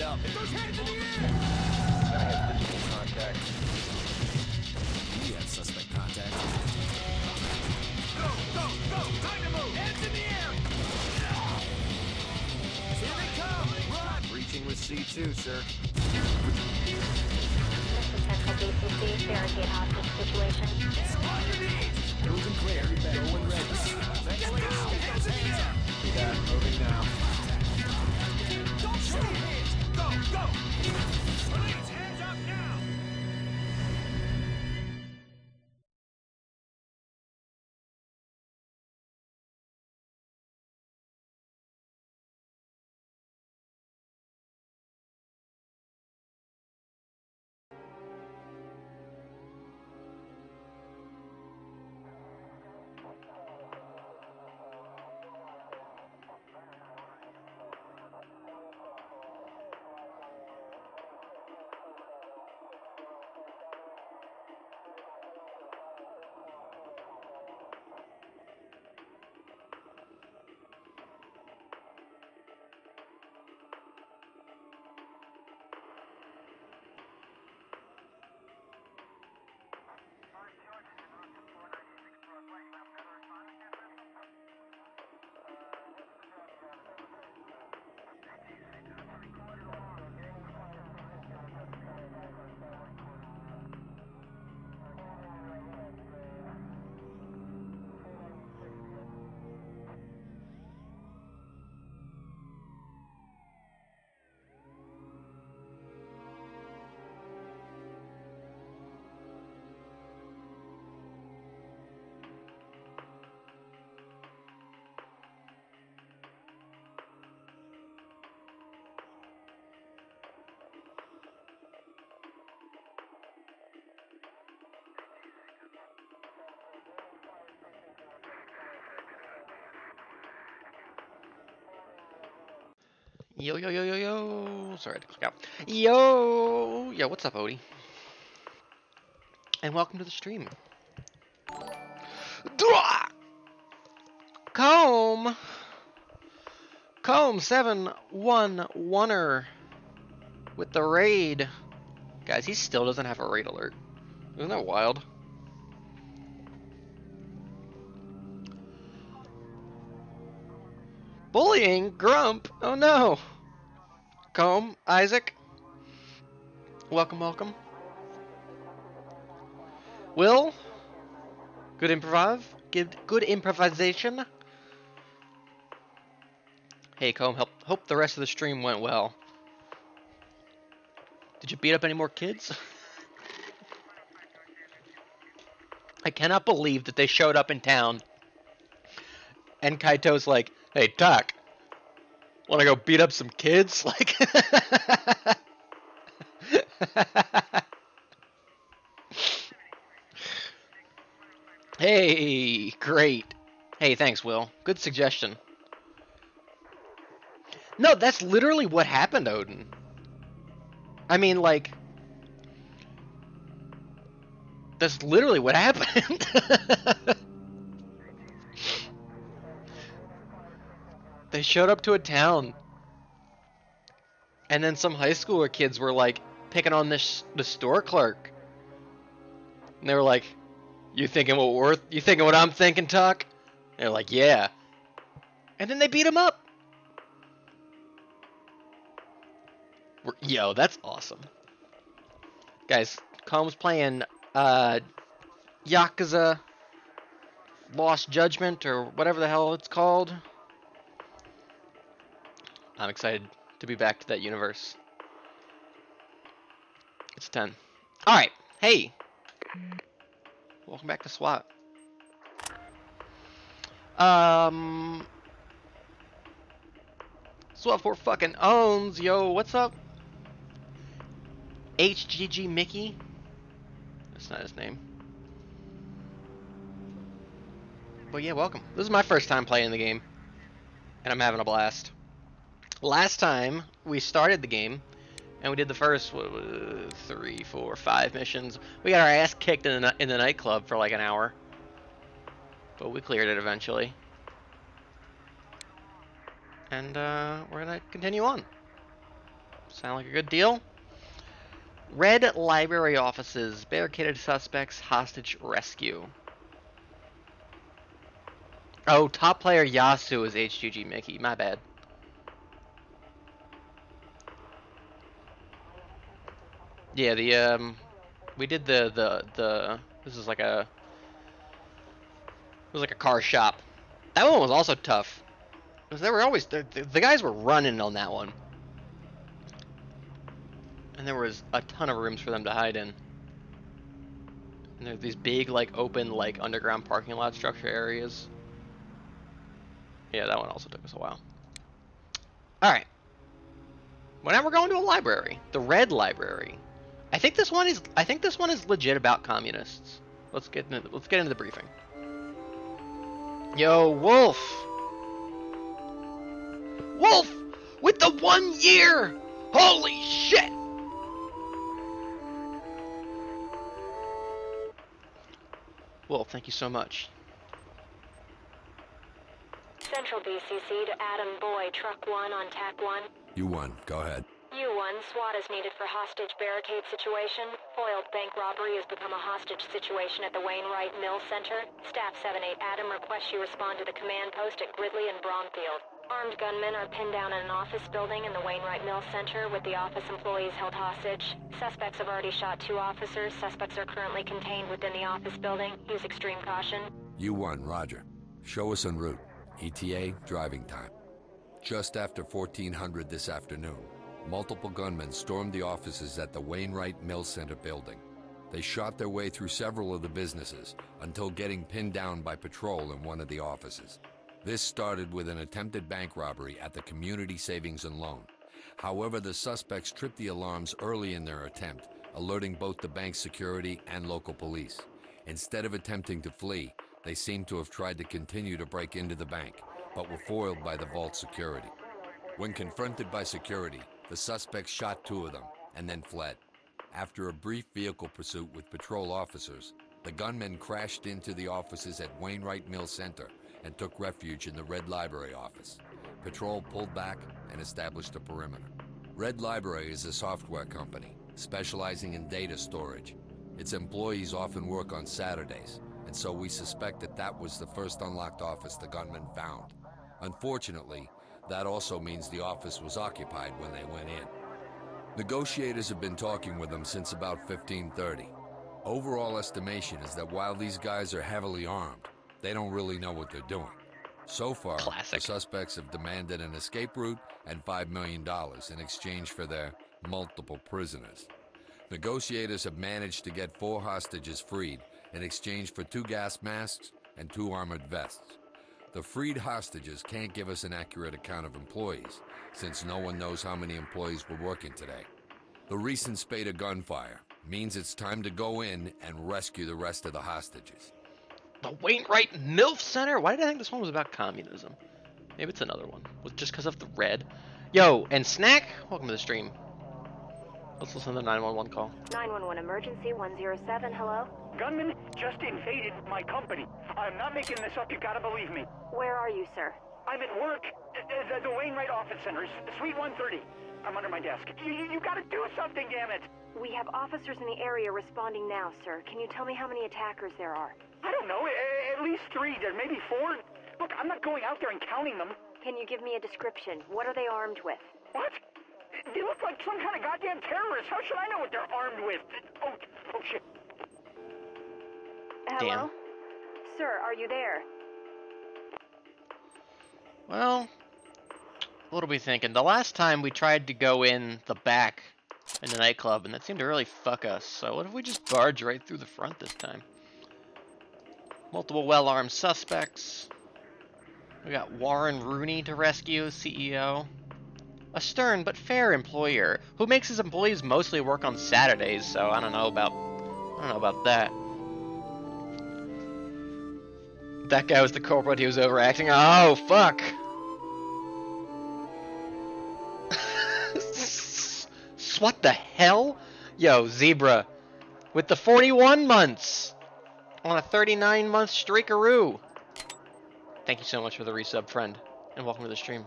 Back it up. Those hands in the air! I have visual contact. We have suspect contact. Go, go, go! Time to move! Hands in the air! Here they come! Run! Breaching with C2, sir. Central BCC, barricade hostage situation. On your knees! Moving clear. Go when ready. Get down! Hands in the air! See that? Moving now. Don't shoot! Go, Yo, yo, yo, yo, yo. Sorry, I had to click out. Yo, yo, what's up, Odie? And welcome to the stream. Dwah! Comb! Comb 711er with the raid. Guys, he still doesn't have a raid alert. Isn't that wild? Bullying? Grump? Oh no! Comb, Isaac? Welcome, welcome. Will? Good improv? Good, good improvisation? Hey, Comb, help, hope the rest of the stream went well. Did you beat up any more kids? I cannot believe that they showed up in town. And Kaito's like, hey, Doc, wanna go beat up some kids? Like, hey, great. Hey, thanks, Will. Good suggestion. No, that's literally what happened, Odin. I mean, like, that's literally what happened. they showed up to a town, and then some high schooler kids were like picking on this the store clerk, and they were like, "You thinking what worth? You thinking what I'm thinking, Tuck?" And they're like, "Yeah," and then they beat him up. Yo, that's awesome. Guys, Combs playing uh, Yakuza Lost Judgment or whatever the hell it's called. I'm excited to be back to that universe. It's 10. Alright, hey! Welcome back to SWAT. Um. SWAT 4 fucking owns, yo, what's up? HGG Mickey? That's not his name. But yeah, welcome. This is my first time playing the game, and I'm having a blast. Last time we started the game, and we did the first what, was- three, four, five missions. We got our ass kicked in the in the nightclub for like an hour, but we cleared it eventually. And uh, we're gonna continue on. Sound like a good deal? Red library offices, barricaded suspects, hostage rescue. Oh, top player Yasu is HGG Mickey. My bad. Yeah, the um, we did the the the. This is like a. It was like a car shop. That one was also tough. 'Cause they were always the, the, guys were running on that one, and there was a ton of rooms for them to hide in. And there's these big like open like underground parking lot structure areas. Yeah, that one also took us a while. All right. Well, now we're going to a library, the Red Library. I think this one is. I think this one is legit about communists. Let's get into, let's get into the briefing. Yo, Wolf. Wolf with the one year. Holy shit. Wolf, thank you so much. Central BCC to Adam Boy, Truck 1 on TAC 1. You won. Go ahead. U1, SWAT is needed for hostage barricade situation. Foiled bank robbery has become a hostage situation at the Wainwright Mill Center. Staff 7-8 Adam requests you respond to the command post at Gridley and Bromfield. Armed gunmen are pinned down in an office building in the Wainwright Mill Center with the office employees held hostage. Suspects have already shot two officers. Suspects are currently contained within the office building. Use extreme caution. U1, Roger. Show us en route. ETA, driving time. Just after 1400 this afternoon, multiple gunmen stormed the offices at the Wainwright Mill Center building. They shot their way through several of the businesses until getting pinned down by patrol in one of the offices. This started with an attempted bank robbery at the Community Savings and Loan. However, the suspects tripped the alarms early in their attempt, alerting both the bank's security and local police. Instead of attempting to flee, they seemed to have tried to continue to break into the bank, but were foiled by the vault security. When confronted by security, the suspects shot two of them and then fled. After a brief vehicle pursuit with patrol officers, the gunmen crashed into the offices at Wainwright Mill Center and took refuge in the Red Library office. Patrol pulled back and established a perimeter. Red Library is a software company specializing in data storage. Its employees often work on Saturdays, and so we suspect that that was the first unlocked office the gunmen found. Unfortunately, that also means the office was occupied when they went in. Negotiators have been talking with them since about 1530. Overall estimation is that while these guys are heavily armed, they don't really know what they're doing. So far, Classic. the suspects have demanded an escape route and $5 million in exchange for their multiple prisoners. Negotiators have managed to get four hostages freed in exchange for two gas masks and two armored vests. The freed hostages can't give us an accurate account of employees, since no one knows how many employees were working today. The recent spate of gunfire means it's time to go in and rescue the rest of the hostages. The Wainwright MILF Center? Why did I think this one was about communism? Maybe it's another one. Just because of the red. Yo, and Snack, welcome to the stream. Let's listen to the 911 call. 911 emergency 107, hello? Gunman just invaded my company. I'm not making this up. You gotta believe me. Where are you, sir? I'm at work at the, the Wainwright Office Center, S- Suite 130. I'm under my desk. You, you, you gotta do something, damn it! We have officers in the area responding now, sir. Can you tell me how many attackers there are? I don't know. a- At least three. There maybe four. Look, I'm not going out there and counting them. Can you give me a description? What are they armed with? What? They look like some kind of goddamn terrorists. How should I know what they're armed with? Oh, oh shit. Hello? Sir, are you there? Well, what are we thinking? The last time we tried to go in the back in the nightclub, and that seemed to really fuck us. So what if we just barge right through the front this time? Multiple well-armed suspects. We got Warren Rooney to rescue, CEO. A stern but fair employer who makes his employees mostly work on Saturdays. So I don't know about I don't know about that. That guy was the corporate. He was overacting. Oh fuck. what the hell? Yo, Zebra. With the 41 months. On a 39 month streakaroo. Thank you so much for the resub, friend. And welcome to the stream.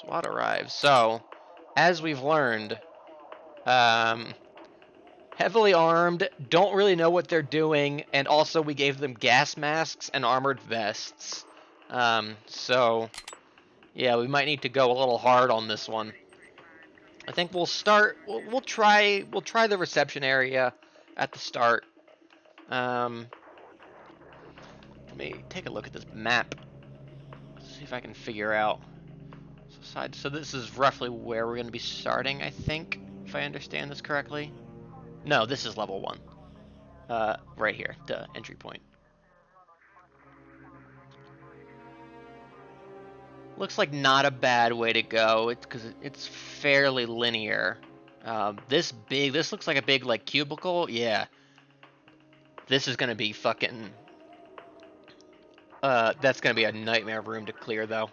SWAT arrives. So, as we've learned, um, heavily armed, don't really know what they're doing, and also we gave them gas masks and armored vests. Um, so, yeah, we might need to go a little hard on this one. I think we'll start. We'll, we'll try. We'll try the reception area at the start. Um, let me take a look at this map. See if I can figure out. So side. So this is roughly where we're going to be starting. I think, if I understand this correctly. No, this is level one. Uh, right here, the entry point. Looks like not a bad way to go. It's because it's fairly linear. Um, this big, this looks like a big like cubicle. Yeah. This is gonna be fucking. Uh, that's gonna be a nightmare room to clear though.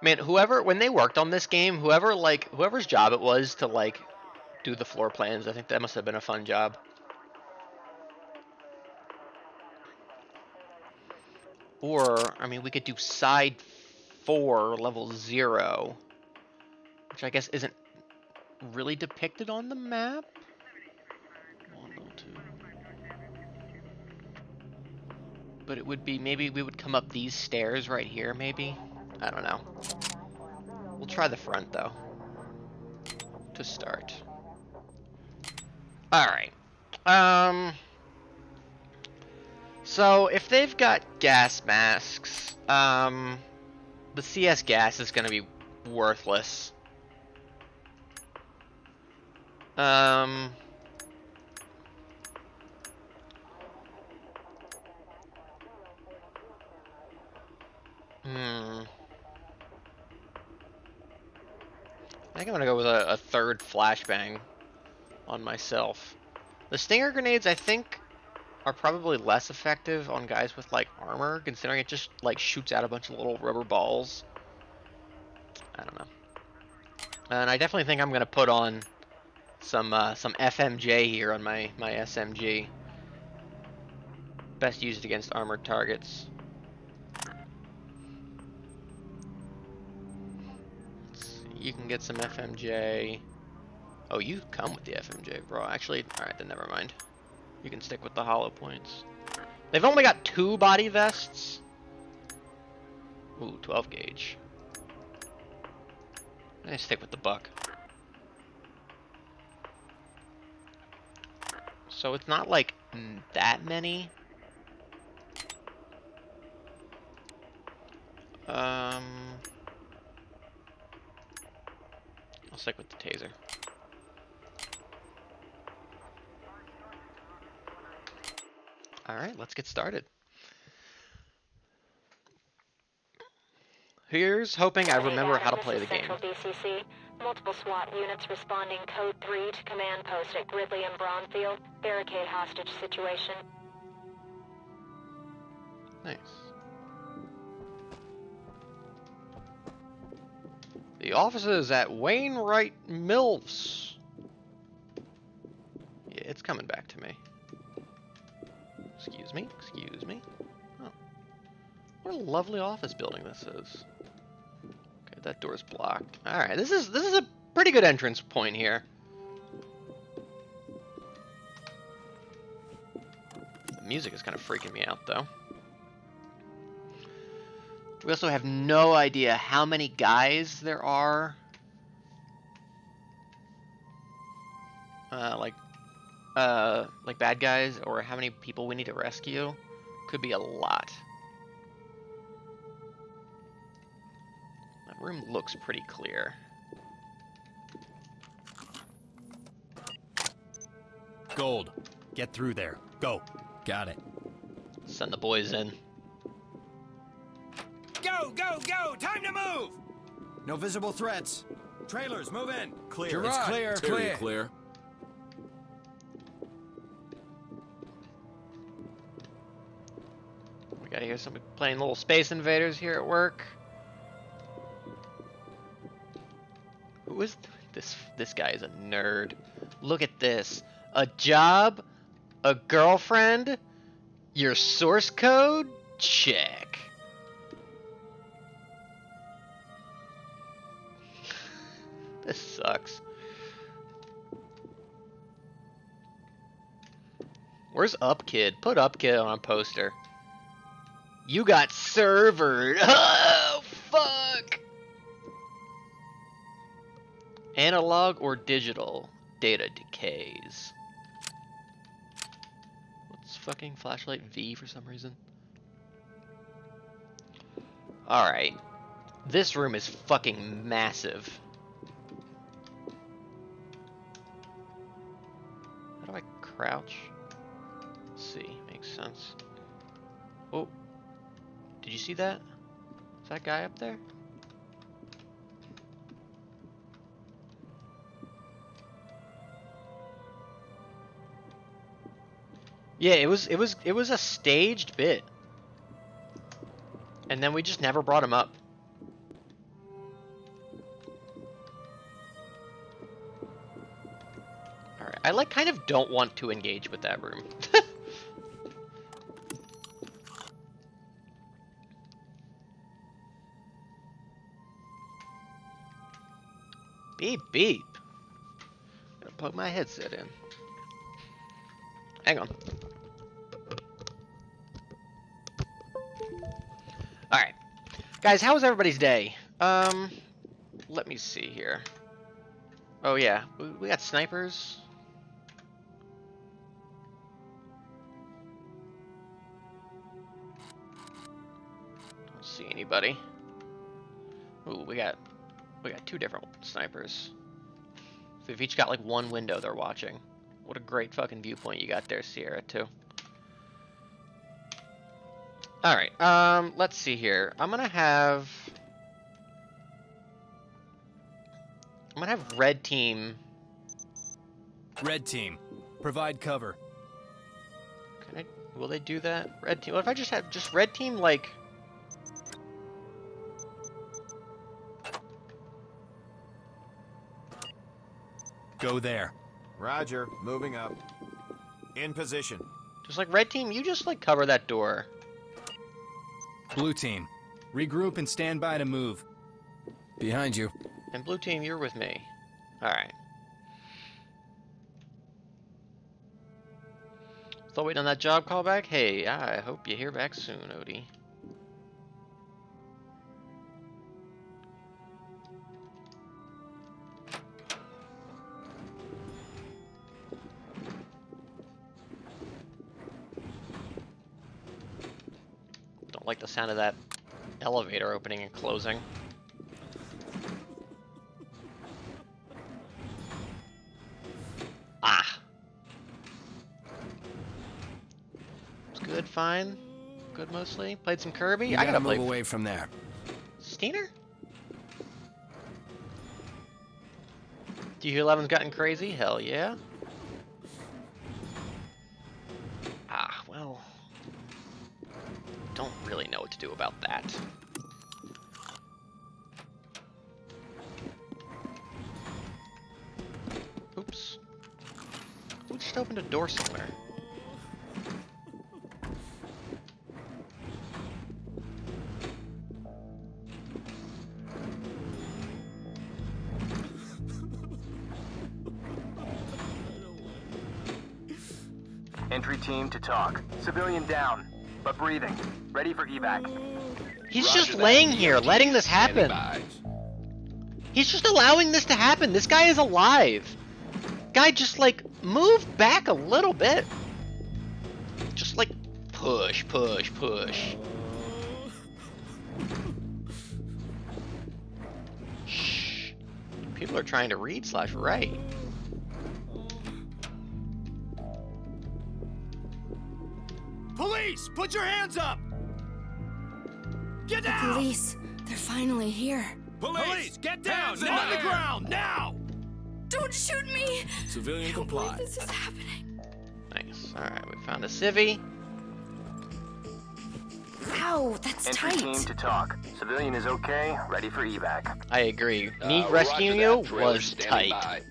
Man, whoever when they worked on this game, whoever like whoever's job it was to like do the floor plans, I think that must have been a fun job. Or, I mean, we could do side four, level zero, which I guess isn't really depicted on the map. But it would be, maybe we would come up these stairs right here, maybe? I don't know. We'll try the front, though, to start. Alright. Um... So if they've got gas masks, um, the CS gas is to be worthless. Um, hmm. I think I'm to go with a, a third flashbang on myself. The stinger grenades, I think, are probably less effective on guys with like armor, considering it just like shoots out a bunch of little rubber balls. I don't know. And I definitely think I'm gonna put on some uh, some FMJ here on my my SMG. Best used against armored targets. You can get some FMJ. Oh, you come with the FMJ, bro. Actually, alright, then never mind. You can stick with the hollow points. They've only got two body vests. Ooh, 12 gauge. I stick with the buck. So it's not like that many. Um, I'll stick with the taser. Alright, let's get started. Here's hoping I remember how to play the game. BCC. Multiple SWAT units responding code 3 to command post at Gridley and Braunfield. Barricade hostage situation. Nice. The office is at Wainwright Mills. Yeah, it's coming back to me. Excuse me, excuse me. Oh. What a lovely office building this is. Okay, that door's blocked. Alright, this is this is a pretty good entrance point here. The music is kind of freaking me out though. We also have no idea how many guys there are. Uh, like uh, like bad guys or how many people we need to rescue. Could be a lot. That room looks pretty clear. Gold. Get through there. Go. Got it. Send the boys in. Go, go, go! Time to move! No visible threats. Trailers, move in. Clear. Gerard, it's clear. Terry, clear. clear. We gotta hear somebody playing little Space Invaders here at work. Who is th- this? This guy is a nerd. Look at this. A job, a girlfriend, your source code. Check. This sucks. Where's Up Kid? Put Up Kid on a poster. You got servered. Oh, fuck. Analog or digital? Data decays. What's fucking flashlight V for some reason? Alright. This room is fucking massive. Crouch? Let's see, makes sense. Oh, did you see that? Is that guy up there? Yeah, it was it was it was a staged bit. And then we just never brought him up. I like kind of don't want to engage with that room. beep beep. Gotta plug my headset in. Hang on. Alright. Guys, how was everybody's day? Um, let me see here. Oh yeah, we, we got snipers. Anybody. Ooh, we got we got two different snipers. So they've each got like one window they're watching. What a great fucking viewpoint you got there, Sierra, too. Alright, um, let's see here. I'm gonna have... I'm gonna have red team... Red team, provide cover. Can I... Will they do that? Red team... What if I just have just red team, like... Go there. Roger, moving up. In position. Just like red team, you just like cover that door. Blue team, regroup and stand by to move. Behind you. And blue team, you're with me. Alright. Still waiting on that job callback? Hey, I hope you hear back soon, Odie. Don't like the sound of that elevator opening and closing. Ah. It's good, fine. Good mostly. Played some Kirby. You I gotta gotta move away from there. Steiner? Do you hear Levin's gotten crazy? Hell yeah. That. Oops. Who just opened a door somewhere? Entry team to talk. Civilian down, but breathing. Ready for evac. He's just laying here, letting this happen. He's just allowing this to happen. This guy is alive. Guy just like move back a little bit. Just like push, push, push. Shh. People are trying to read slash write. Police, put your hands up! Get The police, they're finally here. Police, get down! On the ground, now! Don't shoot me! Civilian comply. believe this is happening. Nice. Alright, we found a civvy. Ow, that's Entry tight. team to talk. Civilian is okay. Ready for evac. I agree. Uh, me rescuing you was tight. Hands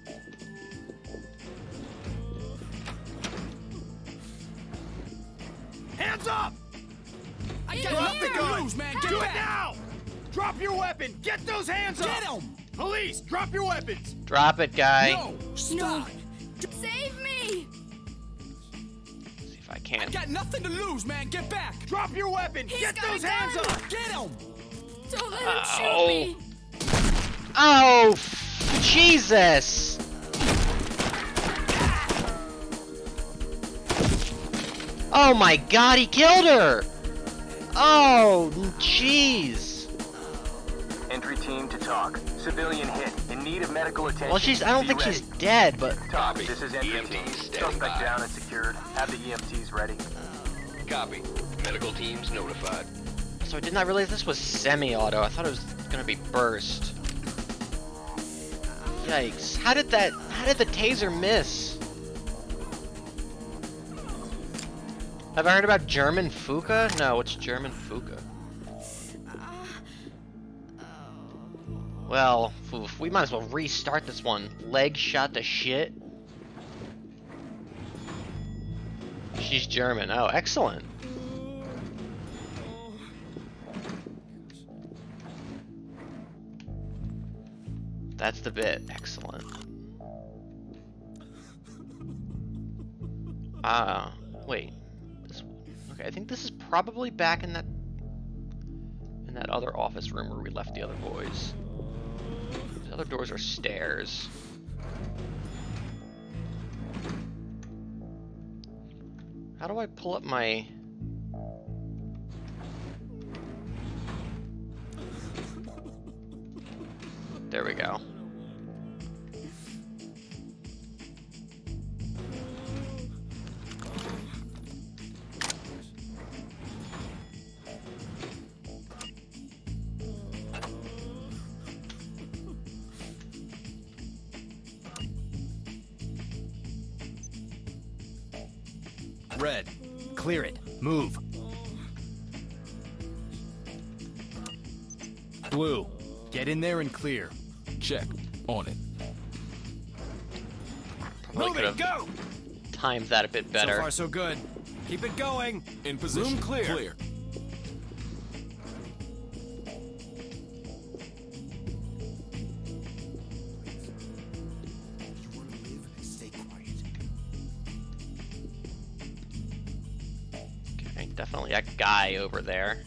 your weapon! Get up! Get him! Police, drop your weapons! Drop it, guy. No! No! Stop! Save me! See if I can. You got nothing to lose, man. Get back! Drop your weapon! He's Get those hands gun! up! Get him! Don't let him Ow. shoot me! Oh, f- Jesus! Oh my god, he killed her! Oh, jeez. Entry team to talk. Civilian hit. In need of medical attention. Well, she's. I don't Be think ready. she's dead, but. Talk. This is entry team. Suspect down and secured. Have the EMTs ready. Copy. Medical teams notified. So I did not realize this was semi-auto. I thought it was gonna be burst. Yikes! How did that? How did the taser miss? Have I heard about German Fuka? No, it's German Fuka? Well, oof, we might as well restart this one. Leg shot to shit. She's German. Oh, excellent. That's the bit. Excellent. Ah, wait. This, okay, I think this is probably back in that in that other office room where we left the other boys. The other doors are stairs. How do I pull up my There we go. In there and clear. Check. On it. Move it, uh, go! timed that a bit better. So far, so good. Keep it going. In position. Room clear. Clear. Okay, definitely a guy over there.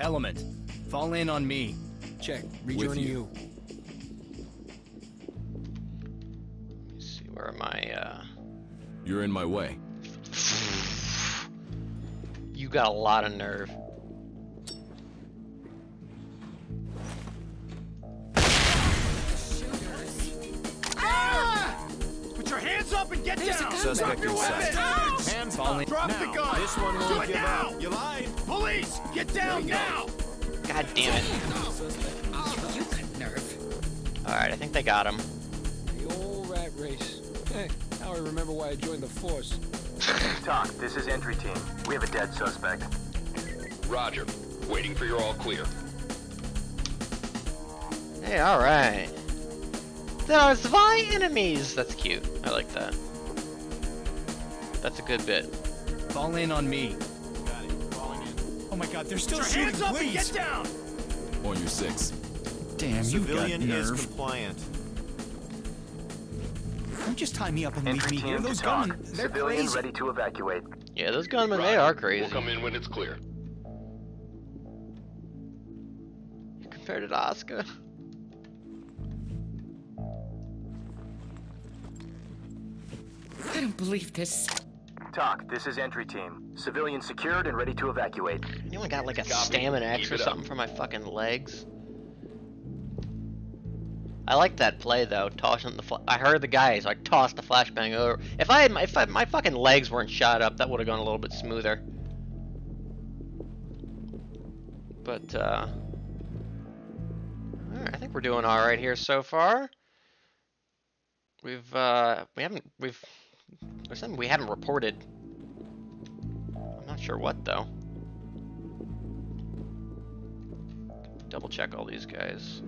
Element, fall in on me. Check. Rejoining With you. Let me see where am I uh You're in my way. You got a lot of nerve. Put your hands up and get down! Suspect Drop your in sight. weapons! Hands Fall up! Drop Now. the gun! This one won't Do it give now! up. You lied! Police! Get down now! God damn it. You got nerve. Alright, I think they got him. The old rat race. Hey, now I remember why I joined the force. Talk. This is entry team. We have a dead suspect. Roger. Waiting for your all clear. Hey, alright. There are zwei enemies! That's cute. I like that. That's a good bit. Fall in on me. Got it. Falling in. Oh my god, they're Put still your shooting. hands up and Please. get down! On your six. Damn, you got Civilian is compliant. Don't just tie me up and leave me here. Those gunmen, they're Civilian crazy. ready to evacuate. Yeah, those gunmen, they are crazy. We'll come in when it's clear. Compared to Oscar. I don't believe this. Talk. This is entry team. Civilian secured and ready to evacuate. Anyone got like a Copy. stamina X Keep or it up. something for my fucking legs? I like that play though, tossing the. Fl- I heard the guys like toss the flashbang over. If I had my, if I, my fucking legs weren't shot up, that would have gone a little bit smoother. But uh, alright, I think we're doing all right here so far. We've uh, we haven't we've there's something we haven't reported. I'm not sure what though. Double check all these guys.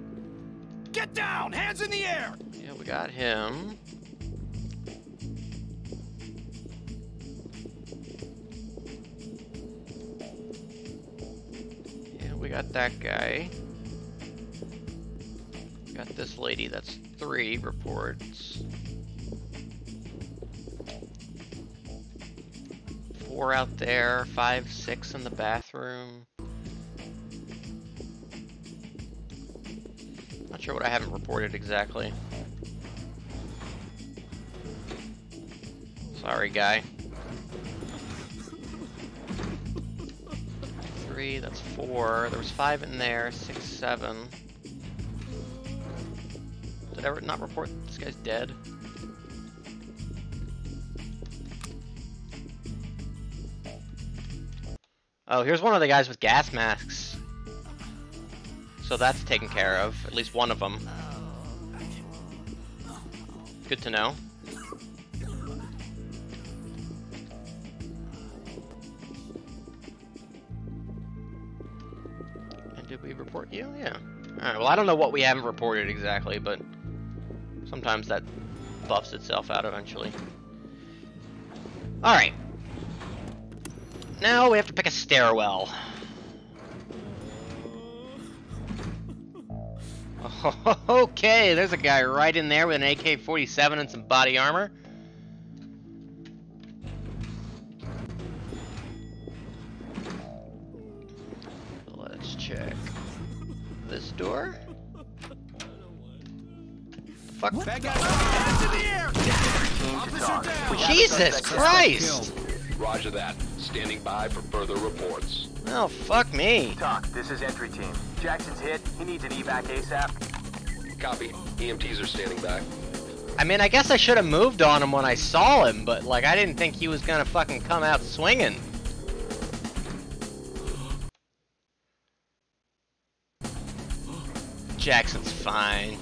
Get down! Hands in the air! Yeah, we got him. Yeah, we got that guy. Got this lady, that's three reports. Four out there, five, six in the bathroom. Not sure what I haven't reported exactly. Sorry, guy. Three, that's four. There was five in there, six, seven. Did I not report this guy's dead? Oh, here's one of the guys with gas masks. So that's taken care of, at least one of them. Good to know. And did we report you? Yeah. Alright, well I don't know what we haven't reported exactly, but sometimes that buffs itself out eventually. Alright. Now we have to pick a stairwell. Okay, there's a guy right in there with an AK-47 and some body armor. Let's check this door. Fuck. Bad guy. Hands in the air. Team to talk. We have Jesus Christ! Roger that. Standing by for further reports. Oh, fuck me. Talk, this is entry team. Jackson's hit. He needs an evac ASAP. Copy. EMTs are standing by. I mean, I guess I should have moved on him when I saw him, but like, I didn't think he was gonna fucking come out swinging. Jackson's fine.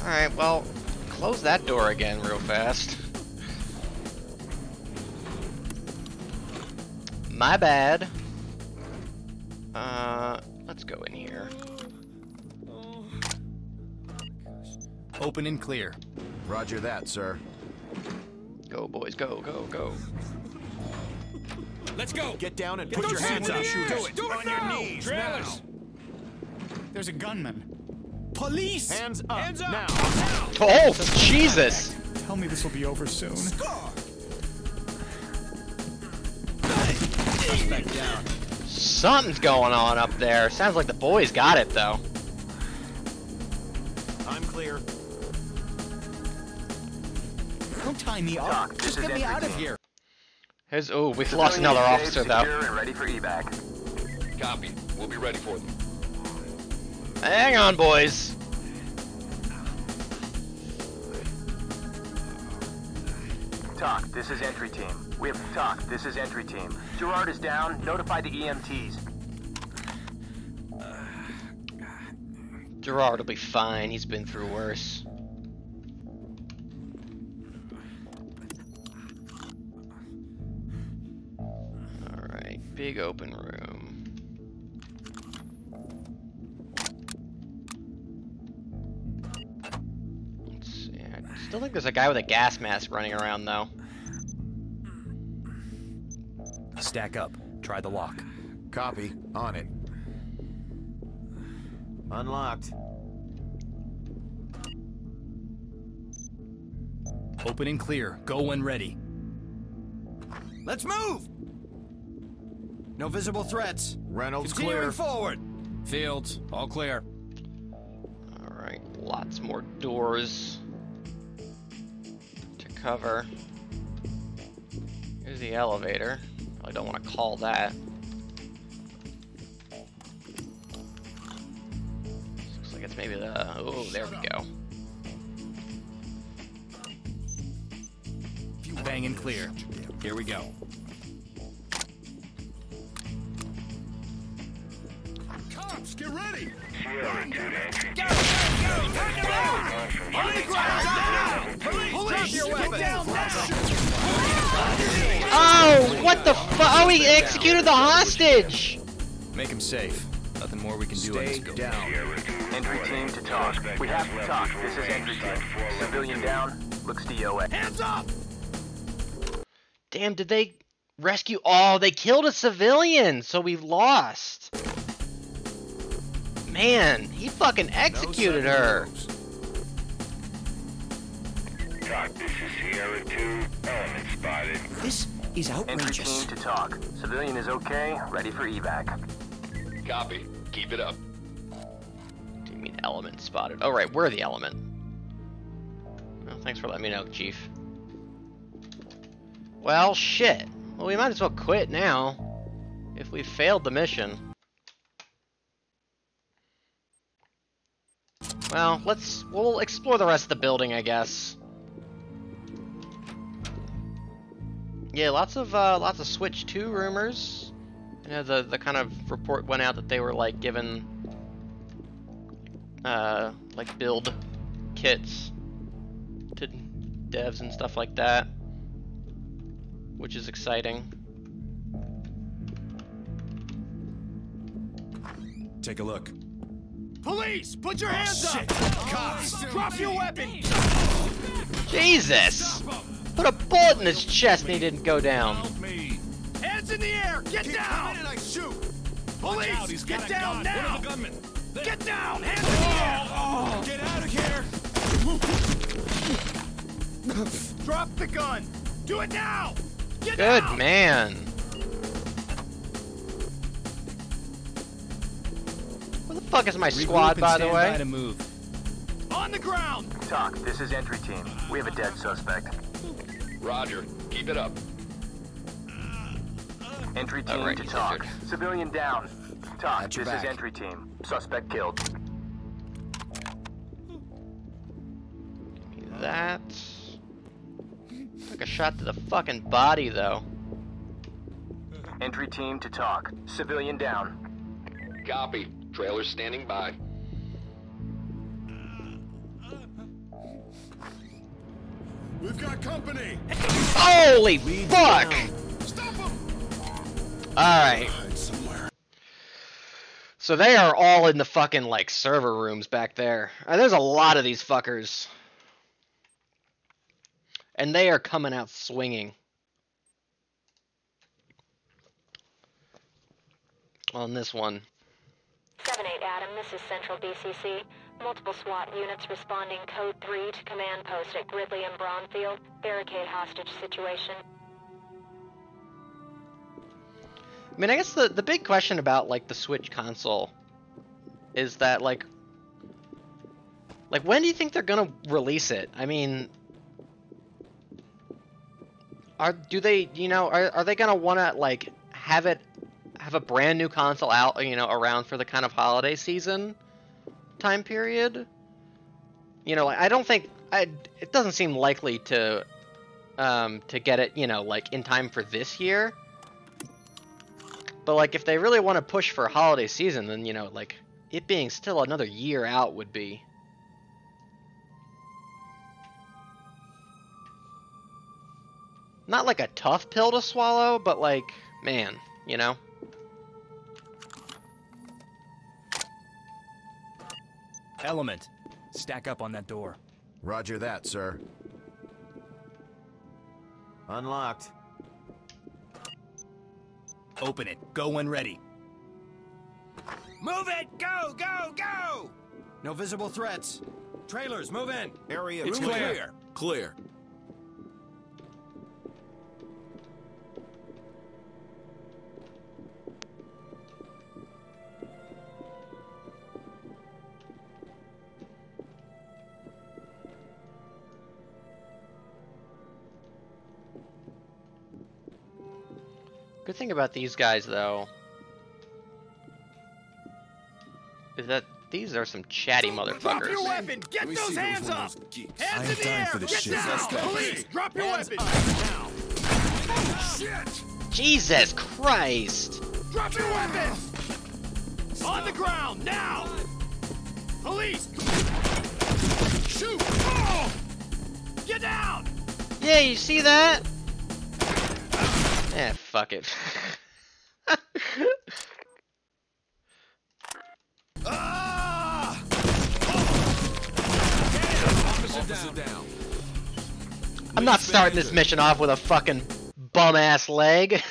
Alright, well, close that door again real fast. My bad. Uh, let's go in here. Open and clear. Roger that, sir. Go, boys, go, go, go. Let's go. Get down and Get put your hands hands up. in the. Do it. Do it On now. your knees Trailers. There's a gunman. Police. Hands up. Hands up. Now. Oh, Jesus! Tell me this will be over soon. Suspect down. Something's going on up there. Sounds like the boys got it, though. I'm clear. Don't tie me up. Talk, Just get me out of here. Here's, oh, we've lost another safe, officer, secure, though. and ready for evac. Copy. We'll be ready for them. Hang on, boys. Talk, this is entry team. We have talk, this is entry team. Gerard is down. Notify the EMTs. Gerard will be fine. He's been through worse. Alright, big open room. Let's see. I still think there's a guy with a gas mask running around, though. Stack up. Try the lock. Copy. On it. Unlocked. Open and clear. Go when ready. Let's move. No visible threats. Reynolds Continuing clear. forward. Fields, all clear. Alright, lots more doors to cover. Here's the elevator. I don't want to call that. Looks like it's maybe the. Oh, there we go. Bang and clear. Here we go. Cops, get ready. Go! Go! Go! On the ground! Police, drop your weapons. Oh, what the fu- Oh, he executed the hostage! Make him safe. Nothing more we can do on this building. down. Entry team to TOC. We have to talk. This is entry team. Civilian down. Looks DOA. Hands up. Damn, did they Rescue. Oh, they killed a civilian, so we lost. Man, he fucking executed her. TOC, this is Sierra 2. Element spotted. This is Entry outrageous. team to TOC. Civilian is okay, ready for evac. Copy. Keep it up. Do you mean element spotted? Oh, right, we're the element. Well, thanks for letting me know, Chief. Well, shit. Well, we might as well quit now. If we failed the mission. Well, let's... We'll explore the rest of the building, I guess. Yeah, lots of, uh, lots of Switch 2 rumors. You know, the, the kind of report went out that they were, like, given uh, like build kits to devs and stuff like that, which is exciting. Take a look. Police, put your hands shit. up! Cops. Drop your weapon! Jesus! Put a bullet in his chest and he didn't go down. Hands in the air! Get Keep down! and I shoot. Police, Watch out, he's get down now! One gunmen. There. Get down! Hands in the oh, air! Oh, Get out of here. Drop the gun! Do it now! Get Good down! man. Where the fuck is my Regroup squad, and by the stand way? by to move. On the ground! TOC, this is entry team. We have a dead suspect. Roger. Keep it up. Entry team right, to TOC. injured. Civilian down. TOC, At your this is entry team. Suspect killed. That. Took a shot to the fucking body, though. Entry team to TOC. Civilian down. Copy. Trailer standing by. We've got company. Holy fuck! Stop him. Alright. Hide somewhere. So they are all in the fucking like server rooms back there. Uh, there's a lot of these fuckers. And they are coming out swinging. On this one. 7-8 Adam, this is Central BCC. Multiple SWAT units responding code 3 to command post at Gridley and Braunfield. Barricade hostage situation. I mean, I guess the, the big question about like the Switch console is that like like when do you think they're gonna release it? I mean, are do they you know are are they gonna wanna like have it have a brand new console out you know around for the kind of holiday season time period? You know, like I don't think I it doesn't seem likely to um to get it you know like in time for this year. But like, if they really want to push for holiday season, then you know, like it being still another year out would be. Not like a tough pill to swallow, but like, man, you know. Element. Stack up on that door. Roger that, sir. Unlocked. Open it. Go when ready. Move it! Go, go, go! No visible threats. Trailers, move in. Area It's room clear. Clear. Good thing about these guys, though, is that these are some chatty Drop motherfuckers. your weapon! Get Let me those hands one of up! those. Hands I in the dying air! for this Get shit. down! Police, drop your Hands weapon! up. Now! Shit. Jesus Christ! Drop your weapon! On the ground, now! Police! Shoot! Oh! Get down! Yeah, you see that? Eh, fuck it. I'm not starting this mission off with a fucking bum ass leg.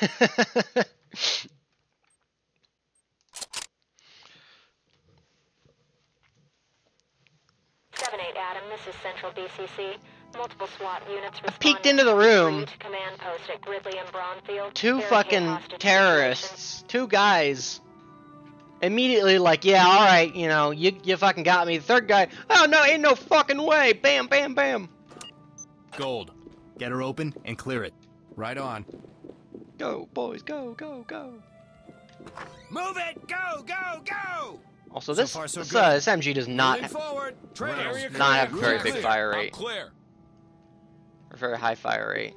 Seven eight Adam, this is Central BCC. Multiple SWAT units I peeked into the room. command post at Gridley and Braunfield. Two Barricade fucking hostage terrorists, two guys. Immediately like, yeah, all right, you know, you you fucking got me. The third guy, oh no, ain't no fucking way. Bam, bam, bam. Gold. Get her open and clear it. Right on. Go, boys, go, go, go. Move it! Go, go, go! Also, So this far, so this, uh, this MG does not Moving ha- forward. Trailers. does not have a very big fire I'm rate, clear. Or very high fire rate.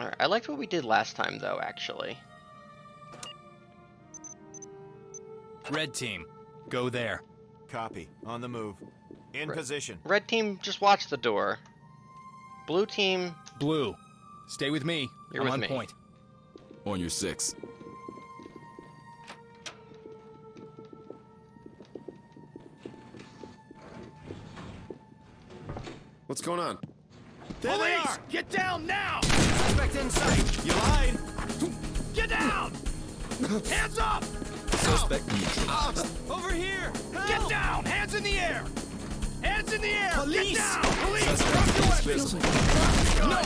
Alright, I liked what we did last time, though. Actually, Red team, go there. Copy. On the move. In Right. position. red team, just watch the door. Blue team, Blue, stay with me. You're I'm with on me. point. On your six. What's going on? There they are! Get down now! Suspect in sight. You lied. Get down! Hands up! Suspect neutralized. Ah, over here! Get down! Hands in the air! Hands in the air! Police! Get down! Police! Drop your weapons! No!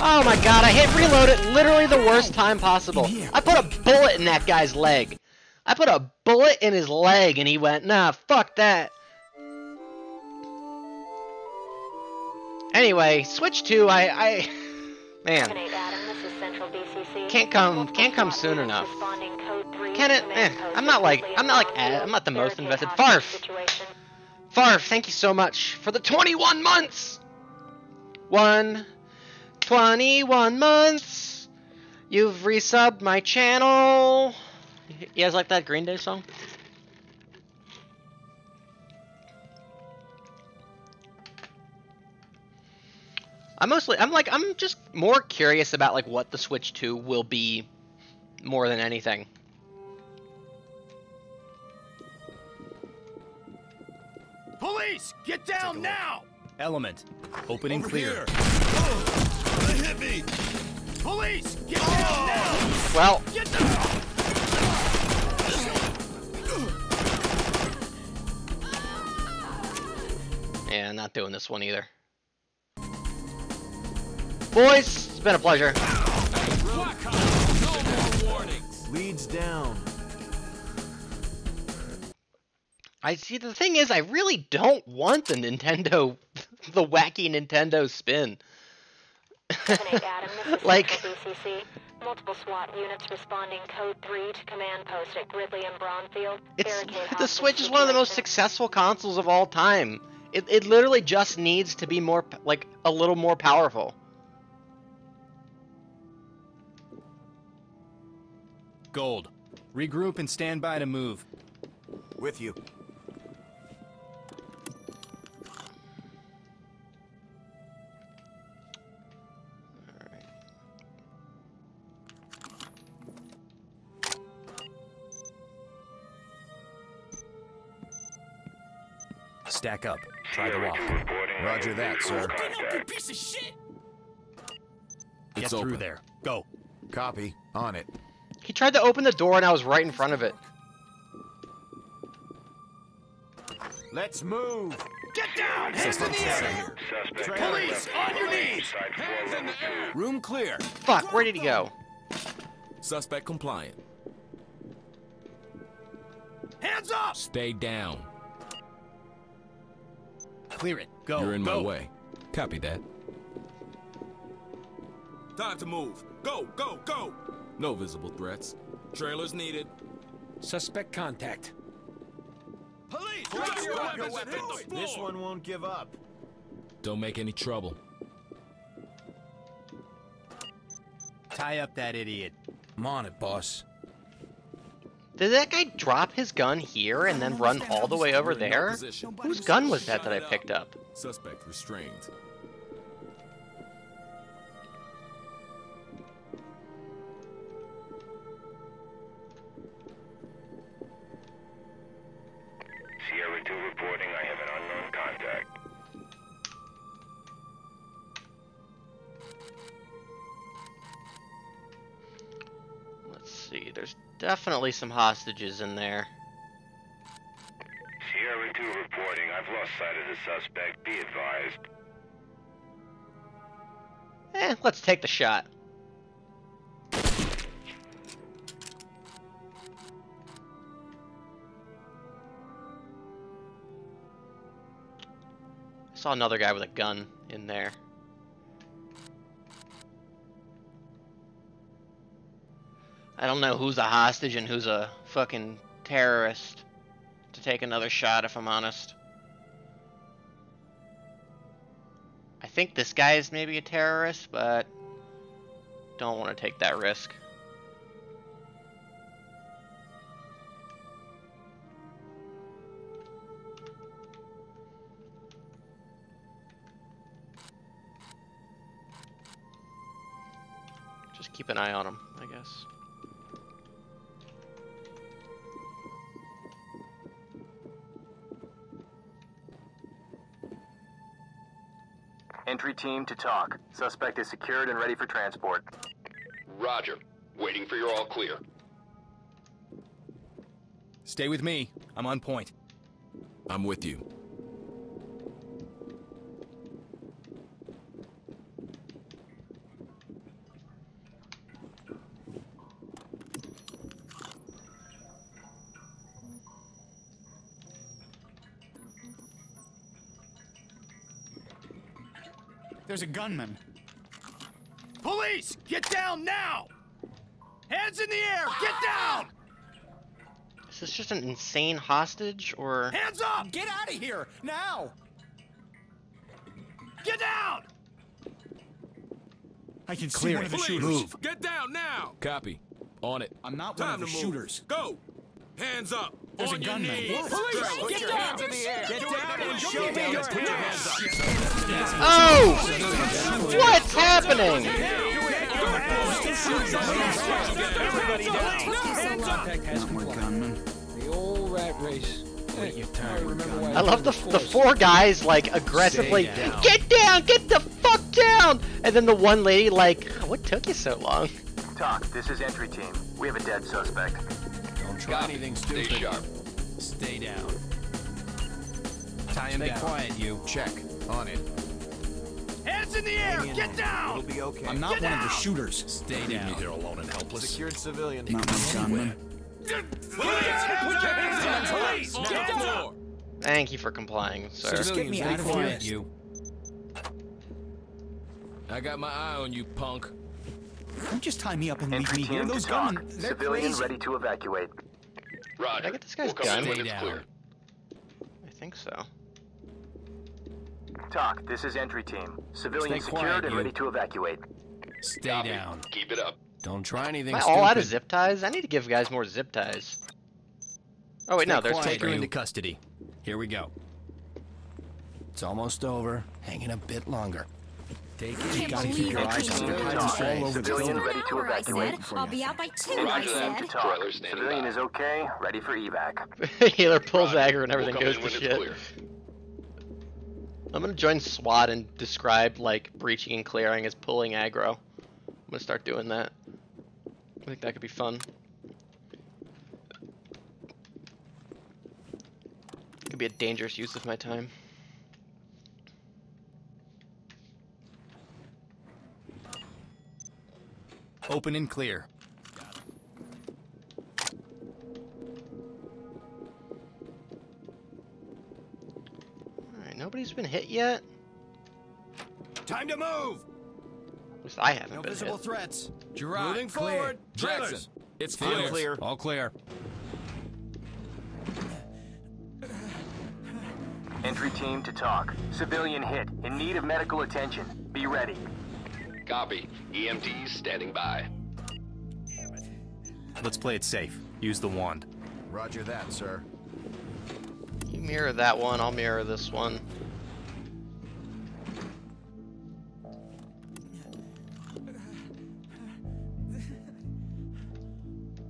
Oh my god, I hit reload at literally the worst time possible. I put a bullet in that guy's leg. I put a bullet in his leg and he went, nah, fuck that. Anyway, switch two, I, I, man, 7-8 Adam, this is Central BCC. Can't come- can't come soon enough. responding code 3 Can it- eh, I'm not like- I'm not like. I'm not the most invested. Farf. Situation. Farf, thank you so much for the 21 months. One, 21 months. You've resubbed my channel. You guys like that Green Day song? I'm mostly I'm like I'm just more curious about like what the Switch 2 will be more than anything. Police! Get down now! Element, open and Over clear. here. Oh, they hit me. Police! Get down oh. now! Well, Get down! yeah, not doing this one either. Boys, it's been a pleasure. Leads down. I see. The thing is, I really don't want the Nintendo, the wacky Nintendo spin. 7-8 Adam, this is Like- Multiple SWAT units responding code 3 to command post at Gridley and Braunfield. It's the Switch is one of the most successful consoles of all time. It it literally just needs to be more like a little more powerful. Gold, regroup and stand by to move. With you. Stack up. Try the walk. Roger that, sir. piece of shit. Get through open. there. Go. Copy. On it. He tried to open the door and I was right in front of it. Let's move. Get down! Hands in the air! Police, on your knees! Hands in the air! Room clear. Fuck, where did he go? Suspect compliant. Hands up! Stay down. Clear it. Go. You're in go. my way. Copy that. Time to move. Go, go, go! No visible threats. Trailers needed. Suspect contact. Police, drop your weapons and hit the. This one won't give up. Don't make any trouble. Tie up that idiot. I'm on it, boss. Did that guy drop his gun here and then run all the way over You're in no there? Whose gun was that that I picked up? Suspect restrained. 2 reporting I have an unknown contact. Let's see, there's definitely some hostages in there. Sierra 2 reporting, I've lost sight of the suspect, be advised. Eh, let's take the shot. Saw another guy with a gun in there. I don't know who's a hostage and who's a fucking terrorist to take another shot if I'm honest. I think this guy is maybe a terrorist, but don't want to take that risk. Keep an eye on them, I guess. Entry team to TOC. Suspect is secured and ready for transport. Roger. Waiting for your all clear. Stay with me. I'm on point. I'm with you. There's a gunman. Police, get down now! Hands in the air, get down! Is this just an insane hostage, or... Hands up! Get out of here now! Get down! I can see Clear one it. of the Police, shooters. Move. Get down now. Copy. On it. I'm not Time one of to the move. shooters. Go. Hands up. There's On a gunman. Police, Put get your down. hands in the air. Get down and show Get me down your and put your hands. hands. Oh! What's happening? Everybody down. Not more complied. gunmen. The old rat race. I remember why I love the, the four guys, like, aggressively, down. get down, get the fuck down! And then the one lady, like, what took you so long? TOC. This is entry team. We have a dead suspect. Don't try Copy. anything Stay sharp. Stay down. Tie him Stay down. quiet, you. Check. On it. Hands in the air! Get down! It'll be okay. I'm not Get one of the shooters. Stay Leave me down. here alone and helpless. Secured civilian. Not my gunman. Police! Put your hands up! Police! Get down! Thank you for complying, sir. Just get me out of quiet, here. you. I got my eye on you, punk. Don't just tie me up and leave me here. team Those to TOC. gunmen, they're Civilian crazy. ready to evacuate. Roger. Did I get this guy's we'll gun? when it's down. clear. I think so. TOC. This is entry team. Civilian Stay secured quiet, and you. ready to evacuate. Stay Copy. down. Keep it up. Don't try anything Am I stupid. all out of zip ties? I need to give guys more zip ties. Oh wait, no, Stay there's quiet, two Take her you. into custody. Here we go. It's almost over. Hanging a bit longer. Take it. You gotta keep your eyes on your eyes all over the Civilian ready to Hour, I evacuate. said. I'll be out by two, Roger that. Trailer standing Civilian by. is okay. Ready for evac. Healer pulls Roger. aggro and everything we'll goes to shit. clear. I'm gonna join SWAT and describe like breaching and clearing as pulling aggro. I'm gonna start doing that. I think that could be fun. Could be a dangerous use of my time. Open and clear. Alright, nobody's been hit yet. Time to move! At least I haven't No been visible hit. threats. Gerard, Moving clear. forward. Jackson, Trailers. it's clear. clear. All clear. Entry team to TOC. Civilian hit. In need of medical attention. Be ready. Copy. EMTs standing by. Let's play it safe. Use the wand. Roger that, sir. You mirror that one, I'll mirror this one.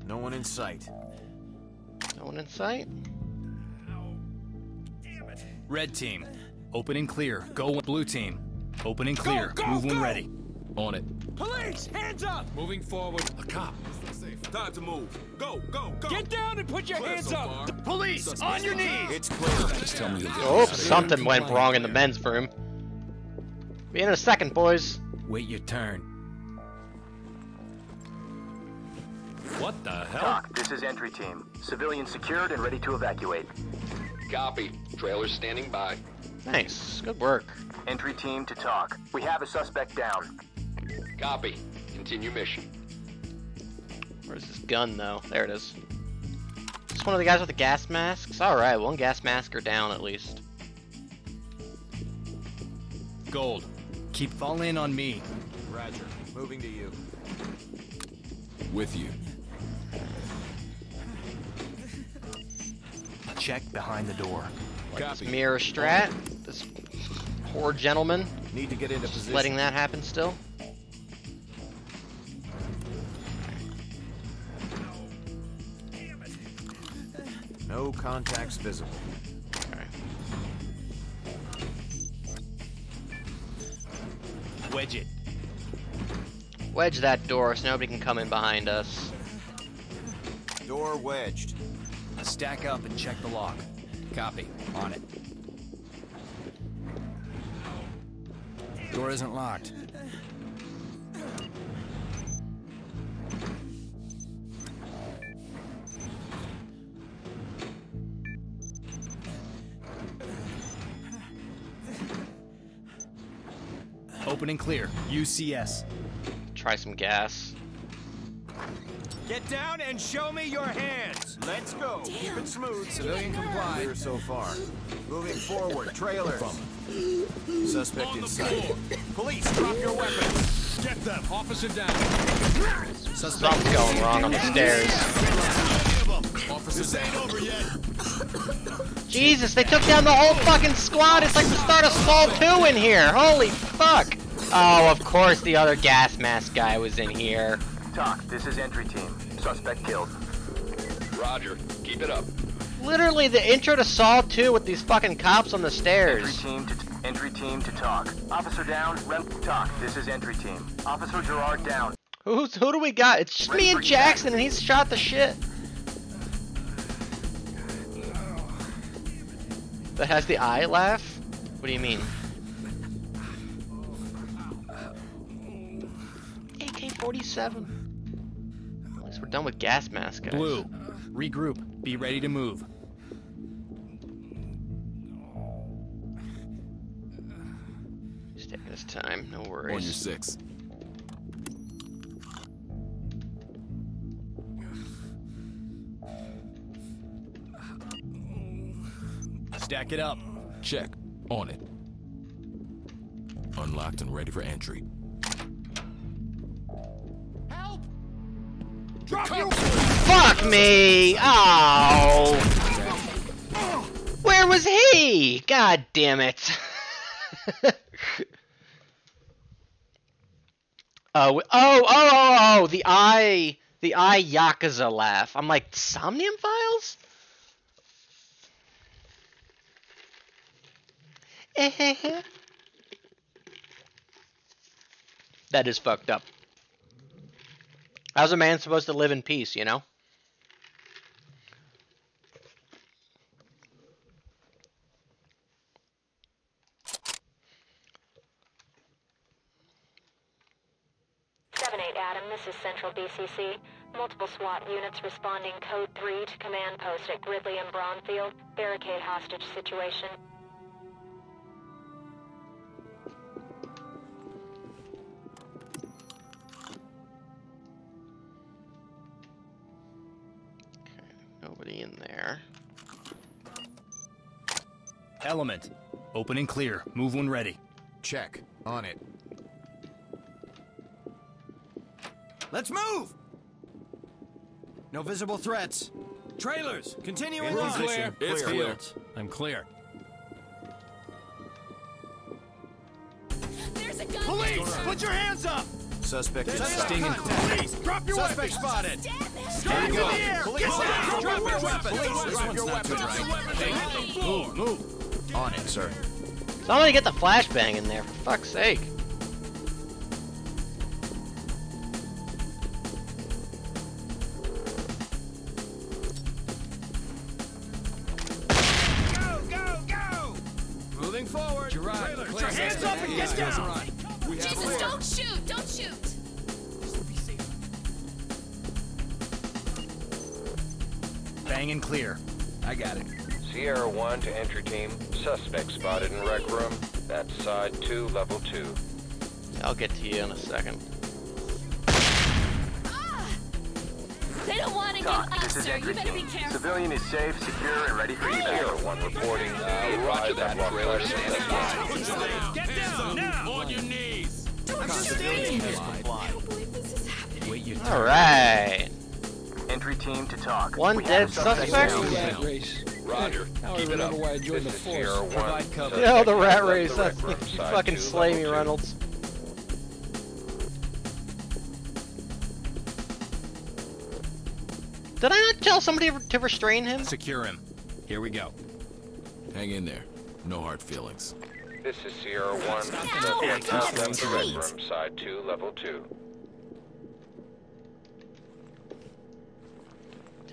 No one in sight. No one in sight? Red team. Open and clear. Go blue team. Open and clear. go, Move when ready. On it. Police, hands up! Moving forward. A cop. Time to move. Go, go, go. Get down and put your Clear hands so up. far. Police, Suspects on your knees. It's clear. Just tell me you'll get Oh, us out of here. something went wrong in the men's room. Be in a second, boys. Wait your turn. What the hell? TOC, this is entry team. Civilian secured and ready to evacuate. Copy. Trailer's standing by. Nice. Good work. Entry team to TOC. We have a suspect down. Copy. Continue mission. Where's this gun, though? There it is. Just one of the guys with the gas masks? Alright, one gas masker down at least. Gold. Keep falling on me. Roger. Moving to you. With you. Check behind the door. Copy. Mirror strat. This poor gentleman. Need to get into Just position. letting that happen still. No contacts visible. Wedge it. Wedge that door so nobody can come in behind us. Door wedged. Stack up and check the lock. Copy. On it. Door isn't locked. Open and clear. UCS. Try some gas. Get down and show me your hands. Let's go. Keep it smooth. Civilian comply. Clear so far. Moving forward. Trailers. Suspect inside. Police, drop your weapons. Get them. Officer down. Something's going wrong on the stairs. Officer down. over yet. Jesus, they took down the whole fucking squad. It's like the start of Saul 2 in here. Holy fuck. Oh, of course the other gas mask guy was in here. TOC, this is entry team. Suspect killed. Roger. Keep it up. Literally the intro to Saul 2 with these fucking cops on the Entry stairs. team to entry team to TOC. Officer down. Rem TOC. This is entry team. Officer Gerard down. Who's, who do we got? It's just me and Jackson and he's shot the shit. That has the eye laugh? What do you mean? AK-47. At least we're done with gas mask guys. Blue. Regroup. Be ready to move. He's taking his time, no On your worries. six. Stack it up. Check. On it. Unlocked and ready for entry. Fuck me! Oh! Where was he? God damn it. oh, oh, oh, oh, oh, the eye, the eye Yakuza laugh. I'm like, Somnium Files? that is fucked up. How's a man supposed to live in peace, you know? Seven eight Adam, this is Central BCC. Multiple SWAT units responding code 3 to command post at Gridley and Braunfield. Barricade hostage situation. In there. Element. Open and clear. Move when ready. Check. On it. Let's move! No visible threats. Trailers, continuing Room on. clear. It's clear. Fields. I'm clear. There's a gun. Police, put your hands up! Suspect There's inside. sting and Police, drop your Suspect spotted. Stand in the air. Police, drop your weapons. Drop your weapons. Move, move. On it, sir. Somebody get the flashbang in there, for fuck's sake. Bang and clear. I got it. Sierra 1 to entry team. Suspect spotted in rec room. That's side 2, level 2. I'll get to you in a second. They don't want to give TOC, up, this is sir. You entry better be team. careful. Civilian is safe, secure, and ready for Sierra evac. 1 reporting. Uh, roger that. Trailer standing by. Get down now! On your knees! Civilian has complied. Wait team to TOC. One We dead suspect suspect? down. All right, Race. Roger. Now I Keep it remember up. why I joined the This is force. Sierra 1. Provide cover. Yo, the rat race. the That's rec room. you fucking 2, slay me, 2. Reynolds. Did I not tell somebody to restrain him? Secure him. Here we go. Hang in there. No hard feelings. This is Sierra 1. Suspect has left the rec room. Side 2, level 2.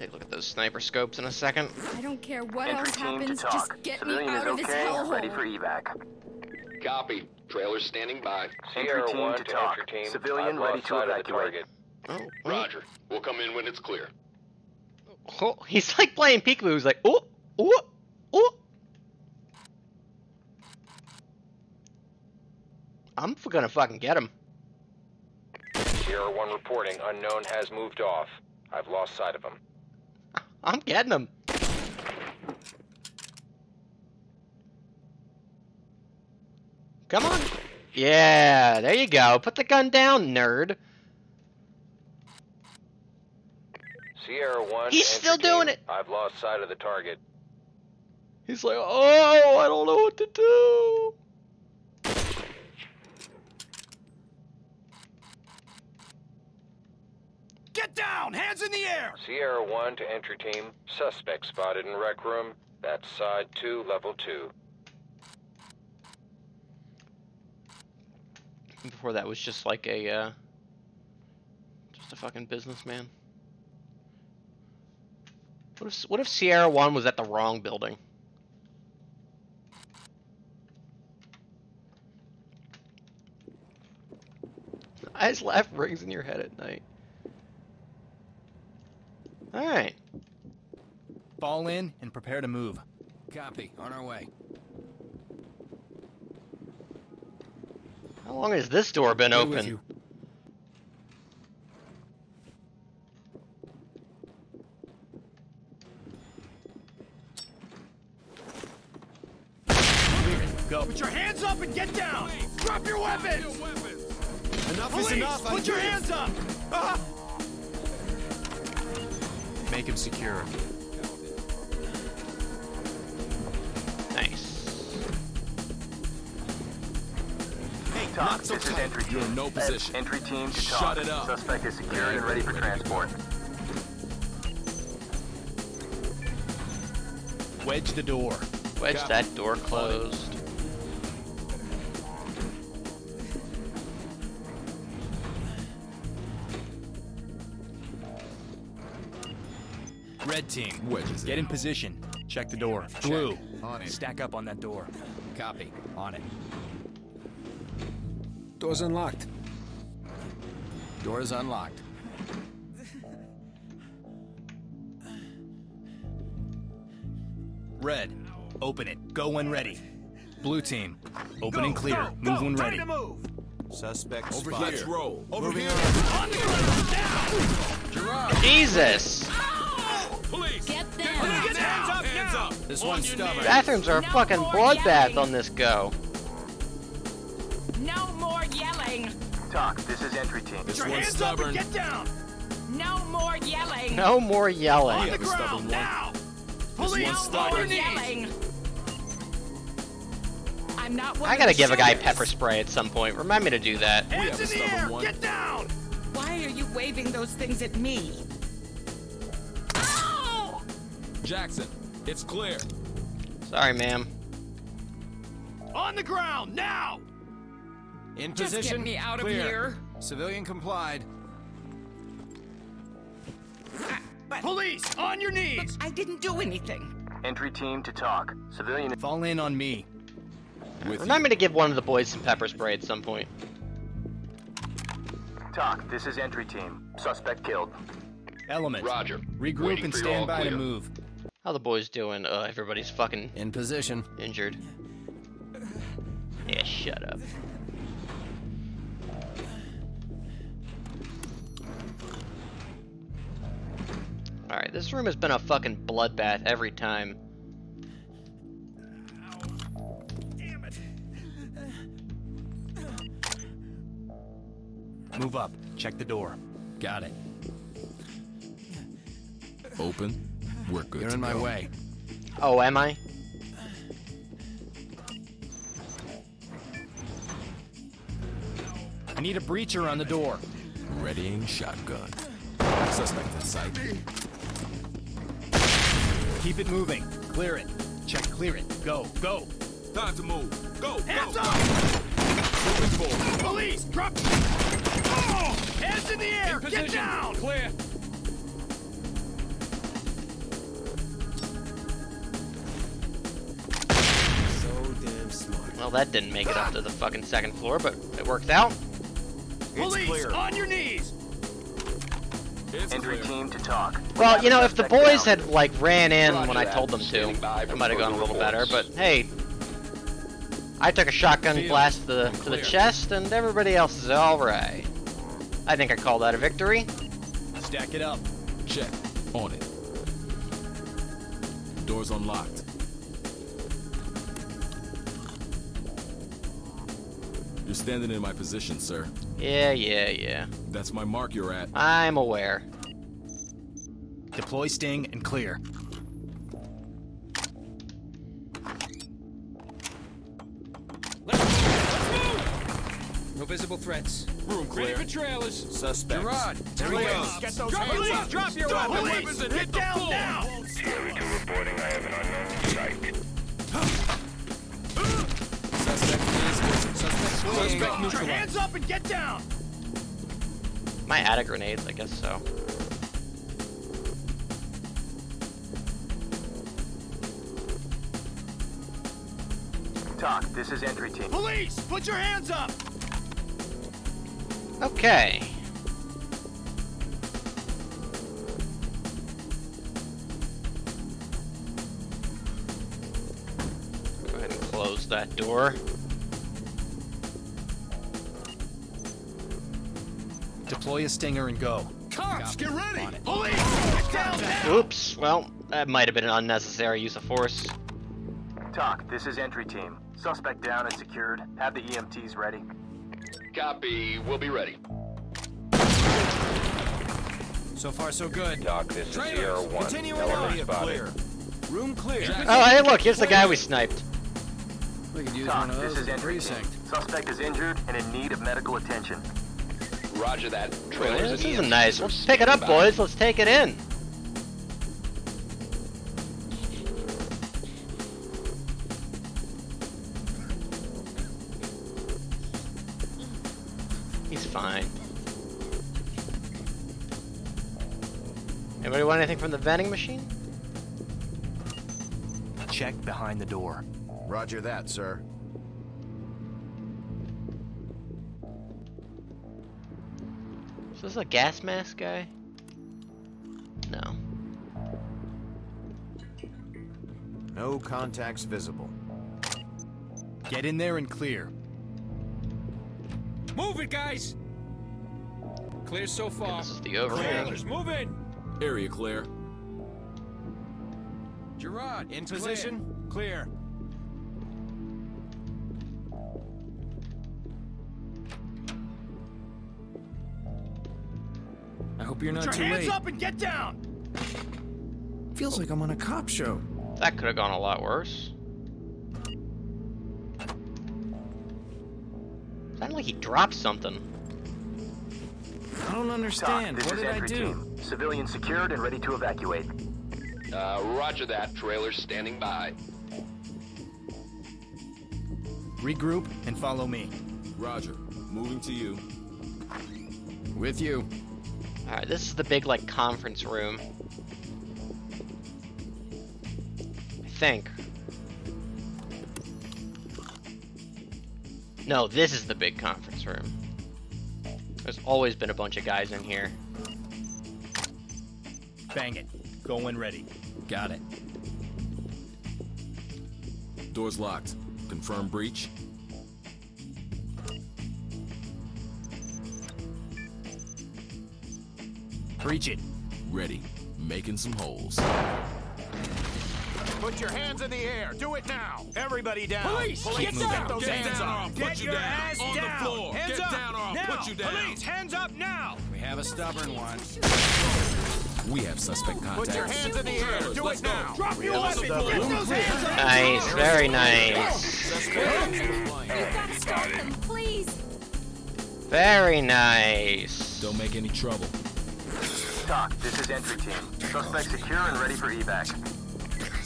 Take a look at those sniper scopes in a second. I don't care what Entry else happens. Just get me Civilian is out of this okay, ready for evac. Copy. Trailer standing by. Sierra team 1 to to TOC. team. Civilian ready to sight of the evacuate. target. Oh. Roger. We'll come in when it's clear. Oh, he's like playing peekaboo. He's like, oh, oh, oh. I'm gonna fucking get him. Sierra 1 reporting. Unknown has moved off. I've lost sight of him. I'm getting him. Come on. Yeah, there you go. Put the gun down, nerd. Sierra 1 He's still doing it. I've lost sight of the target. He's like, oh, I don't know what to do. Get down! Hands in the air! Sierra 1 to entry team. Suspect spotted in rec room. That's side 2, level 2. Before that was just like a, uh, just a fucking businessman. What if, what if Sierra 1 was at the wrong building? Eyes laugh rings in your head at night. Alright. Fall in and prepare to move. Copy. On our way. How long has this door been Be with open? you. Go. Put your hands up and get down! Drop your weapons! Enough Police, is enough. I put your hands up! Ah! Make him secure. Nice. Hey, TOC. Not so this is tight. entry You're team. in no position. Entry team to Shut TOC. it up. Suspect is secured and ready for transport. Wedge the door. Wedge Copy. that door closed. Red team. Wedges Get it. in position. Check the door. Blue. On it. Stack up on that door. Copy. On it. Door's unlocked. Door is unlocked. Red. Open it. Go when ready. Blue team. Open Go, and clear. go, move go, when time ready. to move! Suspect Over spotted. here. Let's roll. Over Moving here. On the ground, now! Gerard. Jesus! Police. Get Put them. your hands up Hands now! up. This On one's stubborn. knees. Bathrooms are a No fucking bloodbath on this go. No more yelling. TOC. This is entry team. Put This your one's hands up stubborn. and get down! No more yelling. No more On yelling. the have a stubborn ground, one. now! This Police, one's on stubborn. your knees! yelling. I'm not I gotta the give a guy pepper spray at some point. Remind me to do that. Hands have a in the air! one. Get down! Why are you waving those things at me? Jackson. It's clear. Sorry, ma'am. On the ground, now! In Just position. get me out of here. Civilian complied. Police, on your knees! I didn't do anything. Entry team to TOC. Civilian. Fall in on me. With Remind me to give one of the boys some pepper spray at some point. TOC, this is entry team. Suspect killed. Element. Roger. Regroup Waiting and for your all stand by to move. How the boys doing? Uh, everybody's fucking In position. injured. Yeah, shut up. Alright, this room has been a fucking bloodbath every time. Move up. Check the door. Got it. Open. We're good. You're to in my go. way. Oh, am I? I need a breacher on the door. Readying shotgun. Suspect in sight. Keep it moving. Clear it. Check clear it. Go. Go. Time to move. Go. Hands go. up! Moving forward. Police, drop! Oh! Hands in the air! In Get down! Clear. So smart. Well, that didn't make it up to the fucking second floor, but it worked out. Police, clear. on your knees! It's Entry clear. team to TOC. Well, have you know, if the boys down. had like ran in Roger when I told them to, Standing it might have gone a further little better. But hey, I took a shotgun Field, blast to the to the chest, and everybody else is all right. I think I call that a victory. Stack it up. Check. On it. Doors unlocked. You're standing in my position, sir. Yeah, yeah, yeah. That's my mark you're at. I'm aware. Deploy sting and clear. No visible threats. Room Ready clear. for trailers. Suspects. Gerard, Here he clear. goes. Get those Drop hands your up! drop your Drop weapons. weapons and hit down now! Sierra 2 reporting I have an unknown in Suspect fleeing. Put your hands up and get down! Am I out of grenades? I guess so. TOC, this is entry team. Police, put your hands up! Okay. Go ahead and close that door. Deploy a stinger and go. Cops, get ready! Police, get down now! Oops. Well, that might have been an unnecessary use of force. TOC, this is entry team. Suspect down and secured. Have the EMTs ready. Copy. We'll be ready. So far, so good. Doc, this is Sierra Trailers, 1. continue in Element area spotted. clear. Room clear. Oh, hey, look, here's the guy we sniped. We could use TOC, one of this is at the entry team. Suspect is injured and in need of medical attention. Roger that. Trailers This isn't nice. Let's pick it up, by. boys. Let's take it in. He's fine. Anybody want anything from the vending machine? Check behind the door. Roger that, sir. Is this a gas mask guy? No. No contacts visible. Get in there and clear. Move it, guys. Clear so far. This is the overhang. Trailers, move in. Area clear. Gerard, In clear. position, clear. I hope you're Put not your too hands late. up and get down! Feels like I'm on a cop show. That could have gone a lot worse. Sounded like he dropped something. I don't understand. this What is did I do? team. Civilian secured and ready to evacuate. Uh, roger that. Trailers standing by. Regroup and follow me. Roger. Moving to you. With you. Alright, this is the big, like, conference room. I think. No, this is the big conference room. There's always been a bunch of guys in here. Bang it. Go when ready. Got it. Door's locked. Confirm breach. Breach it. Ready. Making some holes. Put your hands in the air. Do it now. Everybody down. Police, Police get get down. those Get hands down or up. I'll put Get you your down. ass On down. the floor. Hands Get up. down or I'll now. put you down. Police, hands up now. We have a stubborn one. We have suspect contact. Put your hands in the air. Do it now. Drop your weapon. Get those hands up. Nice, very nice. You stop them, please. Very nice. Don't make any trouble. TOC, this is entry team. Suspect secure and ready for evac.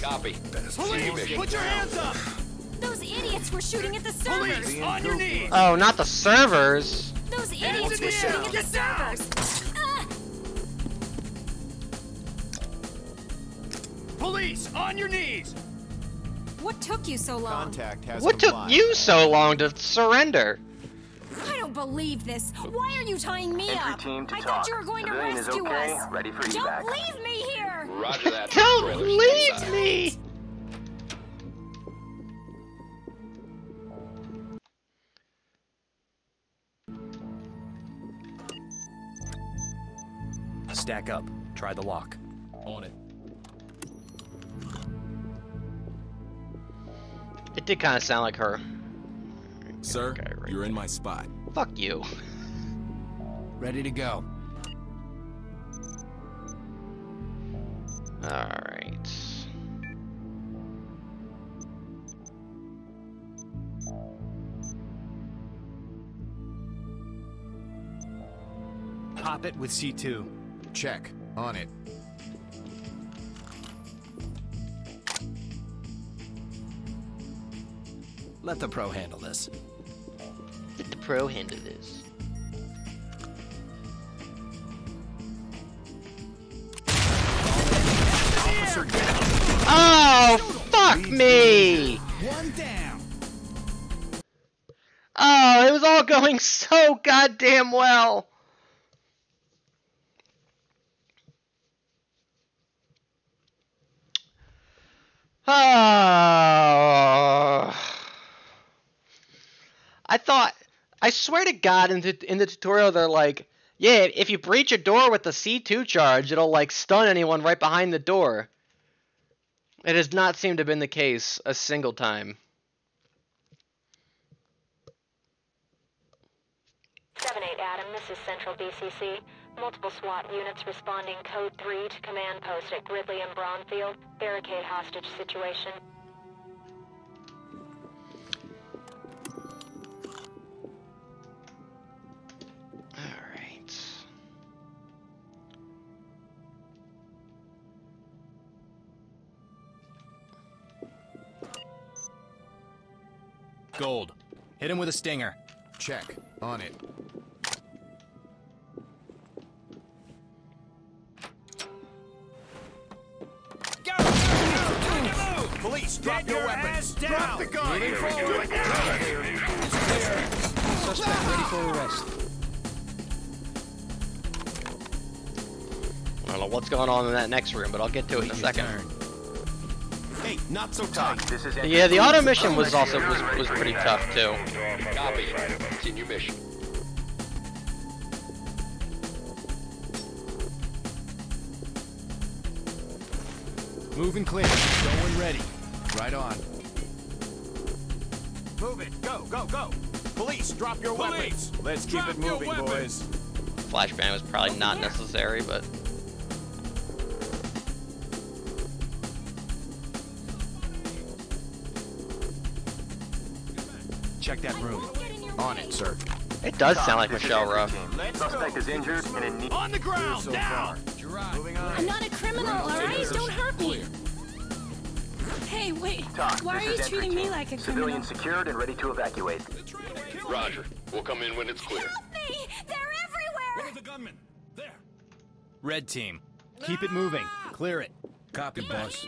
Copy. Police, put your hands up. Those idiots were shooting at the servers. Police, on your knees. Oh, not the servers. Those idiots were shooting at the servers. Ah, Police, on your knees. what took you so long? Contact has What took you so long to surrender? I don't believe this. Why are you tying me Entry up? team to I TOC. thought you were going to Civilian is rescue okay. us. Ready for Don't evac. leave me here. Roger that. Don't leave me! Stack up. Try the lock. On it. It did kind of sound like her. Sir, Okay, right you're in my spot. Fuck you. Ready to go. Alright. Pop it with C2. Check. On it. Let the pro handle this. Let the pro handle this. Oh, fuck me! One down. Oh, it was all going so goddamn well. Oh. I thought, I swear to God, in the, in the tutorial, they're like, yeah, if you breach a door with the C2 charge, it'll like stun anyone right behind the door. It has not seemed to have been the case a single time. Seven eight Adam, this is Central BCC. Multiple SWAT units responding code 3 to command post at Gridley and Braunfield. Barricade hostage situation. Gold. Hit him with a stinger. Check. On it. Go, go, go, go. Police, drop Get your, your weapons. ass down. Drop the gun. Moving forward. Suspect ready for arrest. I don't know what's going on in that next room, but I'll get to it in a second. Hey, not so TOC, tight. this is entry Yeah, the auto mission was also was, was pretty tough too. Copy. Continue mission. Moving clear. Going ready. Right on. Move it. Go, go, go. Police, drop your Police, weapons. Let's keep it moving, weapons. boys. Flashbang was probably not oh, necessary, but sir. it does sound like Michelle entry Ruff. Suspect is injured and in need. On the ground, So now. far. I'm not a criminal, all right? Don't hurt me. Hey, wait. TOC, Why this are you is entry treating me like a criminal? Civilian secured and ready to evacuate. Roger. We'll come in when it's clear. Help me! They're everywhere! the gunman. There. Red team. Keep it moving. Ah! Clear it. Copy, boss.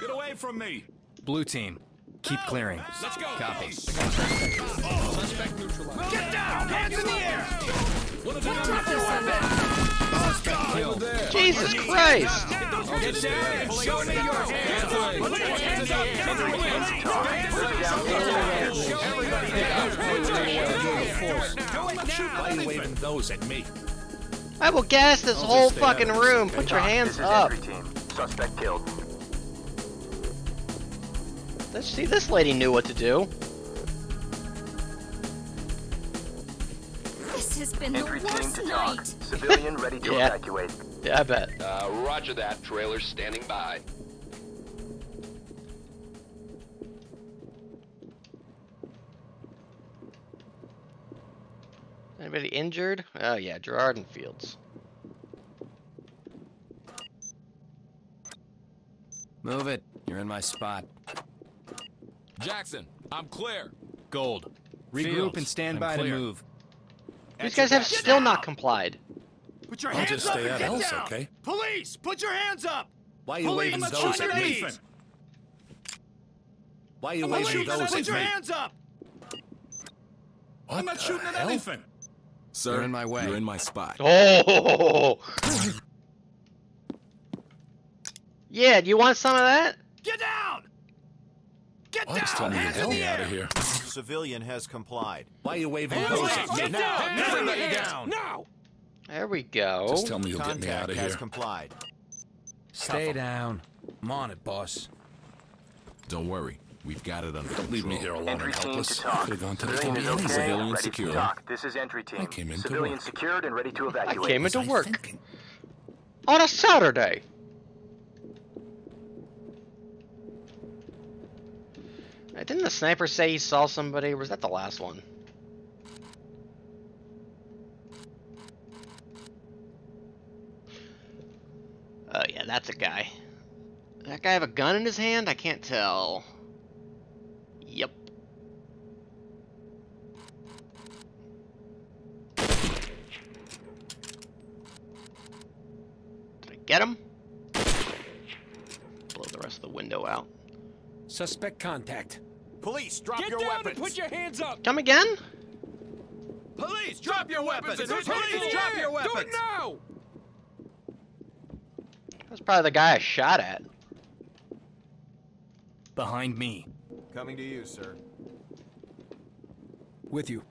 Get away from me. Blue team. Keep clearing. Let's go. Copy. Suspect neutralized. Get down! Hands in the air! What is it? Jesus Christ! Get down! Show me your hands! Put your hands up! Why are you waving those at me? I will gas this whole just stay out fucking room. Put your hands up. Suspect killed. Let's see, this lady knew what to do. This has been the Entry team worst to night. TOC. Civilian ready to Yeah. evacuate. Yeah, I bet. Uh, roger that. Trailer standing by. Anybody injured? Oh yeah, Gerard and Fields. Move it. You're in my spot. Jackson, I'm clear. Gold. Regroup Fields, and stand I'm by clear. to move. These guys have still not complied. Put your I'll hands just up stay and out get of this, down! okay? Police, put your hands up! Why are you Police, waving I'm those not at me? Why are you I'm not waving shooting at those Put at your hands up! What I'm not the shooting at anything. Sir, You're in my way. You're in my spot. Oh! yeah, do you want some of that? Get down! Get What? Just down! tell me to Hands get in me the out of here. Civilian has complied. Why are you waving Hands those up! at me? Get down! Everybody Hands down. Now! There we go. Just tell me you'll get me out of here. complied. Stay down. I'm on it, boss. Don't worry. We've got it under Don't leave me here alone Entry and helpless. to TOC. Could've gone to the Civilian is police. okay. Civilian ready secure. TOC. This is entry team. came in to Civilian work. secured and ready to evacuate. I came into work on a Saturday. Didn't the sniper say he saw somebody? Was that the last one? Oh yeah, that's a guy. That guy have a gun in his hand? I can't tell. Yep. Did I get him? Blow the rest of the window out. Suspect contact. Police, drop Get your down weapons! and put your hands up. Come again? Police, drop your weapons! Put your Police, the drop air. your Do it now. That's probably the guy I shot at. Behind me. Coming to you, sir. With you.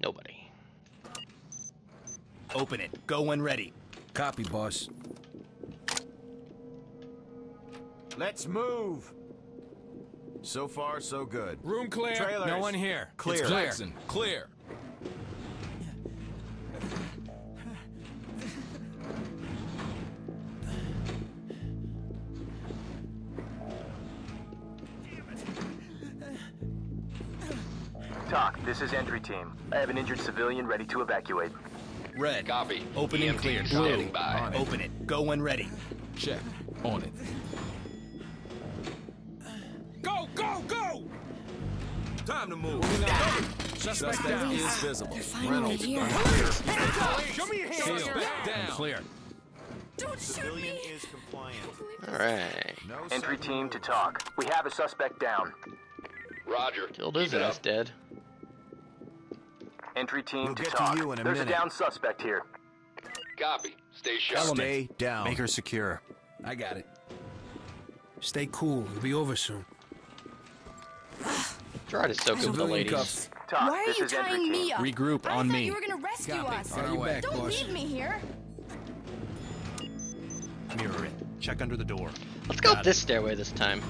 Nobody. Open it. Go when ready. Copy, boss. Let's move! So far, so good. Room clear. Trailers. No one here. Clear. It's clear. Jackson, clear. TOC. This is entry team. I have an injured civilian ready to evacuate. Red. Copy. Open and clear. standing by. Open it. Go when ready. Check. On it. Go, go, go. Time to move. Suspect down. is visible. They're finally here. Show me your hands. Suspect down. Clear. Don't shoot Civilian me. is compliant. Alright. No Entry team to TOC. We have a suspect down. Roger. Killed his it ass dead. Entry team We'll to get to you in a There's minute. a down suspect here. Copy. Stay sharp. Stay down. Make her secure. I got it. Stay cool. It'll be over soon. Gerard is so good with the ladies. cuffs. TOC. Why are this you tying me up? Regroup I on me. you were gonna rescue Copy. us. On our way. Don't boss. leave me here. Mirror it. Check under the door. Let's go up this stairway this time.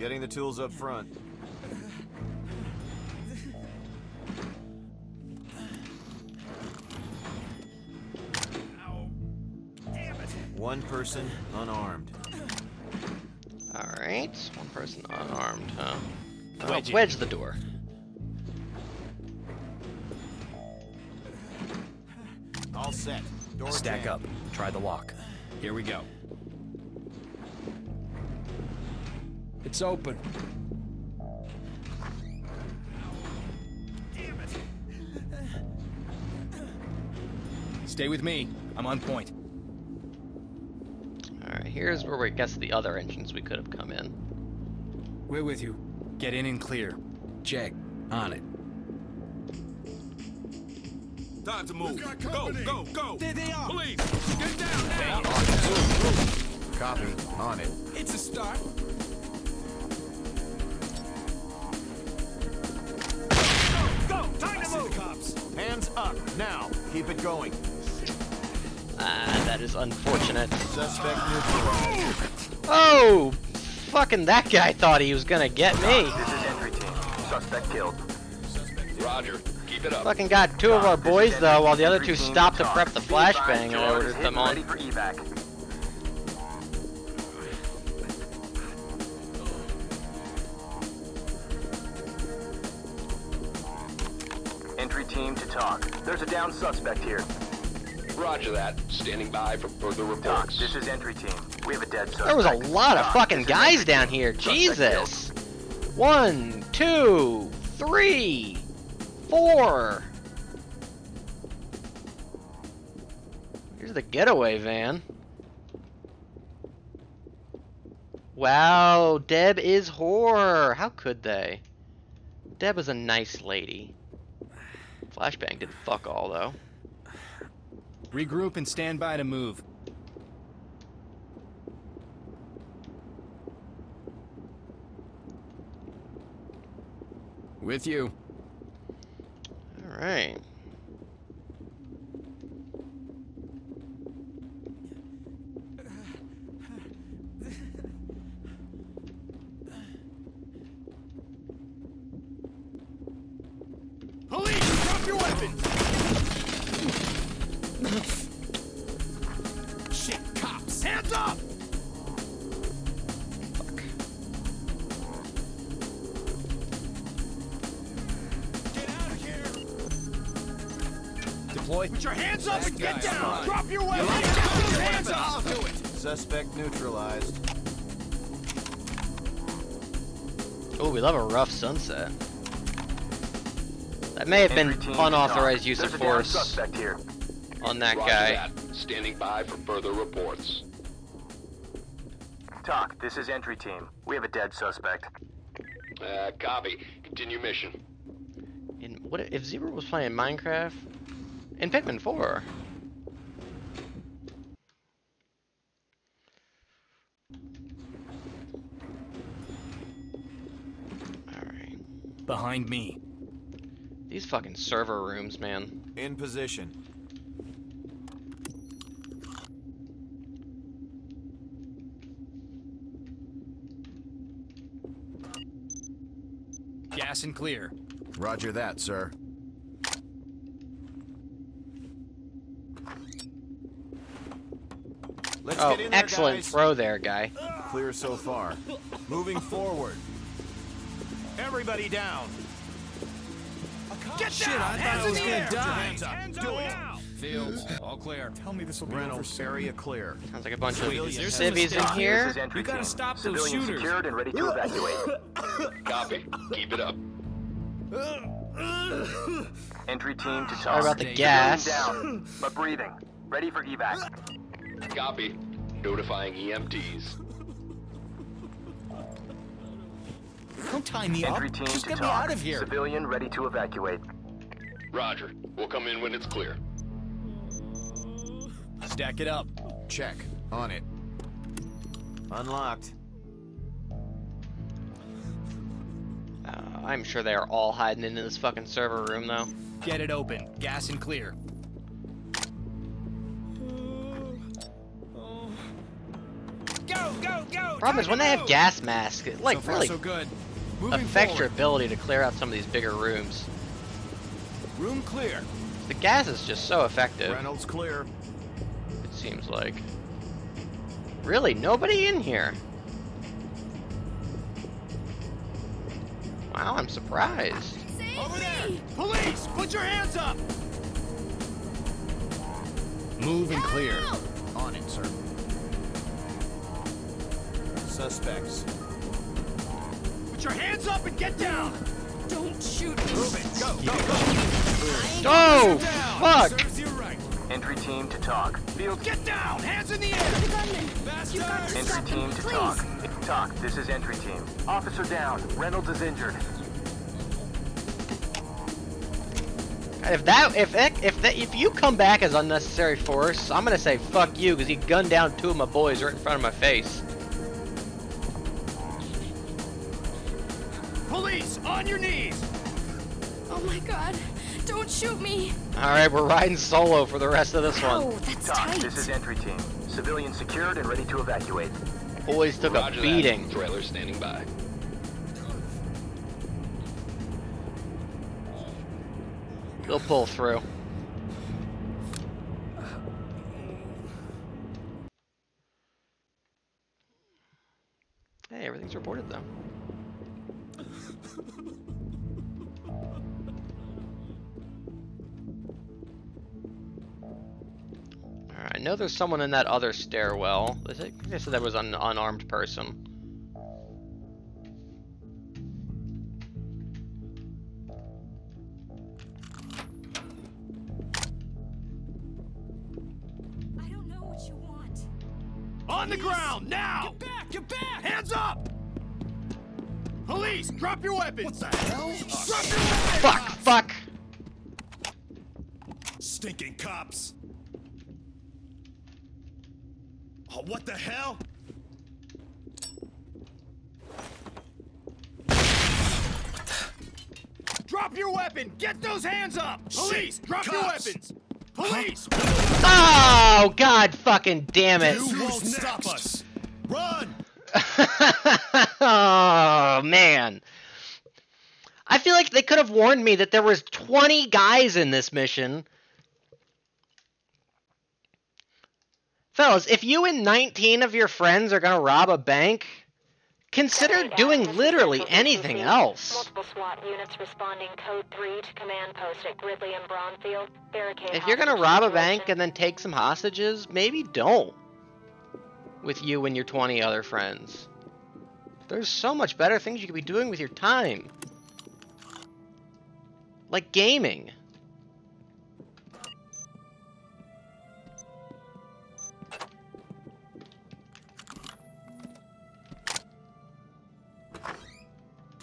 Getting the tools up front. One person unarmed. Alright. One person unarmed, huh? Oh, Wedge wedge the door. All set. Door Stack jammed. up. Try the lock. Here we go. It's open. Stay with me. I'm on point. Alright, here's where we guess the other entrance we could have come in. We're with you. Get in and clear. Check. On it. Time to move. Go, go, go. There they are. Police, get down now. Copy. On it. It's a start. Go! Time to move! Cops. Hands up. Now. Keep it going. That is unfortunate. Suspect neutralized. Oh! Fucking that guy thought he was gonna get me. This is entry team. Suspect killed. Roger. Keep it up. Fucking got two of our boys though, while the other two stopped to prep the Be advised, flashbang and I Gerard is ordered them on. Ready for evac. Entry team to TOC. There's a down suspect here. Roger that. Standing by for further TOC. reports. This is entry team. We have a dead suspect. There was a lot of TOC. fucking guys down here. Jesus. One, two, three, four. Here's the getaway van. Wow, Deb is whore. How could they? Deb is a nice lady. Flashbang did fuck all though. Regroup and stand by to move. With you. All right. Police, drop your weapons. Hands up. Fuck. Get out of here. Deploy. Put your hands up and get down. fine. Drop your weapons. Drop your hands up. I'll do it. Suspect neutralized. Oh, we love a rough sunset. That may have been Entry team to unauthorized use There's of force here. on that Roger guy. that. Standing by for further reports. TOC. This is entry team. We have a dead suspect. Uh, copy. Continue mission. In, what if Zebra was playing Minecraft? In Pikmin 4. Alright. Behind me. These fucking server rooms, man. In position. Gas and clear. Roger that, sir. Let's Oh, get in there, excellent guys. throw there, guy. Clear so far. Moving forward. Everybody down. Get Shit, down. I thought hands I was gonna die. Hands up. Hands Do it. now. Fields, all clear. Tell me this will be over Reynolds, soon. area clear. Sounds like a bunch of Civilians, there's civvies in here. This here. is We gotta team. stop those Civilians shooters. secured and ready to evacuate. Copy. Keep it up. Entry team to TOC. Sorry about the Civilian gas. down, but breathing. Ready for evac. Copy. Notifying EMTs. Don't tie me Entry up. team Just to get TOC. me out of here. Civilian ready to evacuate. Roger. We'll come in when it's clear. Stack it up. Check. On it. Unlocked. Uh, I'm sure they are all hiding in this fucking server room, though. Get it open. Gas and clear. Go, go, go. Problem is, when they have gas masks, it like so far, really so good. Moving affects your ability to clear out some of these bigger rooms. Room clear. The gas is just so effective, Reynolds clear. It seems like. Really, nobody in here. Wow, I'm surprised. Over there. Police, put your hands up. Move and clear. On it, sir. Suspects. Put your hands up and get down. Don't shoot me. Move it. Go, go, go. Oh, Down. fuck! Serves you right. Entry team to TOC. Field. Get down! Hands in the air! The gunman! You've got Entry stop team him, to please! TOC. TOC, this is entry team. Officer down. Reynolds is injured. If that, if that, if that, if you come back as unnecessary force, I'm gonna say fuck you because you gunned down two of my boys right in front of my face. Police, on your knees! Oh my god. Don't shoot me. All right, we're riding solo for the rest of this Oh, one. that's TOC, tight. this is entry team. Civilian secured and ready to evacuate. Boys took Roger a that. beating. Trailer standing by. They'll pull through. Hey, everything's reported though. I know there's someone in that other stairwell. I think they said that was an unarmed person. I don't know what you want. On the ground, now! Get back! Get back! Hands up! Police, drop your weapons! What the hell? Drop your weapons! Fuck! Fuck! Stinking cops! Oh, what the hell? Drop your weapon! Get those hands up! Police, drop your weapons! Police! Oh, god fucking damn it! You won't stop us! Run! oh man. I feel like they could have warned me that there was 20 guys in this mission. Fellas, if you and 19 of your friends are going to rob a bank, consider doing literally anything else. Multiple SWAT units responding code 3 to command post at Gridley and Braunfield. Barricade If you're going to rob a bank and then take some hostages, maybe don't. With you and your 20 other friends. There's so much better things you could be doing with your time. Like gaming.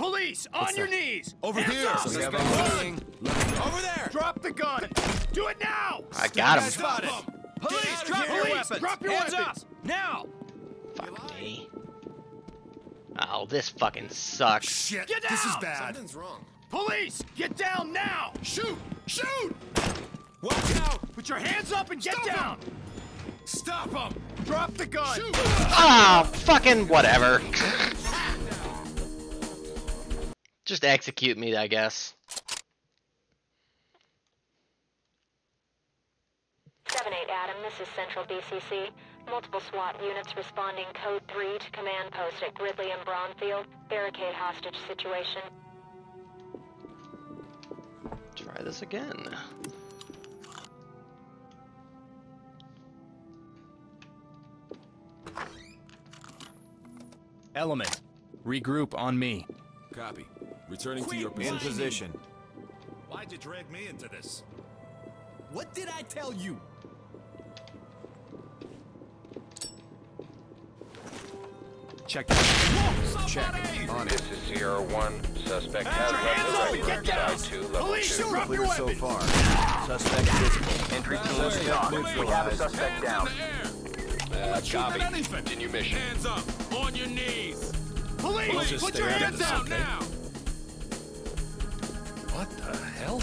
Police, on your knees! Over Hands here. up! We have a Over there. Drop the gun! Do it now! I got him. Stop him! Police, drop your weapons! Drop your Hands weapons! Now! Fuck me. Oh, this fucking sucks. Shit, Get down! This is bad. Something's wrong. Police, get down now! Shoot! Shoot! Watch out! Put your hands up and get Stop down! Stop him! Drop the gun! Shoot! Oh, fucking whatever. Just execute me, I guess. Seven eight Adam, this is Central BCC. Multiple SWAT units responding code 3 to command post at Gridley and Braunfield. Barricade hostage situation. Try this again. Element. Regroup on me. Copy. Returning to your In position. position. Why'd you drag me into this? What did I tell you? Check. Check. On it. This is Sierra 1. Suspect has Hands up left the get red down! room. Side 2, level Police, 2. drop your so weapons! far. Suspect visible. Entry team to TOC. We have a suspect down. Uh, copy. Continue mission. Hands up. On your knees. Police, just put your hands down okay? now! What the hell?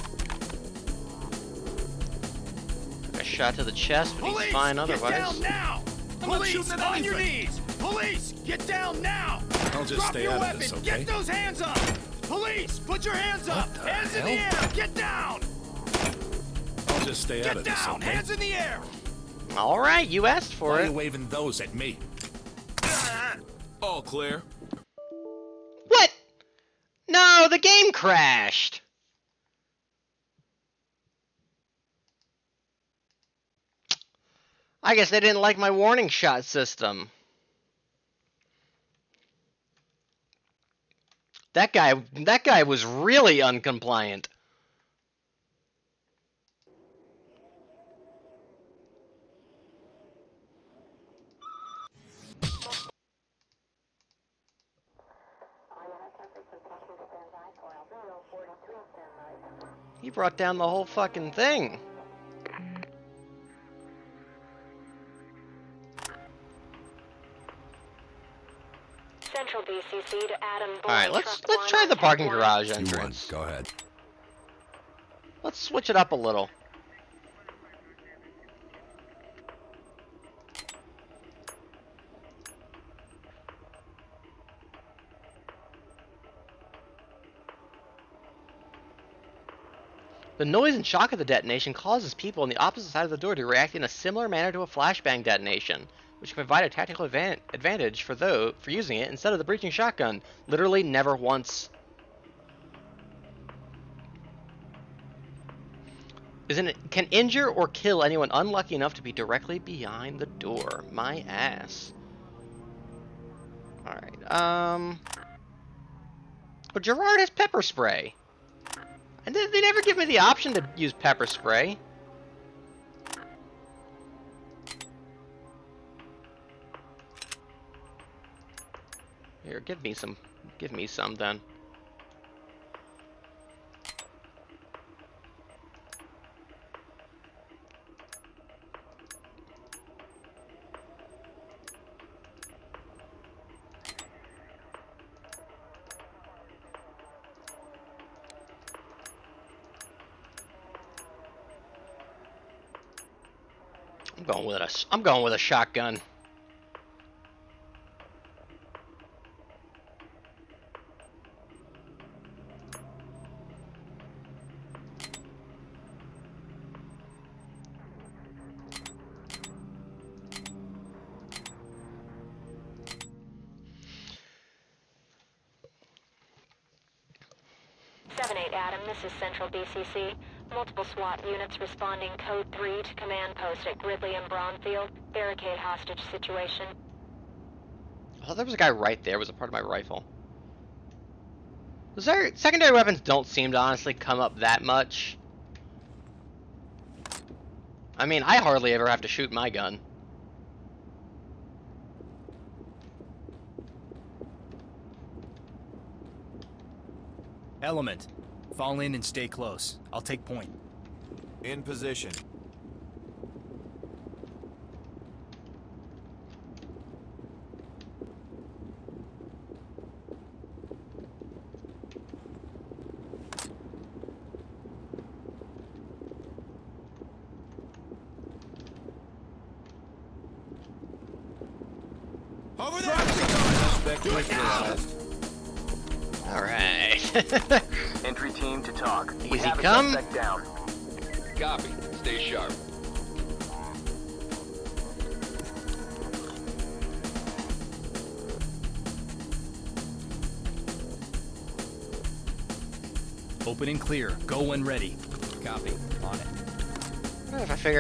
A shot to the chest, but he's Police, fine get otherwise. down now! I'm not Police, shooting at on your knees! Police, get down now! I'll just Drop stay your out weapon! of this, okay? Get those hands up! Police, put your hands up! the Hands in the hell? air! Get down! I'll just stay out Get of this, okay? Get down! Hands in the air! All right, you asked for Why are you waving those at me? All clear. What? No, the game crashed. I guess they didn't like my warning shot system. That guy, that guy was really uncompliant. He brought down the whole fucking thing. Central BCC to Adam All right, let's let's try the parking garage Q1, entrance. go ahead. Let's switch it up a little. The noise and shock of the detonation causes people on the opposite side of the door to react in a similar manner to a flashbang detonation, which can provide a tactical advan- advantage for though for using it instead of the breaching shotgun. Literally never once. Isn't it can injure or kill anyone unlucky enough to be directly behind the door? My ass. Alright, um But Gerard has pepper spray. And they, they never give me the option to use pepper spray. Here, give me some. Give me some then. I'm going with a. I'm going with a shotgun. Is Central BCC. Multiple SWAT units responding code 3 to command post at Gridley and Braunfield. Barricade hostage situation. I thought there was a guy right there. Was a part of my rifle. Was there secondary weapons? Don't seem to honestly come up that much. I mean, I hardly ever have to shoot my gun. Element. Fall in and stay close. I'll take point. In position.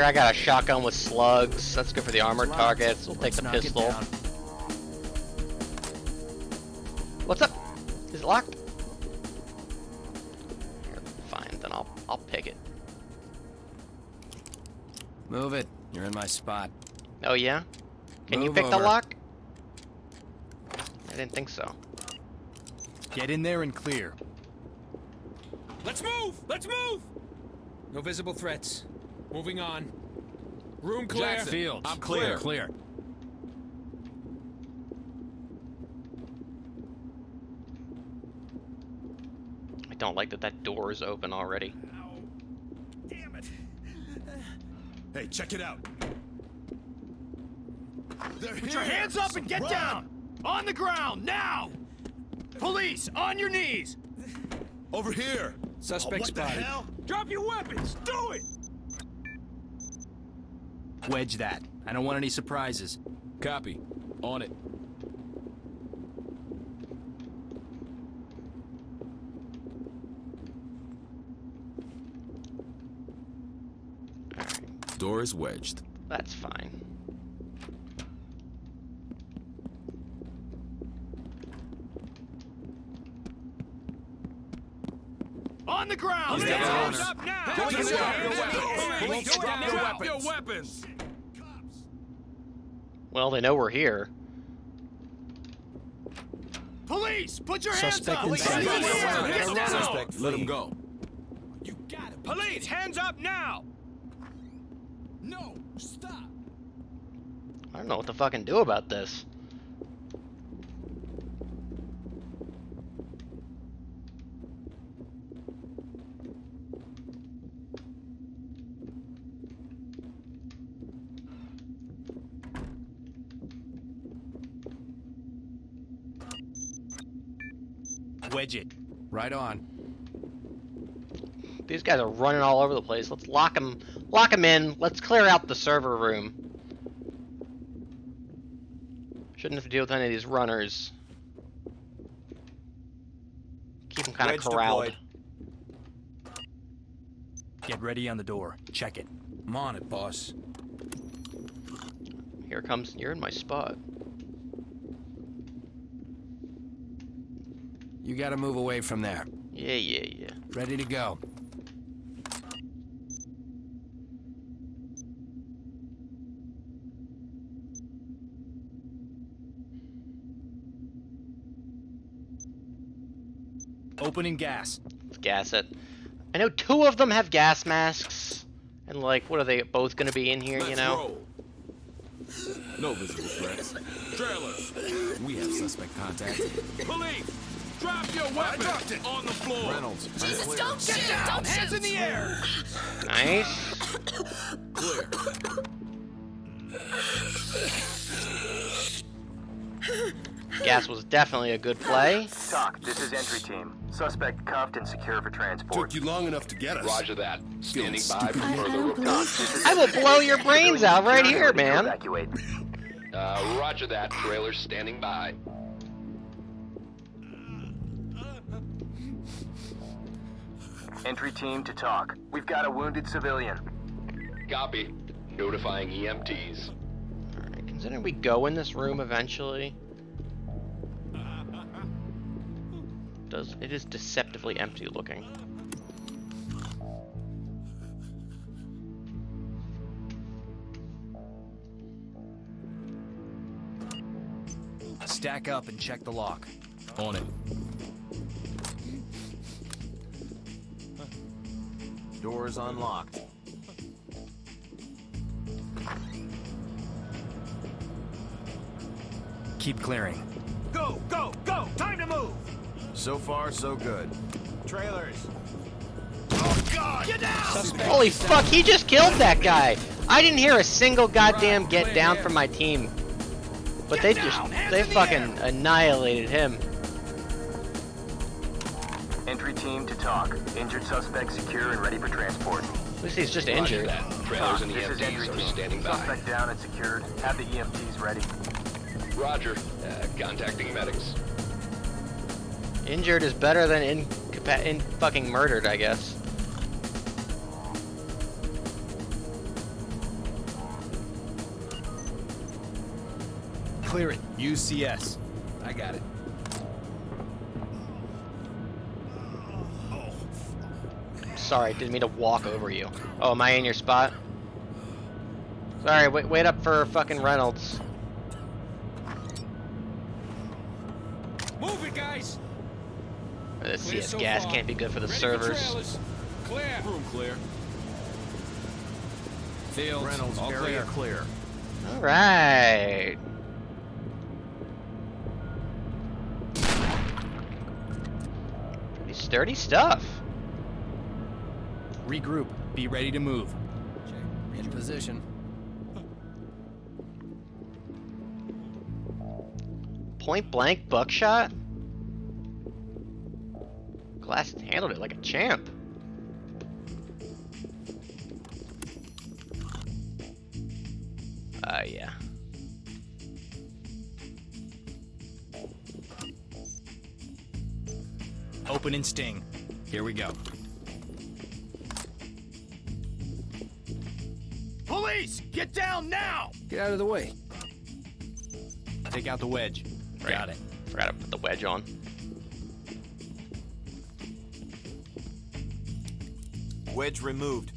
If I got a shotgun with slugs, that's good for the armored targets. We'll take the pistol. What's up? Is it locked? Fine, then I'll I'll pick it. Move it. You're in my spot. Oh yeah? Can you Move pick the lock? I didn't think so. Get in there and clear. Let's move! Let's move! No visible threats. Moving on. Room clear. Jackson, Fields. I'm clear. Clear. I don't like that that door is open already. Damn it. Hey, check it out. They're Put your hands up and get Run. down! On the ground, now! Police, on your knees! Over here. Suspect Oh, what the hell? Drop your weapons! Do it! Wedge that. I don't want any surprises. Copy. On it. Door is wedged. That's fine. On the ground! He's got Hands the up now! Police, Hands drop your weapons. up! Police, Do it drop your now. weapons. Weapons! Well, they know we're here. Police, put your hands Suspect up! inside. Police, Suspect hands up! Suspect, let him go. You gotta be Police, hands up now! No, stop! I don't know what to fucking do about this. Wedge it. Right on. These guys are running all over the place. Let's lock them, lock them in. Let's clear out the server room. Shouldn't have to deal with any of these runners. Keep them kind of corralled. deployed. Get ready on the door. Check it. I'm on it, boss. Here comes. You're in my spot. You gotta move away from there. Yeah, yeah, yeah. Ready to go. Opening gas. Let's gas it. I know two of them have gas masks. And like, what are they both gonna be in here, you Let's know? roll. No visible threats. Trailers. We have suspect contact. Police! Drop your weapon on the floor. Reynolds, Jesus, unclear. don't Get shoot! down! Don't Hands shoot! in the air! Nice. Clear. Gas was definitely a good play. TOC, this is entry team. Suspect cuffed and secure for transport. Took you long enough to get us. Roger that. Standing by for I- I further don't reports. I will blow your brains out right here, man. Evacuate. Uh, roger that. Trailer standing by. Entry team to TOC. We've got a wounded civilian. Copy. Notifying E EMTs. Alright, considering we go in this room eventually. Does it is deceptively empty looking. Stack up and check the lock. On it. Doors unlocked. Keep clearing. Go, go, go! Time to move! So far, so good. Trailers. Oh, God! Get down! Holy fuck, he just killed that guy! I didn't hear a single goddamn get down from my team. But they just, they fucking annihilated him. Entry team to TOC. Injured suspect secure and ready for transport. At least he's just Roger injured. that. Trailers and This EMTs are team. standing by. Suspect down and secured. Have the EMTs ready. Roger. Uh, contacting medics. Injured is better than in, in fucking murdered, I guess. Clear it. UCS. I got it. Sorry, didn't mean to walk over you. Oh, am I in your spot? Sorry, wait, wait up for fucking Reynolds. Move it, guys! The Clear CS so gas far. can't be good for the Ready servers. trailers. Clear. Room clear. Fields, Reynolds, all area clear. All right. Pretty sturdy stuff. Regroup. Be ready to move. In position. Point blank buckshot. Glass handled it like a champ. Uh, yeah. Open and sting. Here we go. Police! Get down now! Get out of the way. Take out the wedge. Got it. Forgot to put the wedge on. Wedge removed.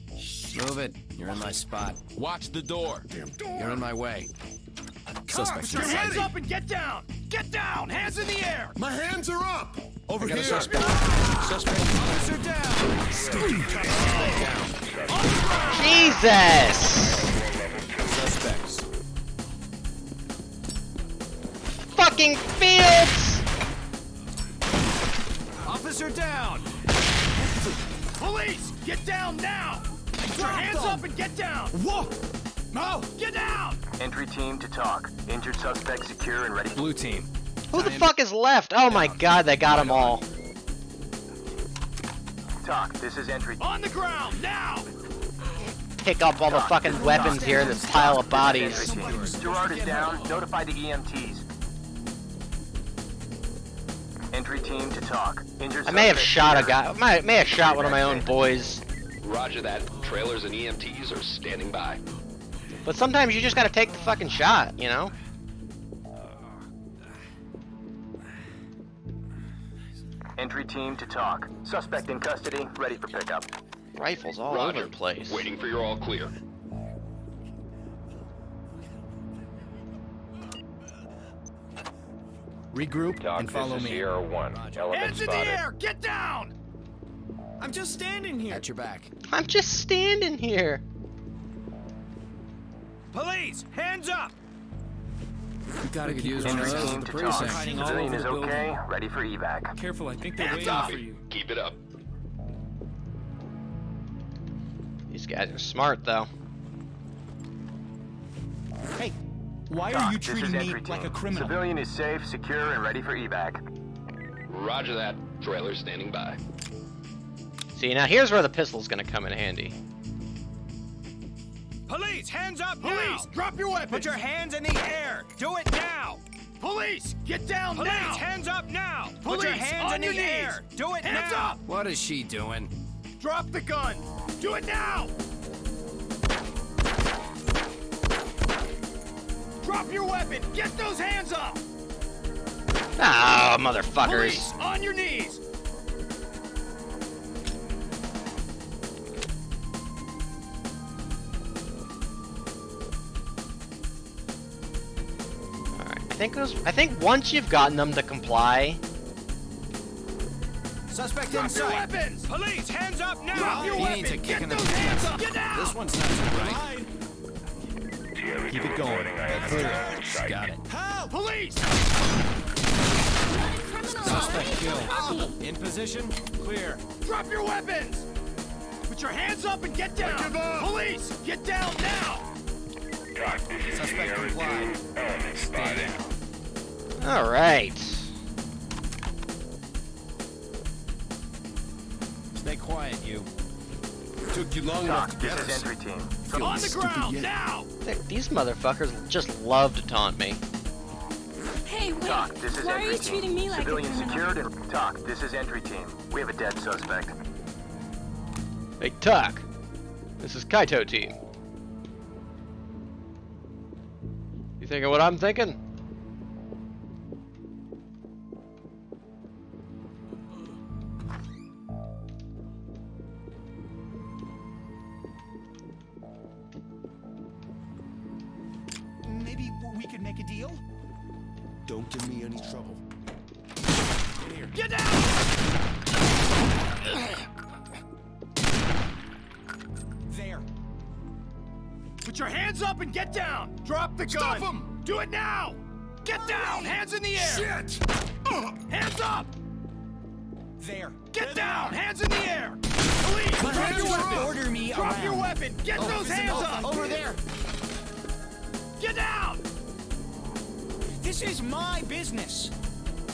Move it. You're in my spot. Watch the door. You're in my way. Suspect Your hands up and get down! Get down! Hands in the air! My hands are up! Over I got a here! suspect. Suspect. Officer down! Jesus! Fucking Fields! Officer down! Police! Get down now! Put your hands up and get down! Whoa! No! Get down! Entry team to talk. Injured suspect secure and ready. Blue team. Who the fuck is left? Oh my god, they got them all. Talk. This is entry. On the ground now! Pick up all the fucking weapons here in this pile of bodies. Gerard is down. Notify the EMTs. Entry team to talk. Injured I may have suspect shot a secure. guy. May, may have shot one of my own boys. Roger that. Trailers and EMTs are standing by. But sometimes you just gotta take the fucking shot, you know? Entry team to talk. Suspect in custody. Ready for pickup. Rifles all Roger. over the place. Waiting for your all clear. Regroup Talk, and follow this is me. Sierra 1. Element Hands in the air! Get down! I'm just standing here. At your back. I'm just standing here. Police! Hands up! You gotta could keep use your one of those on the to precinct. talk. Hiding all Civilian over is the building. okay. Ready for evac. Careful, I think they're Hands waiting up! for you. Keep it up. These guys are smart though. Hey, why Talk, are you treating me entry like a criminal? Civilian is safe, secure, and ready for evac. Roger that. Trailer standing by. See, now here's where the pistol's gonna come in handy. Police! Hands up Police! Drop your weapons! Put your hands in the air! Do it now! Police! Get down Police, now! hands up now! Put your Police, hands on in your the knees. air! Do it Hands now! up! What is she doing? Drop the gun! Do it now! Drop your weapon! Get those hands up! Ah, motherfuckers. Police, on your knees! I think it was, I think once you've gotten them to comply, Suspect Drop in your sight. weapons! Police, hands up now! Drop your your weapons. weapons! Get Get those those hands up! Get down! This one's not so right. Keep it going. Clear. Got it. Help! Police! Suspect killed. In position. Clear. Drop your weapons! Put your hands up and get down! Police, get down now! Doc, this Suspect Sierra complied. 2. Element spotted. all right. Stay quiet, you. Took you long enough Doc, to this get is us. entry team. On the ground, yet. now! They- These motherfuckers just love to taunt me. Hey, wait. Doc, this is Why are entry you team. treating me like a Civilian criminal? secured and Doc, this is entry team. We have a dead suspect. Hey, Tuck. This is Kaito team. You thinking what I'm thinking? We could make a deal? Don't give me any trouble. Get down! There. Put your hands up and get down! Drop the gun! Stop 'em! Do it now! Get down! Hands in the air! Shit! Hands up! There. Get down! Hands in the air! Police, drop your weapon! Order me Drop around. your weapon! Get Oh, those hands up! Over there. Get down! This is my business.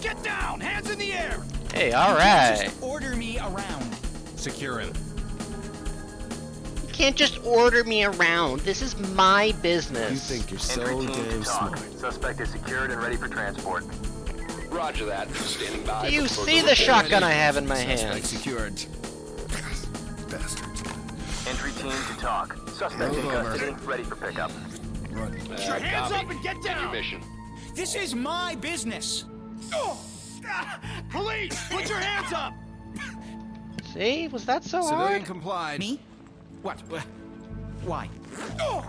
Get down! Hands in the air! Hey, all right. Just order me around. Secure him. You can't just order me around. This is my business. You think you're Entry so team to damn talk. smart. Suspect is secured and ready for transport. Roger that. Standing by. Do you see further the shotgun I have in my Suspect hand? secured. Bastards. Entry team to talk. Suspect in Move over. custody, ready for pickup. Run. Put your Uh, hands copy. up and get End your down! mission. This is my business. Oh! Police, put your hands up! See? Was that so Civilian hard? complied. Me? What? Why?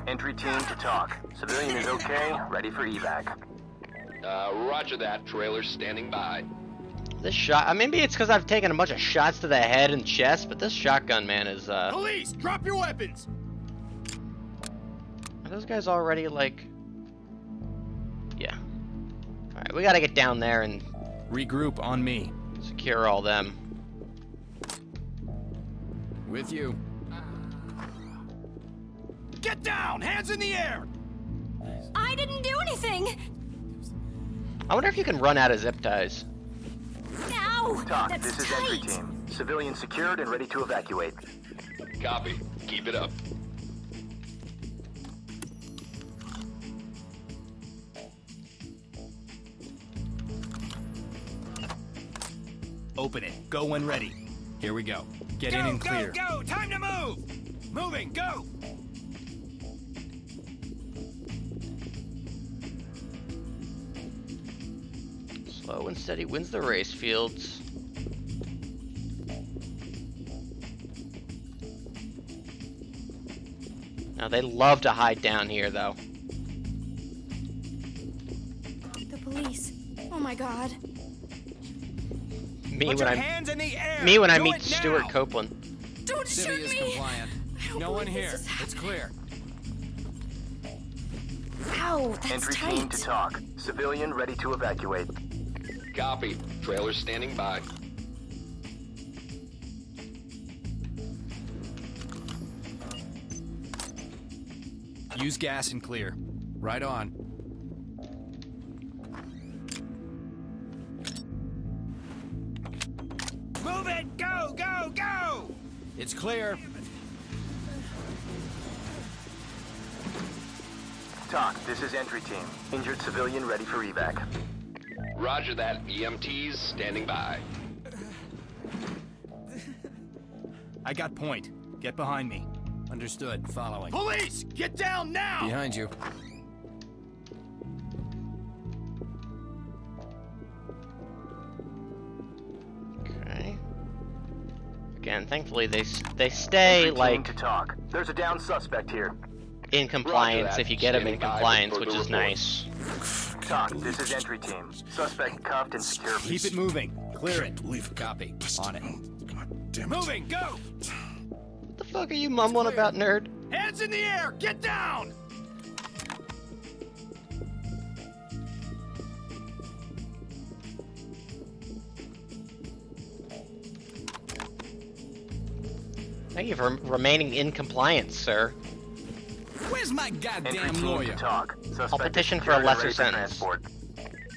Entry team to talk. Civilian is okay, ready for evac. Uh, roger that. Trailer standing by. This shot. Uh, maybe it's because I've taken a bunch of shots to the head and chest, but this shotgun man is. uh... Police, drop your weapons. Are those guys already like? Yeah. All right, we gotta get down there and regroup on me. Secure all them. With you. Get down! Hands in the air! I didn't do anything! I wonder if you can run out of zip ties. Ow! Talk, That's this is tight. entry team. Civilians secured and ready to evacuate. Copy. Keep it up. Open it. Go when ready. Here we go. Get go, in and clear. go, clear. go! Time to move! Moving, go! Slow and steady wins the race, Fields. Now they love to hide down here, though. The police. Oh my god. Me Put when I hands in the air! me when I meet Stewart now! Copeland. Don't City shoot is me! compliant. No one here. this It's clear. Ow, that's Entry tight. team to talk. Civilian ready to evacuate. Copy. Trailer standing by. Use gas and clear. Right on. Move it! Go, go, go! It's clear. Talk, this is entry team. Injured civilian ready for evac. Roger that. EMTs standing by. I got point. Get behind me. Understood. Following. Police, get down now! Behind you. Again, thankfully they they stay like to talk. There's a down suspect here. in compliance if you get them in compliance, which is report. nice. Talk, this is entry team. Suspect cuffed and secure. Keep it moving. Clear it. Leave Copy. On it. Moving, go! What the fuck are you mumbling about, nerd? Hands in the air! Get down! Thank you for remaining in compliance, sir. Where's my goddamn lawyer? talk. I'll petition for a lesser sentence. Transport.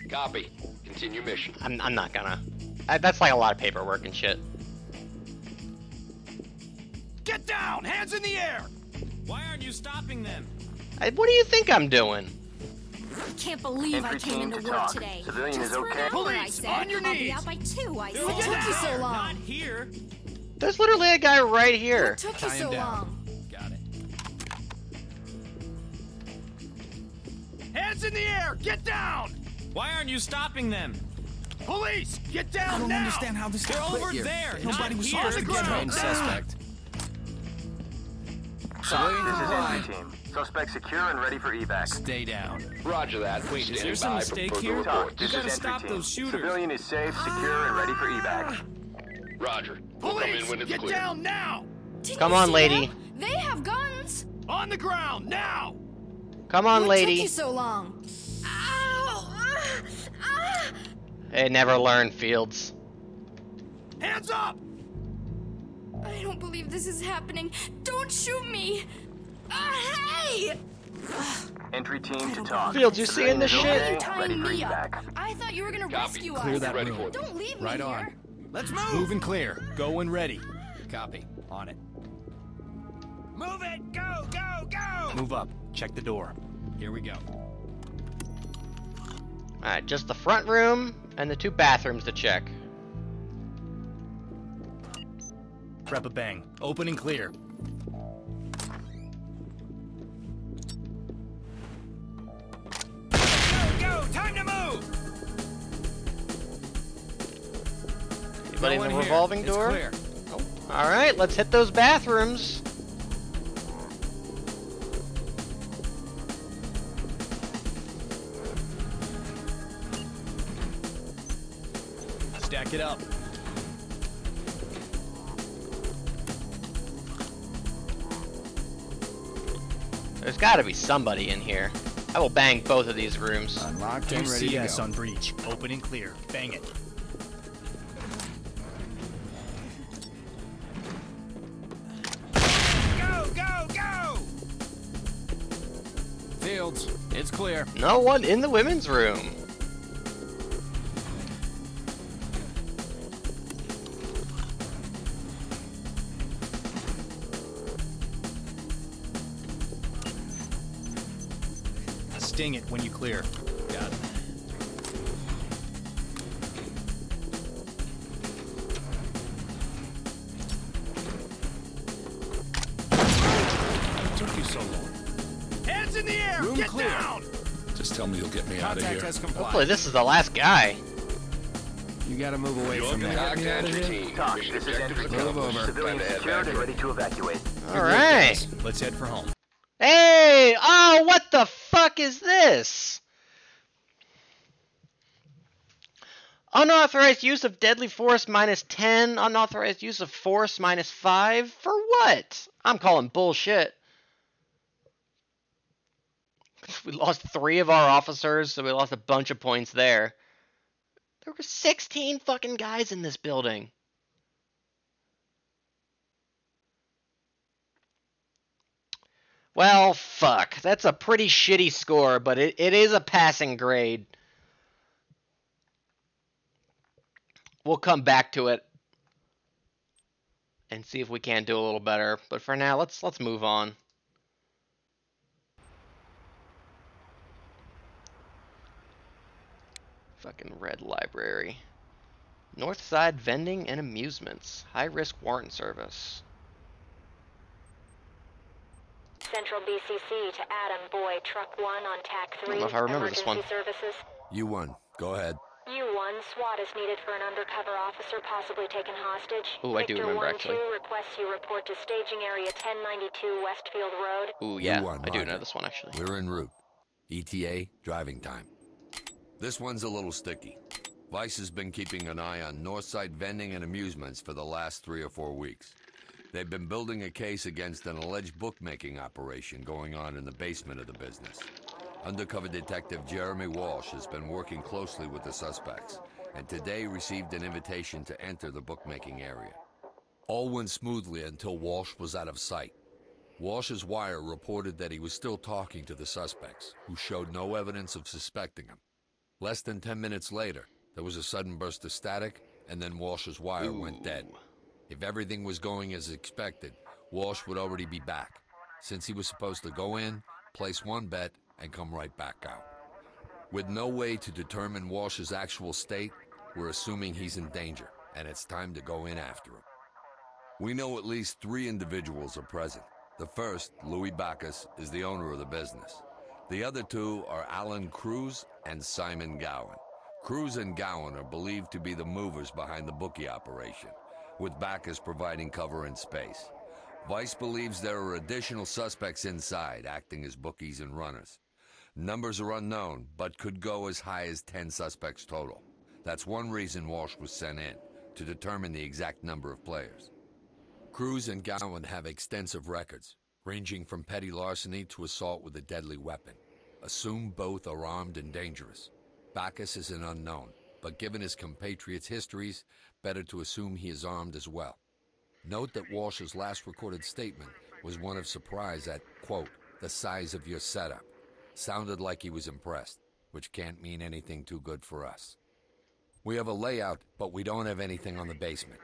Copy. Continue mission. I'm, I'm not gonna. I, that's like a lot of paperwork and shit. Get down! Hands in the air! Why aren't you stopping them? I, what do you think I'm doing? I can't believe I came into to work talk. today. Civilian Just is for an okay. hour, I Police, said. on your I'll be out by two, I said. Get What took you so long? Not here. There's literally a guy right here. What took you Tie him so down. long? Got it. Hands in the air! Get down! Why aren't you stopping them? Police, get down I don't now! understand how this They're over here. there. Nobody was here. on the ground. Trained suspect. Talk, this is ah! entry team. Suspect secure and ready for evac. Stay down. Roger that. Wait, is standing there some by mistake here? report. Talk, this You gotta entry stop team. those shooters. Civilian is safe, secure, and ready for evac. Ah! Roger. We'll come in Police, when it's get clear. down now! Didn't Come on, lady. them? They have guns. On the ground, now! Come on, what lady. took you so long? Ow! Ah! They never learn, Fields. Hands up! I don't believe this is happening. Don't shoot me. Ah, hey! Entry team to talk. Fields, you seeing Civilian this shit? Why are you tying ready for me up? I thought you were gonna Copy. rescue Clear us. that room. Don't leave me Right here. on. Let's move! Move and clear. Go when ready. Copy. On it. Move it! Go, go, go! Move up. Check the door. Here we go. Alright, just the front room and the two bathrooms to check. Prep a bang. Open and clear. Go, go! Time to move! Anybody No in the one here. door? clear. Alright, let's hit those bathrooms. Stack it up. There's gotta be somebody in here. I will bang both of these rooms. Unlocked and ready to go. on breach. Open and clear. Bang it. Fields, it's clear. No one in the women's room. Sting it when you clear. Just tell me you'll get me out of here. Hopefully this is the last guy. You gotta move away from Talk that. to entry team. This is objective entry team. accomplished. Civilians Time to head secured and to ready to evacuate. Alright. Let's head for home. Hey! Oh, what the fuck is this? Unauthorized use of deadly force minus 10. Unauthorized use of force minus 5. For what? I'm calling bullshit. We lost three of our officers, so we lost a bunch of points there. There were 16 fucking guys in this building. Well, fuck. That's a pretty shitty score, but it, it is a passing grade. We'll come back to it and see if we can do a little better. But for now, let's let's move on. Fucking red library. Northside vending and amusements. High risk warrant service. Central BCC to Adam Boy, Truck 1 on TAC 3. don't know if I remember this Emergency one. Services. You won. Go ahead. U1, SWAT is needed for an undercover officer possibly taken hostage. Ooh, I do Victor remember, 1 actually. 2 requests you report to staging area 1092 Westfield Road. Ooh, You yeah, won, I do know this one actually. We're en route. ETA, driving time. This one's a little sticky. Vice has been keeping an eye on Northside vending and amusements for the last three or four weeks. They've been building a case against an alleged bookmaking operation going on in the basement of the business. Undercover detective Jeremy Walsh has been working closely with the suspects, and today received an invitation to enter the bookmaking area. All went smoothly until Walsh was out of sight. Walsh's wire reported that he was still talking to the suspects, who showed no evidence of suspecting him. Less than 10 minutes later, there was a sudden burst of static, and then Walsh's wire went dead. If everything was going as expected, Walsh would already be back, since he was supposed to go in, place one bet, and come right back out. With no way to determine Walsh's actual state, we're assuming he's in danger, and it's time to go in after him. We know at least three individuals are present. The first, Louis Bacchus, is the owner of the business. The other two are Alan Cruz and Simon Gowan. Cruz and Gowan are believed to be the movers behind the bookie operation, with Bacchus providing cover and space. Vice believes there are additional suspects inside, acting as bookies and runners. Numbers are unknown, but could go as high as 10 suspects total. That's one reason Walsh was sent in, to determine the exact number of players. Cruz and Gowan have extensive records, ranging from petty larceny to assault with a deadly weapon. Assume both are armed and dangerous. Bacchus is an unknown, but given his compatriots' histories, better to assume he is armed as well. Note that Walsh's last recorded statement was one of surprise at, quote, the size of your setup. Sounded like he was impressed, which can't mean anything too good for us. We have a layout, but we don't have anything on the basement.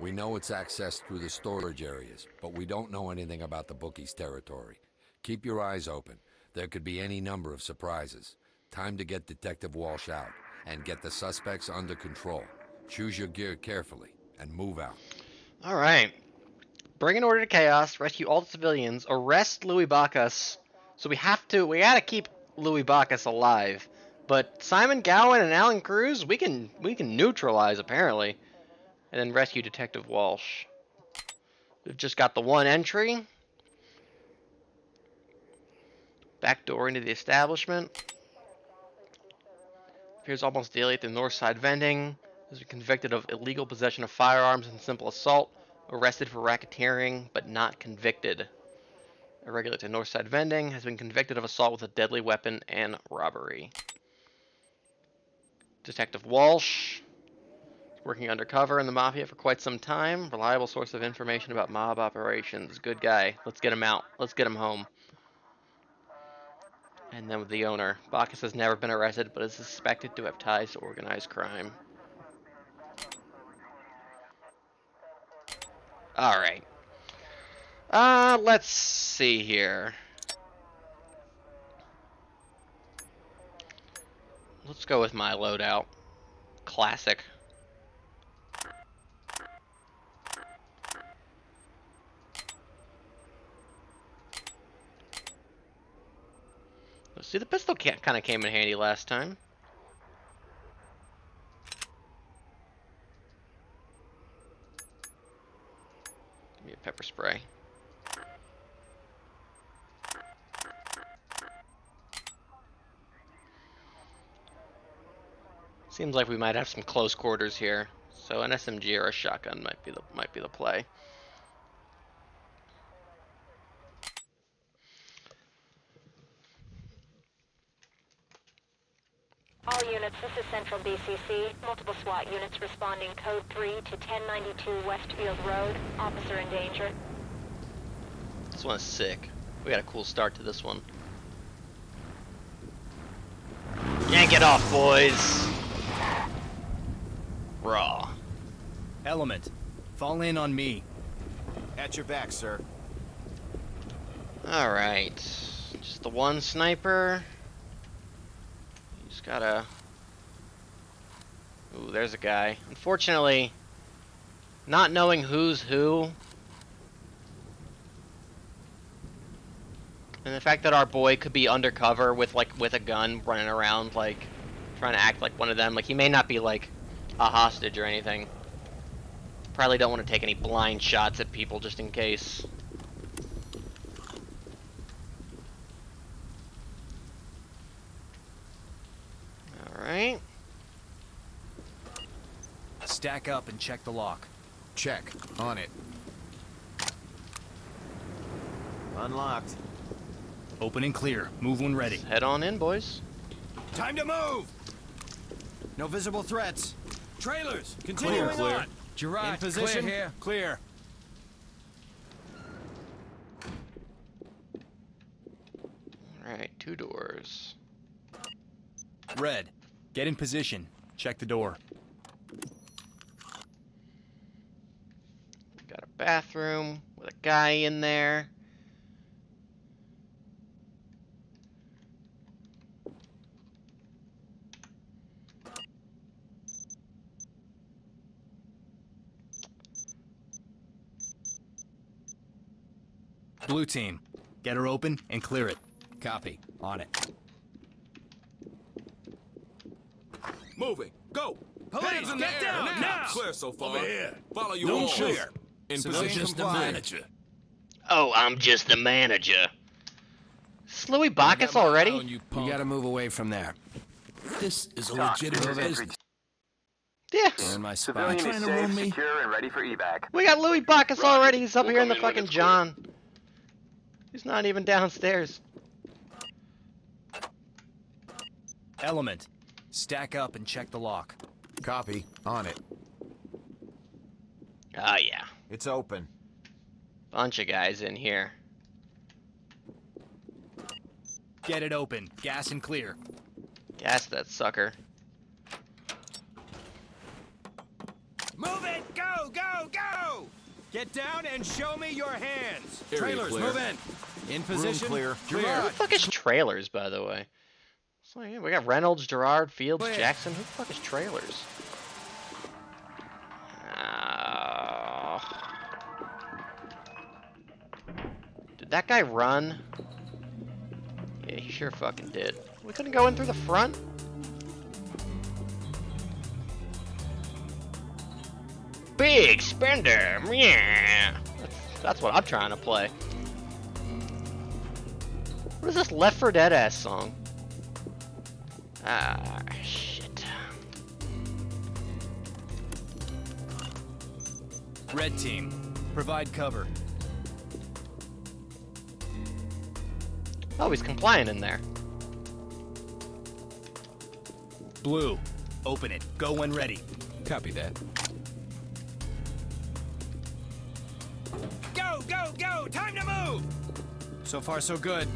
We know it's accessed through the storage areas, but we don't know anything about the bookie's territory. Keep your eyes open. There could be any number of surprises. Time to get Detective Walsh out and get the suspects under control. Choose your gear carefully and move out. All right. Bring an order to chaos, rescue all the civilians, arrest Louis Bacchus. So we have to, we gotta keep Louis Bacchus alive. But Simon Gowan and Alan Cruz, we can, we can neutralize apparently, and then rescue Detective Walsh. We've just got the one entry. Back door into the establishment. Appears almost daily at the north side vending. Has been convicted of illegal possession of firearms and simple assault. Arrested for racketeering, but not convicted. Irregular to Northside Vending. Has been convicted of assault with a deadly weapon and robbery. Detective Walsh. Working undercover in the Mafia for quite some time. Reliable source of information about mob operations. Good guy. Let's get him out. Let's get him home. And then with the owner. Bacchus has never been arrested, but is suspected to have ties to organized crime. Alright. Uh, let's see here. Let's go with my loadout. Classic. See, the pistol kind of came in handy last time. Give me a pepper spray. Seems like we might have some close quarters here, so an SMG or a shotgun might be the might be the play. All units, this is Central Multiple SWAT units responding code 3 to 1092 Westfield Road. Officer in danger. This one is sick. We got a cool start to this one. Yank it off, boys! Raw. Element, fall in on me. At your back, sir. Alright. Just the one sniper. You just gotta... Ooh, there's a guy. Unfortunately, not knowing who's who, and the fact that our boy could be undercover with like with a gun running around like trying to act like one of them, like he may not be like a hostage or anything. Probably don't want to take any blind shots at people just in case. Alright. Stack up and check the lock. Check. On it. Unlocked. Open and clear. Move when ready. Head on in, boys. Time to move! No visible threats. Trailers, continuing clear. on. Gerard, In position. clear here. Clear. Alright, two doors. Red, get in position. Check the door. Got a bathroom with a guy in there. Blue team, get her open and clear it. Copy. On it. Moving. Go. Police, Hands in get the air down, now. now. Clear so far. Over here. Follow you No all. shit. Clear. In Civilian position. just a comply. manager. Oh, I'm just the manager. Is Louis Bacchus I got my eye already? you, You gotta move away from there. This is a Talk, this legitimate is business. Yeah. Earn my spot. Civilian trying is to safe, ruin me? secure, and ready for evac. We got Louis Bacchus Roger. already. He's up We'll here in the in fucking it's clear. John. He's not even downstairs. Element, stack up and check the lock. Copy. On it. Ah, yeah. It's open. Bunch of guys in here. Get it open. Gas and clear. Gas that sucker. Move it! Go, go, go! Get down and show me your hands. Area Trailers, clear. move in. In position. clear. clear. Who the fuck is trailers, by the way? It's like, yeah, we got Reynolds, Gerard, Fields, Clear. Jackson. Who the fuck is trailers? Did that guy run? Yeah, he sure fucking did. We couldn't go in through the front? Big spender, yeah. That's, that's what I'm trying to play. What is this Left 4 Dead ass song? Ah, shit. Red team, provide cover. Oh, he's compliant in there. Blue, open it. Go when ready. Copy that. Go, go, go! Time to move! So far, so good.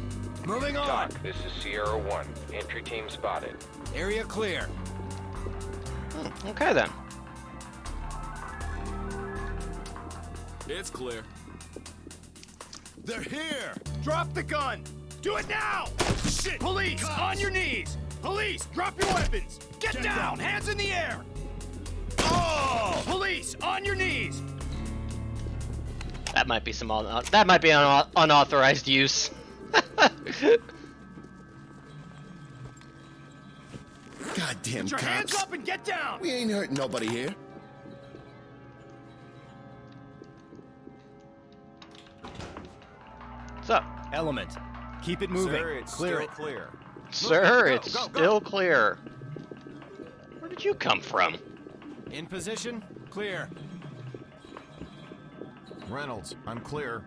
Moving on! Talk, this is Sierra 1. Entry team spotted. Area clear. Hmm, okay then. It's clear. They're here! Drop the gun! Do it now! Shit! Police, on your knees! Police, drop your weapons! Get, down! Hands in the air! Oh! Police, on your knees! That might be some un- that might be un- unauthorized use. Goddamn Put your hands up and get down! We ain't hurting nobody here. What's up? Element. Keep it moving. Sir, it's clear still it. clear. Sir, Go, it's go, go. still clear. Where did you come from? In position, clear. Reynolds, I'm clear.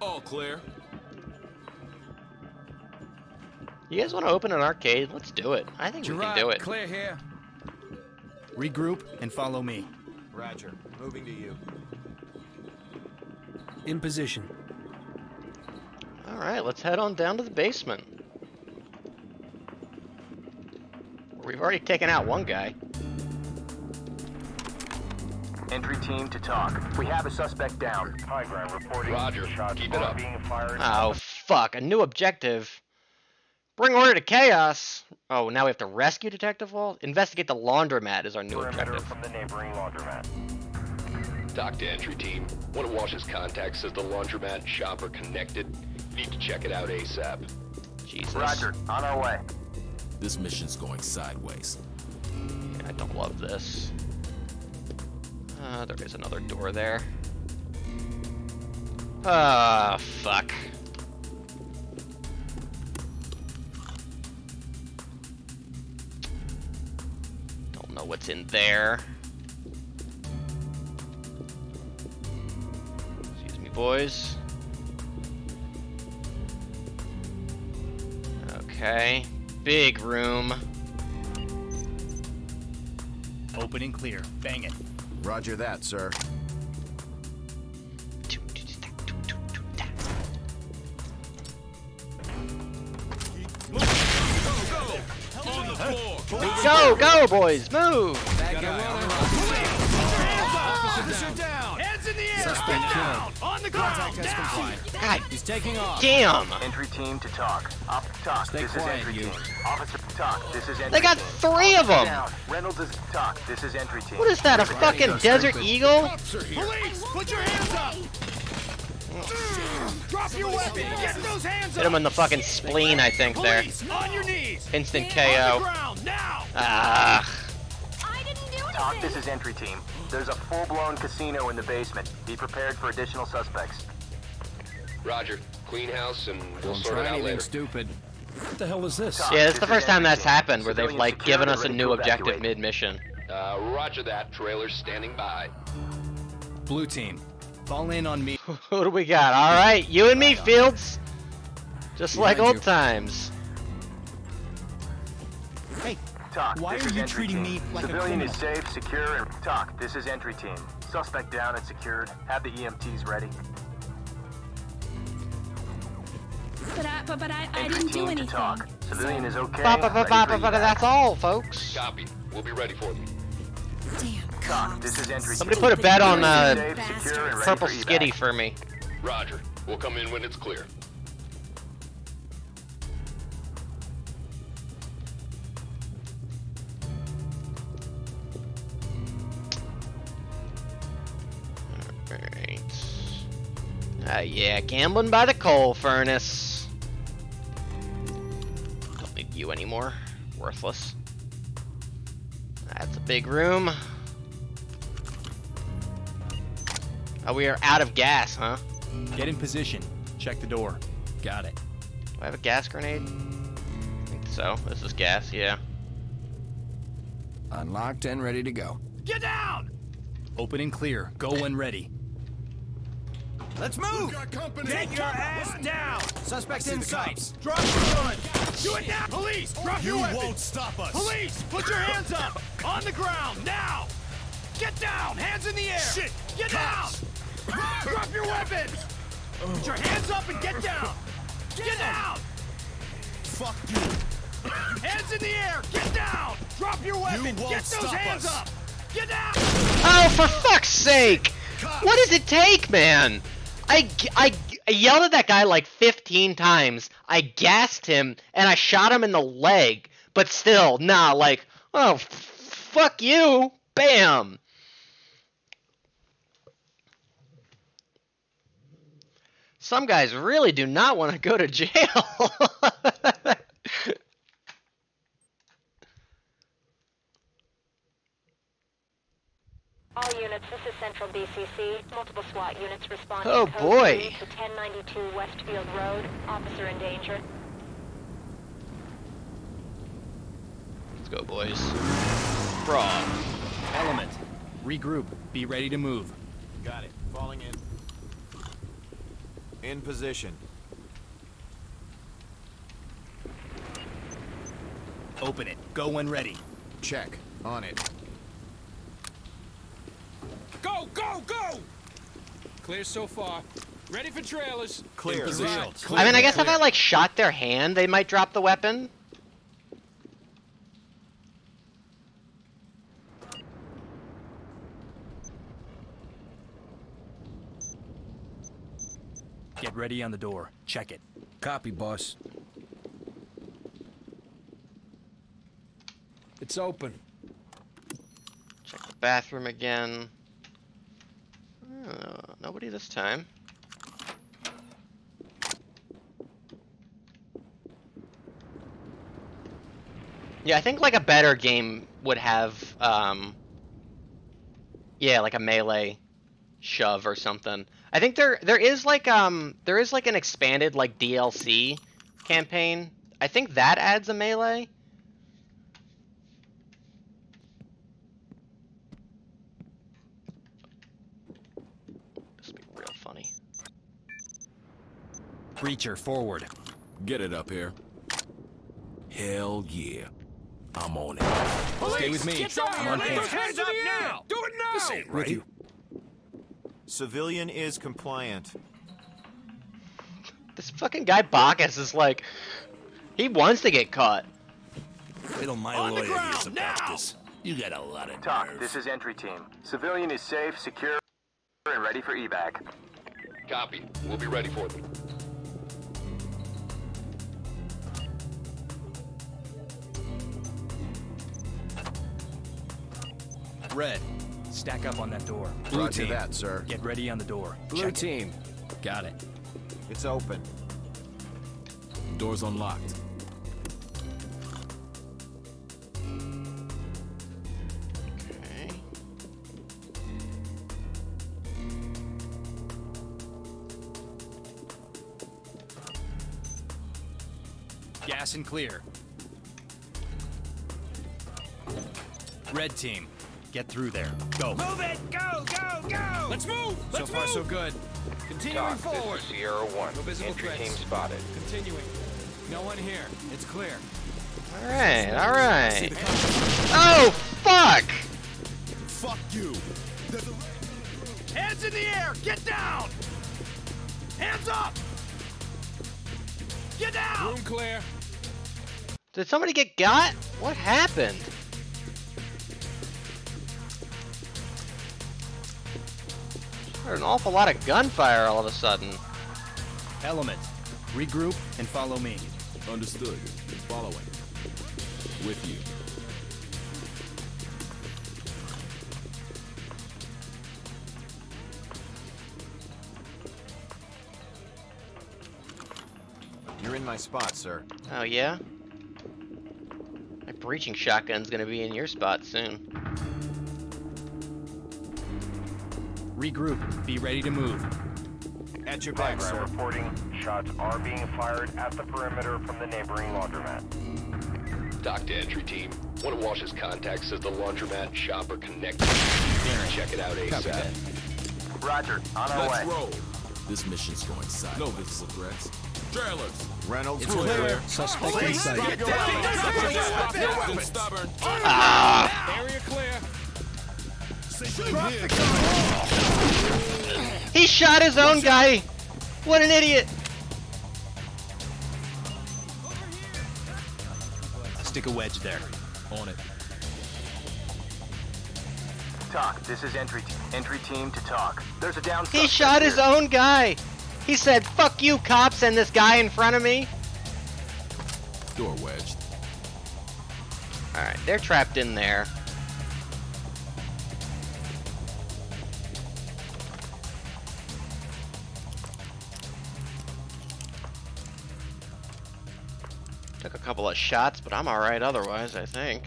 All clear. You guys want to open an arcade? Let's do it. I think we can do it. clear here. Regroup and follow me. Roger. Moving to you. In position. All right, let's head on down to the basement. We've already taken out one guy. Entry team to talk. We have a suspect down. High ground reporting. Roger. Shots Keep it up. being fired. Oh, fuck. A new objective. Bring order to chaos. Oh, now we have to rescue Detective Wall? Investigate the laundromat is our new Perimeter objective. from the neighboring laundromat. Talk to entry team. One of Walsh's contacts says the laundromat and shop are connected. You need to check it out ASAP. Jesus. Roger. On our way. This mission's going sideways. I don't love this. Uh, there is another door there. Ah, fuck. Don't know what's in there. Excuse me, boys. Okay. Big room. Open and clear. Bang it. Roger that, sir. On. Go, go, boys, move! Suspect Get killed. down! On the ground! Down! God He's taking off. damn! Entry team to talk. Op talk. Stay this quiet, is entry you. team. Officer talk. This is entry They got team. three of them! Down. Reynolds is talk. This is entry team. What is that, a fucking Desert Eagle? Police! Put your hands up! Drop your weapon! Get those hands up. Hit him up! in the fucking spleen, I think, there. Police! On your knees! Instant On the KO. ground, now! Ah. Talk. This is entry team. There's a full-blown casino in the basement. Be prepared for additional suspects. Roger. Clean house and we'll Don't sort it try out anything later. stupid. What the hell is this? Yeah, it's the first time that's happened where they've, like, given us a new objective mid-mission. Uh, roger that. Trailer's standing by. Blue team, fall in on me. Who do we got? Alright, you and me, Fields! Just like old you. times. Hey, Talk. Why this are is you treating team. me like a criminal? Civilian is safe, secure, and talk. This is entry team. Suspect down and secured. Have the EMTs ready. But I, but, but I, I Entry didn't do team to anything. talk. Civilian is okay. Ba- ba- ba- ready ba- ba- ba- That's all, folks. Copy. We'll be ready for them. Damn Talk. This is entry Somebody team. put a bet on uh, Safe, secure, and Purple. Skitty for me. Roger. We'll come in when it's clear. Uh, yeah, gambling by the coal furnace. Don't need you anymore. Worthless. That's a big room. Oh, we are out of gas, huh? Get in position. Check the door. Got it. Do I have a gas grenade? I think so. This is gas, yeah. Unlocked and ready to go. Get down! Open and clear. Go when ready. Let's move! Get your ass down! Suspect in sight. Drop your gun! Do it now! Police, drop You your weapons! won't stop us. Police, put your hands up! On the ground, now! Get down! Hands in the air! Shit! Get Cops. down! drop your weapons! Put your hands up and get down! Get down! Fuck you. Hands in the air! Get down! Drop your weapons! won't Get those stop hands us. up! Get down! Oh, for fuck's sake! What does it take, man? I, I I yelled at that guy like 15 times. I gassed him and I shot him in the leg. But still, nah, like, oh, f- fuck you. Bam. Some guys really do not want to go to jail. All units, this is Central BCC. Multiple SWAT units responding. Oh, boy. To 1092 Westfield Road. Officer in danger. Let's go, boys. Raw. Element. Regroup. Be ready to move. Got it. Falling in. In position. Open it. Go when ready. Check. On it. Go, go, go! Clear so far. Ready for trailers. Clear. In position. I mean, I guess if I like shot their hand, they might drop the weapon. Get ready on the door. Check it. Copy, boss. It's open. Check the bathroom again. Oh, nobody this time. Yeah, I think like a better game would have, um, yeah, like a melee shove or something. I think there there is like um there is like an expanded like DLC campaign. I think that adds a melee. This would be real funny. Breacher, forward. Get it up here. Hell yeah. I'm on it. Stay with me. Get down! I'm on Put hands up now! Do it now! This ain't right. Civilian is compliant. This fucking guy Bacchus is like, he wants to get caught. Wait till my On the lawyer ground, hears about now! this. You got a lot of Talk, nerve. this is entry team. Civilian is safe, secure, and ready for evac. Copy. We'll be ready for them. Red. Stack up on that door. Blue Roger team. that, sir. Get ready on the door. Blue Check it. team. Got it. It's open. Door's unlocked. Okay. Gas and clear. Red team. Get through there. Go. Move it! Go, go, go! Let's move! Let's so far, move! so good. Continuing Talk, forward. this is Sierra 1. No visible Entry threats. team spotted. Continuing. No one here. It's clear. Alright, alright. See the cops. Oh, fuck! Fuck you. There's a Hands in the air! Get down! Hands up! Get down! Room clear. Did somebody get got? What happened? Heard an awful lot of gunfire all of a sudden. Element. Regroup and follow me. Understood. Following. With you. You're in my spot, sir. Oh yeah? My breaching shotgun's gonna be in your spot soon. Regroup. Be ready to move. At your back, Background sir. reporting. Shots are being fired at the perimeter from the neighboring laundromat. TOC to entry team. One of Walsh's contacts says the laundromat and shop are connected. Need check it out ASAP. Roger, on our Let's way. roll. This mission's going sideways. No visible threats. Trailers. Reynolds, It's clear. clear. Suspect Police, inside. drop your weapons. Stop your. Stubborn. Ah! Area clear. He shot his own guy! What an idiot! Stick a wedge there. On it. TOC, this is entry team. Entry team to TOC. There's a down He suspect shot his here. own guy! He said, fuck you cops and this guy in front of me! Door wedged. Alright, they're trapped in there. Took a couple of shots, but I'm alright otherwise, I think.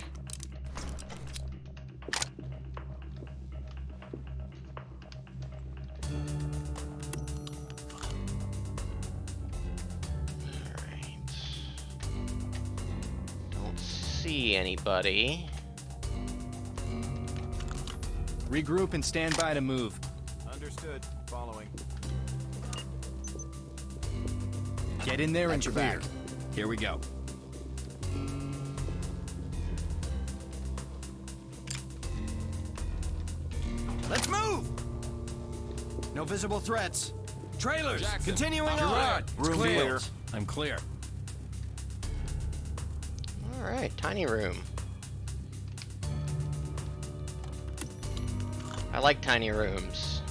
Alright. Don't see anybody. Regroup and stand by to move. Understood. Following. Get in there and At your clear. back. Here we go. Let's move! No visible threats. Trailers, Jackson, continuing you're on. right. Room Clear. clear. I'm clear. Alright, tiny room. I like tiny rooms.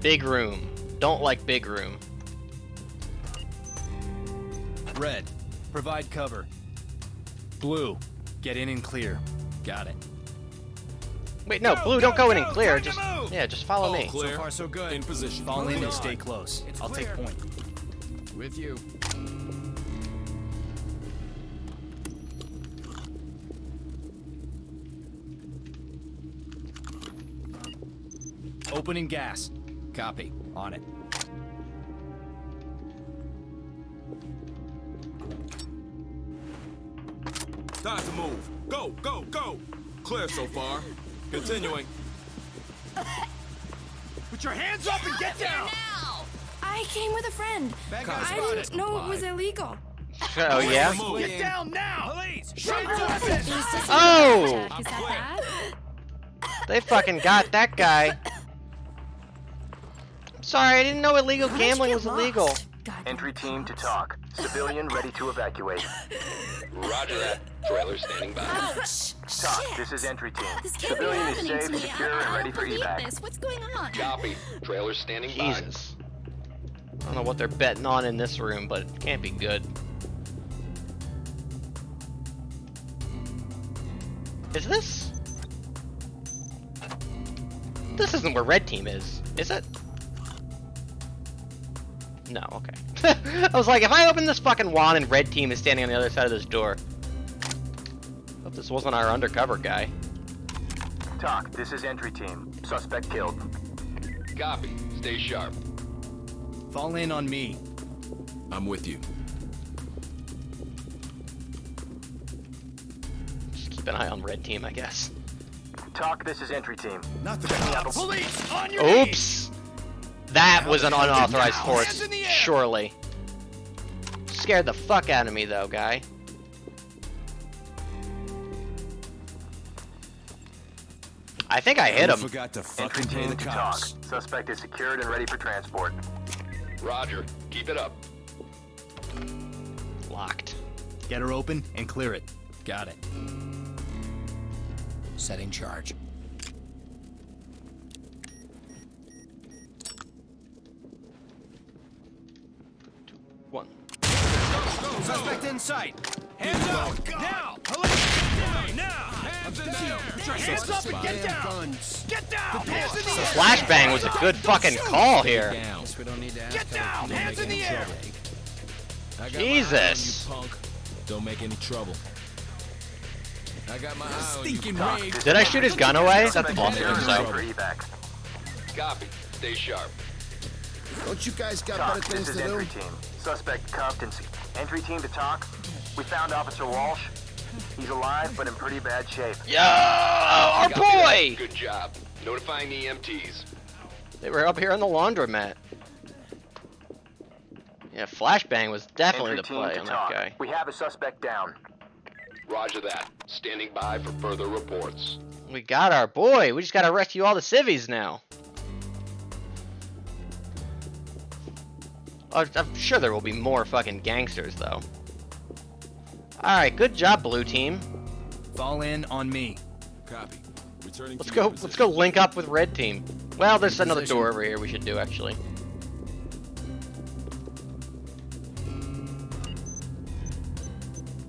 Big room. Don't like big room. Red, provide cover. Blue, get in and clear. Got it. Wait, no, Go, blue, go, don't go in and clear. Just move. yeah, just follow All me. clear. So far, so good. In position. Fall in and on. stay close. I'll take point. With you. Opening gas. Copy. On it. Time to move. Go, go, go. Clear so far. Continuing. Put your hands up and get down! Now! I came with a friend. Bad I didn't know it was illegal. Oh yeah. Get down now! Police! Shoot your! Oh! Is that bad? They fucking got that guy. I'm Sorry, I didn't know illegal gambling was lost? illegal. Goddamn Entry team to TOC. Civilian ready to evacuate. Roger that. Trailer standing by. Ouch! TOC, Shit. this is entry team. This can't Civilian be is safe, to me. secure, I, and I ready don't for believe evac. this. What's going on? Copy. Trailer standing by. Jesus. I don't know what they're betting on in this room, but it can't be good. Is this? This isn't where red team is, is it? No, okay. I was like, if I open this fucking wand and red team is standing on the other side of this door. Hope this wasn't our undercover guy. TOC, this is entry team. Suspect killed. Copy. Stay sharp. Fall in on me. I'm with you. Just keep an eye on red team, I guess. TOC, this is entry team. Not the Checking cops. Police! On your knees! Oops! That was an unauthorized force, Hands in the air. surely. Scared the fuck out of me, though, guy. I think I hit You him. forgot to Entry fucking pay the to cops. Suspect is secured and ready for transport. Roger. Keep it up. Locked. Get her open and clear it. Got it. Setting charge. One. Suspect in sight. Hands up! Now! Police! Get down! Now! Hands in the air. Put your hands up and get down! Get down! Hands in the air! Flashbang was a good fucking call here. Down. Guess we don't need to ask Get how down! Hands in the air! I got Jesus. you, punk. Don't make any trouble. I got my eye on you. Stinking TOC, rage. Did I shoot his gun away? That's Suspect awesome, secured so. ready for evac. Copy. Stay sharp. Don't you guys got TOC, better things to do? team. Suspect cuffed and se- entry team to TOC. We found Officer Walsh. He's alive, but in pretty bad shape. Yo, our Copy that. boy! Good job. Notifying the EMTs. They were up here on the laundromat. Yeah, flashbang was definitely Entry the play on TOC. that guy. We have a suspect down. Roger that. Standing by for further reports. We got our boy. We just gotta rescue all the civvies now. I'm sure there will be more fucking gangsters though. All right, good job, blue team. Fall in on me. Copy. Returning Let's go. Let's go link up with red team. Well, there's another Position. door over here we should do actually.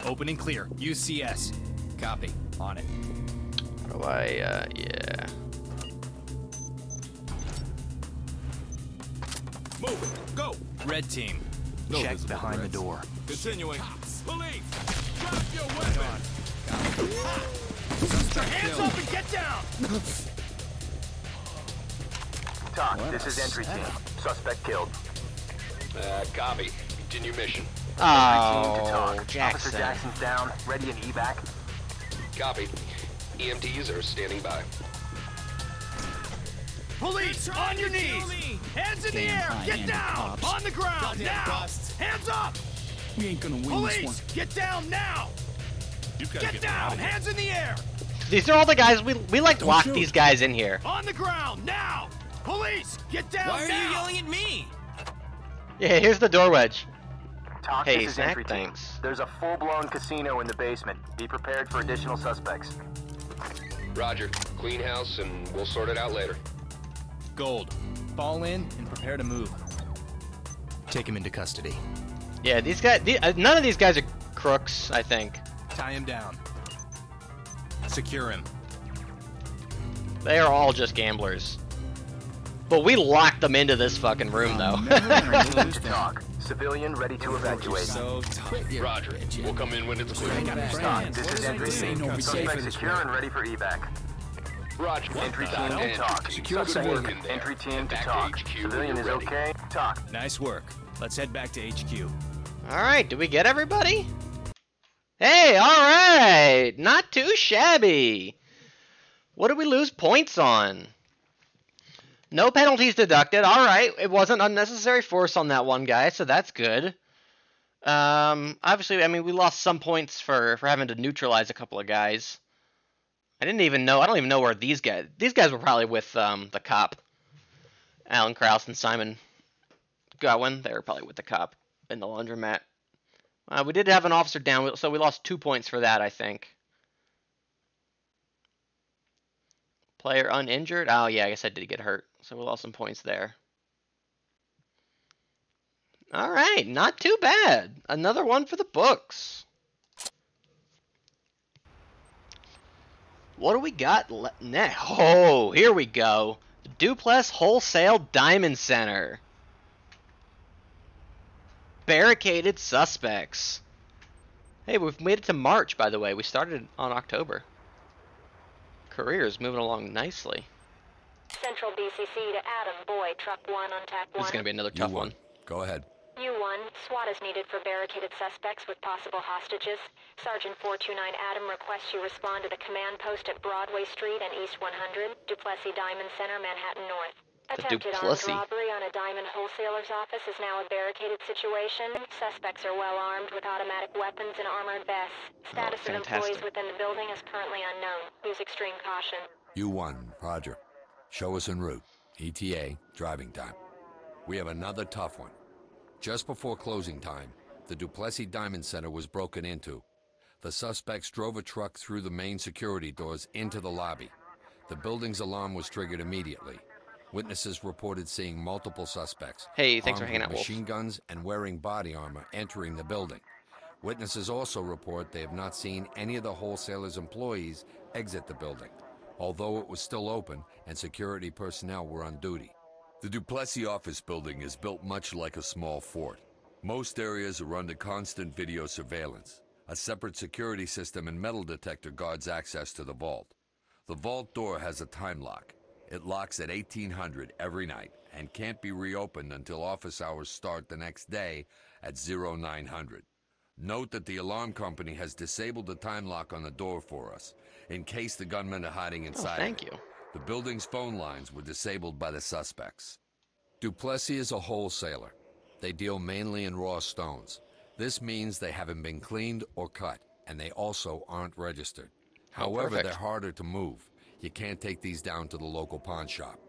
Open and clear. UCS. Copy. On it. How do I? Uh, yeah. Move it. Go. Red team. No Check visible behind the door. Continuing. Police! Drop your weapon! Hands up and get down! TOC, this is entry team. Suspect killed. Uh, copy. Continue mission. Entry to Oh, TOC. Officer Jackson's down. Ready and evac. Copy. EMTs are standing by. Police, on your knees! Hands in the air! Get down! cops. On the ground, now! Hands up! We ain't gonna win this one. Police, get down now! You've got Get down! Hands in the air! These are all the guys we we like Don't lock shoot. these guys in here. On the ground, now! Police, get down Why are now! you yelling at me? Yeah, here's the door wedge. TOC, Hey, this is snack entry team. There's a full-blown casino in the basement. Be prepared for additional suspects. Roger. Clean house, and we'll sort it out later. Gold. Fall in and prepare to move. Take him into custody. Yeah, these guys. The, uh, none of these guys are crooks. I think Tie him down. Secure him. they are all just gamblers. But we locked them into this fucking room, though. Team to TOC. Civilian ready to evacuate. So tough. Roger. We'll come in when it's clear. TOC, this is entry team. Suspect secure and ready for evac. Roger. Entry Uh, team to and TOC. Secure Suspect work in there. Entry team And to back TOC. HQ Civilian is ready. okay. Talk. Nice work. Let's head back to HQ. all right, do we get everybody? Hey, all right, not too shabby. What did we lose points on? No penalties deducted. All right, it wasn't unnecessary force on that one guy, so that's good. Um, obviously, I mean, we lost some points for for having to neutralize a couple of guys. I didn't even know. I don't even know where these guys. These guys were probably with um the cop, Alan Kraus and Simon Gowen. They were probably with the cop in the laundromat. Uh, we did have an officer down, so we lost two points for that, I think. Player uninjured. Oh yeah, I guess I did get hurt, so we lost some points there. All right, not too bad. Another one for the books. What do we got le- next? Oh, here we go. Duplessis Wholesale Diamond Center. Barricaded suspects. Hey, we've made it to March, by the way. We started on October. Career is moving along nicely. Central BCC to Adam Boy, Truck 1 on TAC 1. This is going to be another You tough one. Go ahead. U1, SWAT is needed for barricaded suspects with possible hostages. Sergeant 429 Adam requests you respond to the command post at Broadway Street and East 100, Duplessis Diamond Center, Manhattan North. The Attempted Duplessis. armed robbery on a diamond wholesaler's office is now a barricaded situation. Suspects are well armed with automatic weapons and armored vests. Oh, Status of employees within the building is currently unknown. Use extreme caution. U1, Roger. Show us en route. ETA, driving time. We have another tough one. Just before closing time, the Duplessis Diamond Center was broken into. The suspects drove a truck through the main security doors into the lobby. The building's alarm was triggered immediately. Witnesses reported seeing multiple suspects. Hey, thanks for hanging with out, Wolf. Machine guns and wearing body armor entering the building. Witnesses also report they have not seen any of the wholesaler's employees exit the building, although it was still open and security personnel were on duty. The Duplessis office building is built much like a small fort. Most areas are under constant video surveillance. A separate security system and metal detector guards access to the vault. The vault door has a time lock. It locks at 1800 every night and can't be reopened until office hours start the next day at 0900. Note that the alarm company has disabled the time lock on the door for us, in case the gunmen are hiding oh, inside. of thank you. The building's phone lines were disabled by the suspects. Duplessis is a wholesaler. They deal mainly in raw stones. This means they haven't been cleaned or cut, and they also aren't registered. Oh, However, perfect. they're harder to move. You can't take these down to the local pawn shop.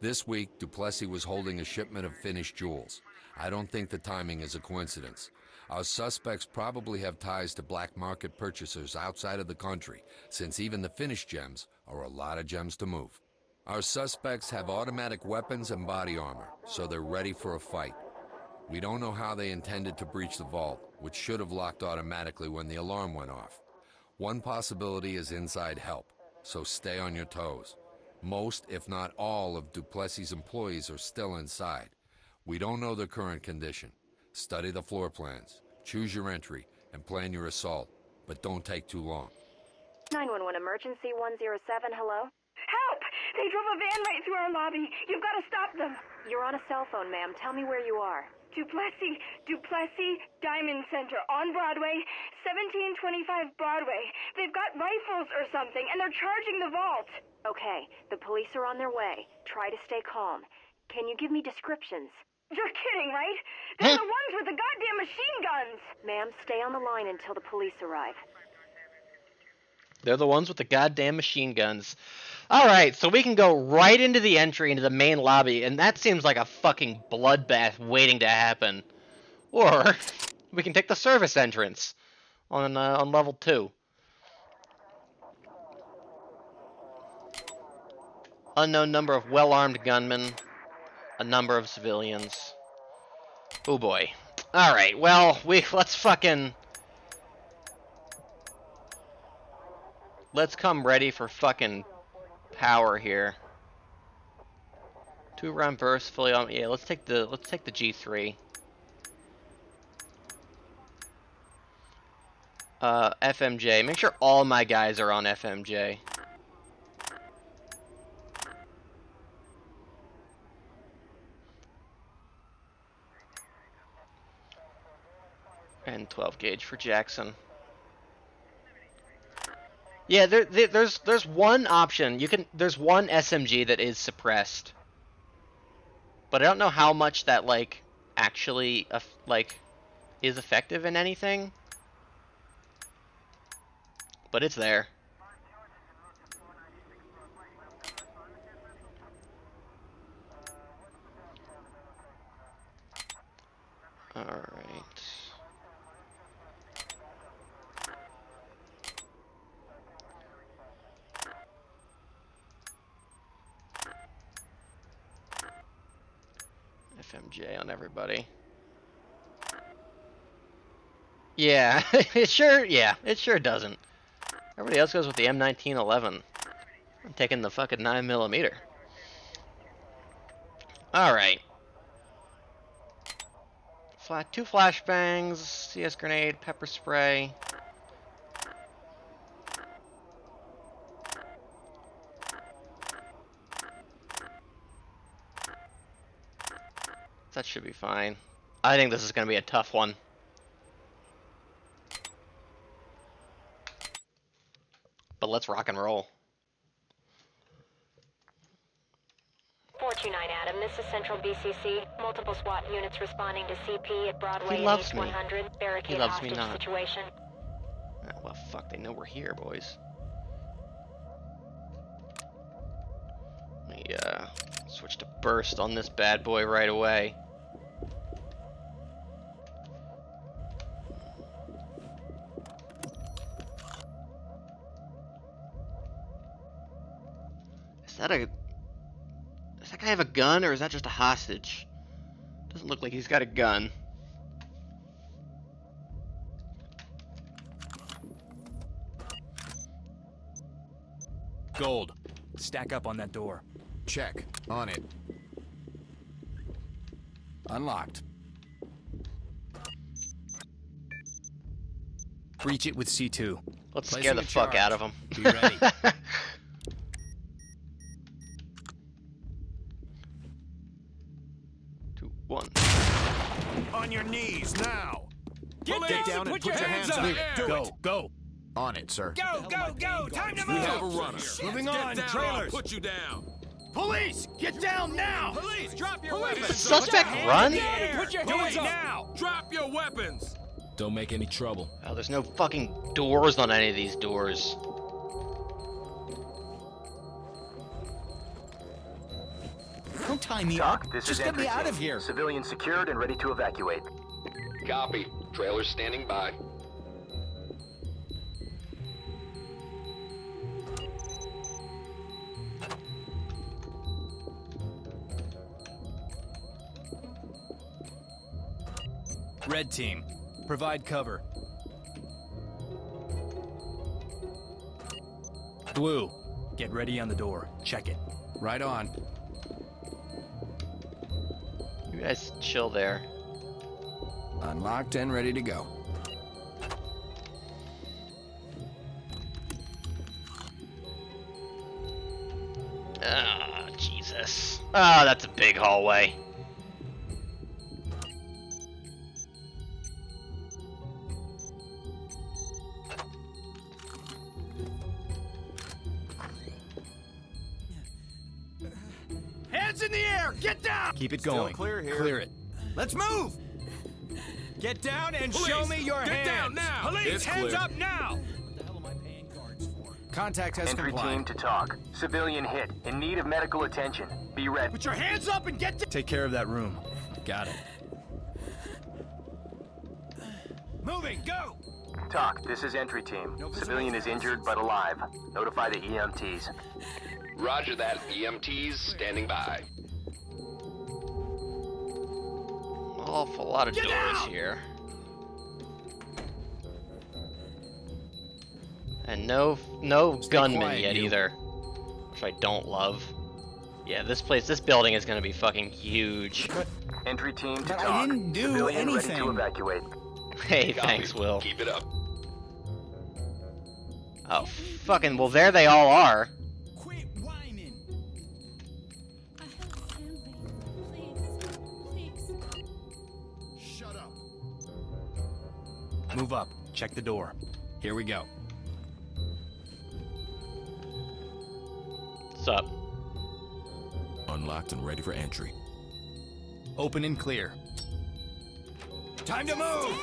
This week, Duplessis was holding a shipment of finished jewels. I don't think the timing is a coincidence. Our suspects probably have ties to black market purchasers outside of the country, since even the finished gems are a lot of gems to move. Our suspects have automatic weapons and body armor, so they're ready for a fight. We don't know how they intended to breach the vault, which should have locked automatically when the alarm went off. One possibility is inside help, so stay on your toes. Most, if not all, of Duplessis' employees are still inside. We don't know their current condition. Study the floor plans, choose your entry, and plan your assault, but don't take too long. 911 emergency 107, hello? Help! They drove a van right through our lobby. You've got to stop them. You're on a cell phone, ma'am. Tell me where you are. Duplessis, Duplessis Diamond Center on Broadway, 1725 Broadway. They've got rifles or something, and they're charging the vault. Okay, the police are on their way. Try to stay calm. Can you give me descriptions? You're kidding, right? They're the ones with the goddamn machine guns. Ma'am, stay on the line until the police arrive. They're the ones with the goddamn machine guns. Alright, so we can go right into the entry into the main lobby, and that seems like a fucking bloodbath waiting to happen. Or we can take the service entrance on uh, on level two. Unknown number of well-armed gunmen, a number of civilians. Oh boy. All right. Well, we let's fucking let's come ready for fucking power here. Two round burst, fully on. Yeah, let's take the let's take the G3. Uh, FMJ. Make sure all my guys are on FMJ. And 12 gauge for Jackson. Yeah, there, there, there's there's one option. You can there's one SMG that is suppressed, but I don't know how much that like actually like is effective in anything. But it's there. All right. Everybody. Yeah, it sure, yeah, it sure doesn't. Everybody else goes with the M1911. I'm taking the fucking 9mm. Alright. Flat, two flashbangs, CS grenade, pepper spray. That should be fine. I think this is going to be a tough one. But let's rock and roll. 429 Adam, this is Central BCC. Multiple SWAT units responding to CP at Broadway He loves and me. East 100. Barricade He loves me hostage not. situation. Ah, well, fuck, they know we're here, boys. Let me, uh, switch to burst on this bad boy right away. That a... Does that guy have a gun, or is that just a hostage? Doesn't look like he's got a gun. Gold. Stack up on that door. Check. On it. Unlocked. Breach it with C2. Let's Placing scare the fuck charge. out of him. Be ready. Two, one. On your knees now. Get Get down, down and put, put your, your hands, hands up. up. Do Go, it. go. On it, sir. Go, go, go. Time to move. We have a runner. Moving Get on, down, or I'll put you down. Police, get down now! Police, drop your Police, weapons. Suspect Put your run? hands in the air. Put your hands up. now! Drop your weapons. Don't make any trouble. Oh, there's no fucking doors on any of these doors. Don't tie me TOC, up. this Just is get me out of here. Civilians secured and ready to evacuate. Copy. Trailers standing by. Red team, provide cover. Blue, get ready on the door. Check it. Right on. You guys chill there. Unlocked and ready to go. Ah, Jesus. Ah, that's a big hallway. Hands in the air, get down! Keep it Still going. clear here. Clear it. Let's move! Get down and Police, show me your get hands! down now. Police, It's hands clear. up now! What the hell am I paying guards for? Contact has Entry team to TOC. Civilian hit. In need of medical attention. Be ready. Put your hands up and get down! Take care of that room. Got it. Moving, go! TOC, this is entry team. Civilian is injured but alive. Notify the EMTs. Roger that. EMTs standing by. Awful lot of Get doors out! here. And no no Stay gunmen quiet, yet you. either. Which I don't love. Yeah, this place, this building is gonna be fucking huge. Entry team to But I didn't do Civilian ready anything. to evacuate. Hey, Copy. thanks, Will. Keep it up. Oh, fucking, well, there they all are. Move up. Check the door. Here we go. What's up? Unlocked and ready for entry. Open and clear. Time to move!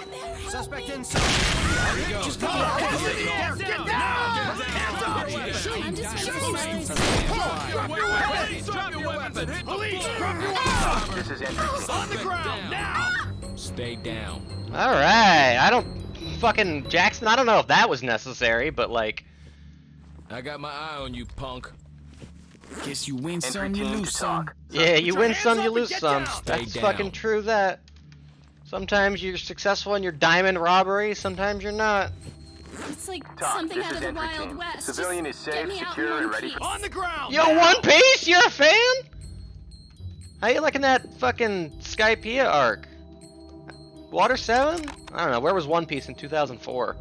Suspect inside! There we go. Just get down! Get down! Hands up! I'm just Drop your weapons! Drop your weapons! Police, drop your weapons! This is entry. On the ground, now! Stay down. Alright, I don't. Fucking Jackson, I don't know if that was necessary, but like. I got my eye on you, punk. Guess you win Entry some, you lose some. TOC. Yeah, you win some, you lose some. down. Stay That's down. fucking true, that. Sometimes you're successful in your diamond robbery, sometimes you're not. It's like TOC, something this out of the entry Wild team. West. Civilian Just is get safe, me out in secure, one and ready for- piece. On the ground! Yo, now. One Piece, you're a fan? How you liking that fucking Skypiea arc? Water 7? I don't know, where was One Piece in 2004?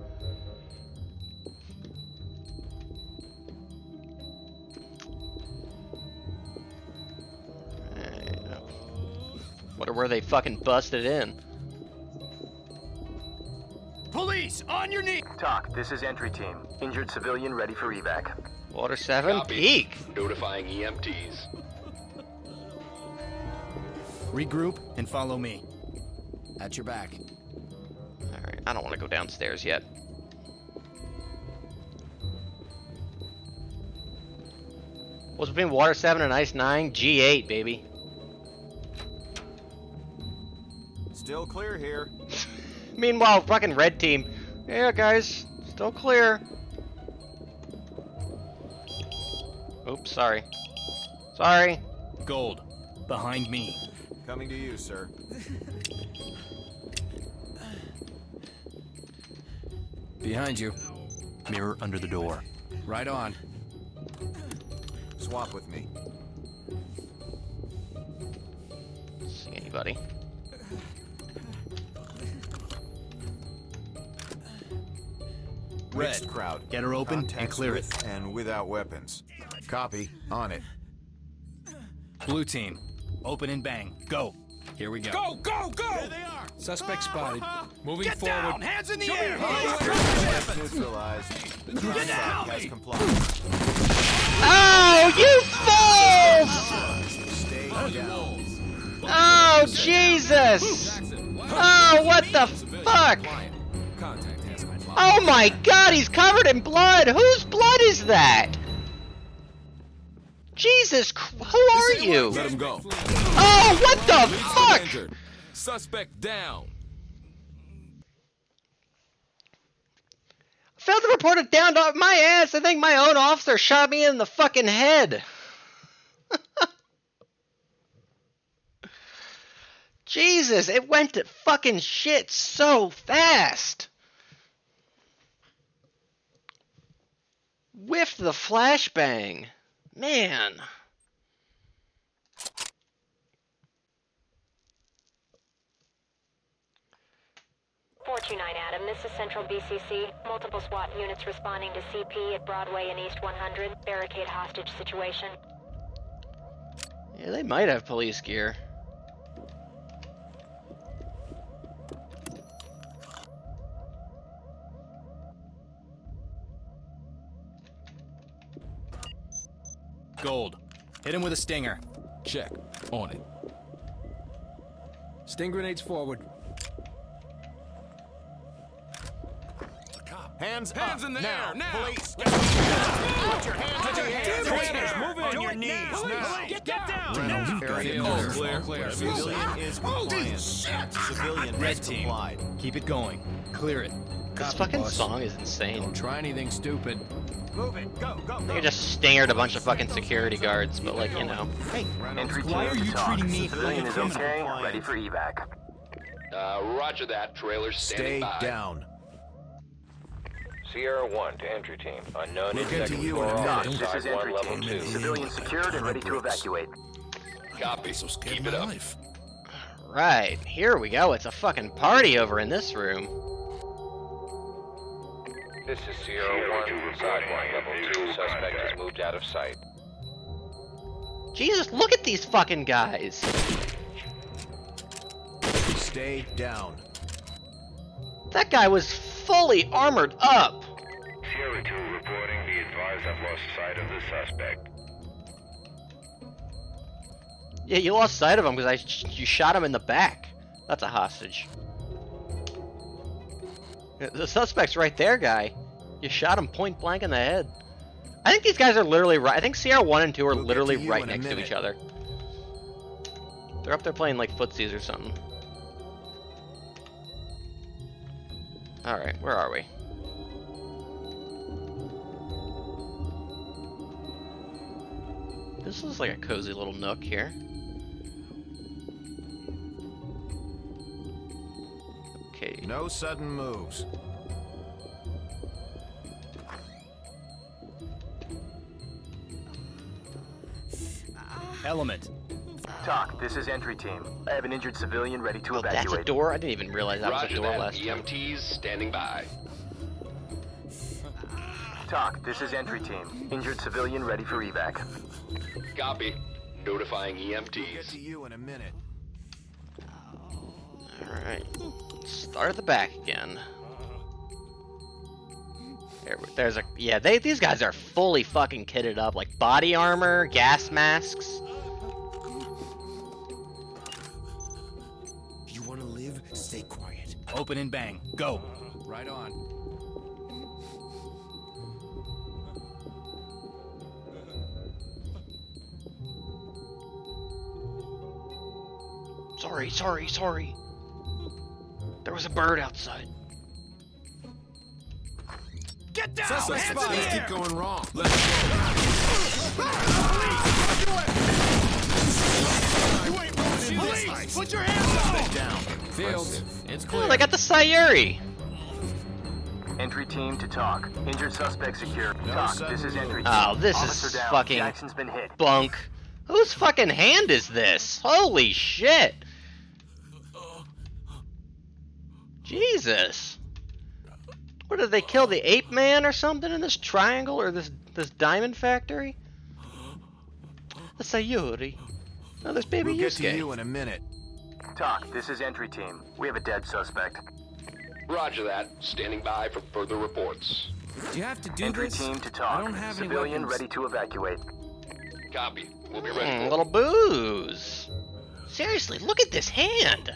Uh, Wonder where they fucking busted in. Police, on your knees! TOC, this is entry team. Injured civilian ready for evac. Water 7? Copy. Peak! Notifying EMTs. Regroup and follow me. At your back. Alright, I don't want to go downstairs yet. What's between Water 7 and Ice 9? G8, baby. Still clear here. Meanwhile, fucking red team. Yeah, guys, still clear. Oops, sorry. Sorry. Gold. Behind me. Coming to you, sir. Behind you. Mirror under the door. Right on. Swap with me. See anybody? Mixed crowd. Get her open and clear with And without weapons. Copy. On it. Blue team. Open and bang. Go. Here we go. Go, go, go! They are. Suspect spotted. Moving Get forward. down! Hands in the air! Neutralized. The Get contact down! has complied. Oh, you fools! Stay down. Oh, Jesus! Oh, what the fuck? Oh my god, he's covered in blood! Whose blood is that? Jesus, who are you? Let him go. Oh, what the fuck? Suspect down. Failed to report it down to my ass. I think my own officer shot me in the fucking head. Jesus, it went to fucking shit so fast. Whiffed the flashbang. Man. Four two nine Adam, this is Central BCC. Multiple SWAT units responding to CP at Broadway and East 100. Barricade hostage situation. Yeah, they might have police gear. Gold. Hit him with a stinger. Check. On it. Sting grenades forward. Hands, Hands up. in the now. air, now. Police. Put your hands in the air. Trainers, move on Do your it knees now. now. Get down! Reynolds, area All clear. clear. Civilian is compliant. Civilian Red has team. complied. Keep it going. Clear it. This Copy, fucking boss. song is insane. Don't try anything stupid. Move it. Go, go, They just stingered a bunch of fucking security guards, but like, you know. Hey, Reynolds, Why are you treating me like a Civilian is criminal? okay. Ready for evac. Uh, roger that. Trailer standing Stay by. down. Sierra 1 to entry team. Unknown We'll get to you floor in a minute. This is side 1, entry team. 2. Civilian secured and ready to evacuate. Copy. Keep it up. Right, here we go. It's a fucking party over in this room. This is Sierra 1, side 1, level 2. Suspect has moved out of sight. Jesus, look at these fucking guys. Stay down. That guy was fully armored up. Sierra 2 reporting. Be advised I've lost sight of the suspect. Yeah, you lost sight of him because I sh- you shot him in the back. That's a hostage. The suspect's right there, guy. You shot him point blank in the head. I think these guys are literally right. I think Sierra 1 and 2 are We'll literally right next to each other. They're up there playing like footsies or something. Alright, where are we? This is like a cozy little nook here. Okay. No sudden moves. Element. TOC, this is entry team. I have an injured civilian ready to Oh, that's a door? I didn't even realize that was a Roger door that. last time. EMTs standing by. TOC, this is entry team. Injured civilian ready for evac. Copy. Notifying E We'll get EMTs. to you in a minute. Alright. Start at the back again. There, there's a yeah. They these guys are fully fucking kitted up, like body armor, gas masks. You want to live? Stay quiet. Open and bang. Go. Right on. Sorry, sorry, sorry. There was a bird outside. Get down! Suspect Hands in the air! keep going wrong. let's Police, put your hands up! Down. Fields, it's Oh, clear. they got the Sayuri. Entry team to TOC. Injured suspect secured. TOC, this is entry team. Oh, this Officer is down. fucking Jackson's been hit. bunk. Whose fucking hand is this? Holy shit! Jesus. What did they kill the ape man or something in this triangle or this this diamond factory? The Sayuri. Oh, there's baby We'll get to Yusuke. you in a minute. TOC, this is entry team. We have a dead suspect. Roger that. Standing by for further reports. Do you have to do entry this? team to I TOC. don't have any Civilian weapons. ready to evacuate. Copy. We'll be ready Hmm, for little booze. Seriously, look at this hand.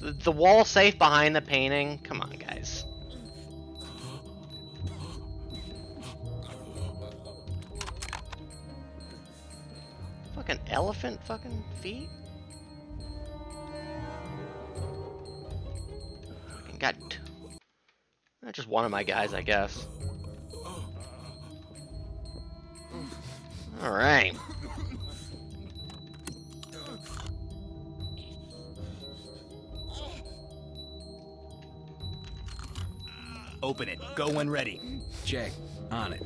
The wall safe behind the painting. Come on, guys. Fucking elephant fucking feet? Fucking got not just one of my guys, I guess. Alright. Open it. Go when ready. Check. On it.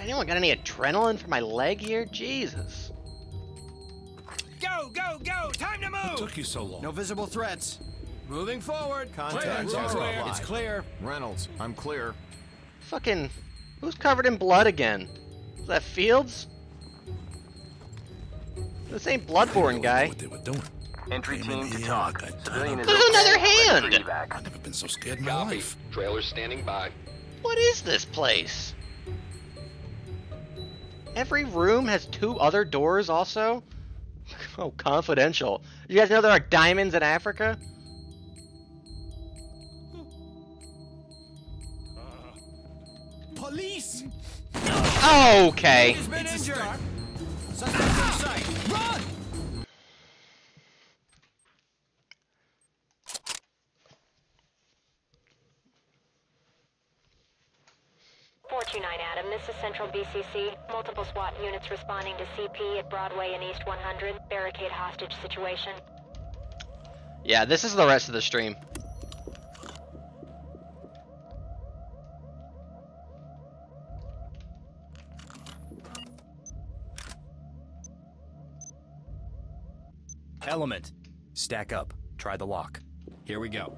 Anyone got any adrenaline for my leg here? Jesus. Go, go, go! Time to move! Took you so long. No visible threats. Moving forward. Contact Clear, clear. It's clear. Reynolds, I'm clear. Fucking. Who's covered in blood again? Is that Fields? This ain't Bloodborne guy. What they were doing. Entry team to TOC. Civilian is There's okay. another Ready for hand! evac. Never been so scared in my Copy. life. Trailer standing by. What is this place? Every room has two other doors also? Oh, confidential. You guys know there are diamonds in Africa? Police! Okay. He's been injured. Suspect. Run! Four two nine Adam, this is Central BCC. Multiple SWAT units responding to CP at Broadway and East 100. Barricade hostage situation. Yeah, this is the rest of the stream. Element. Stack up. Try the lock. Here we go.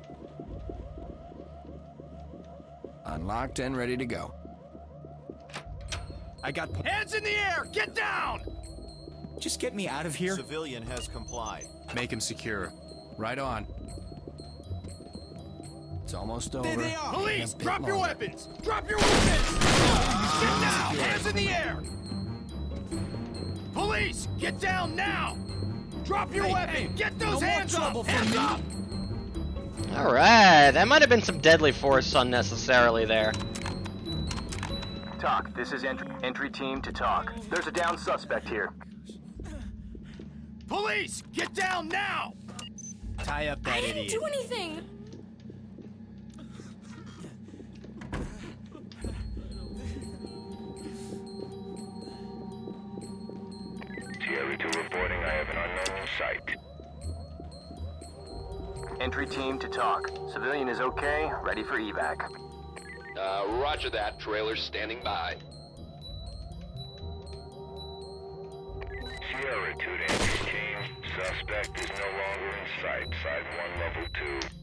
Unlocked and ready to go. I got. Hands in the air! Get down! Just get me out of here. Civilian has complied. Make him secure. Right on. It's almost over. There they are. Police, A bit drop your longer. weapons! Drop your weapons! Get down! Hands in the air! Police, get down now! Drop your Hey, weapon! hey, get those more hands up! Hands up! Alright, that might have been some deadly force unnecessarily there. TOC, this is entry, entry team to TOC. There's a down suspect here. Police, get down now! Tie up that I didn't idiot. do anything. Sierra 2 reporting I have an unknown site. Entry team to TOC. Civilian is okay, ready for evac. Uh, roger that. Trailer standing by. Sierra 2 to entry team. Suspect is no longer in sight. Side 1, level 2.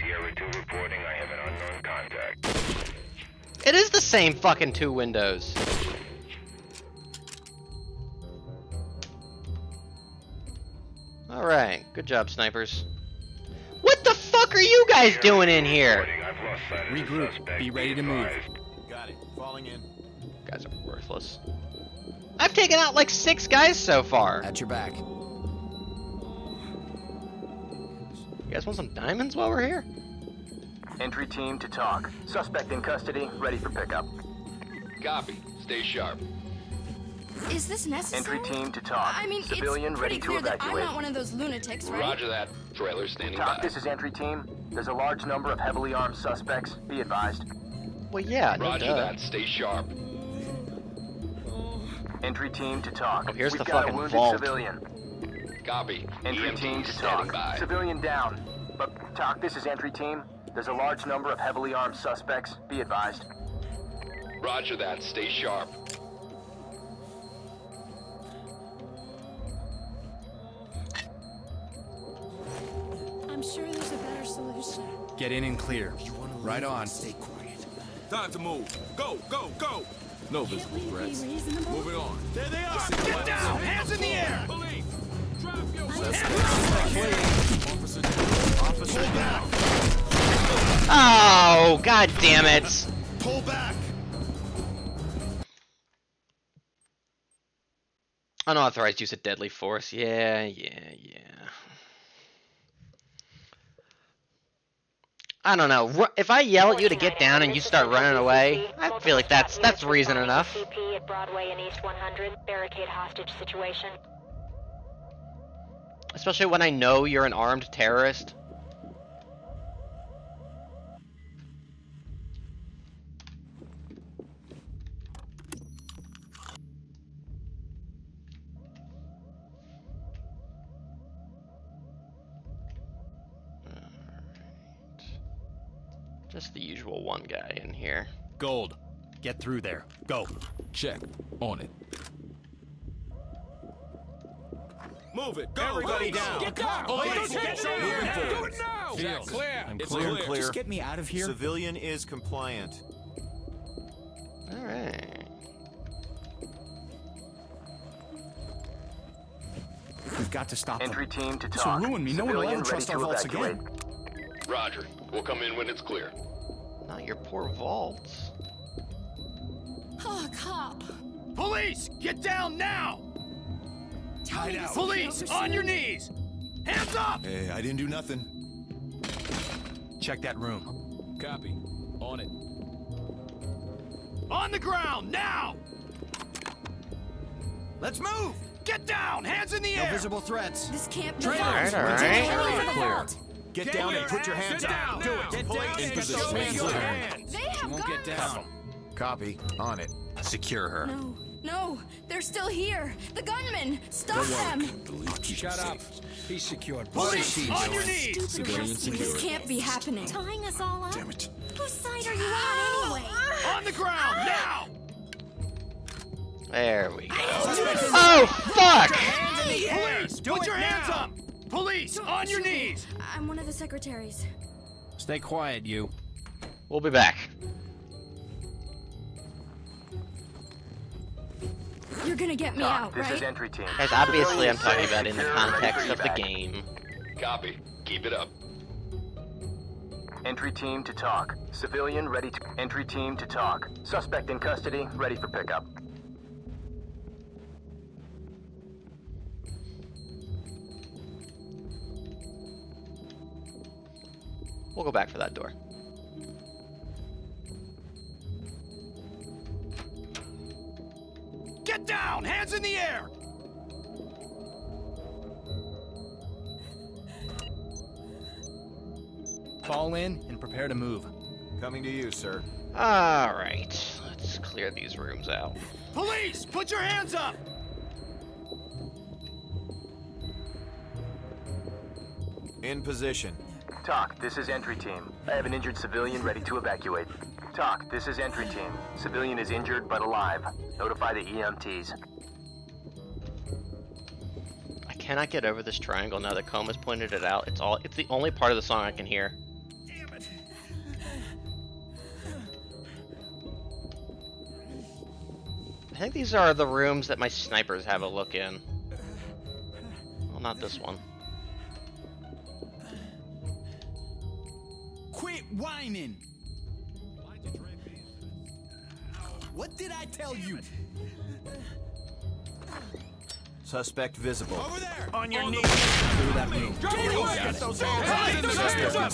Sierra 2 reporting I have an unknown contact. It is the same fucking two windows. Alright, good job, snipers. What the fuck are you guys doing in here? I've lost sight of the Regroup. Be ready to move. Got it. Falling in. guys are worthless. I've taken out like six guys so far. At your back. You guys want some diamonds while we're here? Entry team to TOC. Suspect in custody, ready for pickup. Copy. Stay sharp. Is this necessary? Entry team to TOC. I mean, Civilian it's ready pretty to clear that I'm evacuate. not one of those lunatics, right? Roger that. Trailer standing TOC, by. this is entry team. There's a large number of heavily armed suspects. Be advised. Well, yeah, no Roger duh. that. Stay sharp. Entry team to TOC. Oh, here's We've the got fucking a wounded vault. civilian. Copy. Entry EMT team to standing TOC. by. Civilian down. But TOC, this is entry team. There's a large number of heavily armed suspects. Be advised. Roger that. Stay sharp. I'm sure there's a better solution. Get in and clear. Right on. Stay quiet. Time to move. Go, go, go. No visible Can't we threats. Moving on. There they are! Get down! Hands in the air! Police, drop your Officer, officer down. Oh, god damn it! Pull back. Unauthorized use of deadly force. Yeah, yeah, yeah. I don't know. If I yell at you to get down and you start running away, I feel like that's that's reason enough. At Broadway and East 100. Barricade hostage situation. Especially when I know you're an armed terrorist. Gold. Get through there. Go. Check. On it. Move it. Go. Everybody go, down. Go. Get down. Police, Police, get get down. down. Do Moving it now. Field. Clear. I'm It's clear, clear. clear. Just get me out of here. Civilian is compliant. Alright. We've got to stop them. Entry team to TOC. This will talk. ruin me. No one will ever trust our vaults again. Roger. We'll come in when it's clear. Not your poor vaults. Police! Get down now! Tell me this Police! is On your knees! Hands up! Hey, I didn't do nothing. Check that room. Copy. On it. On the ground, now! Let's move! Get down! Hands in the No air! visible threats. This can't be Trailers, the. all right, all right. taking Clear. Get, Get down and put your hands hands down. up. Do it. Get Police, in and position. show me your hands. They have won't get down. Copy. On it. Secure her. No, no, they're still here. The gunmen! Stop them! Shut up. He's secured. Police! On your knees! Stupid This can't be happening. Tying us all up? Damn it. Whose side are you on anyway? Ah! On the ground, ah! now! There we go. Oh, fuck! Police! Put your hands up! Police! On your knees! I'm one of the secretaries. Stay quiet, you. We'll be back. You're gonna get me TOC. out, This is entry team. Guys, obviously I'm talking about in the context of the game. Copy. Keep it up. Entry team to TOC. Civilian ready to. Entry team to TOC. Suspect in custody, ready for pickup. We'll go back for that door. Get down! Hands in the air! Fall in and prepare to move. Coming to you, sir. Alright, let's clear these rooms out. Police! Put your hands up! In position. TOC. This is entry team. I have an injured civilian ready to evacuate. TOC. This is entry team. Civilian is injured but alive. Notify the EMTs. I cannot get over this triangle now that Coma's pointed it out. It's all it's the only part of the song I can hear. Damn it. I think these are the rooms that my snipers have a look in. Well, not this one. Quit whining. What did I tell you? Suspect visible. Over there. On your knees! Through that room. Drop your weapons! Get those hands up!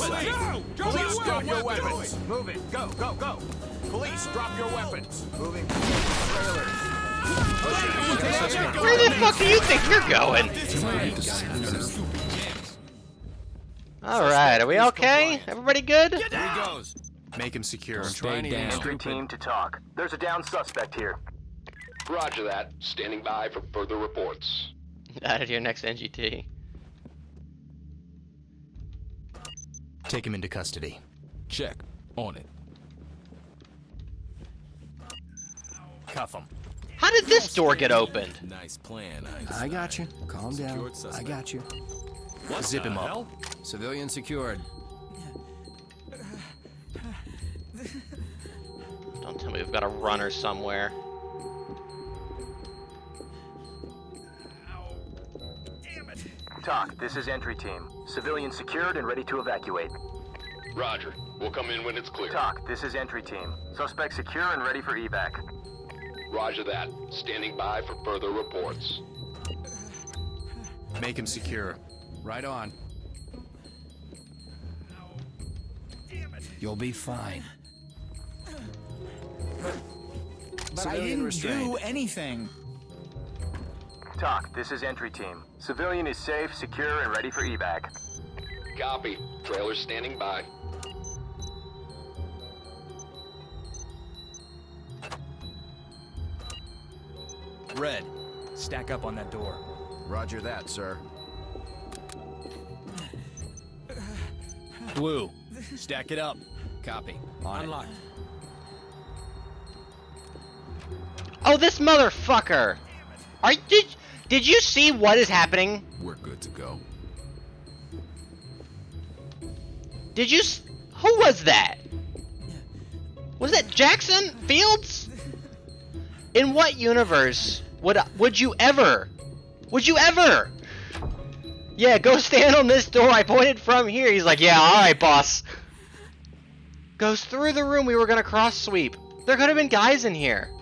Drop your weapons! Police, drop your weapons. Move it. Go, go, go. Police, drop your weapons. Moving. Trailers. Where the fuck do you think you're going? Alright, are we okay? Everybody good? Get down! goes. Make him secure. Stay down. Entry team to TOC. There's a down suspect here. Roger that. Standing by for further reports. Added your next NGT. Take him into custody. Check. On it. Cuff him. How did this door get opened? Nice plan. I got you. Calm down. I got you. Zip him up. hell? Civilian secured. Don't tell me we've got a runner somewhere. TOC, this is entry team. Civilian secured and ready to evacuate. Roger. We'll come in when it's clear. TOC, this is entry team. Suspect secure and ready for evac. Roger that. Standing by for further reports. Make him secure. Right on. You'll be fine. But I didn't restrained. do anything. TOC, this is entry team. Civilian is safe, secure, and ready for evac. Copy. Trailer standing by. Red, stack up on that door. Roger that, sir. Blue, stack it up. Copy. On Unlocked. Oh, this motherfucker! Are did did you see what is happening? We're good to go. Did you? Who was that? Was that Jackson Fields? In what universe would would you ever? Would you ever? Yeah, go stand on this door. I pointed from here. He's like, yeah, all right, boss. Goes through the room we were gonna cross sweep. There could have been guys in here.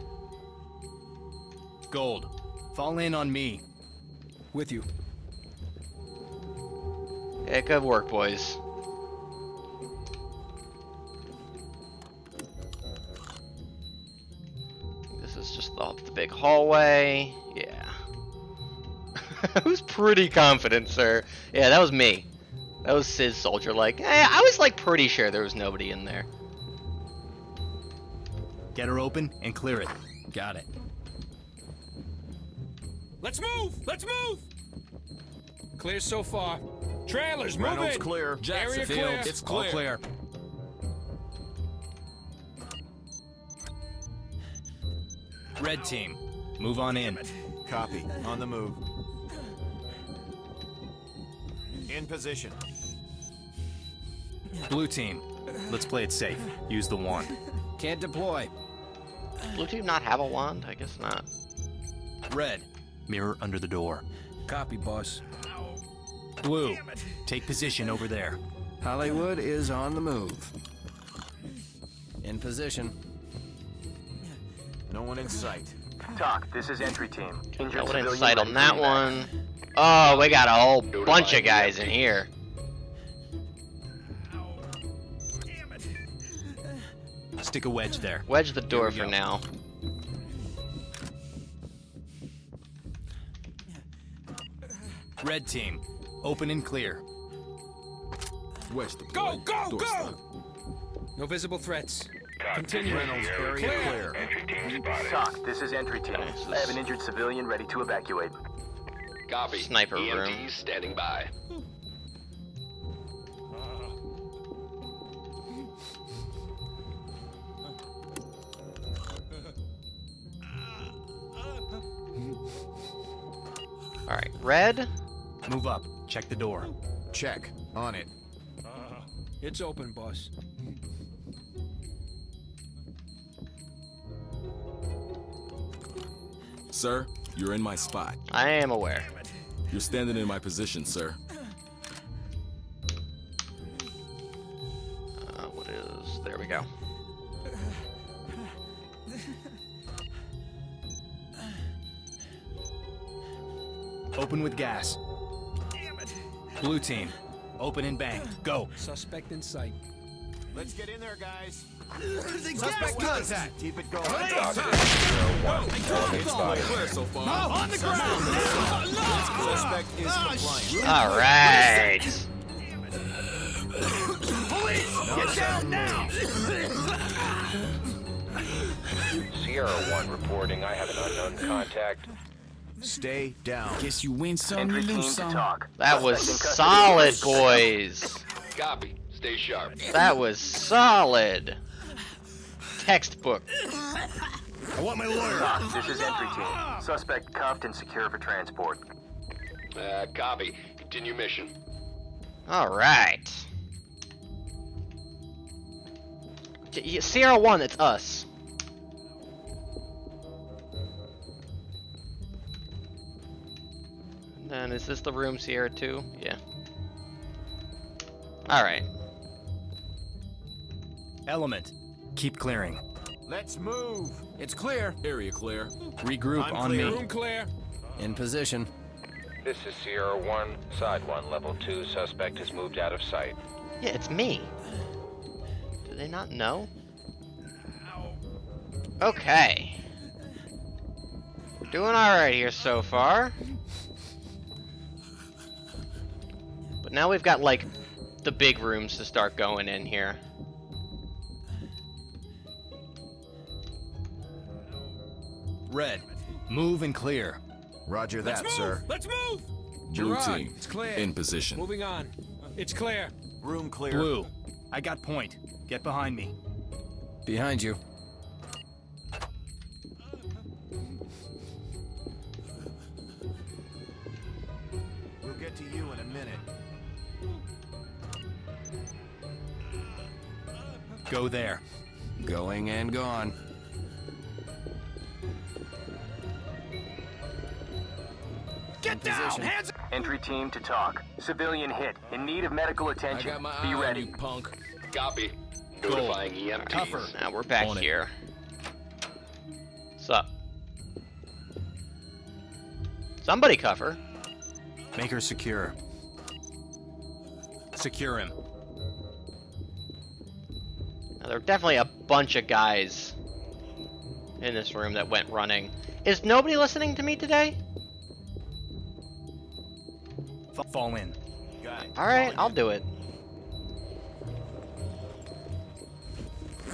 Gold, fall in on me. With you. Yeah, good work, boys. This is just the, the big hallway. Yeah. I was pretty confident, sir. Yeah, that was me. That was Sid Soldier. Like, eh, I was like pretty sure there was nobody in there. Get her open and clear it. Got it. Let's move! Let's move! Clear so far. Trailers, move Reynolds in. clear. Area Jackson, clear. it's All clear. clear. Red team, move on in. Copy. On the move. In position. Blue team, let's play it safe. Use the wand. Can't deploy. Blue team not have a wand? I guess not. Red, mirror under the door. Copy, boss. Blue, take position over there. Hollywood is on the move. In position. No one in sight. TOC, this is entry team. Injured No one in sight on that one. Oh, we got a whole bunch of guys in here. Stick a wedge there. Wedge the door we for go. now. Red team, open and clear. West the Go, go, go! No visible threats. Continue. Reynolds, area clear. Entry team spotted. TOC, this is entry team. Okay, I have an injured civilian ready to evacuate. Copy. Sniper room. Standing by. All right, red. Move up. Check the door. Check. On it. It's open, boss. Sir, you're in my spot. I am aware. You're standing in my position, sir. Uh, what is? There we go. Open with gas. Blue team, open and bang. Go. Suspect in sight. Let's get in there, guys. Suspect contact. Keep it going. Element spotted. Clear so far. On the ground! Uh, Suspect is ah, compliant. All right. Police! Get down now! Sierra 1 reporting I have an unknown contact. Stay down. Guess you win some, you lose some. TOC. That was Suspect in custody. solid, boys. Copy. Stay sharp. That was solid. Textbook. I want my lawyer. TOC, this is entry team. Suspect cuffed and secure for transport. Uh, copy. Continue mission. All right. J- y- Sierra One, it's us. And is this the room Sierra Two? Yeah. All right. Element. Keep clearing. Let's move. It's clear. Area clear. Regroup I'm on clear. me. Room clear. In position. This is Sierra 1, Side 1, Level 2. Suspect has moved out of sight. Yeah, it's me. Do they not know? Okay. Doing alright here so far. But now we've got, like, the big rooms to start going in here. Red. Move and clear. Roger that, Let's that, move. sir. Let's move. Blue Gerard, team. it's clear. In position. Moving on. It's clear. Room clear. Blue. I got point. Get behind me. Behind you. Go there. Going and gone. Get down. position. Hands. Entry team to TOC. Civilian hit. In need of medical I attention. got my Be eye on ready. you, punk. Copy. Notifying E EMTs. Tougher. Now we're back On it. here. What's up? Somebody cover. Make her secure. Secure him. Now, there are definitely a bunch of guys in this room that went running. Is nobody listening to me today? Fall in. Alright, I'll do it.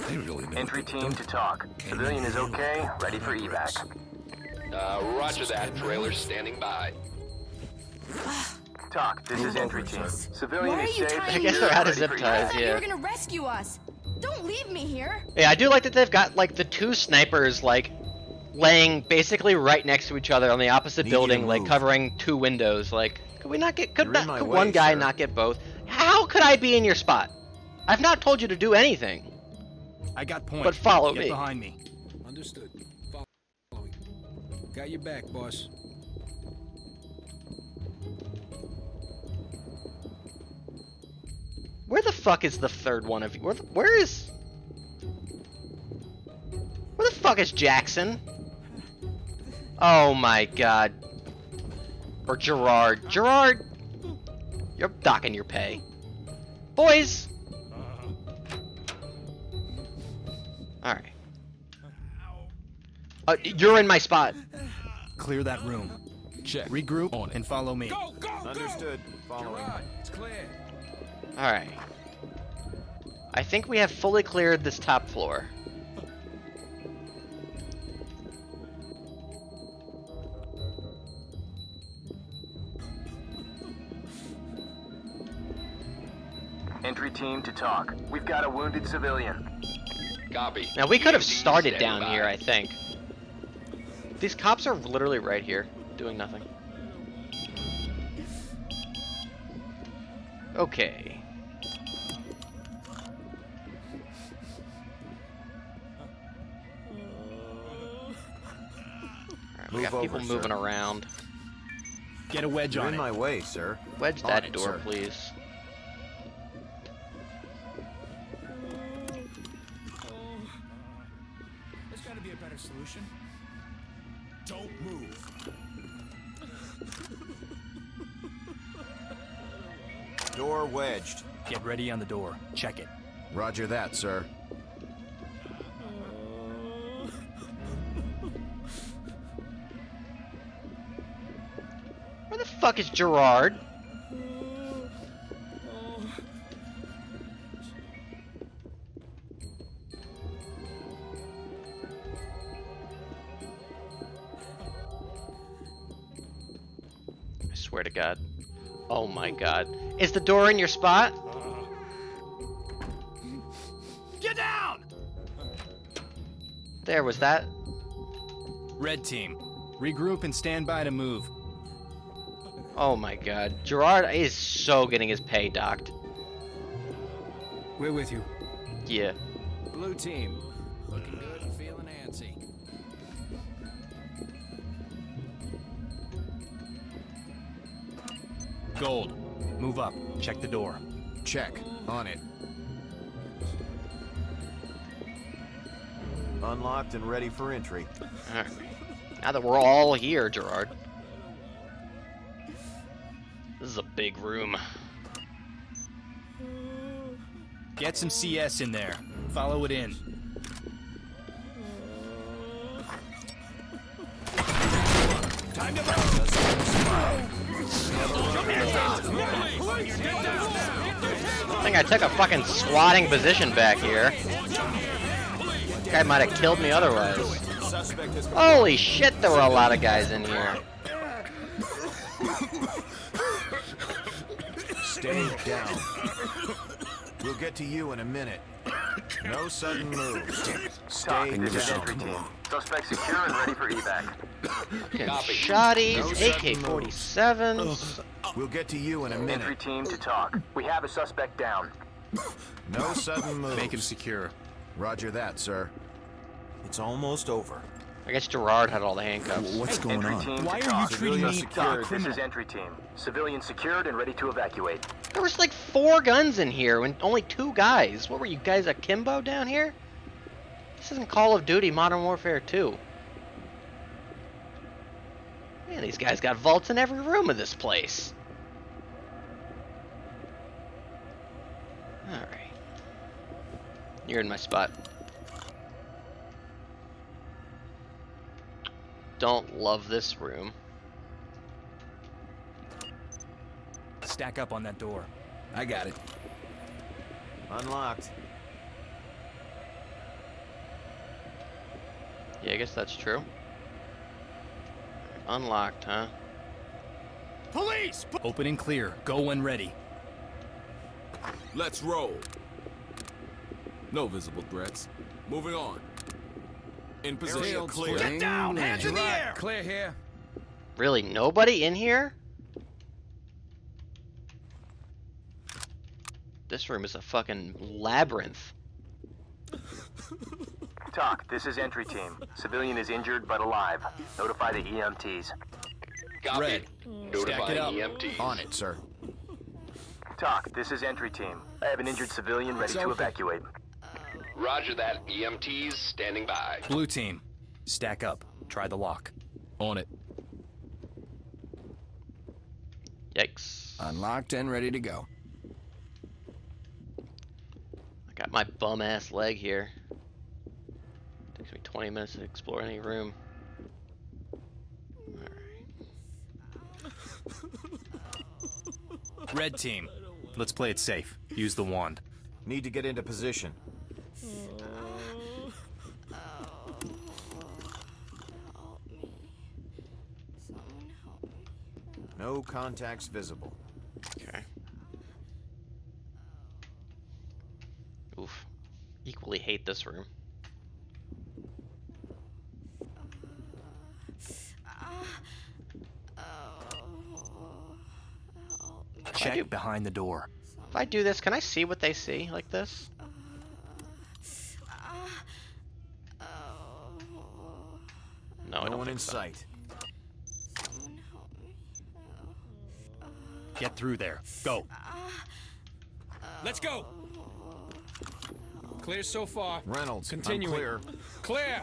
They really know Entry team doing. to TOC. Civilian is okay. Ready for evac. Uh, roger that. Trailer standing by. TOC. This is entry team. Civilian Why are is you safe. trying I guess they're out of zip ties, I thought you yeah. were gonna rescue us. Don't leave me here. Yeah, I do like that they've got like the two snipers like laying basically right next to each other on the opposite Need building, like covering two windows. Like, could we not get? Could, not, could way, one guy sir. not get both? How could I be in your spot? I've not told you to do anything. I got point. But follow Get me. behind me. Understood. Following. Got your back, boss. Where the fuck is the third one of you? Where, the, where is? Where the fuck is Jackson? Oh my god. Or Gerard. Gerard, you're docking your pay. Boys. All right. Uh, you're in my spot. Clear that room. Check. Regroup On and follow me. Go, go, go. Understood. Following. Gerard, it's clear. All right. I think we have fully cleared this top floor. Entry team to TOC. We've got a wounded civilian. Copy. Now we could have started down by. here, I think. These cops are literally right here, doing nothing. Okay. We Move got people over, moving sir. around. Get a wedge You're on in it. my way, sir. Wedge On that it, door, sir. please. There's gotta be a better solution. Don't move. Door wedged. Get ready on the door. Check it. Roger that, sir. The fuck is Gerard? I swear to God. Oh my God. Is the door in your spot? Get down! There, was that? Red team. Regroup and stand by to move. Oh my god. Gerard is so getting his pay docked. We're with you. Yeah. Blue team. Looking good and feeling antsy. Gold. Move up. Check the door. Check. On it. Unlocked and ready for entry. Alright. Now that we're all here, Gerard. This is a big room. Get some CS in there. Follow it in. Time to I think I took a fucking squatting position back here. Guy might have killed me otherwise. Holy shit, there were a lot of guys in here. Stay down. We'll get to you in a minute. No sudden moves. Stay this is down. entry team. Suspect secure and ready for evac. Shotties, No sudden AK-47s. We'll get to you in a Entry minute. team to TOC. We have a suspect down. No sudden moves. Make him secure. Roger that, sir. It's almost over. I guess Gerard had all the handcuffs. What's going on? Why are you treating me TOC, like a this is entry team. Civilian secured and ready to evacuate. There was like four guns in here and only two guys. What were you guys akimbo down here? This isn't Call of Duty Modern Warfare 2. Man, these guys got vaults in every room of this place. Alright. You're in my spot. Don't love this room. Stack up on that door. I got it. Unlocked. Yeah, I guess that's true. Unlocked, huh? Police! Open and clear. Go when ready. Let's roll. No visible threats. Moving on. In position. clear. Get down! Hands in the air! Clear here. Really, nobody in here? This room is a fucking labyrinth. TOC, this is entry team. Civilian is injured but alive. Notify the EMTs. Copy. Red. Stack it up. EMTs. On it, sir. TOC, this is entry team. I have an injured civilian ready to evacuate. Roger that. EMTs standing by. Blue team. Stack up. Try the lock. On it. Yikes. Unlocked and ready to go. I got my bum ass leg here. Takes me 20 minutes to explore any room. Red team. Let's play it safe. Use the wand. Need to get into position. No contacts visible. Okay. Oof. Equally hate this room. Check behind the door. If I do this, can I see what they see like this? No, I no don't one think in so. Sight. Get through there. Go. Let's go. Clear so far. Reynolds, I'm clear. Clear.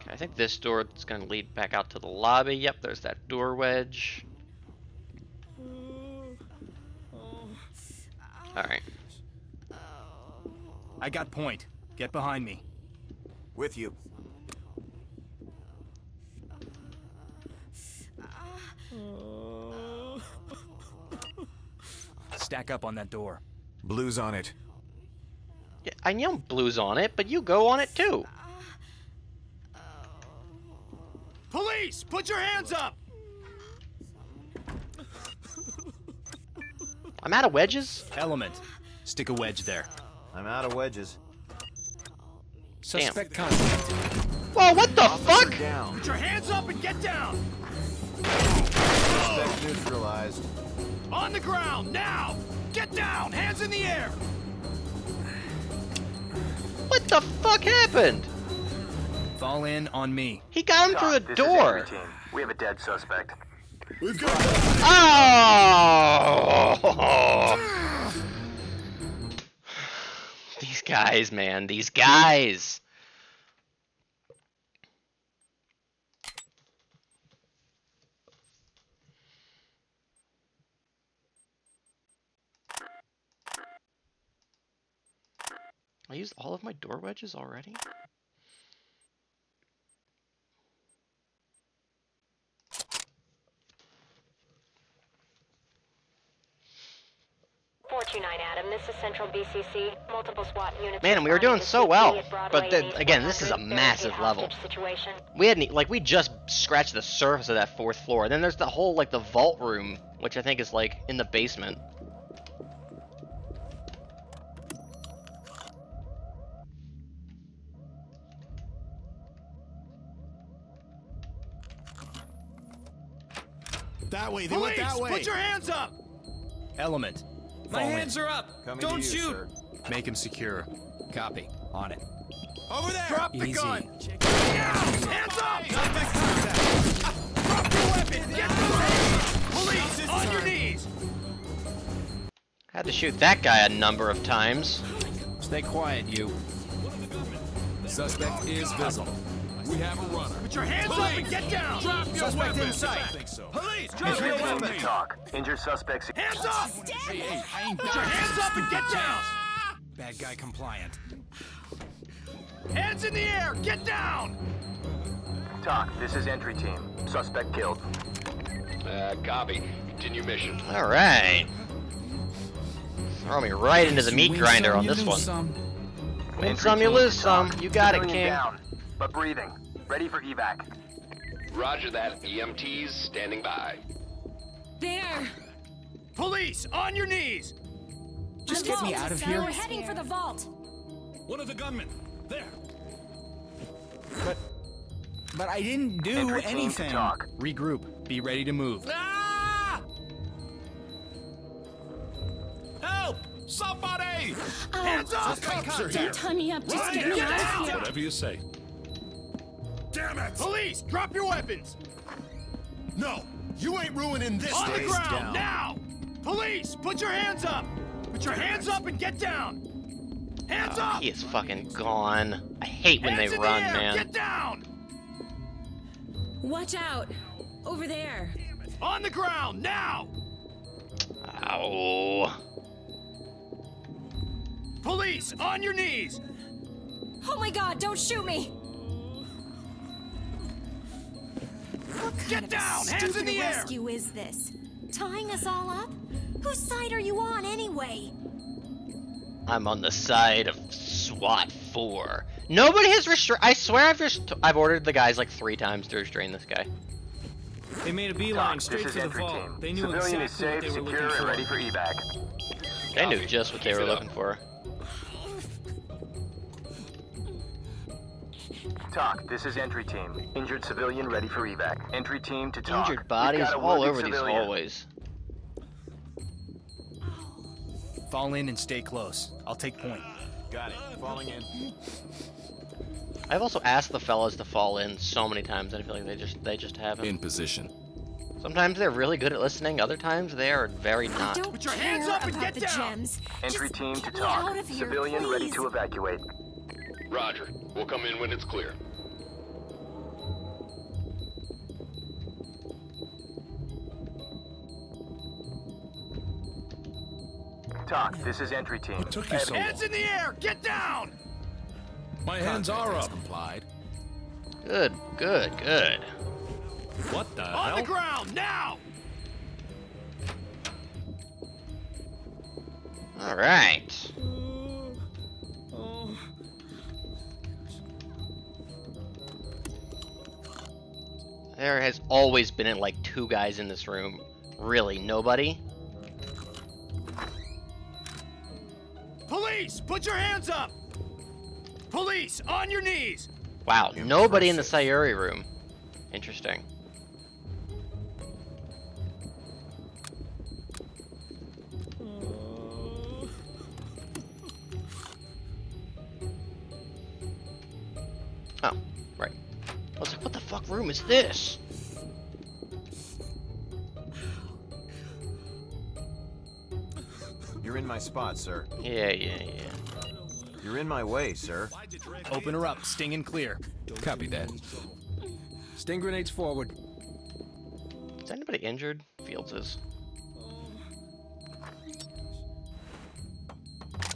Okay, I think this door is going to lead back out to the lobby. Yep, there's that door wedge. Alright. I got point. Get behind me. With you. Stack up on that door. Blues on it. Yeah, I know blue's on it, but you go on it too. Police! Put your hands up! I'm out of wedges. Element. Stick a wedge there. I'm out of wedges. Suspect contact. Whoa, what the fuck? Down. Put your hands up and get down! Suspect neutralized. On the ground, now! Get down! Hands in the air! What the fuck happened? Fall in on me. He got him Talk, through the this door. entry team. We have a dead suspect. We've got Oh! Guys, man, these guys. I used all of my door wedges already? Four two nine Adam, this is Central BCC. Multiple SWAT units. Man, we were doing so well, but and then, again, this is a massive level. Situation. We hadn't e- like we just scratched the surface of that fourth floor. Then there's the whole like the vault room, which I think is like in the basement. That way, they Police, went that way. put your hands up! Element. My Fall in. hands are up. Coming Don't you, shoot. sir. Make him secure. Copy. On it. Over there. Drop the gun! Down! Hands up! Drop your weapon! Get down! Police, on your knees! Had to shoot that guy a number of times. Stay quiet, you. The suspect is visible. We have a runner. Put your hands up and get down! Drop your Suspect weapon. in sight. I think so. Police, drop your Entry team weapon! to TOC. Injured suspects. Hands up! Hey, hey, I ain't Put your hands up and get down! Bad guy compliant. Hands in the air! Get down! TOC. This is entry team. Suspect killed. Uh, copy. Continue mission. All right. Throw me right into the meat Win grinder some, on you this lose one. some. Win Entry some, you team to lose some. TOC. You got it, Civilian King. Down, but breathing. Ready for evac. Roger that. EMTs standing by. There! Police, on your knees! Just The get me out of sir. here. We're heading for the vault. One of the gunmen. There. But, but I didn't do Entry team anything. TOC. Regroup. Be ready to move. Ah! Help! Somebody! Oh, Hands up! Cops are here. don't tie me up. Just Right get me out of here. Whatever you say. Damn it! Police, drop your weapons! No, you ain't ruining this. On the ground, down. now! Police, put your hands up! Put your hands up and get down! Hands Oh, up! he is fucking gone. I hate when Hands they in run, the air. man. Get down! Watch out. Over there. On the ground, now! Ow. Police, on your knees! Oh my god, don't shoot me! What kind Get of down, a hands in stupid the air! rescue is this? Tying us all up? Whose side are you on anyway? I'm on the side of SWAT 4. Nobody has restrained. I swear I've rest- I've ordered the guys like three times to restrain this guy. They made a beeline This straight is for the entry vault. team. They knew Civilian exactly is what safe, they were secure, looking and for. ready for evac. They knew just what they were looking for. TOC. This is entry team. Injured civilian ready for evac. Entry team to TOC. Injured bodies all wounded over these hallways. Fall in and stay close. I'll take point. Got it. Falling in. I've also asked the fellas to fall in so many times, and I feel like they just they just haven't. In position. Sometimes they're really good at listening. Other times they are very I not. don't Put your care hands up and get the down. gems. Entry Just team to get me TOC. out of here, Civilian ready to evacuate. Roger. We'll come in when it's clear. TOC. This is entry team. What took you so Hands long? in the air! Get down! My hands are Has up. complied. Good, good, good. What the On hell? the ground, now! All right. There has always been like two guys in this room. Really, nobody? Police, put your hands up! Police, on your knees! Wow, nobody in the Sayuri room. Interesting. Uh. Oh, right. I was like, what the fuck room is this? You're in my spot, sir. Yeah, yeah, yeah. You're in my way, sir. Open her up. Sting and clear. Copy that. Sting grenades forward. Is anybody injured? Fields is.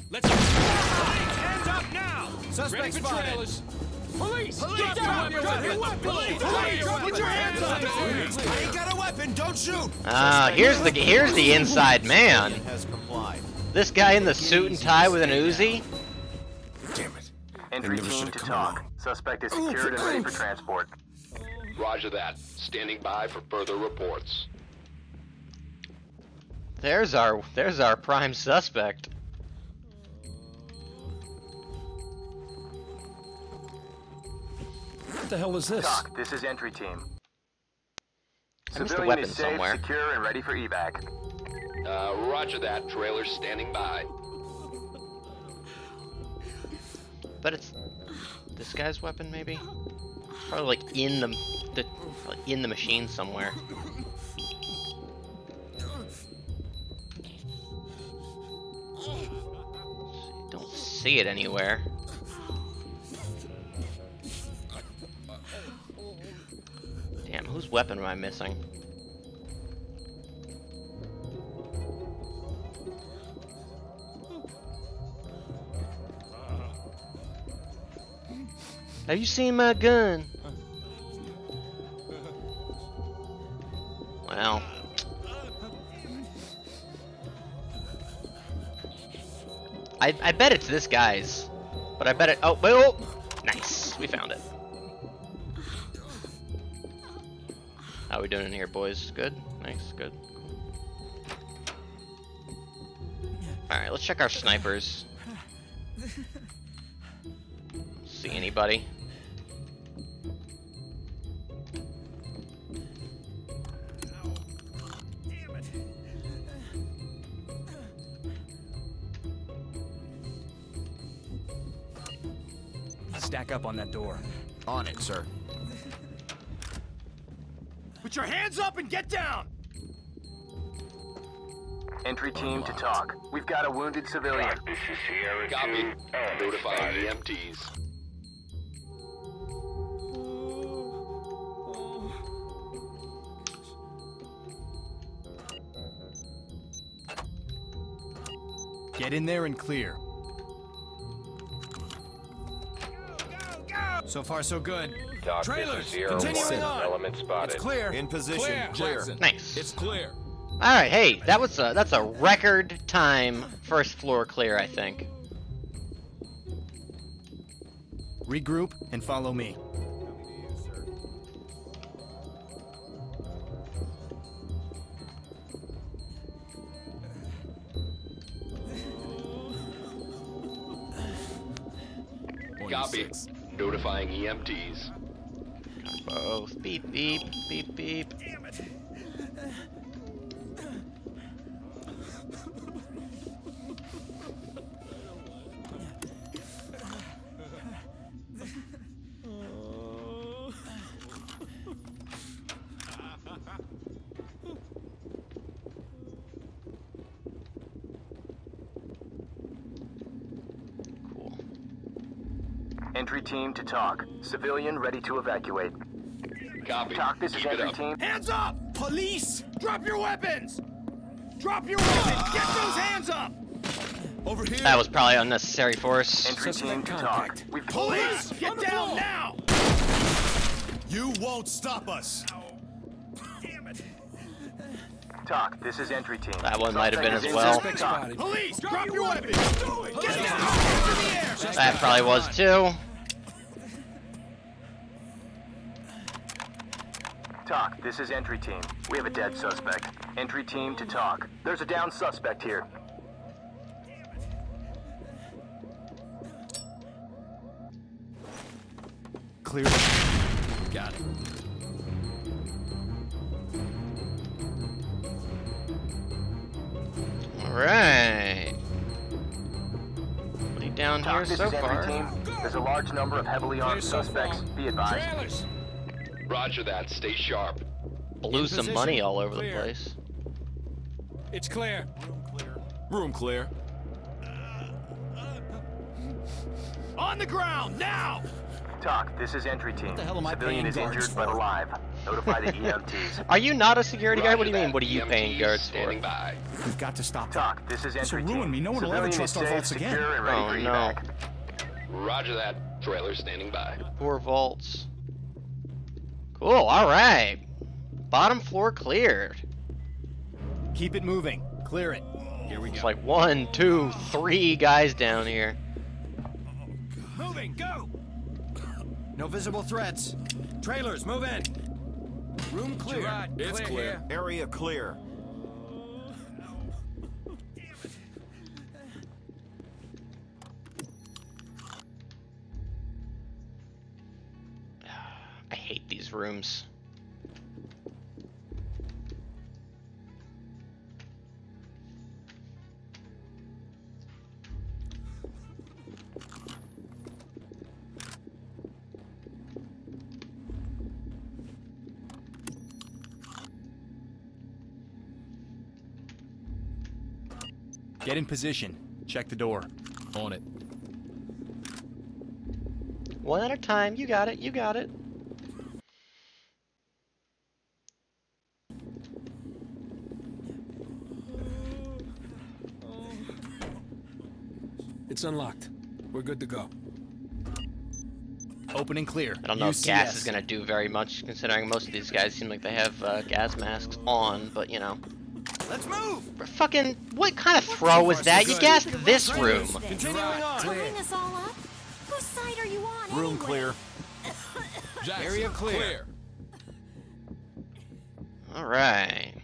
Let's. Hands up now. Suspect Ready for spotted. Trailers. Police! Police, Drop drop your your weapons! weapons! Police! Police, Police! Put your your hands up! I ain't got a weapon. Don't shoot. Ah, here's the here's the inside man. This guy in the suit and tie with an Uzi. Entry never team should've to TOC. Suspect is secured and ready for transport. Roger that. Standing by for further reports. There's our there's our prime suspect. What the hell is this? TOC, this is entry team. I missed a Civilian weapon is safe, somewhere. secure, and ready for evac. Uh, roger that. Trailers standing by. But it's this guy's weapon, maybe. Probably like in the the like in the machine somewhere. Don't see it anywhere. Damn, whose weapon am I missing? Have you seen my gun? Well. I, I bet it's this guy's. But I bet it. Oh, oh! Nice. We found it. How we doing in here, boys? Good? Nice, good. Alright, let's check our snipers. See anybody? Stack up on that door. On it, sir. Put your hands up and get down! Entry team to TOC. We've got a wounded civilian. This is Sierra Copy. 2. Notifying. EMTs. Get in there and clear. Go, go, go! So far, so good. TOC, Trailers, this is Sierra continuing 1. on. Element spotted. It's clear. In position. Clear. Clear. Jackson. Nice. It's clear. All right, hey, that was a that's a record time first floor clear, I think. Regroup and follow me. Copy. Notifying EMTs. Both. Beep beep beep beep. Cool. Entry team to TOC. Civilian ready to evacuate. Copy. TOC, this Keep it entry up. team. Hands up! Police! Drop your weapons! Drop your weapons! Get those hands up! Over here. That was probably unnecessary force. Entry team to TOC. We've Police! Get down now! You won't stop us. Damn it. TOC, this is entry team. That one might have been as well. Police! Drop your weapons! Get down! Hands in the air! That probably was too. TOC, this is entry team. We have a dead suspect. Entry team to TOC. There's a down suspect here. clear. Got it. Alright. What down TOC, here this so is entry far? team. There's a large number of heavily armed suspects. Be advised. Trailers! Roger that. Stay sharp. Blew some money all over Clear. the place. It's clear. Room clear. room clear On the ground, now! TOC, this is entry team. the hell am I Civilian paying is guards injured but alive. Notify the EMTs. Are you not a security guard? What do you Roger mean? What are you paying guards for? by. We've got to stop that. TOC, this is entry This will entry ruin team. me. No one will ever trust is our safe, vaults again. secure, and ready Oh, no. evac. Roger that. Trailer standing by. Four vaults. Cool, alright. Bottom floor cleared. Keep it moving. Clear it. Here we It's go. like one, two, three guys down here. Moving, go! No visible threats. Trailers, move in. Room clear. Girard, It's clear, clear. Area clear. These rooms. Get in position. Check the door. On it. One at a time. You got it. You got it. It's unlocked. We're good to go. Open and clear. I don't know if gas is gonna do very much, considering most of these guys seem like they have uh, gas masks on. But you know, Let's move! fucking what kind of throw was that? You gassed this room. Continuing on. Tying us all up? Whose side are you on Room anyway? clear. Jackson, Area clear. All right.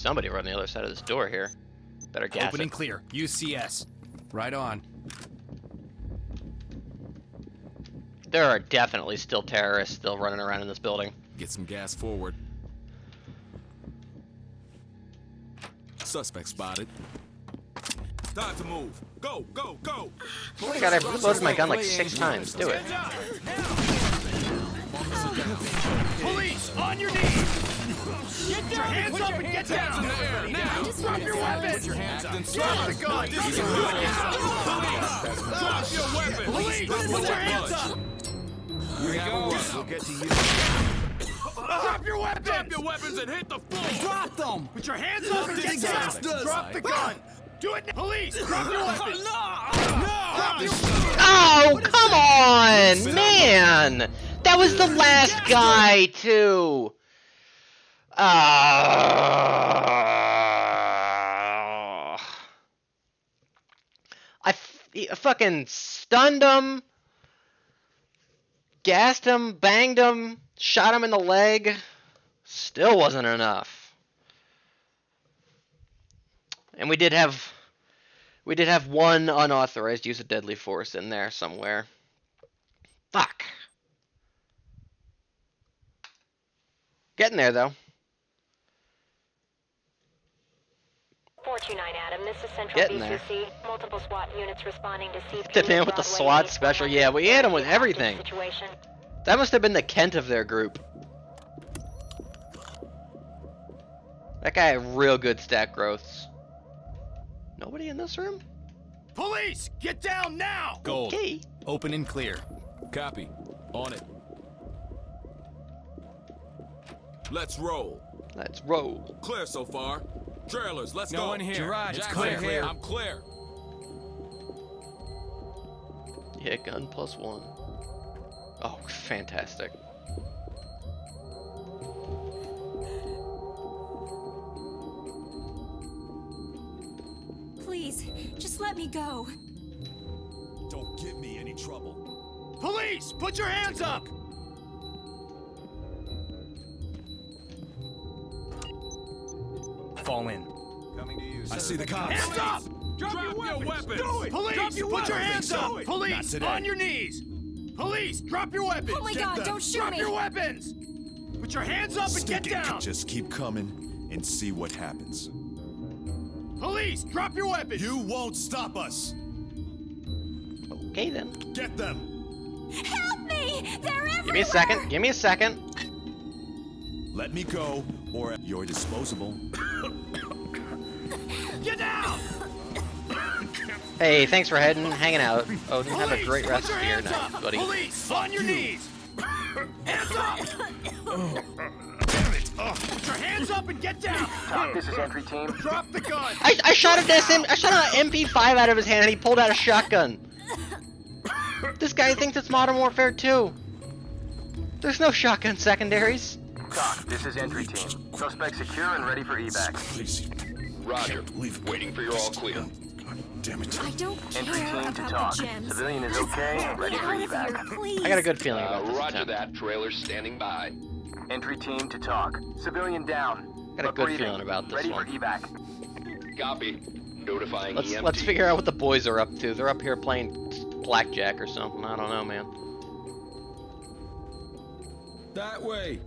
Must be somebody around the other side of this door here. Better gas Open it. and clear. UCS. Right on. There are definitely still terrorists still running around in this building. Get some gas forward. Suspect spotted. Time to move. Go, go, go! Oh my god, I've reloaded my gun like six times. Do it. Police, on your knees! Get down! your hands up and get down! Now! Drop your weapons! Put your hands up. Drop the gun! Drop your weapons! Police, put your hands up! We have a run. We'll get to you. Drop your weapons! Drop your weapons and hit the floor! Drop them! Put your hands up and get down! Drop the gun! Do it now! Police, drop your weapons! No! Drop your Oh, come on, man! That was the last guy, too. Ah. F- I fucking stunned him, gassed him, banged him, shot him in the leg. Still wasn't enough. And we did have we did have one unauthorized use of deadly force in there somewhere. Fuck. Getting there though. 429 Adam, this is Central Getting there. BCC. Multiple SWAT units responding to CP. The man with the SWAT special, yeah, we hit him with everything. Situation. That must have been the Kent of their group. That guy had real good stat growths. Nobody in this room? Police, get down now! Gold. Okay. Open and clear. Copy. On it. Let's roll. Let's roll. Clear so far. Trailers, let's No go. one here. Girard, it's Jackson, clear. I'm clear. Yeah, gun plus one. Oh, fantastic. Please, just let me go. Don't give me any trouble. Police, put your hands up! Fall in. Coming to you, I see the cops. Hands up! Drop, your, weapons. Do it. Police, Drop your put your hands up! Police, on your knees! Police, drop your weapons! Oh my Get god, them. don't shoot drop me! your weapons! Put your hands up and get down! Just keep coming and see what happens. Police, drop your weapons! You won't stop us. Okay then. Get them. Help me! They're everywhere! Give me a second. Give me a second. Let me go, or you're disposable. Get down! Hey, thanks for heading, hanging out. Oh, Odin, have a great rest of your night, up! buddy. Police, on your knees! hands up! Damn it! Ugh. Put your hands up and get down! TOC, this is entry team. Drop the gun! I, I shot a SM, I shot an MP5 out of his hand and he pulled out a shotgun. This guy thinks it's Modern Warfare 2. There's no shotgun secondaries. TOC, this is entry team. Suspect secure and ready for evac. Crazy. Roger. Waiting for your all clear. God damn it. I don't Entry care team about to the TOC. gems. Civilian is okay ready for out of here, evac. please. I got a good feeling Uh, about this roger attempt. that. Trailer standing by. Entry team to TOC. Civilian down. I Got a good breathing. feeling about this Ready one. for evac. Copy. Notifying Let's EMT. let's figure out what the boys are up to. They're up here playing blackjack or something. I don't know, man. That way.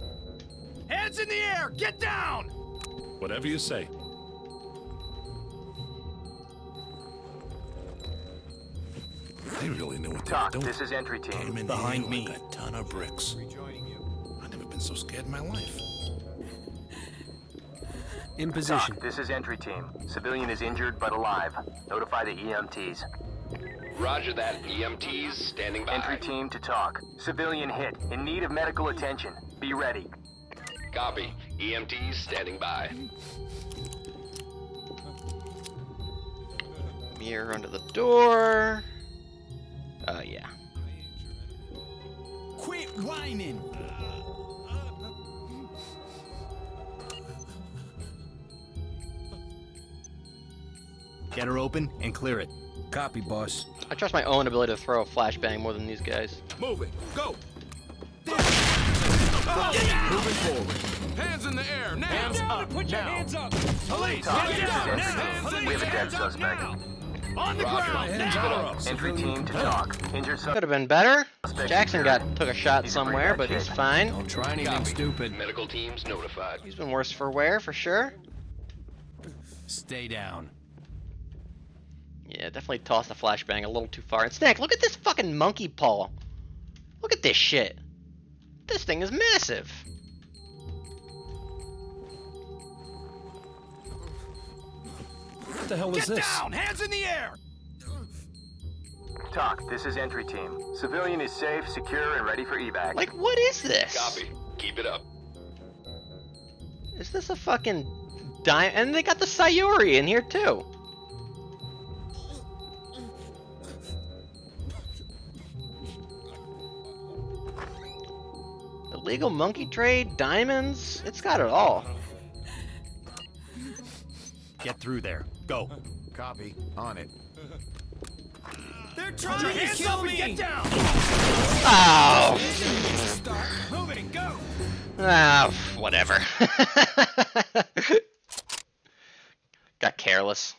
Hands in the air! Get down! Whatever you say. They really knew what they TOC, were doing. this is entry team. Came in Behind me. Like a ton of bricks. Rejoining you. I've never been so scared in my life. In position. TOC, this is entry team. Civilian is injured but alive. Notify the EMTs. Roger that. EMTs standing by. Entry team to TOC. Civilian hit. In need of medical attention. Be ready. Copy. EMTs standing by. Mirror under the door. Uh, yeah. Quit whining. Get her open and clear it. Copy, boss. I trust my own ability to throw a flashbang more than these guys. Moving. Go. Moving forward. Hands in the air now. Hands up. Put your hands up. Police, TOC, get down entry now. team. We have a dead suspect. On the Roger. ground! Hands now! Entry team to TOC. Injured Could have been better. Jackson got took a shot He's somewhere, bad but he's fine. Don't try anything Copy. stupid. Medical teams notified. He's been worse for wear, for sure. Stay down. Yeah, definitely tossed the flashbang a little too far. And Snack, look at this fucking monkey paw. Look at this shit. This thing is massive. What the hell Get is this? down! Hands in the air! TOC, this is entry team. Civilian is safe, secure, and ready for evac. Like, what is this? Copy. Keep it up. Is this a fucking di- And they got the Sayuri in here too. Illegal monkey trade, diamonds. It's got it all. Get through there. Go. Copy. On it. They're Put your trying to kill me. get down! Oh. Start moving. Go. Ah, whatever. got careless.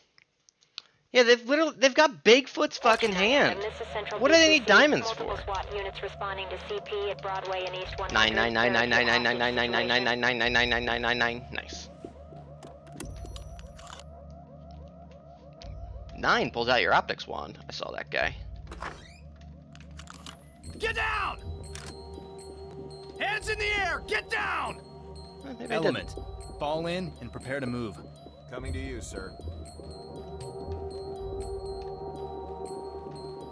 Yeah, they've literally they've got Bigfoot's fucking hand. And this is Central What do they need diamonds for? SWAT units responding to CP at Broadway and East 100. Nine nine nine nine nine nine nine nine nine nine nine Situation. nine nine nine nine nine nine nine nine. Nice. Nine pulls out your optics wand. I saw that guy. Get down! Hands in the air! Get down! Maybe Element. Fall in and prepare to move. Coming to you, sir.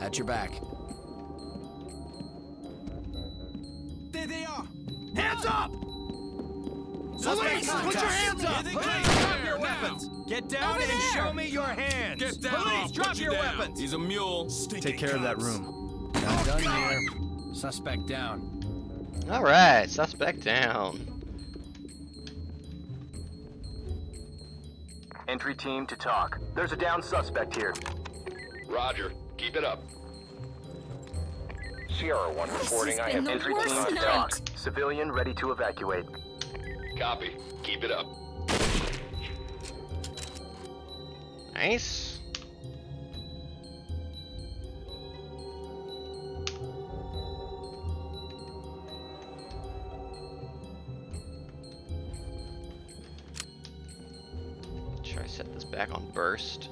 At your back. There they are. Hands up! Police, put your hands up! Police, drop your weapons! Get down and show me your hands. Get down. Police, drop your weapons. He's a mule. Take care of that room. Not done oh, here. Suspect down. All right, suspect down. Entry team to TOC. There's a down suspect here. Roger. Keep it up. Sierra 1 reporting. I have Entry worst team to TOC. Civilian ready to evacuate. Copy. Keep it up. Nice. Should I set this back on burst?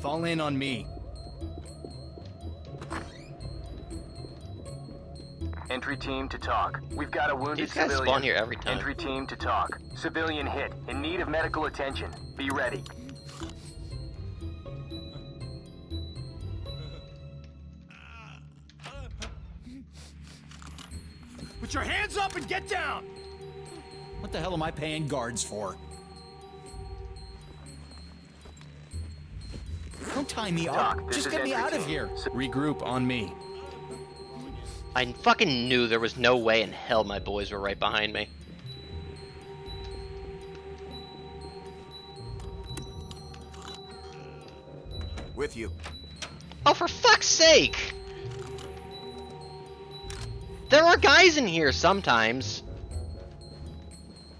Fall in on me. Entry team to TOC. We've got a wounded These guys civilian. spawn here every time. Entry team to TOC. Civilian hit. In need of medical attention. Be ready. Put your hands up and get down! What the hell am I paying guards for? Don't tie me TOC, up. Just get me entry out of here. Regroup on me. I fucking knew there was no way in hell my boys were right behind me. With you. Oh, for fuck's sake! There are guys in here sometimes.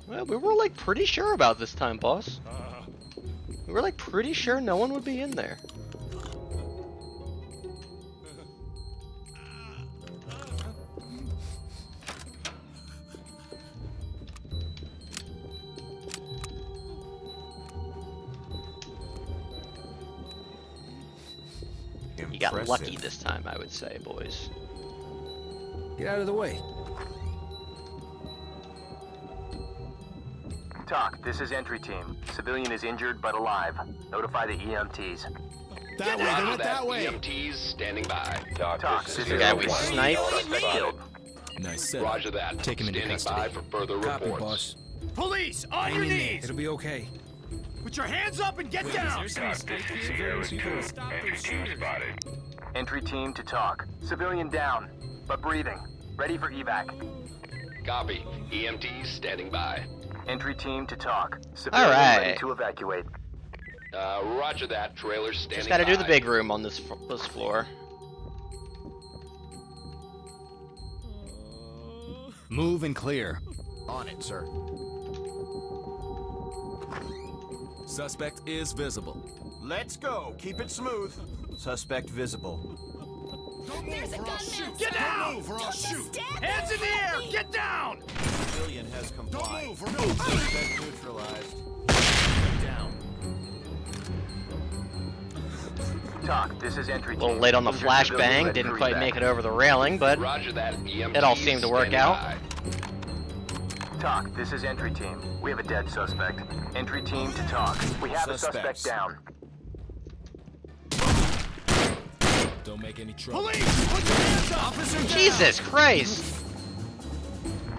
Well, we were like pretty sure about this time, boss. Uh. We were like pretty sure no one would be in there. Got Impressive. lucky this time, I would say, boys. Get out of the way. TOC, this is entry team. Civilian is injured but alive. Notify the EMTs. That way, they Roger went that way. EMTs standing by. TOC, TOC, this this is is guy we sniped. Suspect killed. Nice set. Roger that. Take him into custody. by for further Copy, reports. boss. Police, on Hang your knees! It'll be okay. Put your hands up and get down! TOC, this is Sierra 2. Entry team spotted. Entry team to TOC. Civilian down, but breathing. Ready for evac. Copy. EMTs standing by. Entry team to TOC. Civilian ready to evacuate. Uh, roger that. Trailers standing Just gotta by. do the big room on this this floor. Move and clear. On it, sir. Suspect is visible. Let's go. Keep it smooth. Suspect visible. There's a gunman! Get down! Move or I'll shoot. Hands in the air! Get down! Civilian has complied. move or no. Suspect neutralized. Down. TOC, this is entry A little late on the Injured civilian flashbang, didn't quite evac. make it over the railing, but Roger that. It all seemed to work out. by. TOC, this is entry team. We have a dead suspect. Entry team to TOC. We have a suspect down. Don't make any trouble. Police, put your hands up! Officer down! Jesus Christ!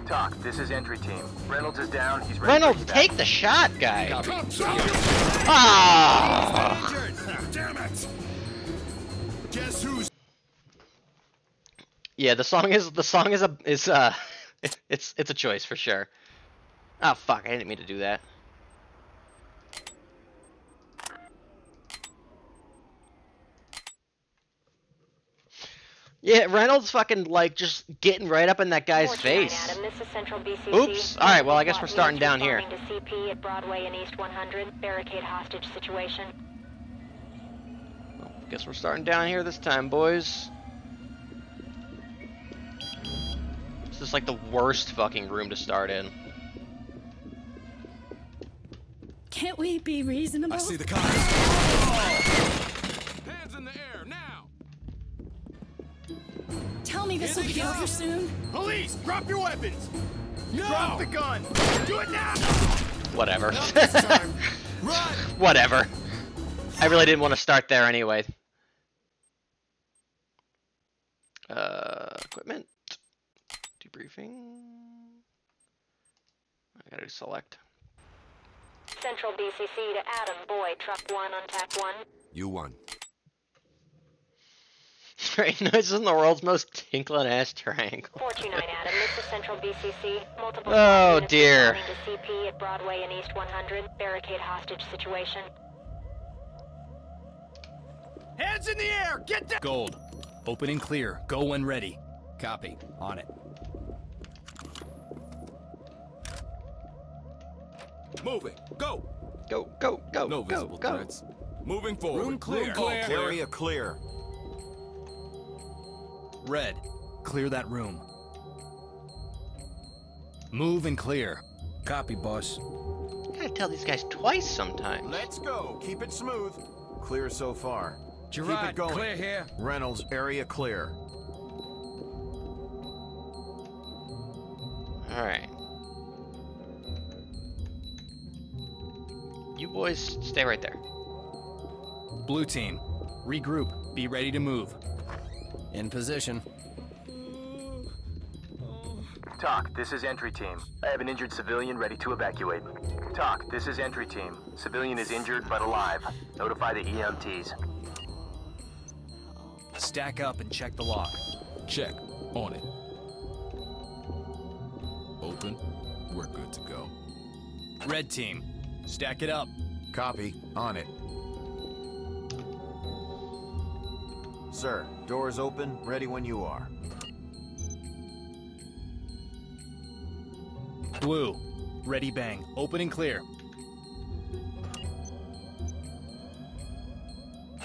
TOC, this is entry team. Reynolds is down. He's ready Reynolds, for evac. take the shot, guy. Copy. Ah! Damn it! Guess who's Yeah, the song is the song is a is uh it's it's a choice for sure. Oh fuck, I didn't mean to do that. Yeah, Reynolds fucking like just getting right up in that guy's 49 face. Adam, this is Central BCC. Oops. All right, well, I guess we're starting down here. To CP at Broadway and East 100. Barricade hostage situation. Guess we're starting down here this time, boys. This is like the worst fucking room to start in. Can't we be reasonable? I see the cops. Hands in the air now. Tell me this will be over soon. Police, drop your weapons! Drop the gun! Do it now! Whatever. Whatever. I really didn't want to start there anyway. Uh, equipment. Debriefing. I gotta select. Central BCC to Adam, boy, truck 1 on tack 1. You won. Right, no, this is in the world's most tinkling ass triangle. 429 Adam, this is Central BCC. Multiple Oh, dear. to CP at Broadway and East 100. Barricade hostage situation. Hands in the air! Get down! Gold. Open and clear. Go when ready. Copy. On it. Moving. Go. Go, go, go, No go, visible go. threats. Moving forward. Room clear. All clear. Area clear. Red, clear that room. Move and clear. Copy, boss. I gotta tell these guys twice sometimes. Let's go. Keep it smooth. Clear so far. Keep it going. clear here. Reynolds, area clear. Alright. You boys stay right there. Blue team, regroup. Be ready to move. In position. TOC, this is entry team. I have an injured civilian ready to evacuate. TOC, this is entry team. Civilian is injured but alive. Notify the EMTs. Stack up and check the lock. Check. On it. Open. We're good to go. Red team, stack it up. Copy. On it. Sir, doors open. Ready when you are. Blue, ready bang. Open and clear.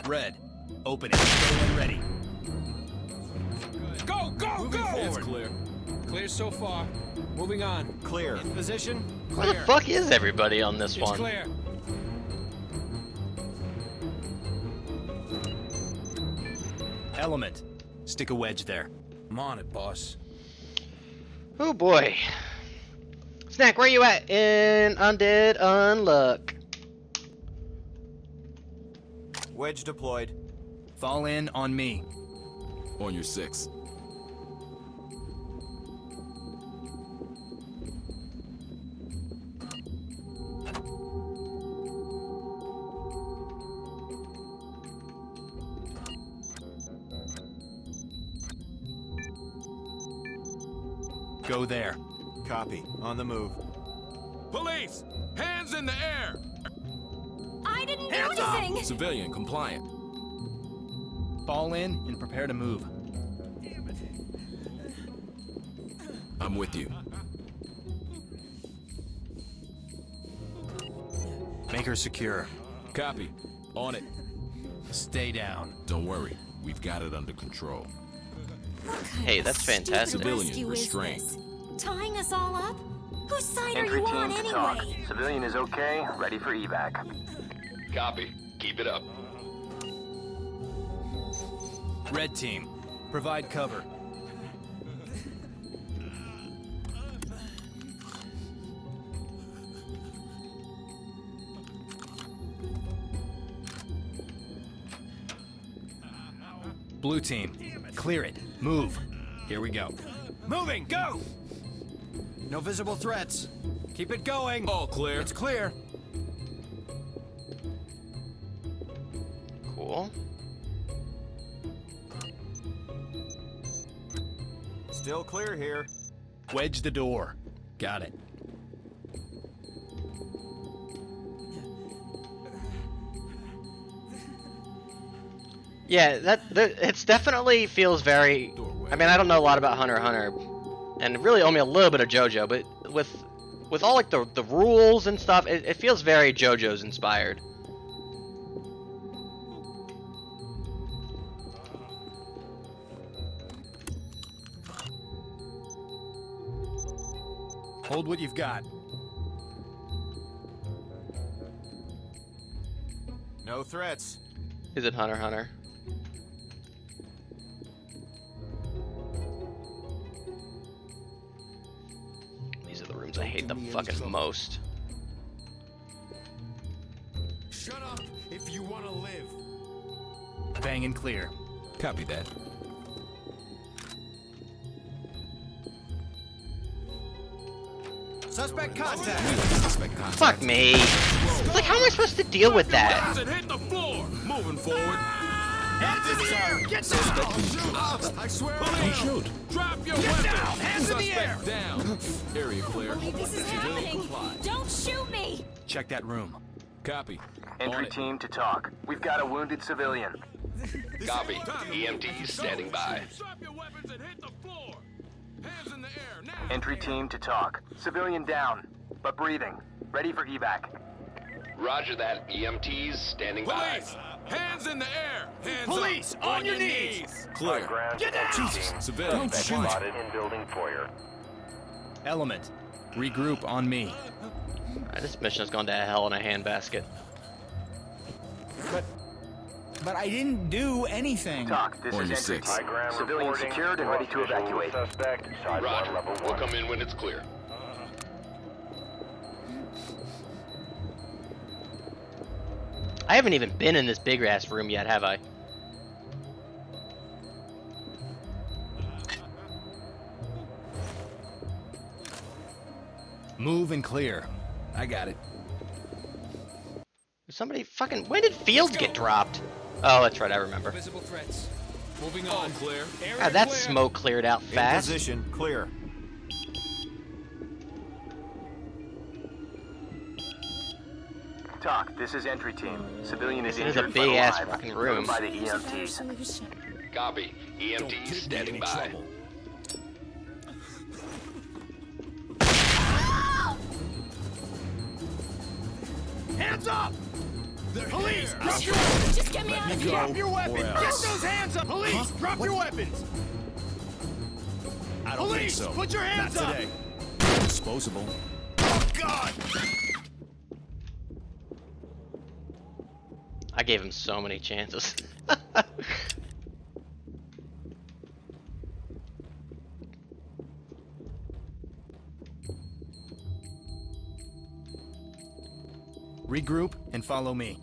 Red, open it. Go when ready. Go, go, Moving go! forward. It's clear. Clear so far. Moving on. Clear. In position. Clear. Where the fuck is everybody on this It's one? clear. Element, stick a wedge there. I'm on it, boss. Oh boy. Snack, where you at in Undead Unluck? Wedge deployed. Fall in on me. On your six. Go there. Copy. On the move. Police! Hands in the air! I didn't do Hands up! Civilian compliant. Fall in and prepare to move. I'm with you. Make her secure. Copy. On it. Stay down. Don't worry. We've got it under control. Hey, that's fantastic. Civilian rescue is this? Tying us all up? Whose side are Entry you team on to TOC. anyway? Civilian is okay. Ready for evac. Copy. Keep it up. Red team, provide cover. Blue team, clear it. Move. Here we go. Moving. Go. No visible threats. Keep it going. All clear. It's clear. Cool. Still clear here. Wedge the door. Got it. Yeah, that, that it's definitely feels very. I mean, I don't know a lot about Hunter x Hunter, and really only a little bit of JoJo, but with with all like the the rules and stuff, it, it feels very JoJo's inspired. Hold what you've got. No threats. Is it Hunter Hunter? These rooms I hate the fucking most. Shut up if you want to live. Bang and clear. Copy that. Suspect contact. Suspect contact. Fuck me. Like, how am I supposed to deal with that? Hit the floor. Moving forward. Hands in the air! Get down! I swear. Don't Police, shoot. Drop your Get weapons. down! Hands in the Suspect down. Area clear. This is happening! Don't shoot me! Check that room. Copy. Entry team to TOC. We've got a wounded civilian. Copy. EMTs standing by. Drop your weapons and hit the floor. Hands in the air now. Entry team to TOC. Civilian down, but breathing. Ready for evac. Roger that. EMTs standing Police! by. Hands in the air! Hands Police, up! on your knees! Clear. Ground Get down! Jesus. Civilian. Suspect spotted in building foyer. Element. Regroup on me. Alright, this mission has gone to hell in a handbasket. But, but I didn't do anything. TOC, this On your is entry six. team. High ground Civilian reporting. secured and ready to Lost visual evacuate. Suspect, side Roger. one, level We'll one. come in when it's clear. I haven't even been in this big ass room yet, have I? Move and clear. I got it. Somebody fucking. When did Fields get dropped? Oh, that's right, I remember. Visible threats. Moving All on. clear. God, that clear. smoke cleared out In fast. position, clear. TOC, this is entry team. Civilian is This is a injured but big-ass alive. fucking room. By the EMTs. Copy. EMTs standing by. Hands up! Police, here. drop your weapons! Just get me out of here. Drop your weapons! or Get those hands up! Police, drop your weapons! I don't Police, think so. put your hands Not up! today. Disposable. Oh, God! I gave him so many chances. Regroup and follow me.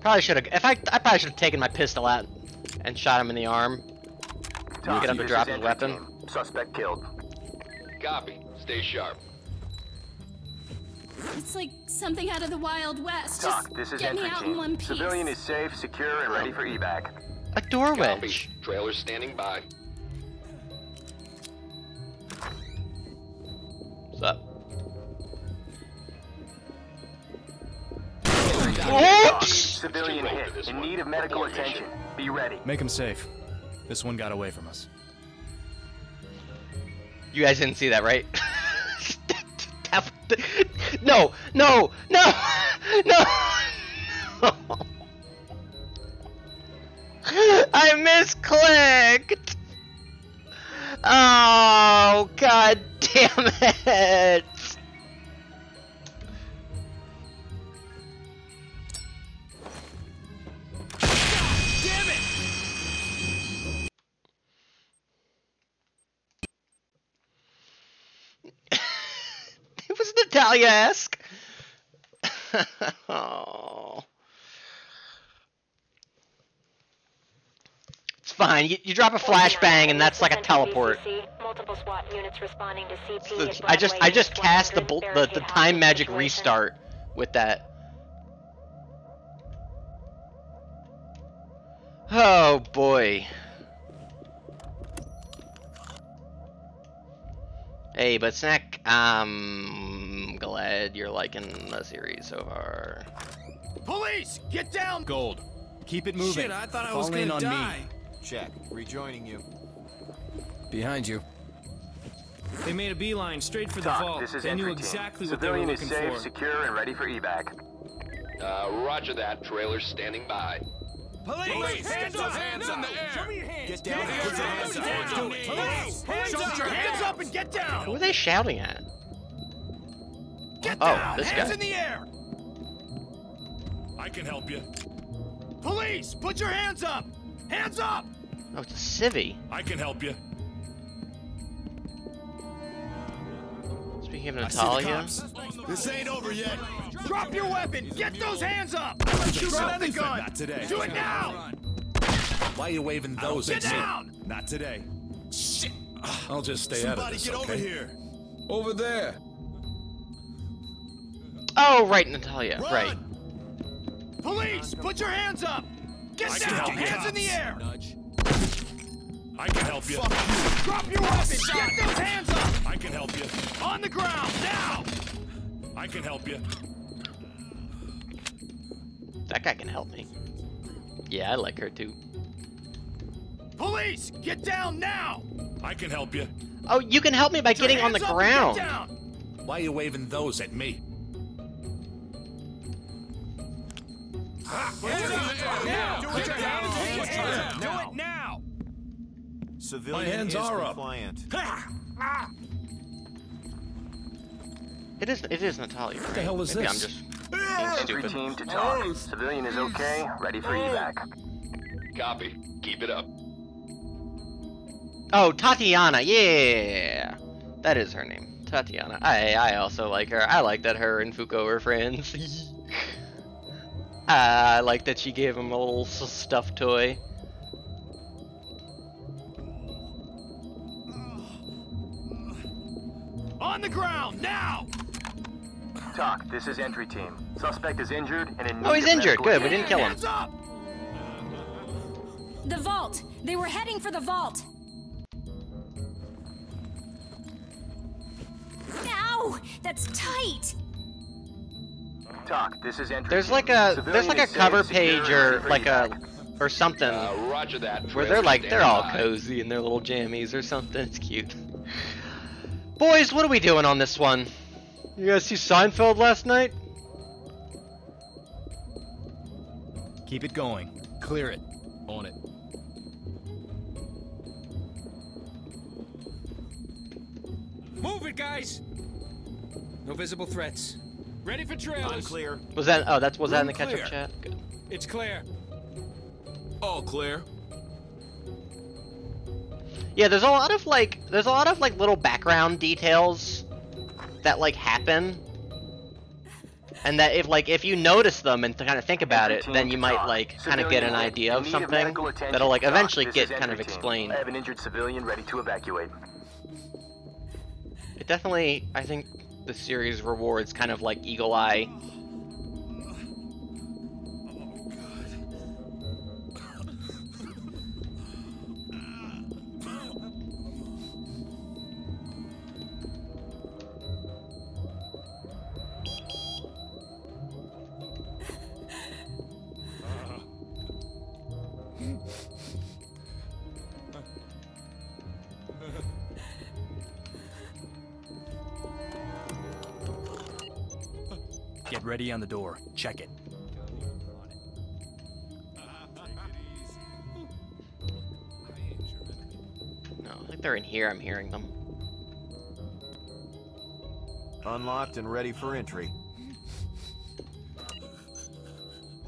probably should have. If I, I probably should have taken my pistol out and shot him in the arm. TOC, Get him to this drop his weapon. team. Suspect killed. Copy. Stay sharp. It's like something out of the Wild West. TOC, Just this is get me out team. in one piece. Civilian is safe, secure, and ready for evac. A door Copy. wedge. Trailers standing by. What's up? TOC, Oops! Oh! Civilian Too late for hit. In need of medical attention. Be ready. Make him safe. This one got away from us. You guys didn't see that, right? No, no, no, no. I misclicked. Oh, god damn it. It was Natalia-esque. oh. It's fine. You, you drop a flashbang and that's like a teleport. Multiple SWAT units responding to CP. So I just I just cast the bl- the, the time magic situation. restart with that. Oh boy. Hey, but Snack, I'm glad you're liking the series so far. Police, get down! Gold. Keep it moving. Shit, I thought I was gonna on die. Check. Rejoining you. Behind you. They made a beeline straight for the vault. this is They knew entry team. exactly what they were Civilian is safe, for. secure, and ready for evac. Uh, roger that. Trailers standing by. Police, Police, get those hands in the Show me air! your hands! Get down. Get Put hands up. hands up! it. Police, hands Show up! your Hands up and get down! Who are they shouting at? Get Oh, down! this hands guy. in the air! I can help you. Police, put your hands up! Hands up! Oh, it's a civvy. I can help you. Speaking of I see Natalia. This ain't over yet. Drop your weapon! Get those hands up! Shoot Drop the gun! Not today. Do it now! Why are you waving those Get at me? down! Not today. Shit. I'll just stay Somebody out of this, Somebody get okay? over here. Over there. oh right, Natalia, Run. right. Police, put your hands up! Get I down! help you. Hands in the air! I can help you. Drop your weapon! Get those hands up! I can help you. On the ground, now! I can help you. That guy can help me. Yeah, I like her too. Police, get down now! I can help you. Oh, you can help me by Put getting on the hands up and ground. Why are you waving those at me? Now! Do it now! Hands Do it now! Civilian My hands is are up. compliant. Ah! It is. It is Natalia. What the hell is Maybe this? I'm Entry stupid. team to TOC. Civilian is okay, ready for evac. Copy. Keep it up. Oh, Tatiana. Yeah, that is her name. Tatiana. I I also like her. I like that her and Fuko are friends. I like that she gave him a little stuffed toy. On the ground, now! TOC, this is entry team. Suspect is injured and in need Oh, he's of injured. Good. We didn't kill him. Hands! The vault! They were heading for the vault! Ow! That's tight! TOC, this is entry There's team. like a Civilian there's like a cover page or like a or something Uh, roger that. where they're Trailer like they're all cozy in their little jammies or something. It's cute. Boys, what are we doing on this one? You guys see Seinfeld last night? Keep it going. Clear it. On it. Move it, guys! No visible threats. Ready for trailers. Unclear. Was that oh that's was that in the catch up chat? Good. It's clear. All clear. Yeah, there's a lot of like there's a lot of like little background details that like happen. And that if like if you notice them and kind of think about it, then you might like kind of get an idea of something that'll like eventually get kind of explained. I have an injured civilian ready to evacuate. It definitely, I think, the series rewards kind of like eagle eye. Get ready on the door. Check it. No, I think they're in here. I'm hearing them. Unlocked and ready for entry.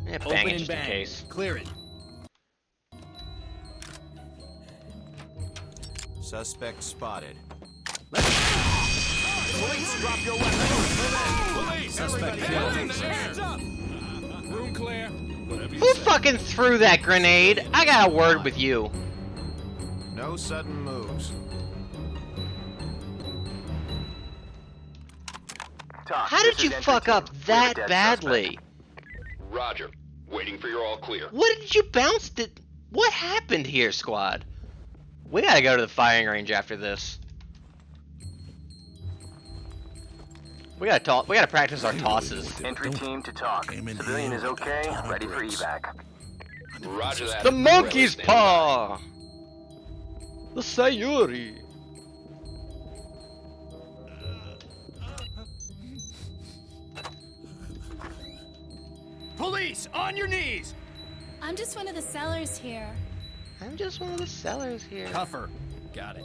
Yeah, bang Open it and just in bang. case. Clear it. Suspect spotted. Police, drop your weapons! Police! Suspect killed. hands up! Room clear. Who fucking threw that grenade? I got a word with you. No sudden moves. How did you fuck up We have a that badly? Roger. Waiting for your all clear. What did you bounce? Did what happened here, squad? We gotta go to the firing range after this. We gotta TOC. We gotta practice our tosses. Entry team to talk. Civilian is okay, ready for evac. Roger that. The monkey's Trailer standing by. paw. The Sayuri. Police, on your knees! I'm just one of the sellers here. I'm just one of the sellers here. Cuffer. Got it.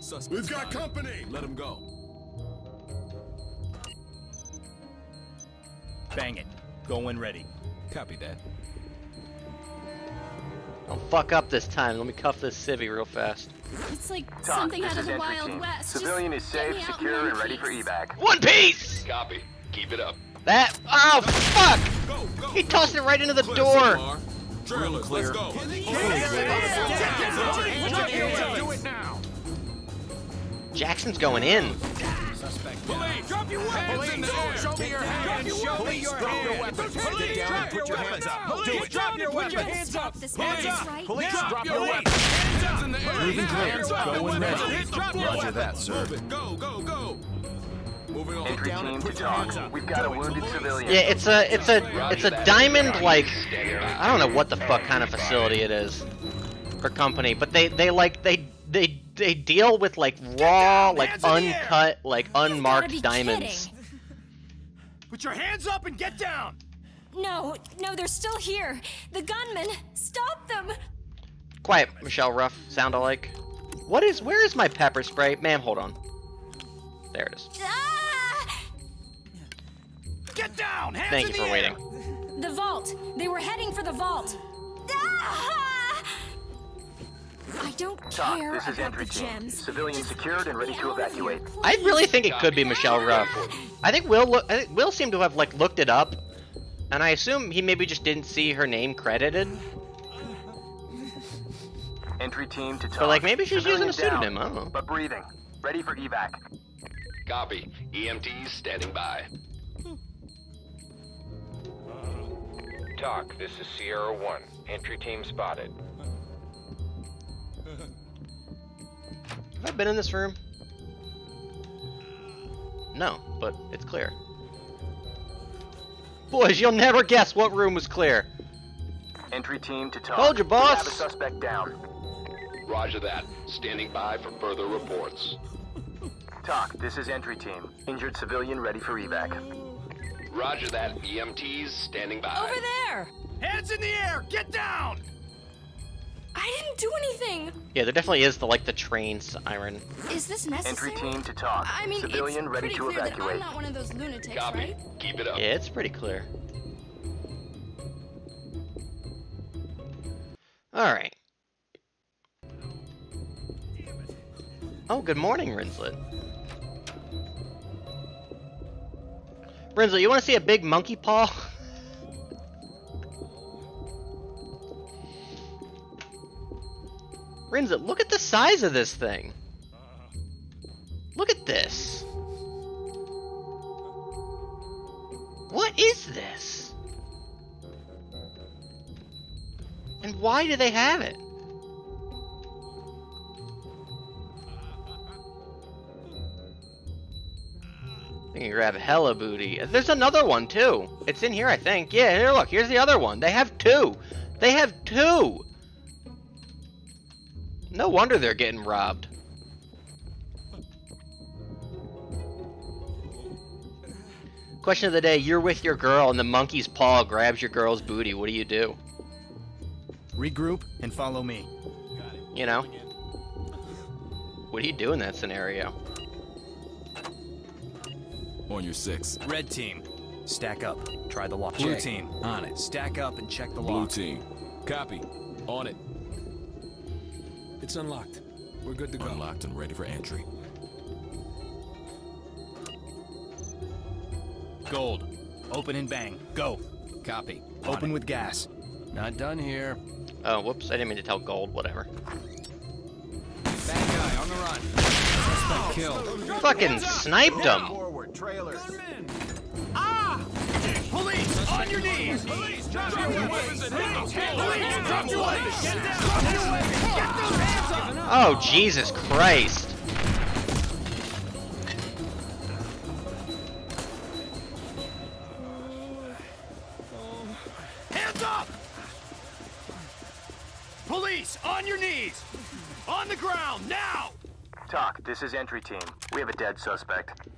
Suspect We've got spotted. company. Let him go. Bang it. Go when ready. Copy that. Don't fuck up this time. Let me cuff this civvy real fast. It's like TOC, something this out of is the entry Wild team. West. Civilian Just is safe, me out in secure, and ready for evac. One piece. Copy. Keep it up. That. Oh fuck! Go, go. He tossed it right into the Clear door. so far. Trailers, let's go. Do it now! Jackson's going in. Police, drop your weapons in the air! Show me your hands! Show me your hands! Police, drop your weapons! Police, drop your weapons! Hands up! This Hands place, up! right? Police, Drop drop your your weapons! Hands up in the air! Moving clear. Hands up! Go when ready. Police, drop your Roger weapons! that, sir. Move it. Go, go, go. Moving on. Entry down and team to put your hands TOC. up. We've got a Do it, wounded police. civilian. Yeah, it's a it's a it's a that. diamond like Standing by. I don't know what the fuck kind of facility it is or company, but they they like they they they deal with like raw, like hands in the air! uncut, like unmarked diamonds. kidding. Put your hands up and get down! No, no, they're still here. The gunmen! Stop them! Quiet, Michelle Ruff, sound alike. What is? Where is my pepper spray, ma'am? Hold on. There it is. Ah! Get down! Hands Thank in you the for air! waiting. The vault! They were heading for the vault! Ah! I don't TOC, care this is about entry the team. gems. Civilian secured and ready to evacuate. I really think it could be Michelle Ruff. I think Will. Look, I think Will seemed to have like looked it up, and I assume he maybe just didn't see her name credited. Entry team to TOC. But like maybe she's Civilian using a down, pseudonym. I don't know. But breathing. Ready for evac. Copy. EMTs standing by. Hmm. TOC, this is Sierra 1. Entry team spotted. Have I been in this room? No, but it's clear. Boys, you'll never guess what room was clear. Entry team to TOC. Told you, We boss. have a suspect down. Roger that. Standing by for further reports. TOC, this is entry team. Injured civilian ready for evac. Roger that. EMTs standing by. Over there! Hands in the air! Get down! I didn't do anything! Yeah, there definitely is the like the train siren. Is this necessary? Entry necessary? team to TOC. I mean, Civilian it's ready pretty to clear that evacuate. I'm not one of those lunatics, Copy. right? Keep it up. Yeah, it's pretty clear. All right. Oh, good morning, Rinslet. Rinslet, you want to see a big monkey paw? Rinslet, look at the size of this thing. Look at this. What is this? And why do they have it? I can grab hella booty. There's another one too. It's in here, I think. Yeah, here, look. Here's the other one. They have two. They have two. No wonder they're getting robbed. Question of the day: You're with your girl, and the monkey's paw grabs your girl's booty. What do you do? Regroup and follow me. You know? What do you do in that scenario? On your six. Red team, stack up. Try the lock. Blue Blue team, team, on it. Stack up and check the Blue lock. team. Copy. On it. It's unlocked. We're good to go. Unlocked and ready for entry. Gold. Open and bang. Go. Copy. Open with gas. Not done here. Oh, whoops! I didn't mean to tell Gold. Whatever. Bad guy on the run. Suspect killed. Fucking sniped him. Forward, trailers. Ah! Police, on your knees! Police, drop your weapons and down! Police, drop your weapons! Get down! Drop your weapons! Get those hands up! Oh Jesus Christ! Hands up! Police, on your knees! On the ground, now! TOC, this is entry team. We have a dead suspect.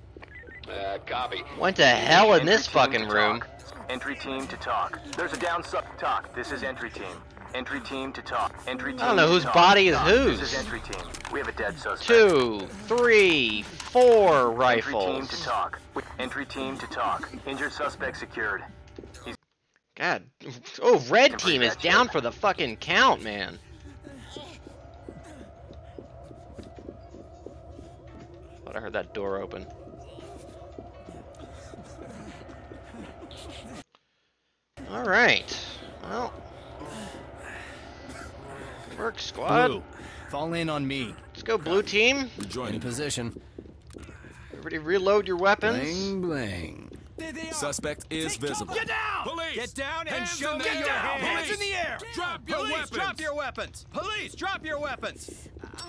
Uh, copy. Went to hell in Entry this fucking room. TOC. Entry team to TOC. There's a down sub. TOC, this is entry team. Entry team to TOC. Entry team I don't know whose body is whose. This is entry team. We have a dead suspect. Two, three, four rifles. Entry team to TOC. Entry team to TOC. Injured suspect secured. He's God. Oh, red team is down for the fucking count, man. Thought I heard that door open. All right. Well. Good work, squad. Blue. Fall in on me. Let's go, blue team. In position. Everybody reload your weapons. Bling bling. Suspect is visible. Get down! Police! Get down and Hands show me the your air! hands! Hands in the air! Drop your Police, weapons! drop your weapons! Police, drop your weapons! Uh,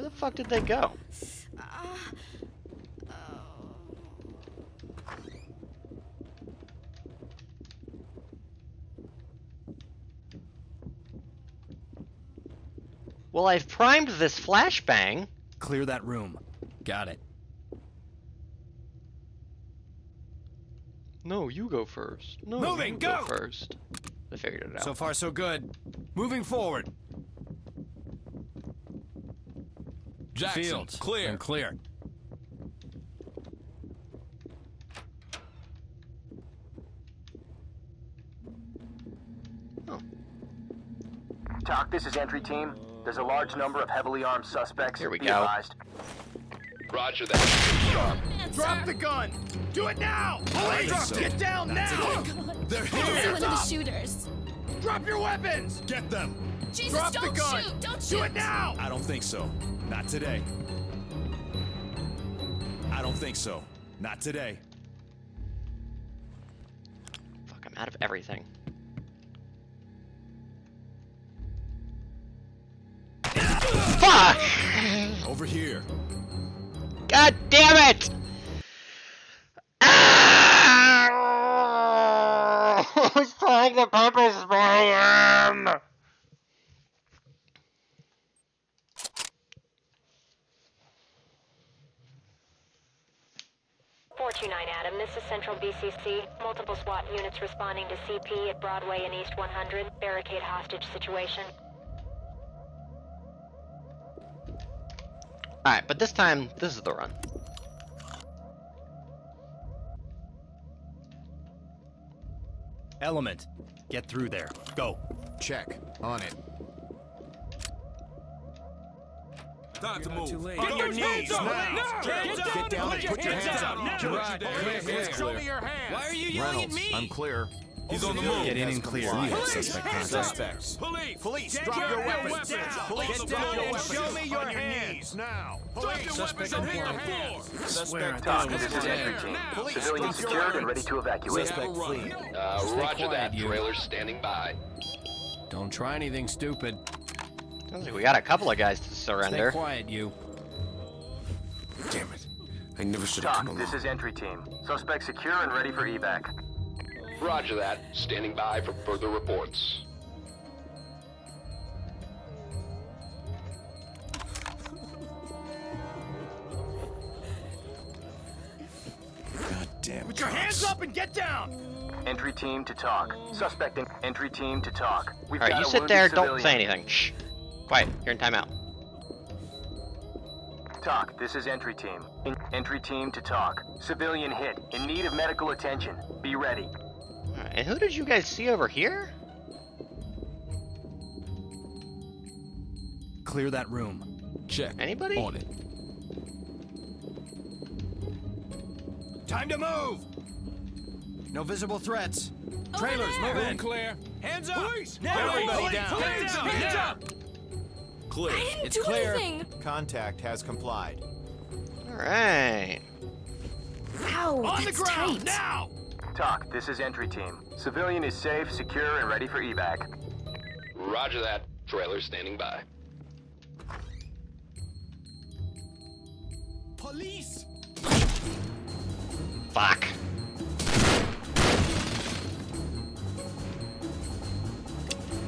Where the fuck did they go? Well, I've primed this flashbang. Clear that room. Got it. No, you go first. No, Moving, you go. go first. I figured it out. So far, so good. Moving forward. Jackson, Fields. clear. And clear. TOC, this is entry team. There's a large number of heavily armed suspects. Here we Be go. Advised. Roger that. Drop the gun! Do it now! Police! Get down now! They're here. This one of the shooters. Drop your weapons! Get them. Jesus, Drop don't the gun. shoot! Don't shoot! Do it now! I don't think so. Not today. I don't think so. Not today. Fuck, I'm out of everything. Fuck! Over here. God damn it! Ah! Who's playing the purpose, William? 429 Adam, this is Central BCC. Multiple SWAT units responding to CP at Broadway and East 100. Barricade hostage situation. Alright, but this time, this is the run. Element, get through there. Go. Check. On it. Time to move. Too late. On Get your knees hands up. now. Get down. Get down and put your hands up. Clear, Right. clear, clear, Show me your hands. Why are you yelling Reynolds, at me? I'm clear. He's on the move. Get in and clear. We have Police, suspect hands contact. Suspects. Police, Police, drop down your and weapons. down. Police, Get down your and weapons. show me your On your hands. knees now. Drop your Police, weapons and hit the floor. Suspect TOC, down. this is entry team. Police, Civilians secured and ready to evacuate. Suspect fleeing. Uh, roger quiet, that. you. Trailer standing by. Don't try anything stupid. Sounds like we got a couple of guys to Stay surrender. quiet, you. Damn it. I never should have TOC, come this is entry team. Suspect secure and ready for evac. Roger that. Standing by for further reports. God damn it. Put your hands up and get down! Entry team to TOC. Suspecting. entry team to TOC. We've Alright, got you sit wounded there, don't say anything. Shh. Quiet, you're in timeout. TOC, this is entry team. En- entry team to TOC. Civilian hit. In need of medical attention. Be ready. Alright, and who did you guys see over here? Clear that room. Check. Anybody? On it. Time to move! No visible threats. Trailers, move Room in. clear. Hands up! Police! Everybody Police! down! Hands up! Hands now. up! Clear. I didn't It's do clear. anything. Contact has complied. Alright. Ow, On the ground, tight. now! TOC, this is entry team. Civilian is safe, secure, and ready for evac. Roger that. Trailer standing by. Police! Fuck.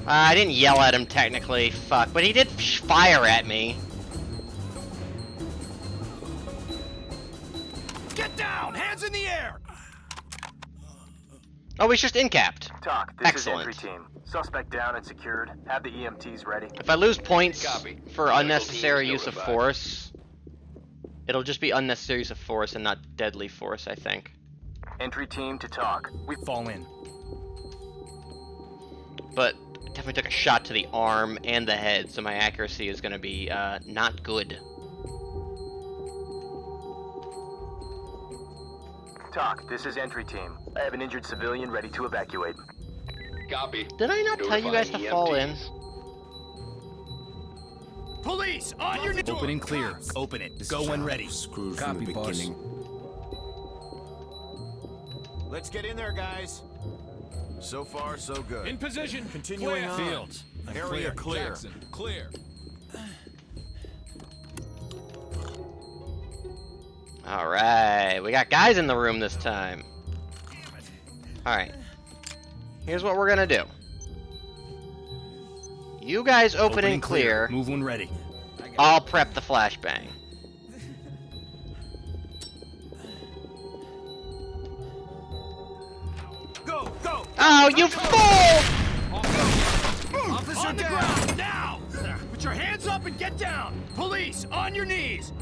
Uh, I didn't yell at him technically, fuck, but he did fire at me. Get down! Hands in the air! Oh, he's just incapped. TOC, this Excellent. is entry team. Suspect down and secured. Have the EMTs ready. If I lose points Copy. for Medical unnecessary use of notified. force, it'll just be unnecessary use of force and not deadly force, I think. Entry team to TOC. We Fall in. But definitely took a shot to the arm and the head, so my accuracy is going to be uh, not good. TOC. This is entry team. I have an injured civilian ready to evacuate. Copy. Did I not tell you guys to Notifying fall in? Police, on your knees! Open and clear. Open it. Go when ready. Screwed Copy, from the boss. Let's get in there, guys. So far, so good. In position. Continuing Clear. on. Fields. Area clear. Jackson, clear. Alright, we got guys in the room this time. Alright. Here's what we're gonna do. You guys open, and clear. Move when ready. I'll prep the flashbang. Go, go! Oh, you fool! Officer on the ground, now! Put your hands up and get down! Police, on your knees!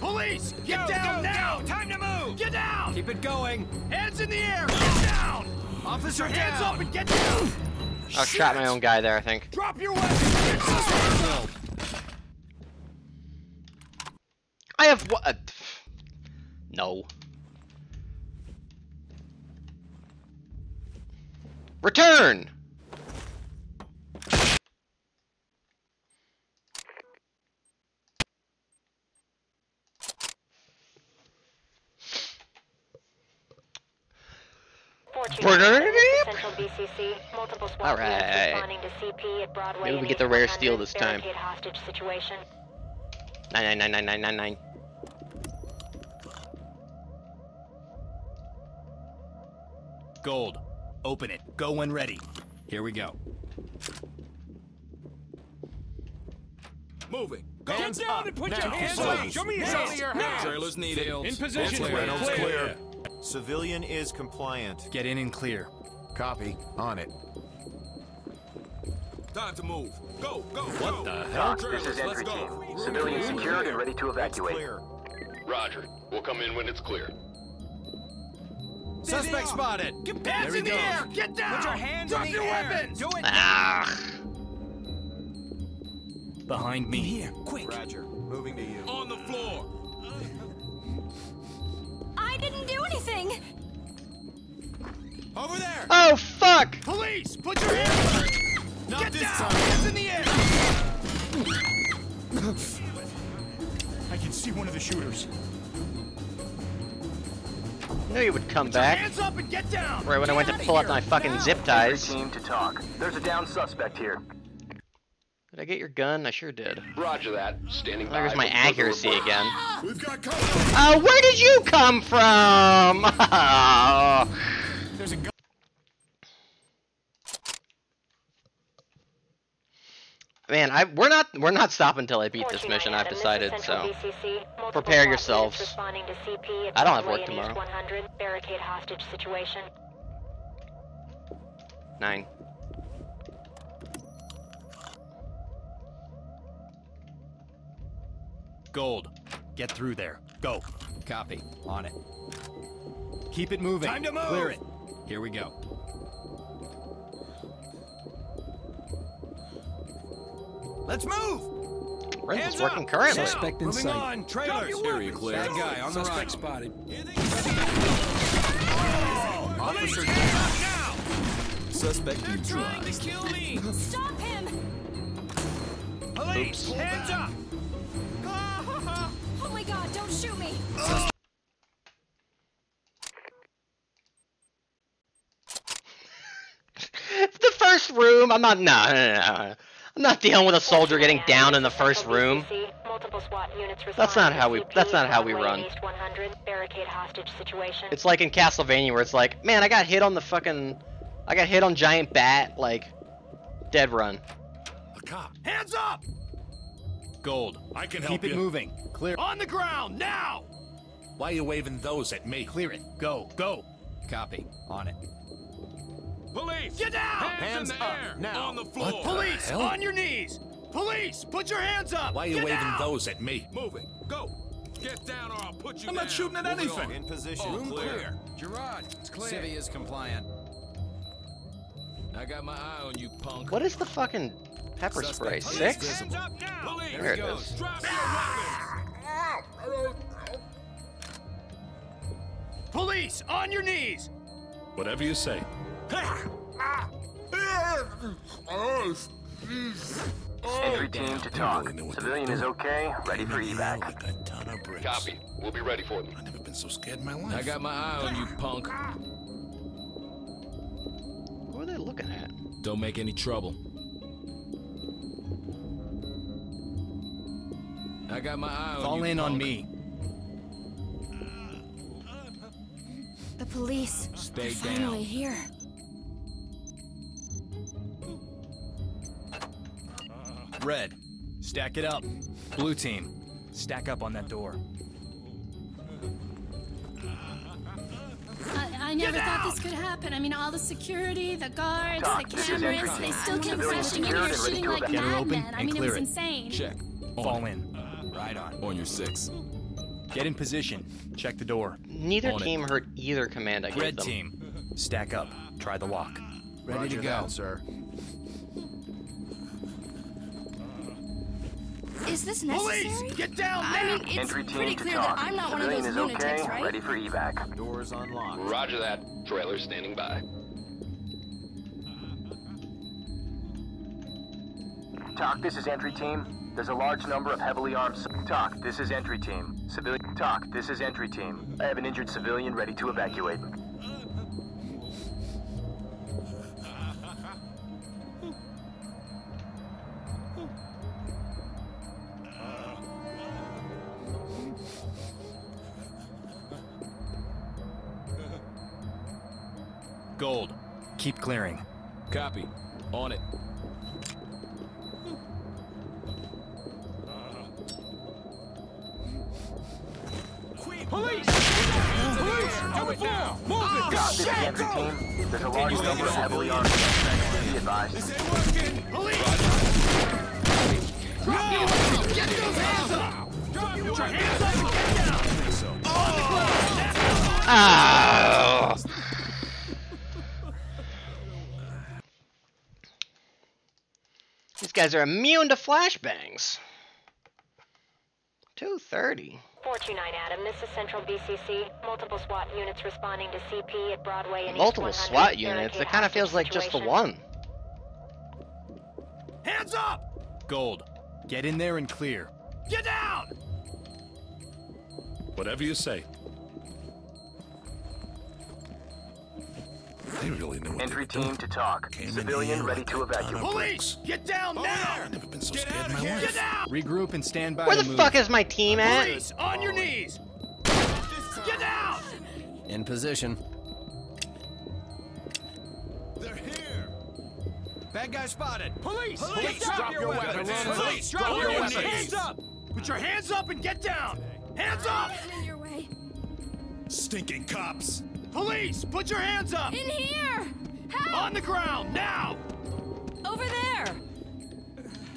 Police, get Go, down go, now! go. Time to move! Get down! Keep it going. Hands in the air! Get down! Officer Put your hands up and get down! I shot my own guy there, I think. Drop your weapon! Get! I have what? Uh, no. CP at Broadway. Maybe we get the rare 100 steal this time. barricade hostage situation. Nine nine nine nine nine nine nine. Gold. Open it. Go when ready. Here we go. Moving. Get down and put your hands Now. up. Show me your Now. hands. Trailers needed. In position. Reynolds Clear. clear. Civilian is compliant. Get in and clear. Copy. On it. Time to move. Go, go, What go. the Doc, hell? this is entry team. Civilian secured and ready to evacuate. Roger. We'll come in when it's clear. Suspect spotted. Hands There he in the goes. air! Get down! Put your hands Drop in the your air. weapons! Do it. Ah! Behind me. Here, quick. Roger. Moving to you. On the floor. I didn't do anything. Over there. Oh fuck! Police, put your hands up! Not Get this down! time. Hands in the air! I can see one of the shooters. Knew you would come Put back. hands up and get down! Right when I went to pull out my fucking now. zip ties. Team to TOC. There's a down suspect here. Did I get your gun? I sure did. Roger that. Standing by. There's my accuracy again. We've got cover. Oh, where did you come from? There's a gun. Man, I we're not we're not stopping until I beat this mission. I've Adam, this is decided. So BCC. Prepare yourselves. Responding to CP I don't have work tomorrow. 100 barricade hostage situation. nine. Gold. Get through there. Go. Copy. On it. Keep it moving. Time to move. Clear it. Here we go. Let's move. Rental's Hands working up. currently. Suspect in Moving sight. on. Trailers. Area clear. Bad guy on the Suspect right. spotted. Officer Suspect neutralized. kill me. Stop him. Police, hands up! Oh my god, don't shoot me. the first room. I'm not. No, no, no, no. I'm not dealing with a soldier getting down in the first room. BCC. Multiple SWAT units That's not how we- CP that's not how we run. and East 100 barricade hostage situation. It's like in Castlevania where it's like, man, I got hit on the fucking, I got hit on giant bat, like, dead run. A cop. Hands up! Gold. I can help Keep help it you. moving. Clear. On the ground, now! Why are you waving those at me? Clear it. Go. Go. Copy. On it. Police. Get down! Hands, Hands in the up, air. now. On the floor. What Police, hell? on your knees! Police, put your hands up! Why are you Get waving down! those at me? Moving. Go. Get down or I'll put you I'm down. not shooting at Moving anything. In position. All Room clear. clear. Girard, it's clear. Civvy is compliant. I got my eye on you, punk. What is the fucking pepper spray? Suspect Six? Hands up now! Police. There it goes. is. Drop your weapons. Police, on your knees! Whatever you say. Entry team to talk. Civilian is okay. Ready for evac. Copy. We'll be ready for them. I've never been so scared in my life. I got my eye on you, punk. What are they looking at? Don't make any trouble. I got my eye on Fall you. in on me. The police. Stay They're down. finally here. Red, stack it up. Blue team, stack up on that door. I, I never thought this could happen. I mean, all the security, the guards, the cameras, they still came crashing in here shooting like Get her open madmen. I mean, it was it. insane. Check. Fall in. Right on. On your six. Get in position. Check the door. Neither On it. team heard either command I gave Red them. team, stack up. Try the lock. Ready Roger to go. that, sir. Is this Police, necessary? get down I mean, it's Entry pretty team to clear that TOC. I'm not one of those is lunatics, okay. right? Ready for evac. Doors unlocked. Roger that. Trailer standing by. TOC, this is entry team. There's a large number of heavily armed. TOC, this is entry team. Civilian. TOC, this is entry team. I have an injured civilian ready to evacuate. Gold, keep clearing. Copy. On it. Police! Police! Do it now! Move it! Ah, TOC, this is entry team. There's a large number of heavily armed suspects. Be advised. This ain't working! Police! Drop your weapons! Get those hands up! Drop your hands up and get down! On oh, ah! the ground! Oh. Guys are immune to flashbangs. 230. 429 Adam, this is Central BCC. Multiple SWAT units responding to CP at Broadway and Multiple East 100. SWAT units. It kind of feels like just the one. Hands up! Gold, get in there and clear. Get down! Whatever you say. They really know what Entry they're doing. team to TOC. Came Civilian ready like to a ton of evacuate. Police! Get down oh, now! I've Never been so Get scared in my here! life. Get out! Regroup and stand by Where to the move. fuck is my team at? Police, on your knees! Get down! In position. They're here. Bad guy spotted. Police! Police, get down! drop your weapons. Police, Drop drop your your weapons. Hands up! Put your hands up and get down! Hands up! Getting in your way. Stinking cops. Police, put your hands up! In here! Help! On the ground, now! Over there!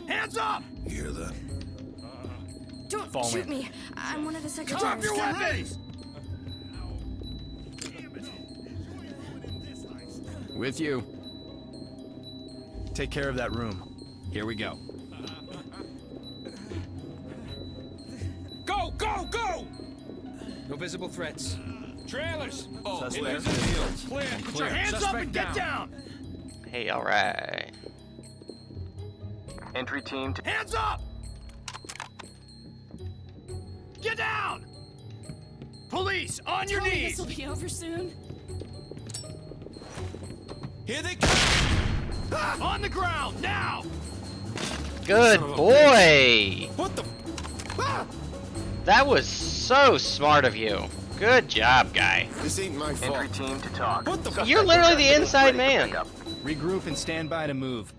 Hands up! You hear that? Don't Fall shoot in. me. I'm one of the secretaries. Drop your weapons! With you. Take care of that room. Here we go. Go, go, go! No visible threats. Trailers! Oh, In clear. position. Clear. Put your hands up and get down! Hey, alright. Entry team to Hands up! Get down! Police, on your Tell me knees! This will be over soon. Here they come. Ah, on the ground, now! Good boy! What the? Ah! That was so smart of you. Good job, guy. This ain't my fault. entry team to TOC. What the? You're literally the inside man. Regroup and stand by to move.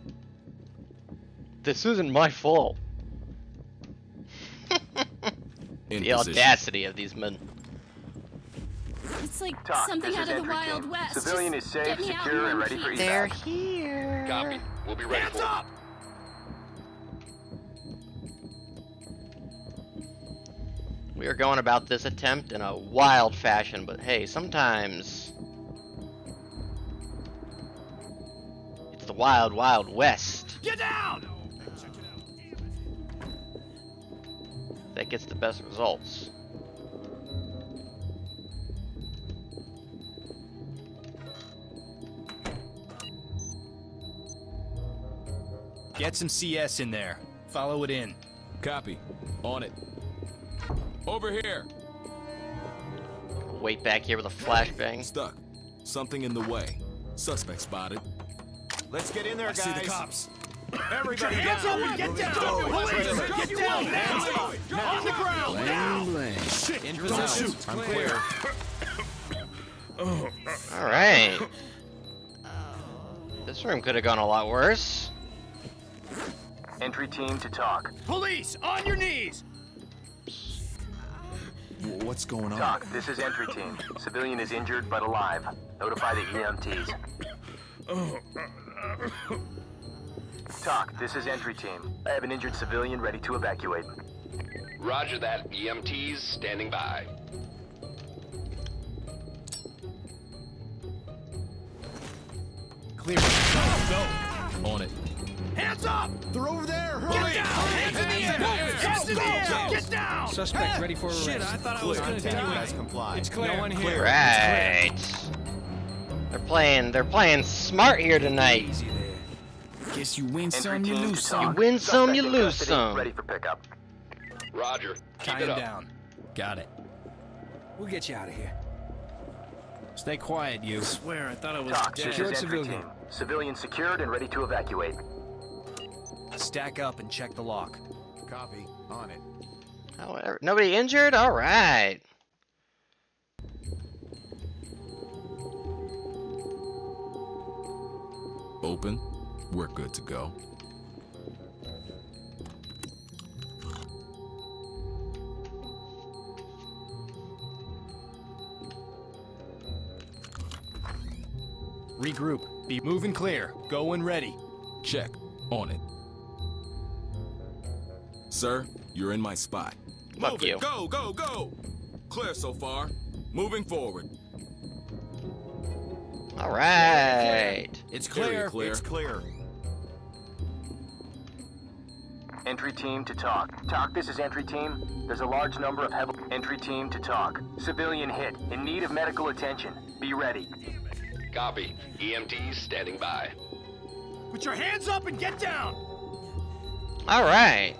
This isn't my fault. The position. audacity of these men. It's like TOC, something this out of the Wild team. West. Civilian Just is safe, get me out secure, and ready for piece. They're here. Copy. We'll be ready Hands for up! We are going about this attempt in a wild fashion, but hey, sometimes it's the wild, wild west Get down! that gets the best results. Get some CS in there. Follow it in. Copy. On it. Over here. Wait back here with a flashbang. Stuck. Something in the way. Suspect spotted. Let's get in there, I guys. see the cops. Everybody Hands down. up get Moving down! forward. Police, Trailers. get down now! On the ground, now! Bling, bling. Shit. In Don't position. shoot. I'm clear. All right. This room could have gone a lot worse. Entry team to talk. Police, on your knees! What's going on? TOC, this is entry team. Civilian is injured but alive. Notify the EMTs. TOC, this is entry team. I have an injured civilian ready to evacuate. Roger that. EMTs standing by. Clear. Go. On it. Hands up! They're over there! Get down! Hands in the air! Hands in the air! Get down! Suspect ready for arrest. Shit, I thought I was gonna Continue. die. Guys comply. It's clear. No one here. Clear. Right. They're playing. They're playing smart here tonight. Easy there. Guess you win Entry some, you lose some. TOC. win some, you lose some. Ready for pickup. Roger. Keep Tie it up. down. Got it. We'll get you out of here. Stay quiet, you. I Swear, I thought I was TOC, this dead. is Secured civilian. team. Civilian secured and ready to evacuate. Stack up and check the lock. Copy. On it. Oh, However, nobody injured. All right. Open. We're good to go. Regroup. Be moving clear. Go and ready. Check. On it. Sir, you're in my spot. Fuck Move you. it. Go, go, go. Clear so far. Moving forward. All right. It's Area clear. clear. It's clear. Entry team to TOC. TOC, this is entry team. There's a large number of heavy... Entry team to TOC. Civilian hit. In need of medical attention. Be ready. Copy. EMTs standing by. Put your hands up and get down! All right.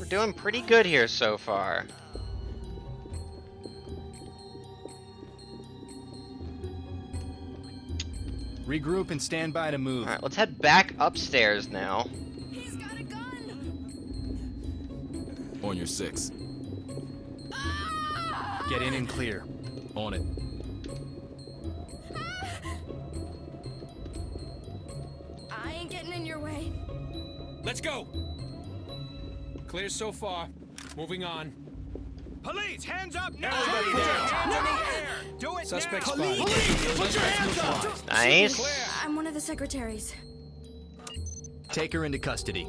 I think we're doing pretty good here so far. Regroup and stand by to move. All right, let's head back upstairs now. He's got a gun. On your six. Get in and clear. On it. I ain't getting in your way. Let's go. Clear so far. Moving on. Police, hands up now! Everybody Put your down. hands in the air! Do it Suspect now! spotted. Police, put your hands up! Nice. I'm one of the secretaries. Take her into custody.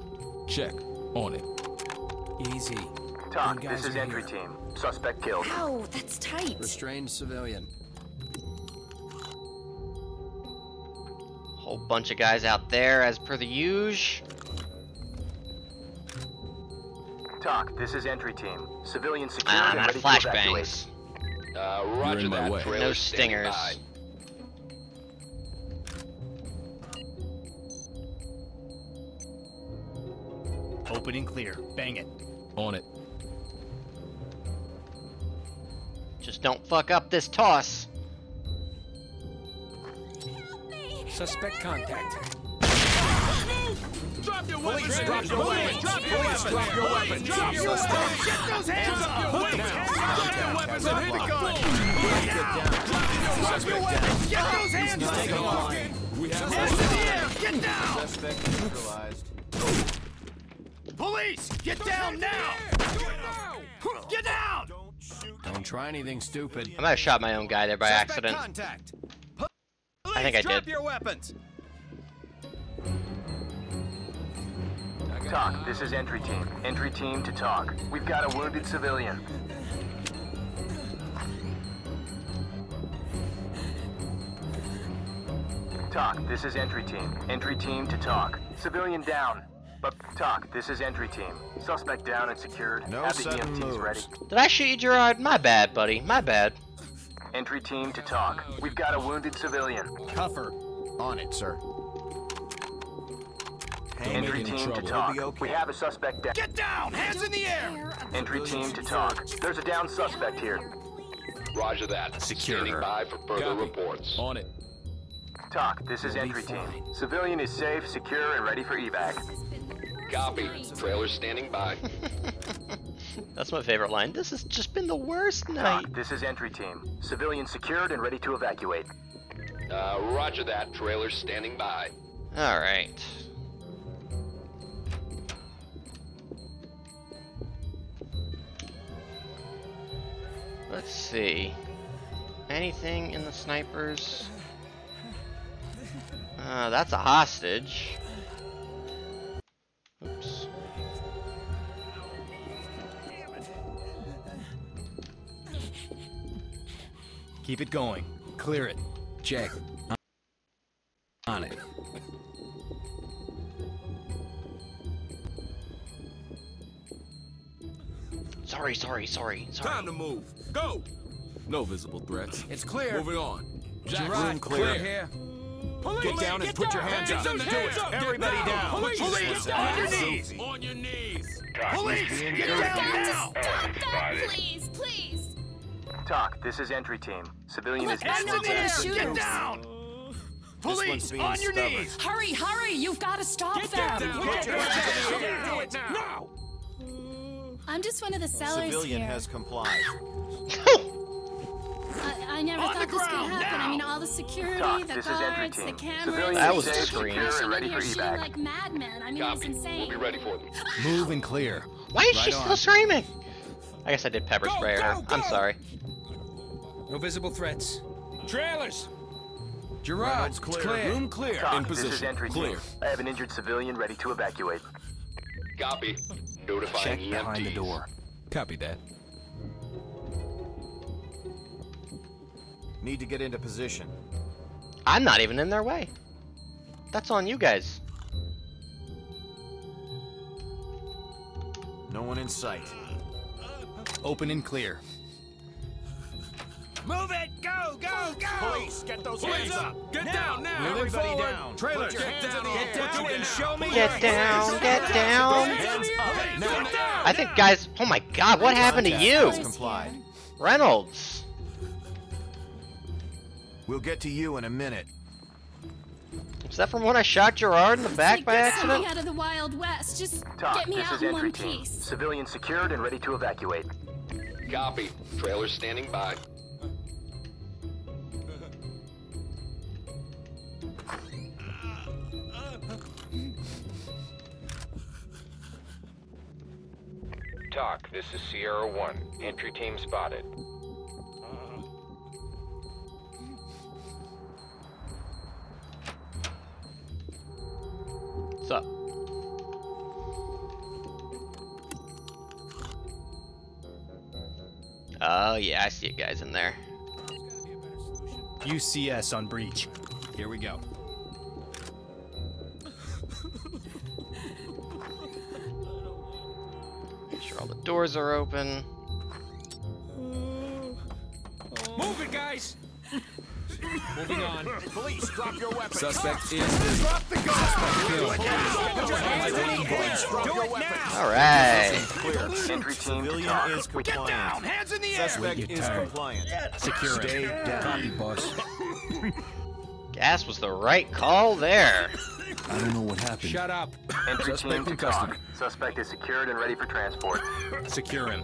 Check. On it. Easy. TOC, this is entry here. team. Suspect killed. Ow, that's tight. Restrained civilian. Whole bunch of guys out there, as per the usual. TOC, this is entry team. Civilian secured Ah, I'm out of flashbangs. Uh, You're roger in my that. way. Trailer No stingers. by. Open and clear. Bang it. On it. Just don't fuck up this toss. Suspect contact. Drop your Police, weapons! drop your weapons! Drop your Police, weapons! drop your weapons! Drop your weapons! Get those hands up! Police, drop your weapons and hit the gun! Drop your weapons! Get those hands up! We have Hands in the air! Get down! Suspect neutralized. Police, get down now! Get down! Don't try anything stupid. I might have shot my own guy there by accident. contact. I think I did. Drop your weapons. TOC, this is entry team. Entry team to TOC. We've got a wounded civilian. TOC, this is entry team. Entry team to TOC. Civilian down. But TOC, this is entry team. Suspect down and secured. No Have the EMTs moves. ready. Did I shoot you, Girard? My bad, buddy. My bad. Entry team to TOC. We've got a wounded civilian. Cover. On it, sir. Entry making team to trouble. TOC. We'll okay. We have a suspect down. Get down! Hands in the air! Entry team to TOC. There's a down suspect here. Roger that. Secure Standing her. by for further Copy. reports. On it. TOC, this is entry team. Civilian is safe, secure, and ready for evac. Copy. Trailer standing by. That's my favorite line. This has just been the worst night. TOC, this is entry team. Civilian secured and ready to evacuate. Uh, roger that. Trailer standing by. All Let's see. Anything in the snipers? Uh, that's a hostage. Oops. Keep it going. Clear it. Check. On it. Sorry, sorry, sorry, sorry. Time to move. Go. No visible threats. It's clear. Moving on. Jackson, Room clear. here. Police, Get down and get put your hands Hands up. up, Do hands it. up, Everybody down. down. Police, Police, get on your knees. On your knees. Police, get dirty. down now. Stop that, please, please. TOC, this is entry team. Civilian Look, is I'm not one of the shooters. Get down. Police, on your stubborn. knees. Hurry, hurry! You've got to stop Get them. down. Put your hands up. Do it now. I'm just one of the sellers Civilian here. has complied. I, I never On thought this could happen. now. I mean, all the security, TOC, the this is entry guards, the cameras. Civilian That they was still scream. keep Ready in for here shooting evac. like madmen. I mean, Copy. it's insane. We'll be ready for them. Move and clear. Why is she Right still on. screaming? I guess I did pepper Go, spray her. go, I'm sorry. No visible threats. Trailers. Girard, Reynolds it's clear. clear. Room clear. TOC, In this is position. entry Clear. team. I have an injured civilian ready to evacuate. Copy. Notifying Check EMTs. behind the door. Copy that. Need to get into position. I'm not even in their way. That's on you guys. No one in sight. Open and clear. Move it. Go, go, go. Police, get those Police hands up. up. Get now. down now. Everybody Forward. down. Trailers, Put your get hands down. Get down Do it and now. show me Get down, get down. Hands up. Now. I think, guys. Oh my God, what happened to you, has complied. Reynolds? We'll get to you in a minute. Is that from when I shot Girard in the back like by accident? out of the Wild West. Just TOC, get me this out is in entry one team. piece. Civilian secured and ready to evacuate. Copy. Trailers standing by. Talk, this is Sierra 1. Entry team spotted. What's up? Oh yeah, I see you guys in there. UCS on breach. Here we go. Make sure all the doors are open. Move it, guys. Moving on. Police, drop your weapons. Suspect is Drop the gun. Kill. Put your in the air. Police, drop Do it now. All right. Entry team to Civilian TOC. is Get compliant. down. Hands in the air. Suspect is compliant. Secure it. Stay down. Copy, boss. Gas was the right call there. I don't know what happened. Shut up. Entry Suspect team to in custody. TOC. Suspect is secured and ready for transport. Secure him.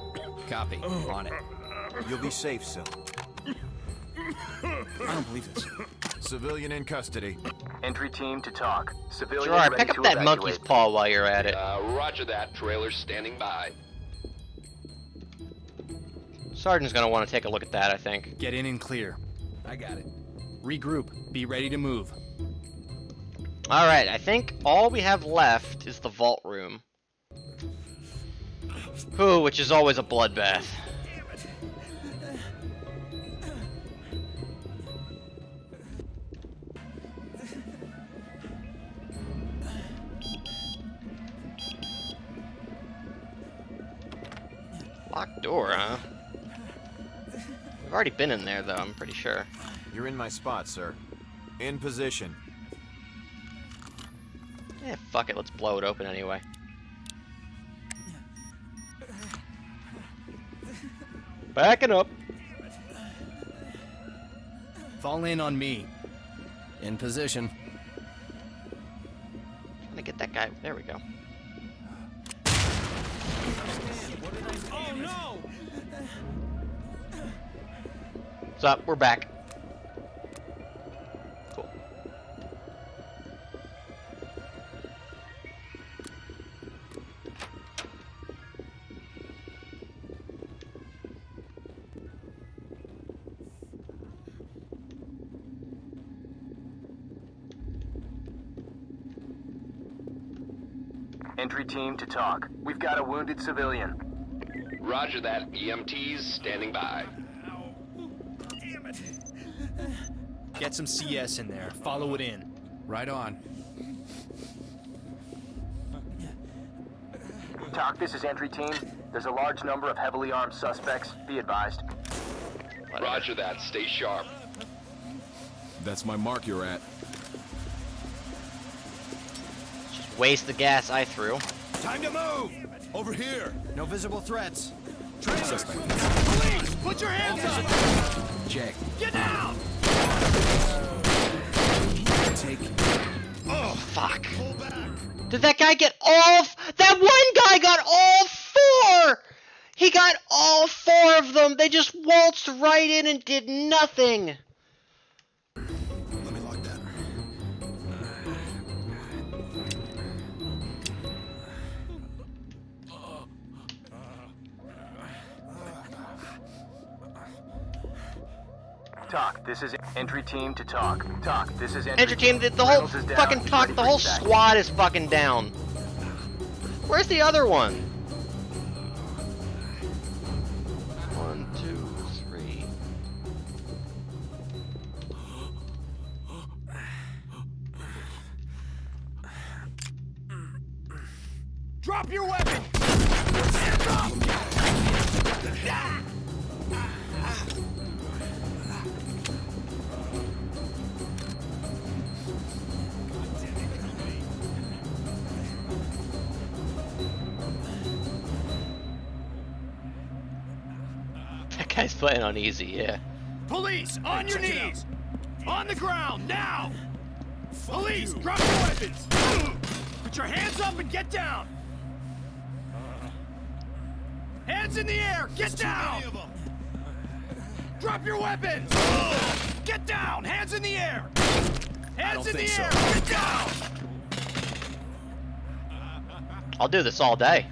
Copy. Oh. On it. You'll be safe soon. I don't believe this. Civilian in custody. Entry team to TOC. Civilian Girard, ready pick up to that evacuate. monkey's paw while you're at it. Uh, roger that. Trailer standing by. Sergeant's gonna want to take a look at that, I think. Get in and clear. I got it. Regroup. Be ready to move. All right, I think all we have left is the vault room. Ooh, which is always a bloodbath. Locked door, huh? I've already been in there, though, I'm pretty sure. You're in my spot, sir. In position. Eh, fuck it, let's blow it open anyway. Backing up. Fall in on me. In position. Trying to get that guy. There we go. Oh no! What's up? We're back. Cool. Entry team to TOC. We've got a wounded civilian. Roger that. EMTs standing by. Get some CS in there. Follow it in. Right on. TOC, this is entry team. There's a large number of heavily armed suspects. Be advised. Roger that. Stay sharp. That's my mark you're at. Just waste the gas I threw. Time to move! Over here. No visible threats. Police! Put your hands up! Check. Get down! Take. Oh, fuck. Did that guy get all... That one guy got all four! He got all four of them! They just waltzed right in and did nothing! TOC, this is entry team to TOC. TOC, this is entry, Enter team, the, the whole Reynolds is fucking talk, the whole evac. squad is fucking down. Where's the other one? One, two, three. Drop your weapon! Guy's playing on easy, yeah. Police, on your knees! On the ground, now! Police, drop your weapons! Put your hands up and get down! Hands in the air, get down! Drop your weapons! Get down, hands in the air! Hands in the think air, so. get down! I'll do this all day.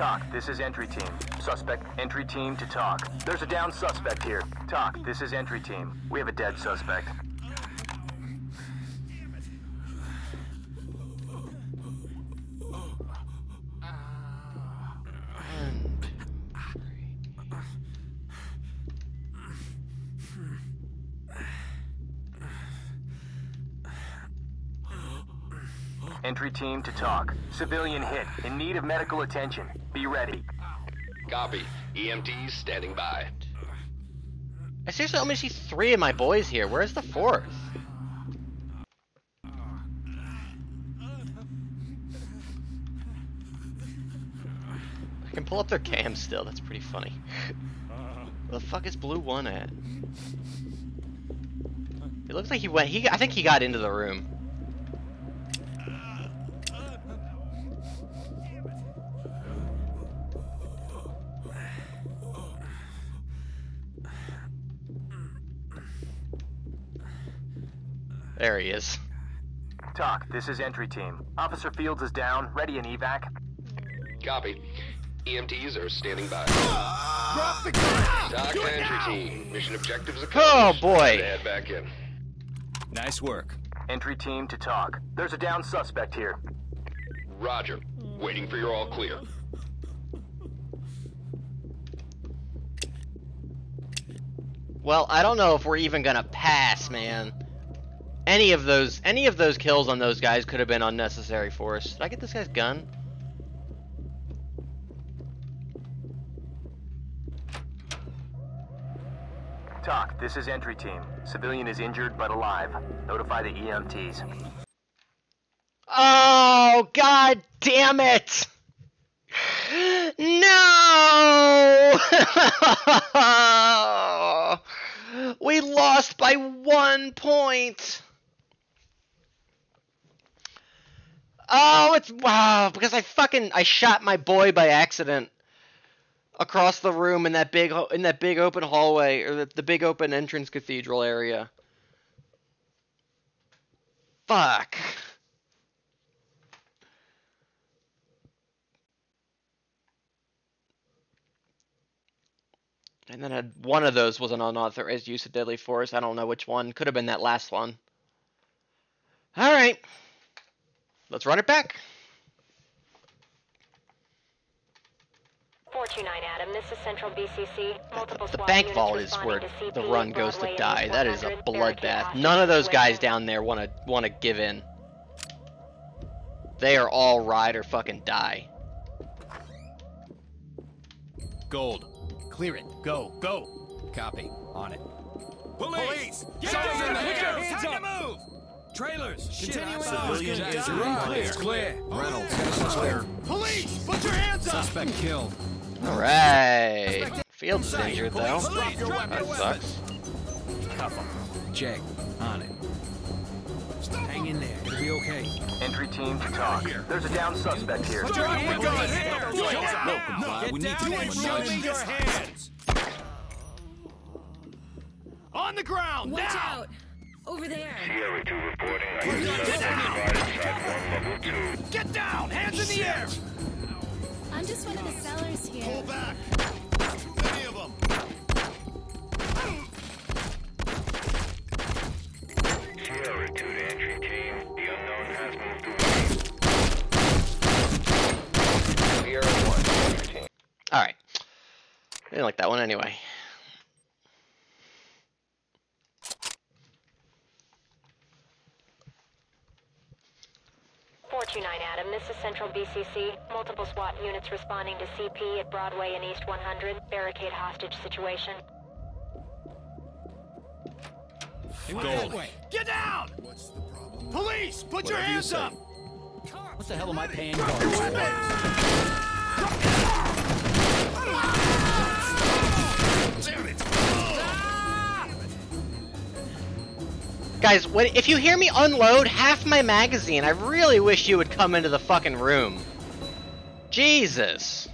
TOC, this is entry team. Suspect, entry team to TOC. There's a down suspect here. TOC, this is entry team. We have a dead suspect. Entry team to TOC. Civilian hit, in need of medical attention. Be ready. Copy. EMTs standing by. I seriously only see three of my boys here. Where's the fourth? I can pull up their cam still. That's pretty funny. Where the fuck is Blue One at? It looks like he went. He. I think he got into the room. There he is. TOC, this is entry team. Officer Fields is down, ready in evac. Copy. EMTs are standing by. Drop the gun! Doc Do to entry now! team. Mission objectives Oh accomplished. boy. Head back in. Nice work. Entry team to TOC. There's a down suspect here. Roger. Waiting for your all clear. Well, I don't know if we're even gonna pass, man. Any of those, any of those kills on those guys could have been unnecessary for us. Did I get this guy's gun? TOC, this is entry team. Civilian is injured but alive. Notify the EMTs. Oh, god damn it! No! we lost by one point. Oh, it's wow because I fucking I shot my boy by accident across the room in that big in that big open hallway or the, the big open entrance cathedral area. Fuck. And then had, one of those was an unauthorized use of deadly force. I don't know which one. Could have been that last one. All right. Let's run it back. 429 Adam, this is Central BCC. Multiple The SWAT bank vault is where the run at goes to Broadway and die. That is a bloodbath. None of those guys down there want to want to give in. They are all ride or fucking die. Gold. Clear it. Go. Go. Copy. On it. Police! Get Show down them there! the hands! Hands Time to move! Trailers! Continuing Civilian is Clear. clear. Clear. Reynolds, clear. Police! Put your hands up! Suspect killed. All right. Fields is injured though. Police, drop your That sucks. Cuff him. Jake. On it. Hang in there. It'll be okay. Entry team to TOC. There's a down suspect here. Put your hands up! No, comply. We need to Down and show judge. me your hands! On the ground, Watch now! out! Over there. Sierra 2 reporting. I Get hear suspect down! spotted side 1 level 2. Get down! Hands in the air! I'm just one of the sellers here. Pull back! Too Many of them! Sierra 2 to entry team. The unknown has moved away. Sierra 1 entry team. All right. Didn't like that one anyway. Four two nine Adam, this is Central BCC. Multiple SWAT units responding to CP at Broadway and East 100. Barricade hostage situation. Gold. Get down! What's the problem? Police! Put your Whatever you hands say. up! What the hell am I paying guards for? Guys, if you hear me unload half my magazine, I really wish you would come into the fucking room. Jesus.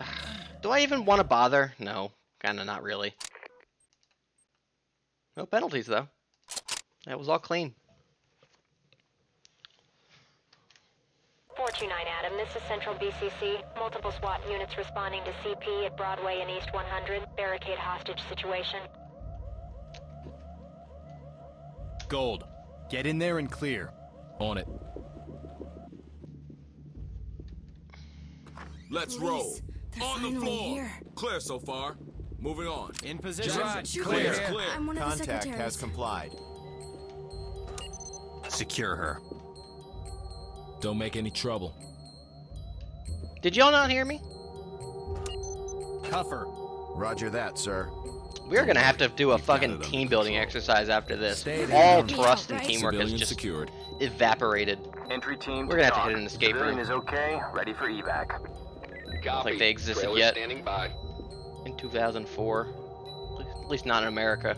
Do I even want to bother? No, kinda not really. No penalties though. That was all clean. 429 Adam, this is Central BCC. Multiple SWAT units responding to CP at Broadway and East 100. Barricade hostage situation. Gold. Get in there and clear. On it. Let's roll. On the floor. Clear so far. Moving on. In position. Jackson, Clear. clear. clear. I'm one of the Contact secretaries. has complied. Secure her. Don't make any trouble. Did y'all not hear me? Cuffer. Roger that, sir. We're gonna have to do a fucking team building exercise after this. All trust and right. teamwork is just secured. evaporated. Entry team We're gonna have to hit an escape Civilian room. is okay. Ready for evac. Copy. like they existed Trailer yet. standing by. in 2004. At least not in America.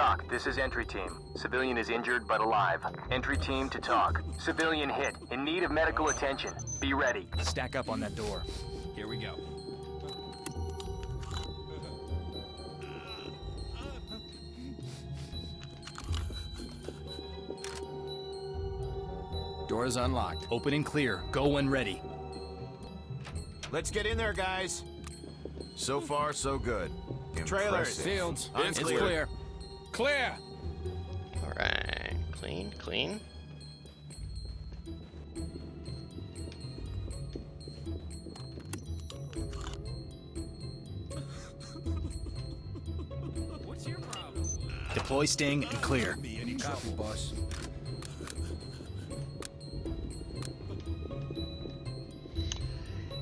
TOC, this is entry team. Civilian is injured but alive. Entry team to TOC. Civilian hit. In need of medical attention. Be ready. Stack up on that door. Here we go. Door is unlocked. Open and clear. Go when ready. Let's get in there, guys. So far, so good. Trailers. Fields. It's It's clear. clear. Clear. Alright. Clean, clean. What's your problem? Deploy sting and clear. Copy, boss.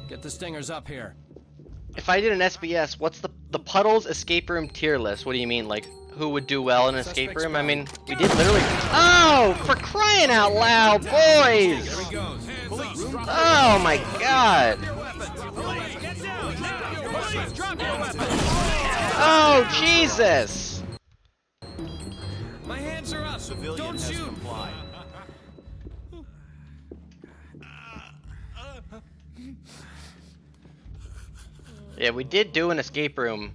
Get the stingers up here. If I did an SBS, what's the the puddles escape room tier list? What do you mean? Like who would do well in an escape room? I mean, we did literally. Oh, for crying out loud, boys! Oh my god! Oh Jesus! My hands are up. Civilian Don't shoot. complied. Yeah, we did do an escape room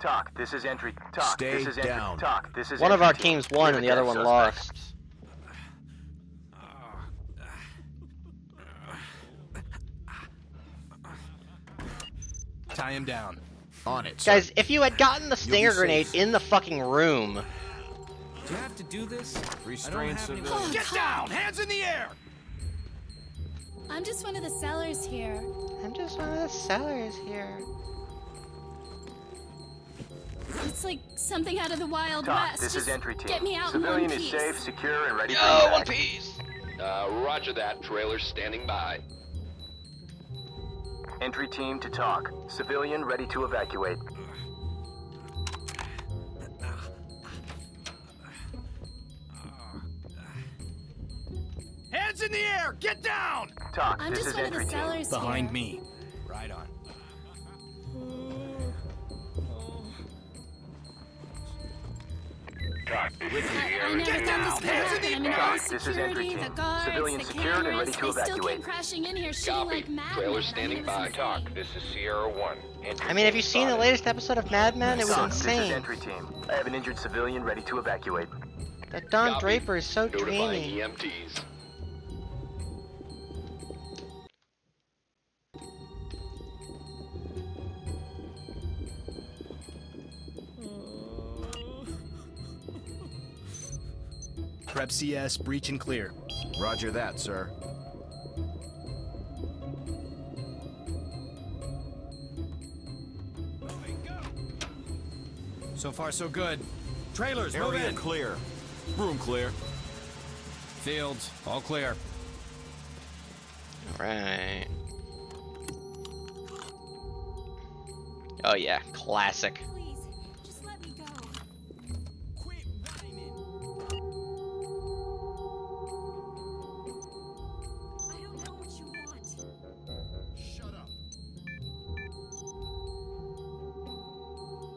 TOC, this is entry. TOC, Stay this is entry. down. TOC, this is One of entry our team. teams won and the other one lost. Tie him down. On it, Guys, if you had gotten the stinger safe. grenade in the fucking room, Do you have to do this? Restrain have any- civilians. Get down! Hands in the air! I'm just one of the sellers here. I'm just one of the sellers here. It's like something out of the Wild TOC, West. this just is entry team. Get me out Civilian in one is safe, secure, and ready Yo, for One. Piece! Uh, roger that. Trailer standing by. Entry team to TOC. Civilian ready to evacuate. Hands in the air! Get down! TOC, I'm this just is one of the team. Behind here. me. Right on. TOC, this is I, I never Sierra thought this could happen. I mean, all the This is entry security, the team. guards, Civilian the secured and cameras, ready to they still evacuate. came crashing in here shooting Copy. like madmen. Trailer I standing by. TOC, this is Sierra 1. Entry I mean, have you seen the latest episode of Mad Men? It was TOC, this is insane. entry team. I have an injured civilian ready to evacuate. That Don Copy. Draper is so Notifying dreamy. EMTs. Prep CS, breach and clear. Roger that, sir. So far, so good. Trailers, move in. clear. Room clear. Fields, all clear. Alright. Oh yeah, classic.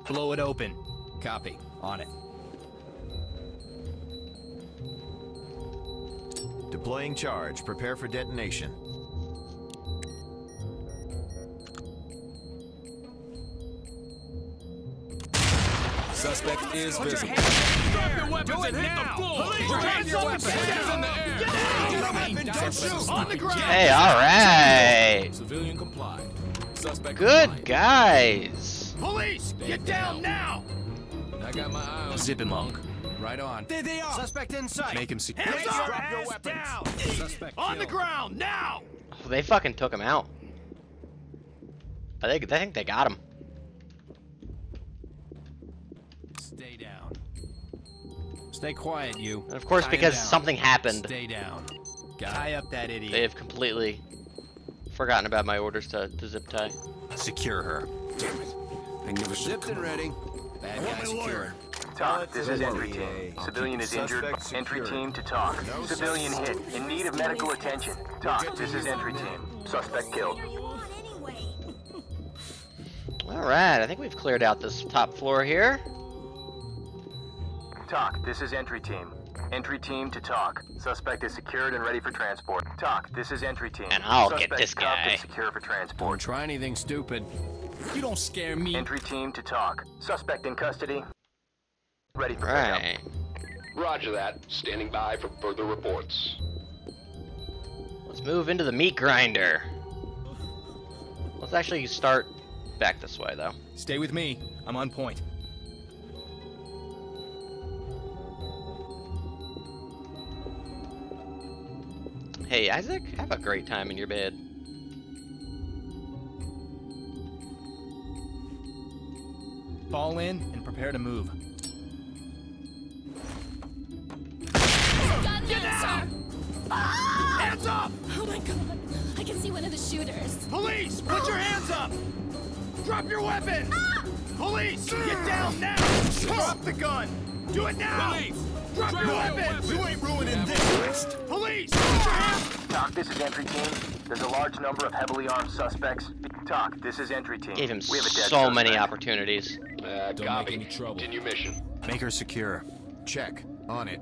Blow it open. Copy. On it. Deploying charge. Prepare for detonation. Suspect is visible. Drop your weapons Do it and hit now. the floor! Police, your drop hands your up! weapons. Get Hands down! in the air. Get down! Get a weapon! Don't shoot! On the ground! Hey, alright! Civilian complied. Suspect Good complied. guys! Police! Get down now! I got my eye on Zip him up. Right on. There they are! Suspect in sight. Make him see. Hands Police, up! drop your weapons. down! Suspect On the ground, now! Oh, they fucking took him out. I think, I think they got him. Stay down. Stay quiet, you. And of course, Tie because something happened, Stay down. Tie up that idiot. they have completely forgotten about my orders to, to zip tie. Secure her. Damn it. I never Zipped and ready. Bad I want guy my lawyer. TOC, this is entry team. Civilian is injured. Entry team to TOC. Civilian hit. In need of medical attention. TOC, this is entry team. Suspect killed. What do you want anyway? Alright, I think we've cleared out this top floor here. TOC, this is entry team. Entry team to TOC. Suspect is secured and ready for transport. TOC, this is entry team. And I'll get this cuffed and guy. secure for transport. Don't try anything stupid. You don't scare me. Entry team to TOC. Suspect in custody. Ready for pickup. Roger that. Standing by for further reports. Let's move into the meat grinder. Let's actually start back this way, though. Stay with me. I'm on point. Hey, Isaac, have a great time in your bed. Fall in and prepare to move. Gunman, sir! Ah! Hands up! Oh my god. I can see one of the shooters. Police! Put your hands up! Drop your weapon! Ah! Police! Get down now! Ah! Drop the gun! Do it now! Police! Drop your weapons! You ain't ruining this. Police! Put your hands TOC, this is entry team. There's a large number of heavily armed suspects. TOC, this is entry team. Gave him we have a dead so many opportunities. Uh, Don't copy. make any trouble. Continue mission. Make her secure. Check. On it.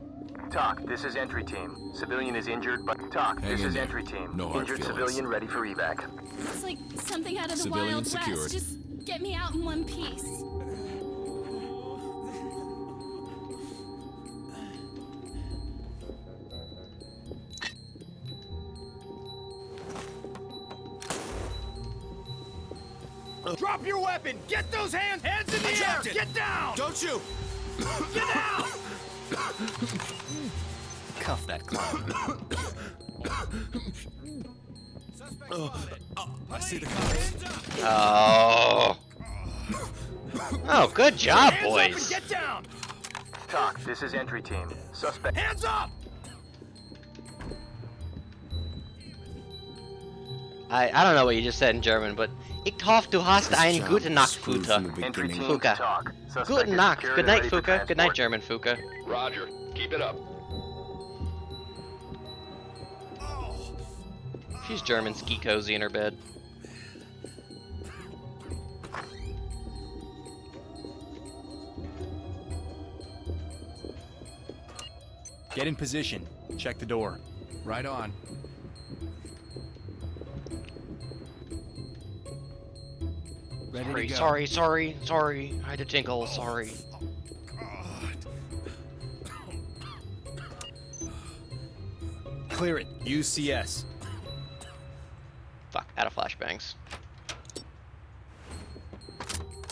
TOC, this is entry team. Civilian is injured, but TOC, Hang this is there. entry team. No injured feelings. civilian ready for evac. It's like something out of the Civilian Wild secured. West. Just get me out in one piece. Drop your weapon! Get those hands! Hands in the I air! it. Get down! Don't shoot! Get down! Cuff that clown. Oh, I see the cops. Oh. Oh, good job, Hands up and boys. Get down! TOC, this is entry team. Suspect. Hands up! I, I don't know what you just said in German, but ich hoffe, du hast einen guten Nacht, Fuka. Entry team, Fuka. TOC. Suspect Guten Nacht. Good night, Fuka. Good night. German Fuka. Roger. Keep it up. She's German, ski cozy in her bed. Get in position. Check the door. Right on. Ready Sorry, to go. sorry, sorry, sorry. I had to tinkle, sorry. Clear it. UCS. Fuck, out of flashbangs.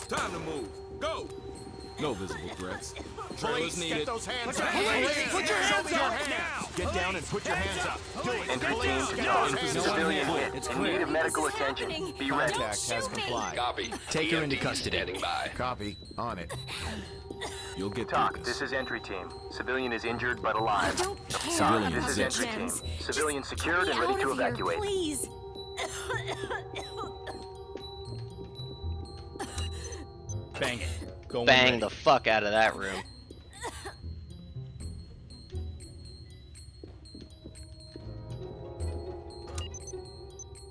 Time to move. Go. No visible threats. Trailers needed. get those hands up. Police, put your hands up now. Get down and put your hands up. Do it. Entry Police, team, get TOC. those hands up. Civilian hit. It's In need of medical attention. Be ready. Contact has complied. Copy. Take her into custody. By. Copy. On it. You'll get TOC, this. this is entry team. Civilian is injured but alive. don't care Civilian this is is entry team. Gems. Civilian secured and ready to here, evacuate. Please. Bang it. Go Bang the fuck out of that room.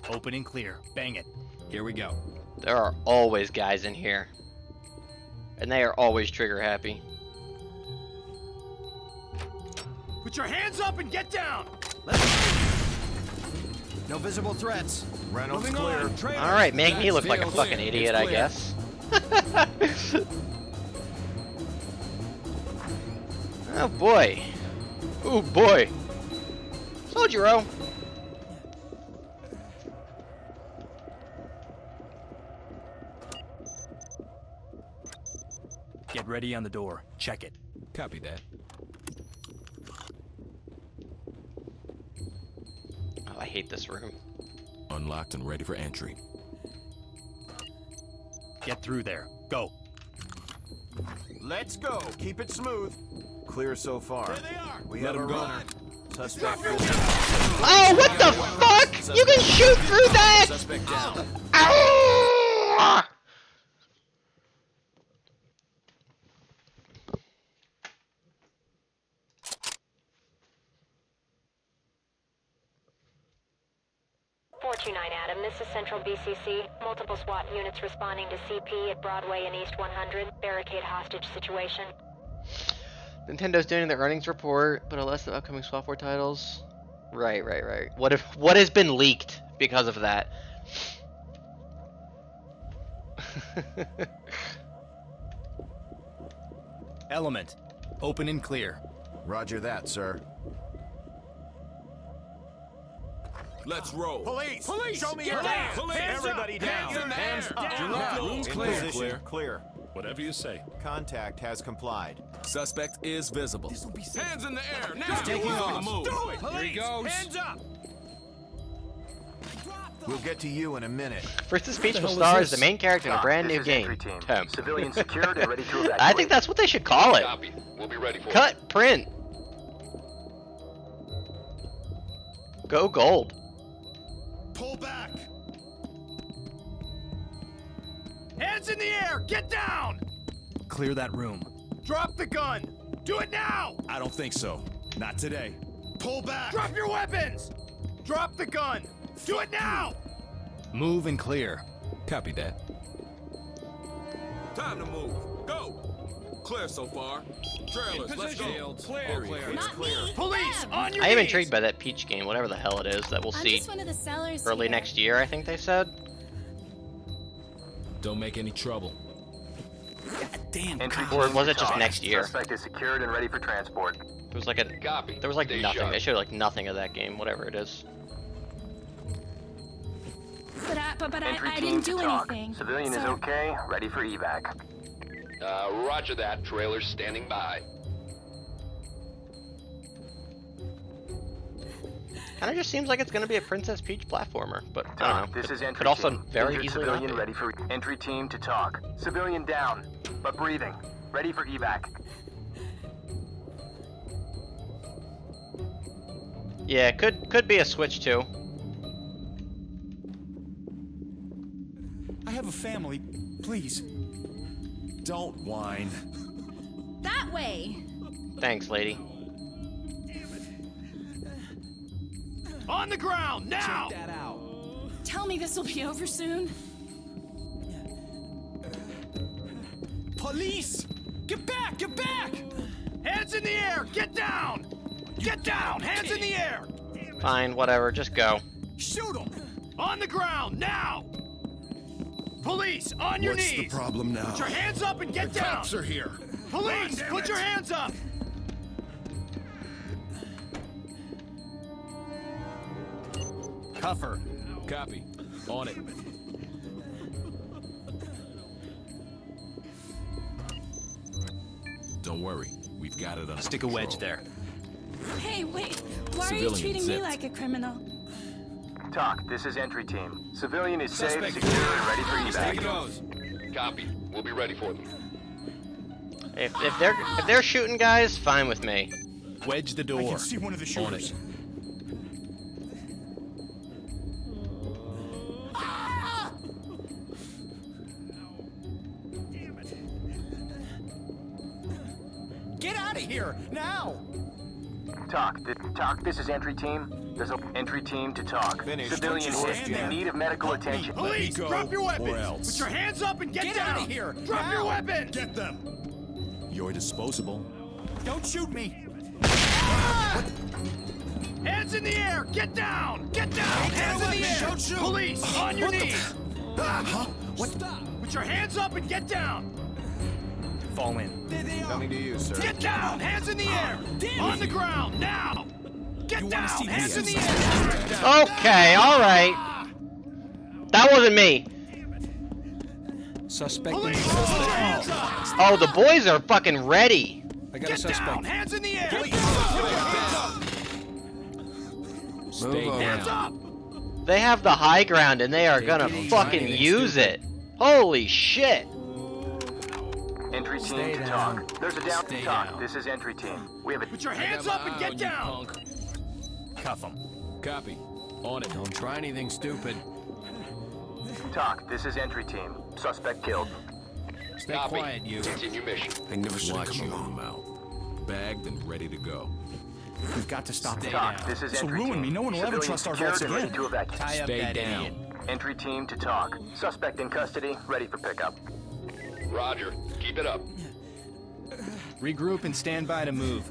Open and clear. Bang it. Here we go. There are always guys in here. And they are always trigger happy. Put your hands up and get down! No visible threats. Reynolds Moving clear. Alright, make me look like a fucking idiot, I guess. oh boy. Oh boy. Soldier-o. Get ready on the door. Check it. Copy that. Oh, I hate this room. Unlocked and ready for entry. Get through there. Go. Let's go. Keep it smooth. Clear so far. There they are. We Let have a 'em go. runner. Suspect. Oh, what the fuck? You can shoot through that! Suspect down. Ow! Four two nine Adam, this is Central BCC. Multiple SWAT units responding to CP at Broadway and East 100. Barricade hostage situation. Nintendo's doing their earnings report, but a list of upcoming software titles. Right, right, right. What if what has been leaked because of that? Element. Open and clear. Roger that, sir. Let's roll. Police! Police! Show me Get your down! hands! Police! Everybody Hands down! in the Hands air! up! Down! Down! Room's In clear. position. Clear. Whatever you say. Contact has complied. Suspect is visible. Hands in the air. Now. Taking We're on off. the move. Do it! Here he goes. Hands up! We'll get to you in a minute. First to speech the will hell is star as the main character in a ah, brand this new game. entry team. Civilian secured and ready to evacuate. I think that's what they should call it. Copy. We'll be ready for Cut, print. Go gold. Pull back! Hands in the air! Get down! Clear that room. Drop the gun! Do it now! I don't think so. Not today. Pull back! Drop your weapons! Drop the gun! Do it now! Move and clear. Copy that. Time to move. Go. Clear so far. Trailers, let's go. Clear. Clear. Not me. Police, them. on your I am knees! intrigued by that Peach game, whatever the hell it is, that we'll I'm see just one of the sellers early here. next year, I think they said. Don't make any trouble. Damn. Entry Or team was to it just next year? Suspect is secured and ready for transport. There was like a Copy. there was like Stay nothing. sharp. They showed like nothing of that game, whatever it is. But I, but, but I, Entry I team didn't do TOC. anything. Civilian is okay, ready for evac. Uh, roger that. Trailer standing by. Kind of just seems like it's going to be a Princess Peach platformer, but I don't know. this Could, is entry could also team. very Injured easily civilian be. ready for entry team to TOC. Civilian down, but breathing. Ready for evac. Yeah, could could be a switch too. I have a family. Please. Don't whine. That way. Thanks, lady. On the ground, now! Check that out. Tell me this will be over soon. Police! Get back! Get back! Hands in the air! Get down! Get down! Hands in the air! Fine, whatever, just go. Shoot him! On the ground, now! Police, on your What's knees! the problem now? Put your hands up and get The down! cops are here. Police, put your hands up! Cover. Copy. On it. Don't worry. We've got it under Stick a wedge there. Hey, wait. Why are you treating me like a criminal? TOC, this is entry team. Civilian is safe, Suspect secure, and ready for There he evac. goes. Copy. We'll be ready for them. If, if they're if they're shooting guys, fine with me. Wedge the door. I door. can see one of the On shooters. it. Get out of here now! TOC, th- TOC, this is entry team. There's a entry team to TOC. Finish. Civilian Don't you hit stand in need of medical Help me. attention. Let me Police, go, drop your or weapons! else. Put your hands up and get, Get down! outta here, Drop now! your weapons! Get them. You're disposable. Don't shoot me! Ah! Hands in the air! Get down! Get down! Hands in the air! Don't shoot. Police, on your What the knees! Ah, huh? What? Put your hands up and get down! Fall in. There they are. Coming to you, sir. Get down! Hands in the air! Damn On it. the ground, now! Get You down! Hands in the air! Okay, all right. That wasn't me. Suspect in Police, put your hands suspect. up! Oh, the boys are fucking ready. I got a Get down! Hands in the air! Stay over. Hands up! They have the high ground and they are gonna fucking use it. Holy shit. Entry team Stay to down. TOC. There's a down Stay TOC. down. This is entry team. We have a Put your hands up and get down! punk. Cuff him. Copy. On it. Don't try anything stupid. TOC. This is entry team. Suspect killed. Stay Copy. quiet, you. Continue mission. I never should Watch come your along. mouth. Bagged and ready to go. We've got to stop Stay it. TOC. down. This is This'll entry ruin team. me. No one will ever trust our secured votes again. to evacuate. Tie up Stay that down. idiot. Entry team to TOC. Suspect in custody, ready for pickup. Roger. Keep it up. Regroup and stand by to move.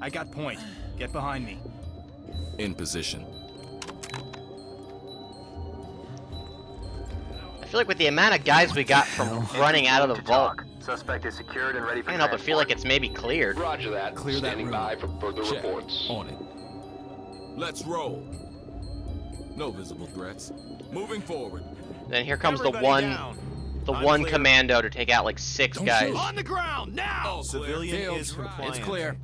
I got point. Get behind me. In position. I feel like with the amount of guys we got from running out of the Entry team to vault. Suspect is secured and ready for I can't help but feel like it's maybe cleared. Roger that. Clear that Standing room. by for further Check. reports. On it. Let's roll. No visible threats. Moving forward. Then here comes the one, down. The I'm one clear. commando to take out like six guys. On the ground, now! All Civilian clear. is compliant. It's clear.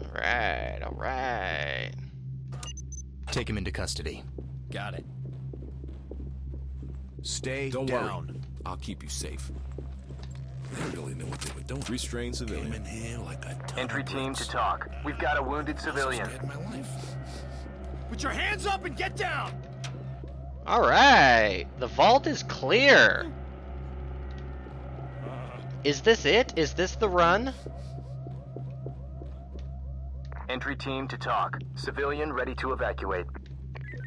All right, all right. Take him into custody. Got it. Stay Don't down. worry. I'll keep you safe. They really know what they were doing. Restrain Came civilian. in here like a ton Entry team to TOC. We've got a wounded civilian. My life. Put your hands up and get down! All right, the vault is clear. Is this it? Is this the run? Entry team to TOC. Civilian ready to evacuate.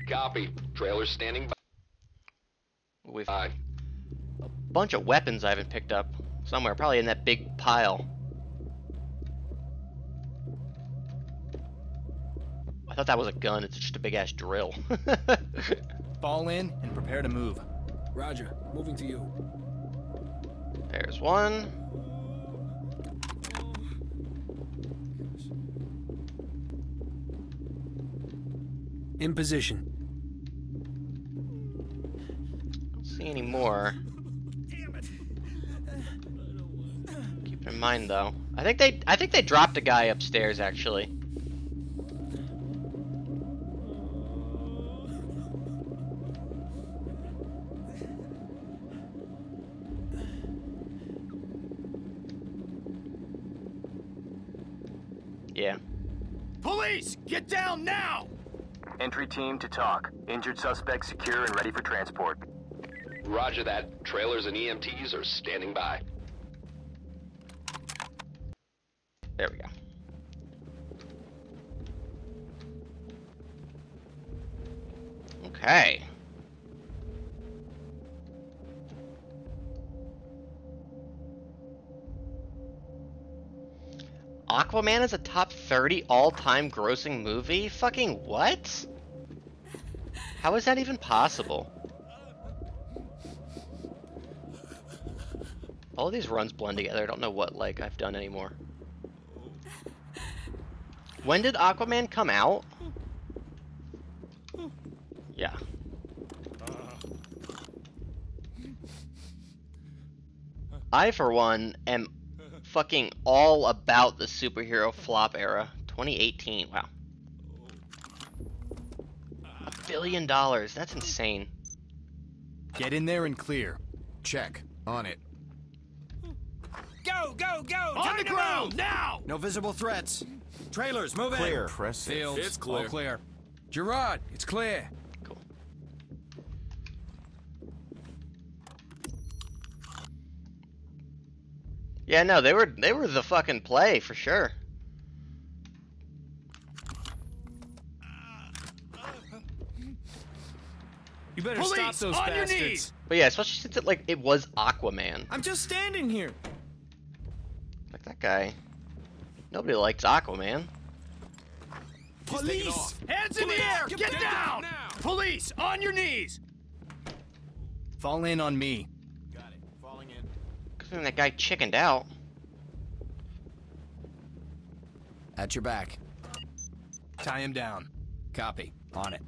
Copy. Trailer standing by. We've by. a bunch of weapons I haven't picked up somewhere, probably in that big pile. I thought that was a gun. It's just a big ass drill. Fall in and prepare to move. Roger. Moving to you. There's one. In position. Don't see any more. Keep in mind though. I think they I think they dropped a guy upstairs actually. Yeah. Police, get down now! Entry team to TOC. Injured suspect secure and ready for transport. Roger that. Trailers and EMTs are standing by. There we go. Okay. Aquaman is a top 30 all-time grossing movie? Fucking what? How is that even possible? All these runs blend together. I don't know what like I've done anymore. When did Aquaman come out? Yeah. I, for one, am fucking all about the superhero flop era. 2018, wow. A billion dollars, that's insane. Get in there and clear. Check. On it. Go, go, go! On Time the ground, now! No visible threats. Trailers, move Clear. in. Impressive. Fields, It's clear. all clear. Girard, it's clear. Yeah, no, they were they were the fucking play for sure. You better Police, stop those on your bastards. knees! But yeah, especially since it like it was Aquaman. I'm just standing here. Like that guy. Nobody likes Aquaman. Police! Hands in the air! Get, get down! down! Police, on your knees! Fall in on me. Got it. Falling in. Good that guy chickened out. At your back. Tie him down. Copy. On it.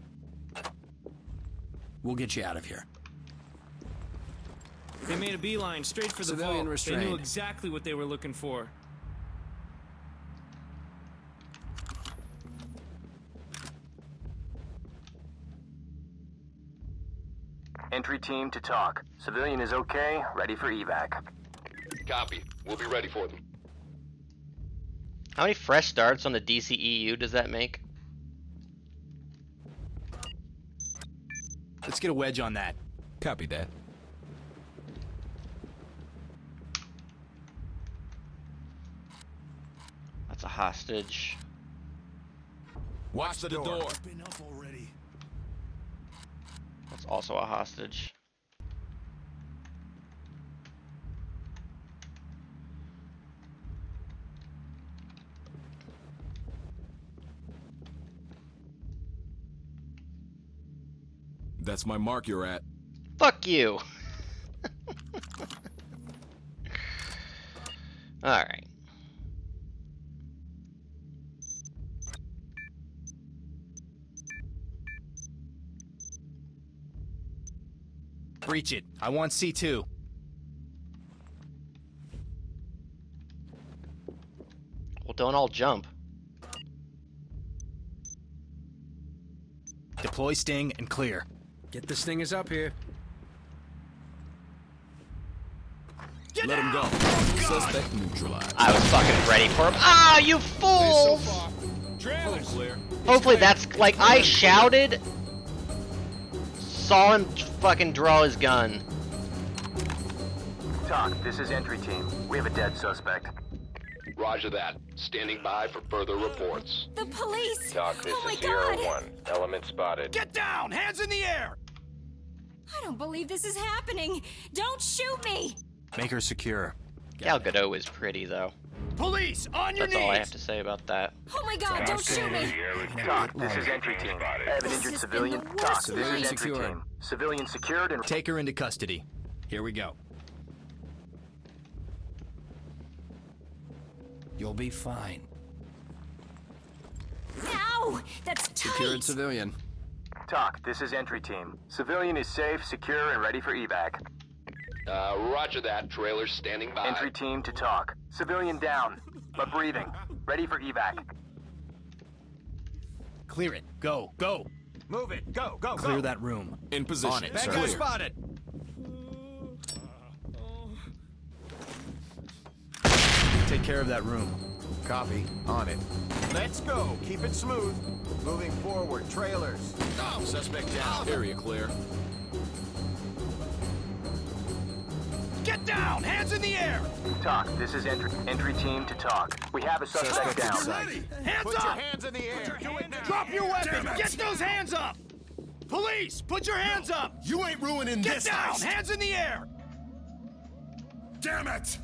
We'll get you out of here. They made a beeline straight for the Civilian vault. They restrained. knew exactly what they were looking for. Entry team to TOC. Civilian is okay, ready for evac. Copy. We'll be ready for them. How many fresh starts on the DCEU does that make? Let's get a wedge on that. Copy that. That's a hostage. Watch the door. Enough already. That's also a hostage. That's my mark you're at. Fuck you. Alright. Breach it. I want C2. Well, don't all jump. Deploy Sting and clear. Get the stingers up here. Get Let him down! go. Suspect neutralized. I was fucking ready for him. Ah, you So fools! Trailers. Clear. Hopefully that's like I shouted, saw him fucking draw his gun. TOC, this is entry team. We have a dead suspect. Roger that. Standing by for further reports. The police! TOC, this oh my is Sierra god! One. Element spotted. Get down! Hands in the air! I don't believe this is happening! Don't shoot me! Make her secure. Gal Gadot is pretty though. Police, on your That's all I have to say about that. Oh my god, don't shoot me! TOC, this is entry team. I have an injured civilian. been the TOC, worst this is entry Secured. team. Civilian secured and Take her into custody. Here we go. You'll be fine. Ow! That's tight! Secured civilian. TOC, this is entry team. Civilian is safe, secure, and ready for evac. Uh, roger that. Trailer standing by. Entry team to TOC. Civilian down, but breathing. Ready for evac. Clear it. Go. Go. Move it. Go, go, Clear go. that room. In position. On it, Bad sir. guy spotted. Take care of that room. Copy. On it. Let's go. Keep it smooth. Moving forward. Trailers. Oh, suspect down. Area clear. Get down! Hands in the air! TOC, this is entry, entry team to TOC. We have a suspect down. Hands Put up! your hands in the air. Do it now. Drop your weapon! Get those hands up! Police, put your hands up! You ain't ruining Get this Get down! house. Hands in the air! Damn it!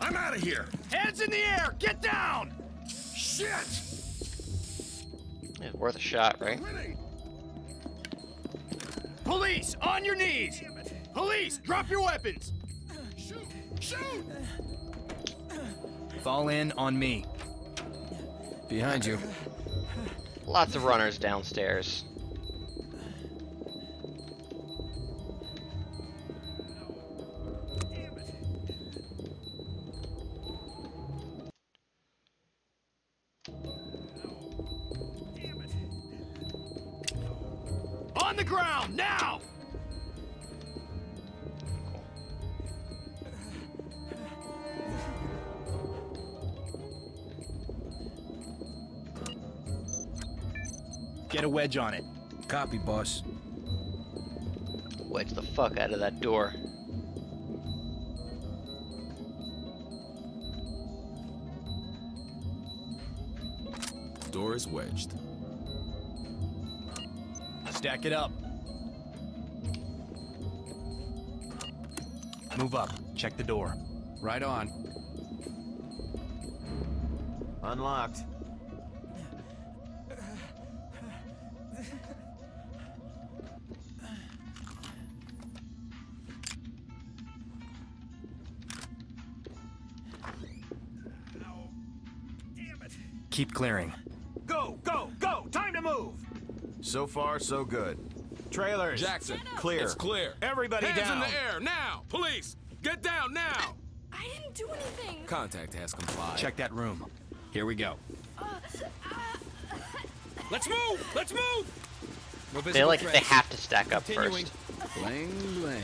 I'm out of here. Hands in the air! Get down! Shit! It's worth a shot, right? Police, on your knees! Police, drop your weapons! Shoot! Shoot! Fall in on me. Behind you. Lots of runners downstairs. On the ground, now! Get a wedge on it. Copy, boss. Wedge the fuck out of that door. Door is wedged. Stack it up. Move up. Check the door. Right on. Unlocked. Keep clearing. Go, go, go. Time to move. So far, so good. Trailers. Jackson. Clear. It's clear. Everybody Hands down. in the air now. Police, get down now. I didn't do anything. Contact has complied. Check that room. Here we go. Uh, uh, let's move! Let's move! No They visible like they have to stack up Continuing. first. Bling, bling.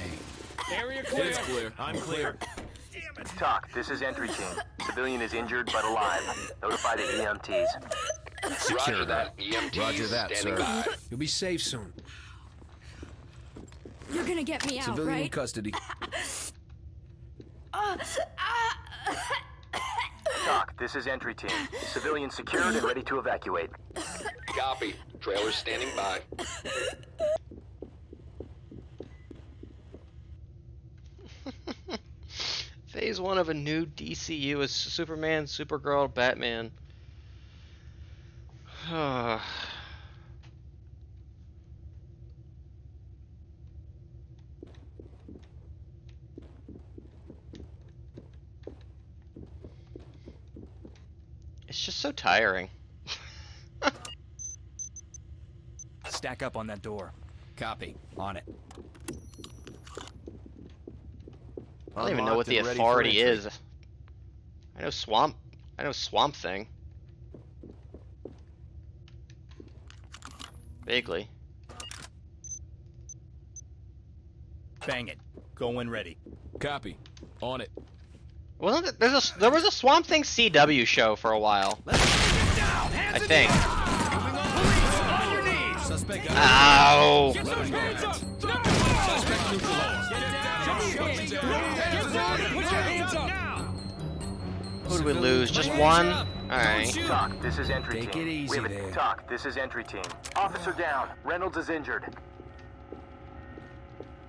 Area clear. It's clear. I'm clear. TOC, this is entry team. Civilian is injured but alive. Notify the E EMTs. Roger that. EMTs Roger that, sir. by. You'll be safe soon. You're gonna get me out, Civilian in right? custody. Uh, ah. This is entry team. Civilian secured and ready to evacuate. Copy. Trailer standing by. Phase one of a new DCU is Superman, Supergirl, Batman. it's just so tiring. Stack up on that door. Copy. On it. I don't even know what the and authority is. I know Swamp. I know Swamp Thing. Vaguely. Bang it. Go when ready. Copy. On it. Wasn't it, there's a there was a Swamp Thing CW show for a while. I think. On your knees! Suspect got Ow! Get those hands! Suspect Who did we lose? Just one? Alright. TOC, this is entry Take team. it easy we have a, there. TOC, this is entry team. Officer down. Reynolds is injured.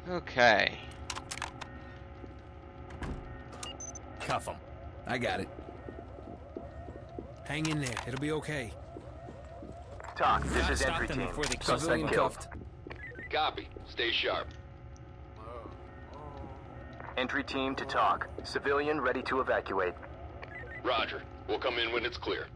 Okay. Cuff him. I got it. Hang in there. It'll be okay. TOC, this is entry team. before they Suspect Civilian killed. cuffed. Copy. Stay sharp. Entry team to TOC. Civilian ready to evacuate. Roger. We'll come in when it's clear.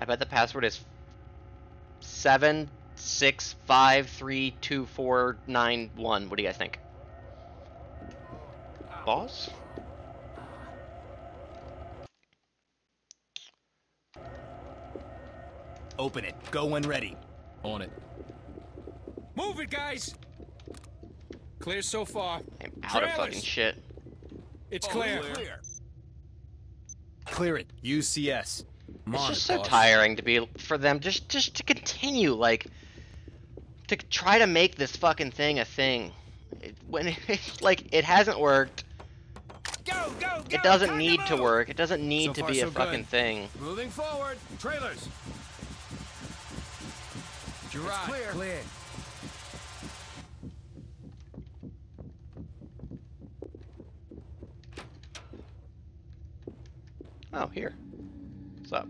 I bet the password is seven six five three two four nine one. What do you guys think? Boss? Open it. Go when ready. On it. Move it, guys! Clear so far. I'm out of fucking shit. It's Oh, clear. clear. Clear it. UCS. I'm It's just it, so boss. tiring to be for them just just to continue like to try to make this fucking thing a thing. It, when it, like it hasn't worked. Go, go, go, It doesn't need to work. It doesn't need So to far, be a so fucking good. thing. Moving forward. Trailers. Girard, clear. clear. Oh, here. What's up?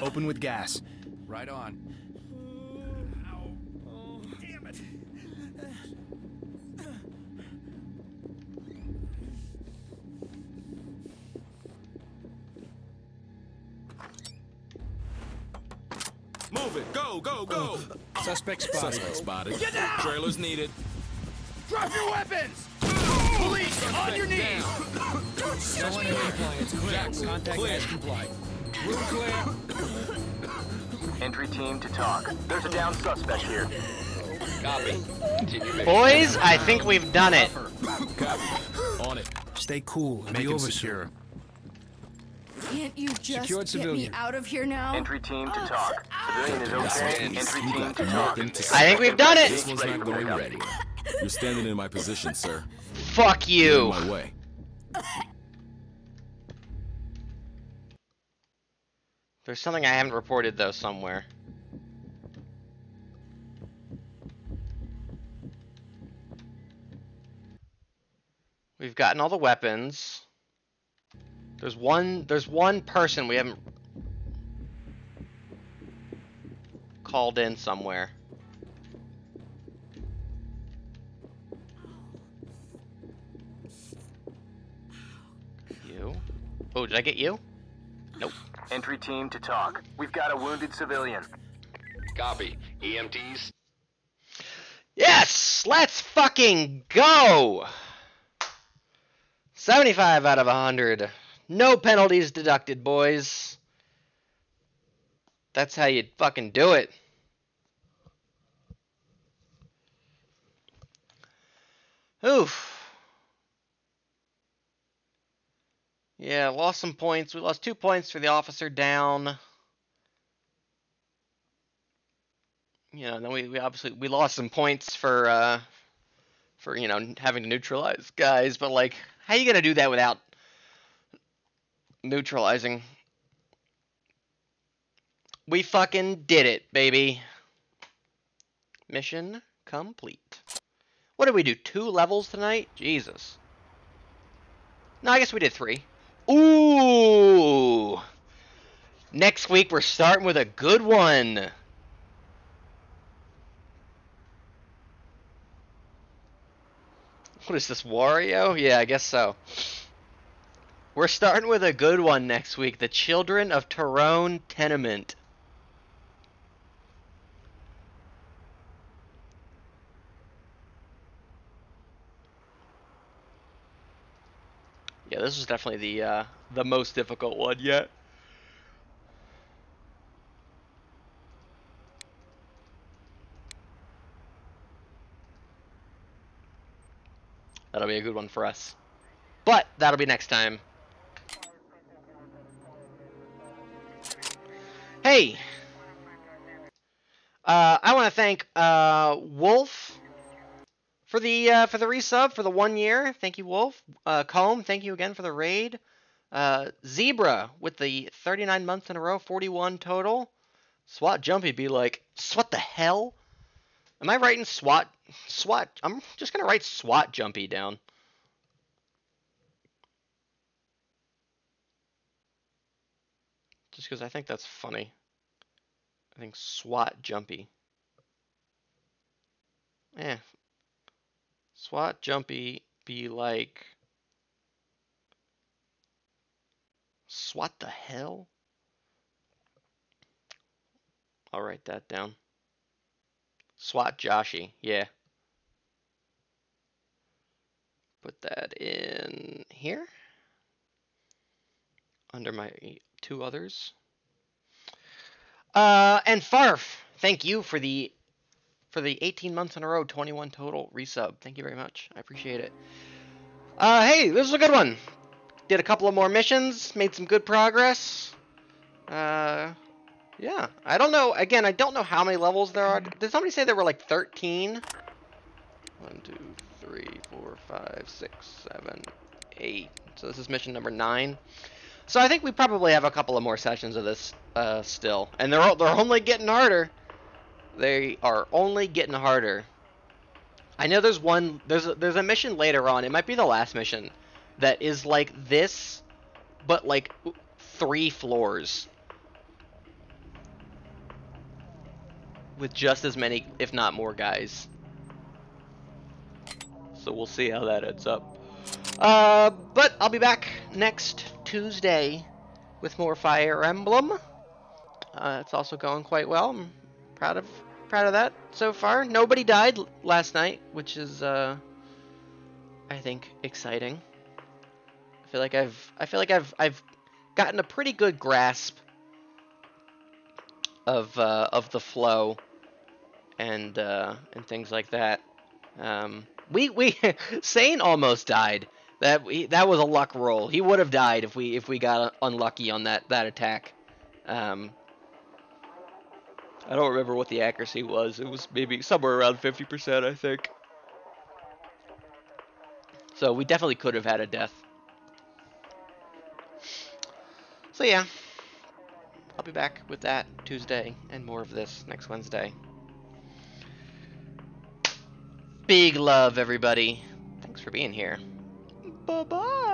Open with gas. Right on. Suspect spotted. Suspect spotted. Get down! Trailers needed. Drop your weapons! Police, on your knees! Someone in compliance. Clear. Jackson, Contact clear. has complied. Room clear. Entry team to TOC. There's a down suspect here. Copy. Boys, I think we've done it. Copy. On it. Stay cool. Make him secure. Can't you just Secured get me out of here now? Entry team to ah, TOC. Civilian is okay. Entry You team got to TOC. I think we've done it. This one's not going ready. You're standing in my position, sir. Fuck You're you. in my way. There's something I haven't reported though somewhere. We've gotten all the weapons. There's one there's one person we haven't called in somewhere. You? Oh, did I get you? Nope. Entry team to TOC. We've got a wounded civilian. Copy. EMTs. Yes! Let's fucking go! 75 out of 100. No penalties deducted, boys. That's how you fucking do it. Oof. Yeah, lost some points. We lost two points for the officer down. You know, then we, we obviously we lost some points for uh for you know having to neutralize guys, but like how are you gonna do that without neutralizing? We fucking did it, baby. Mission complete. What did we do? Two levels tonight? Jesus. No, I guess we did three. Ooh. Next week we're starting with a good one. What is this, Wario? Yeah, I guess so. We're starting with a good one next week. The Children of Taronne Tenement. Yeah, this is definitely the uh, the most difficult one yet. That'll be a good one for us. But that'll be next time. Hey, uh, I want to thank uh, Wolf for the uh, for the resub for the one year. Thank you, Wolf. Uh, Comb, thank you again for the raid. Uh, Zebra with the 39 months in a row, 41 total. SWAT Jumpy be like, what the hell? Am I writing SWAT? SWAT. I'm just gonna write SWAT Jumpy down. Just because I think that's funny. I think SWAT jumpy. Eh. SWAT jumpy be like. SWAT the hell? I'll write that down. SWAT Joshy, yeah. Put that in here. Under my two others. Uh, and Farf, thank you for the for the 18 months in a row, 21 total resub. Thank you very much. I appreciate it. Uh, hey, this was a good one. Did a couple of more missions, made some good progress. Uh, yeah, I don't know. Again, I don't know how many levels there are. Did somebody say there were like 13? One, two, three, four, five, six, seven, eight. So this is mission number nine. So I think we probably have a couple of more sessions of this uh, still, and they're they're only getting harder. They are only getting harder. I know there's one. There's a, there's a mission later on. It might be the last mission that is like this, but like three floors with just as many, if not more, guys. So we'll see how that ends up. Uh, but I'll be back next Tuesday with more Fire Emblem. Uh, it's also going quite well. I'm proud of proud of that so far. Nobody died last night, which is uh, I think exciting. I feel like I've I feel like I've I've gotten a pretty good grasp of uh, of the flow and uh, and things like that. Um, we we Sain almost died. That that was a luck roll. He would have died if we if we got unlucky on that that attack. Um, I don't remember what the accuracy was. It was maybe somewhere around 50%, I think. So we definitely could have had a death. So yeah, I'll be back with that Tuesday and more of this next Wednesday. Big love, everybody. Thanks for being here. ババ。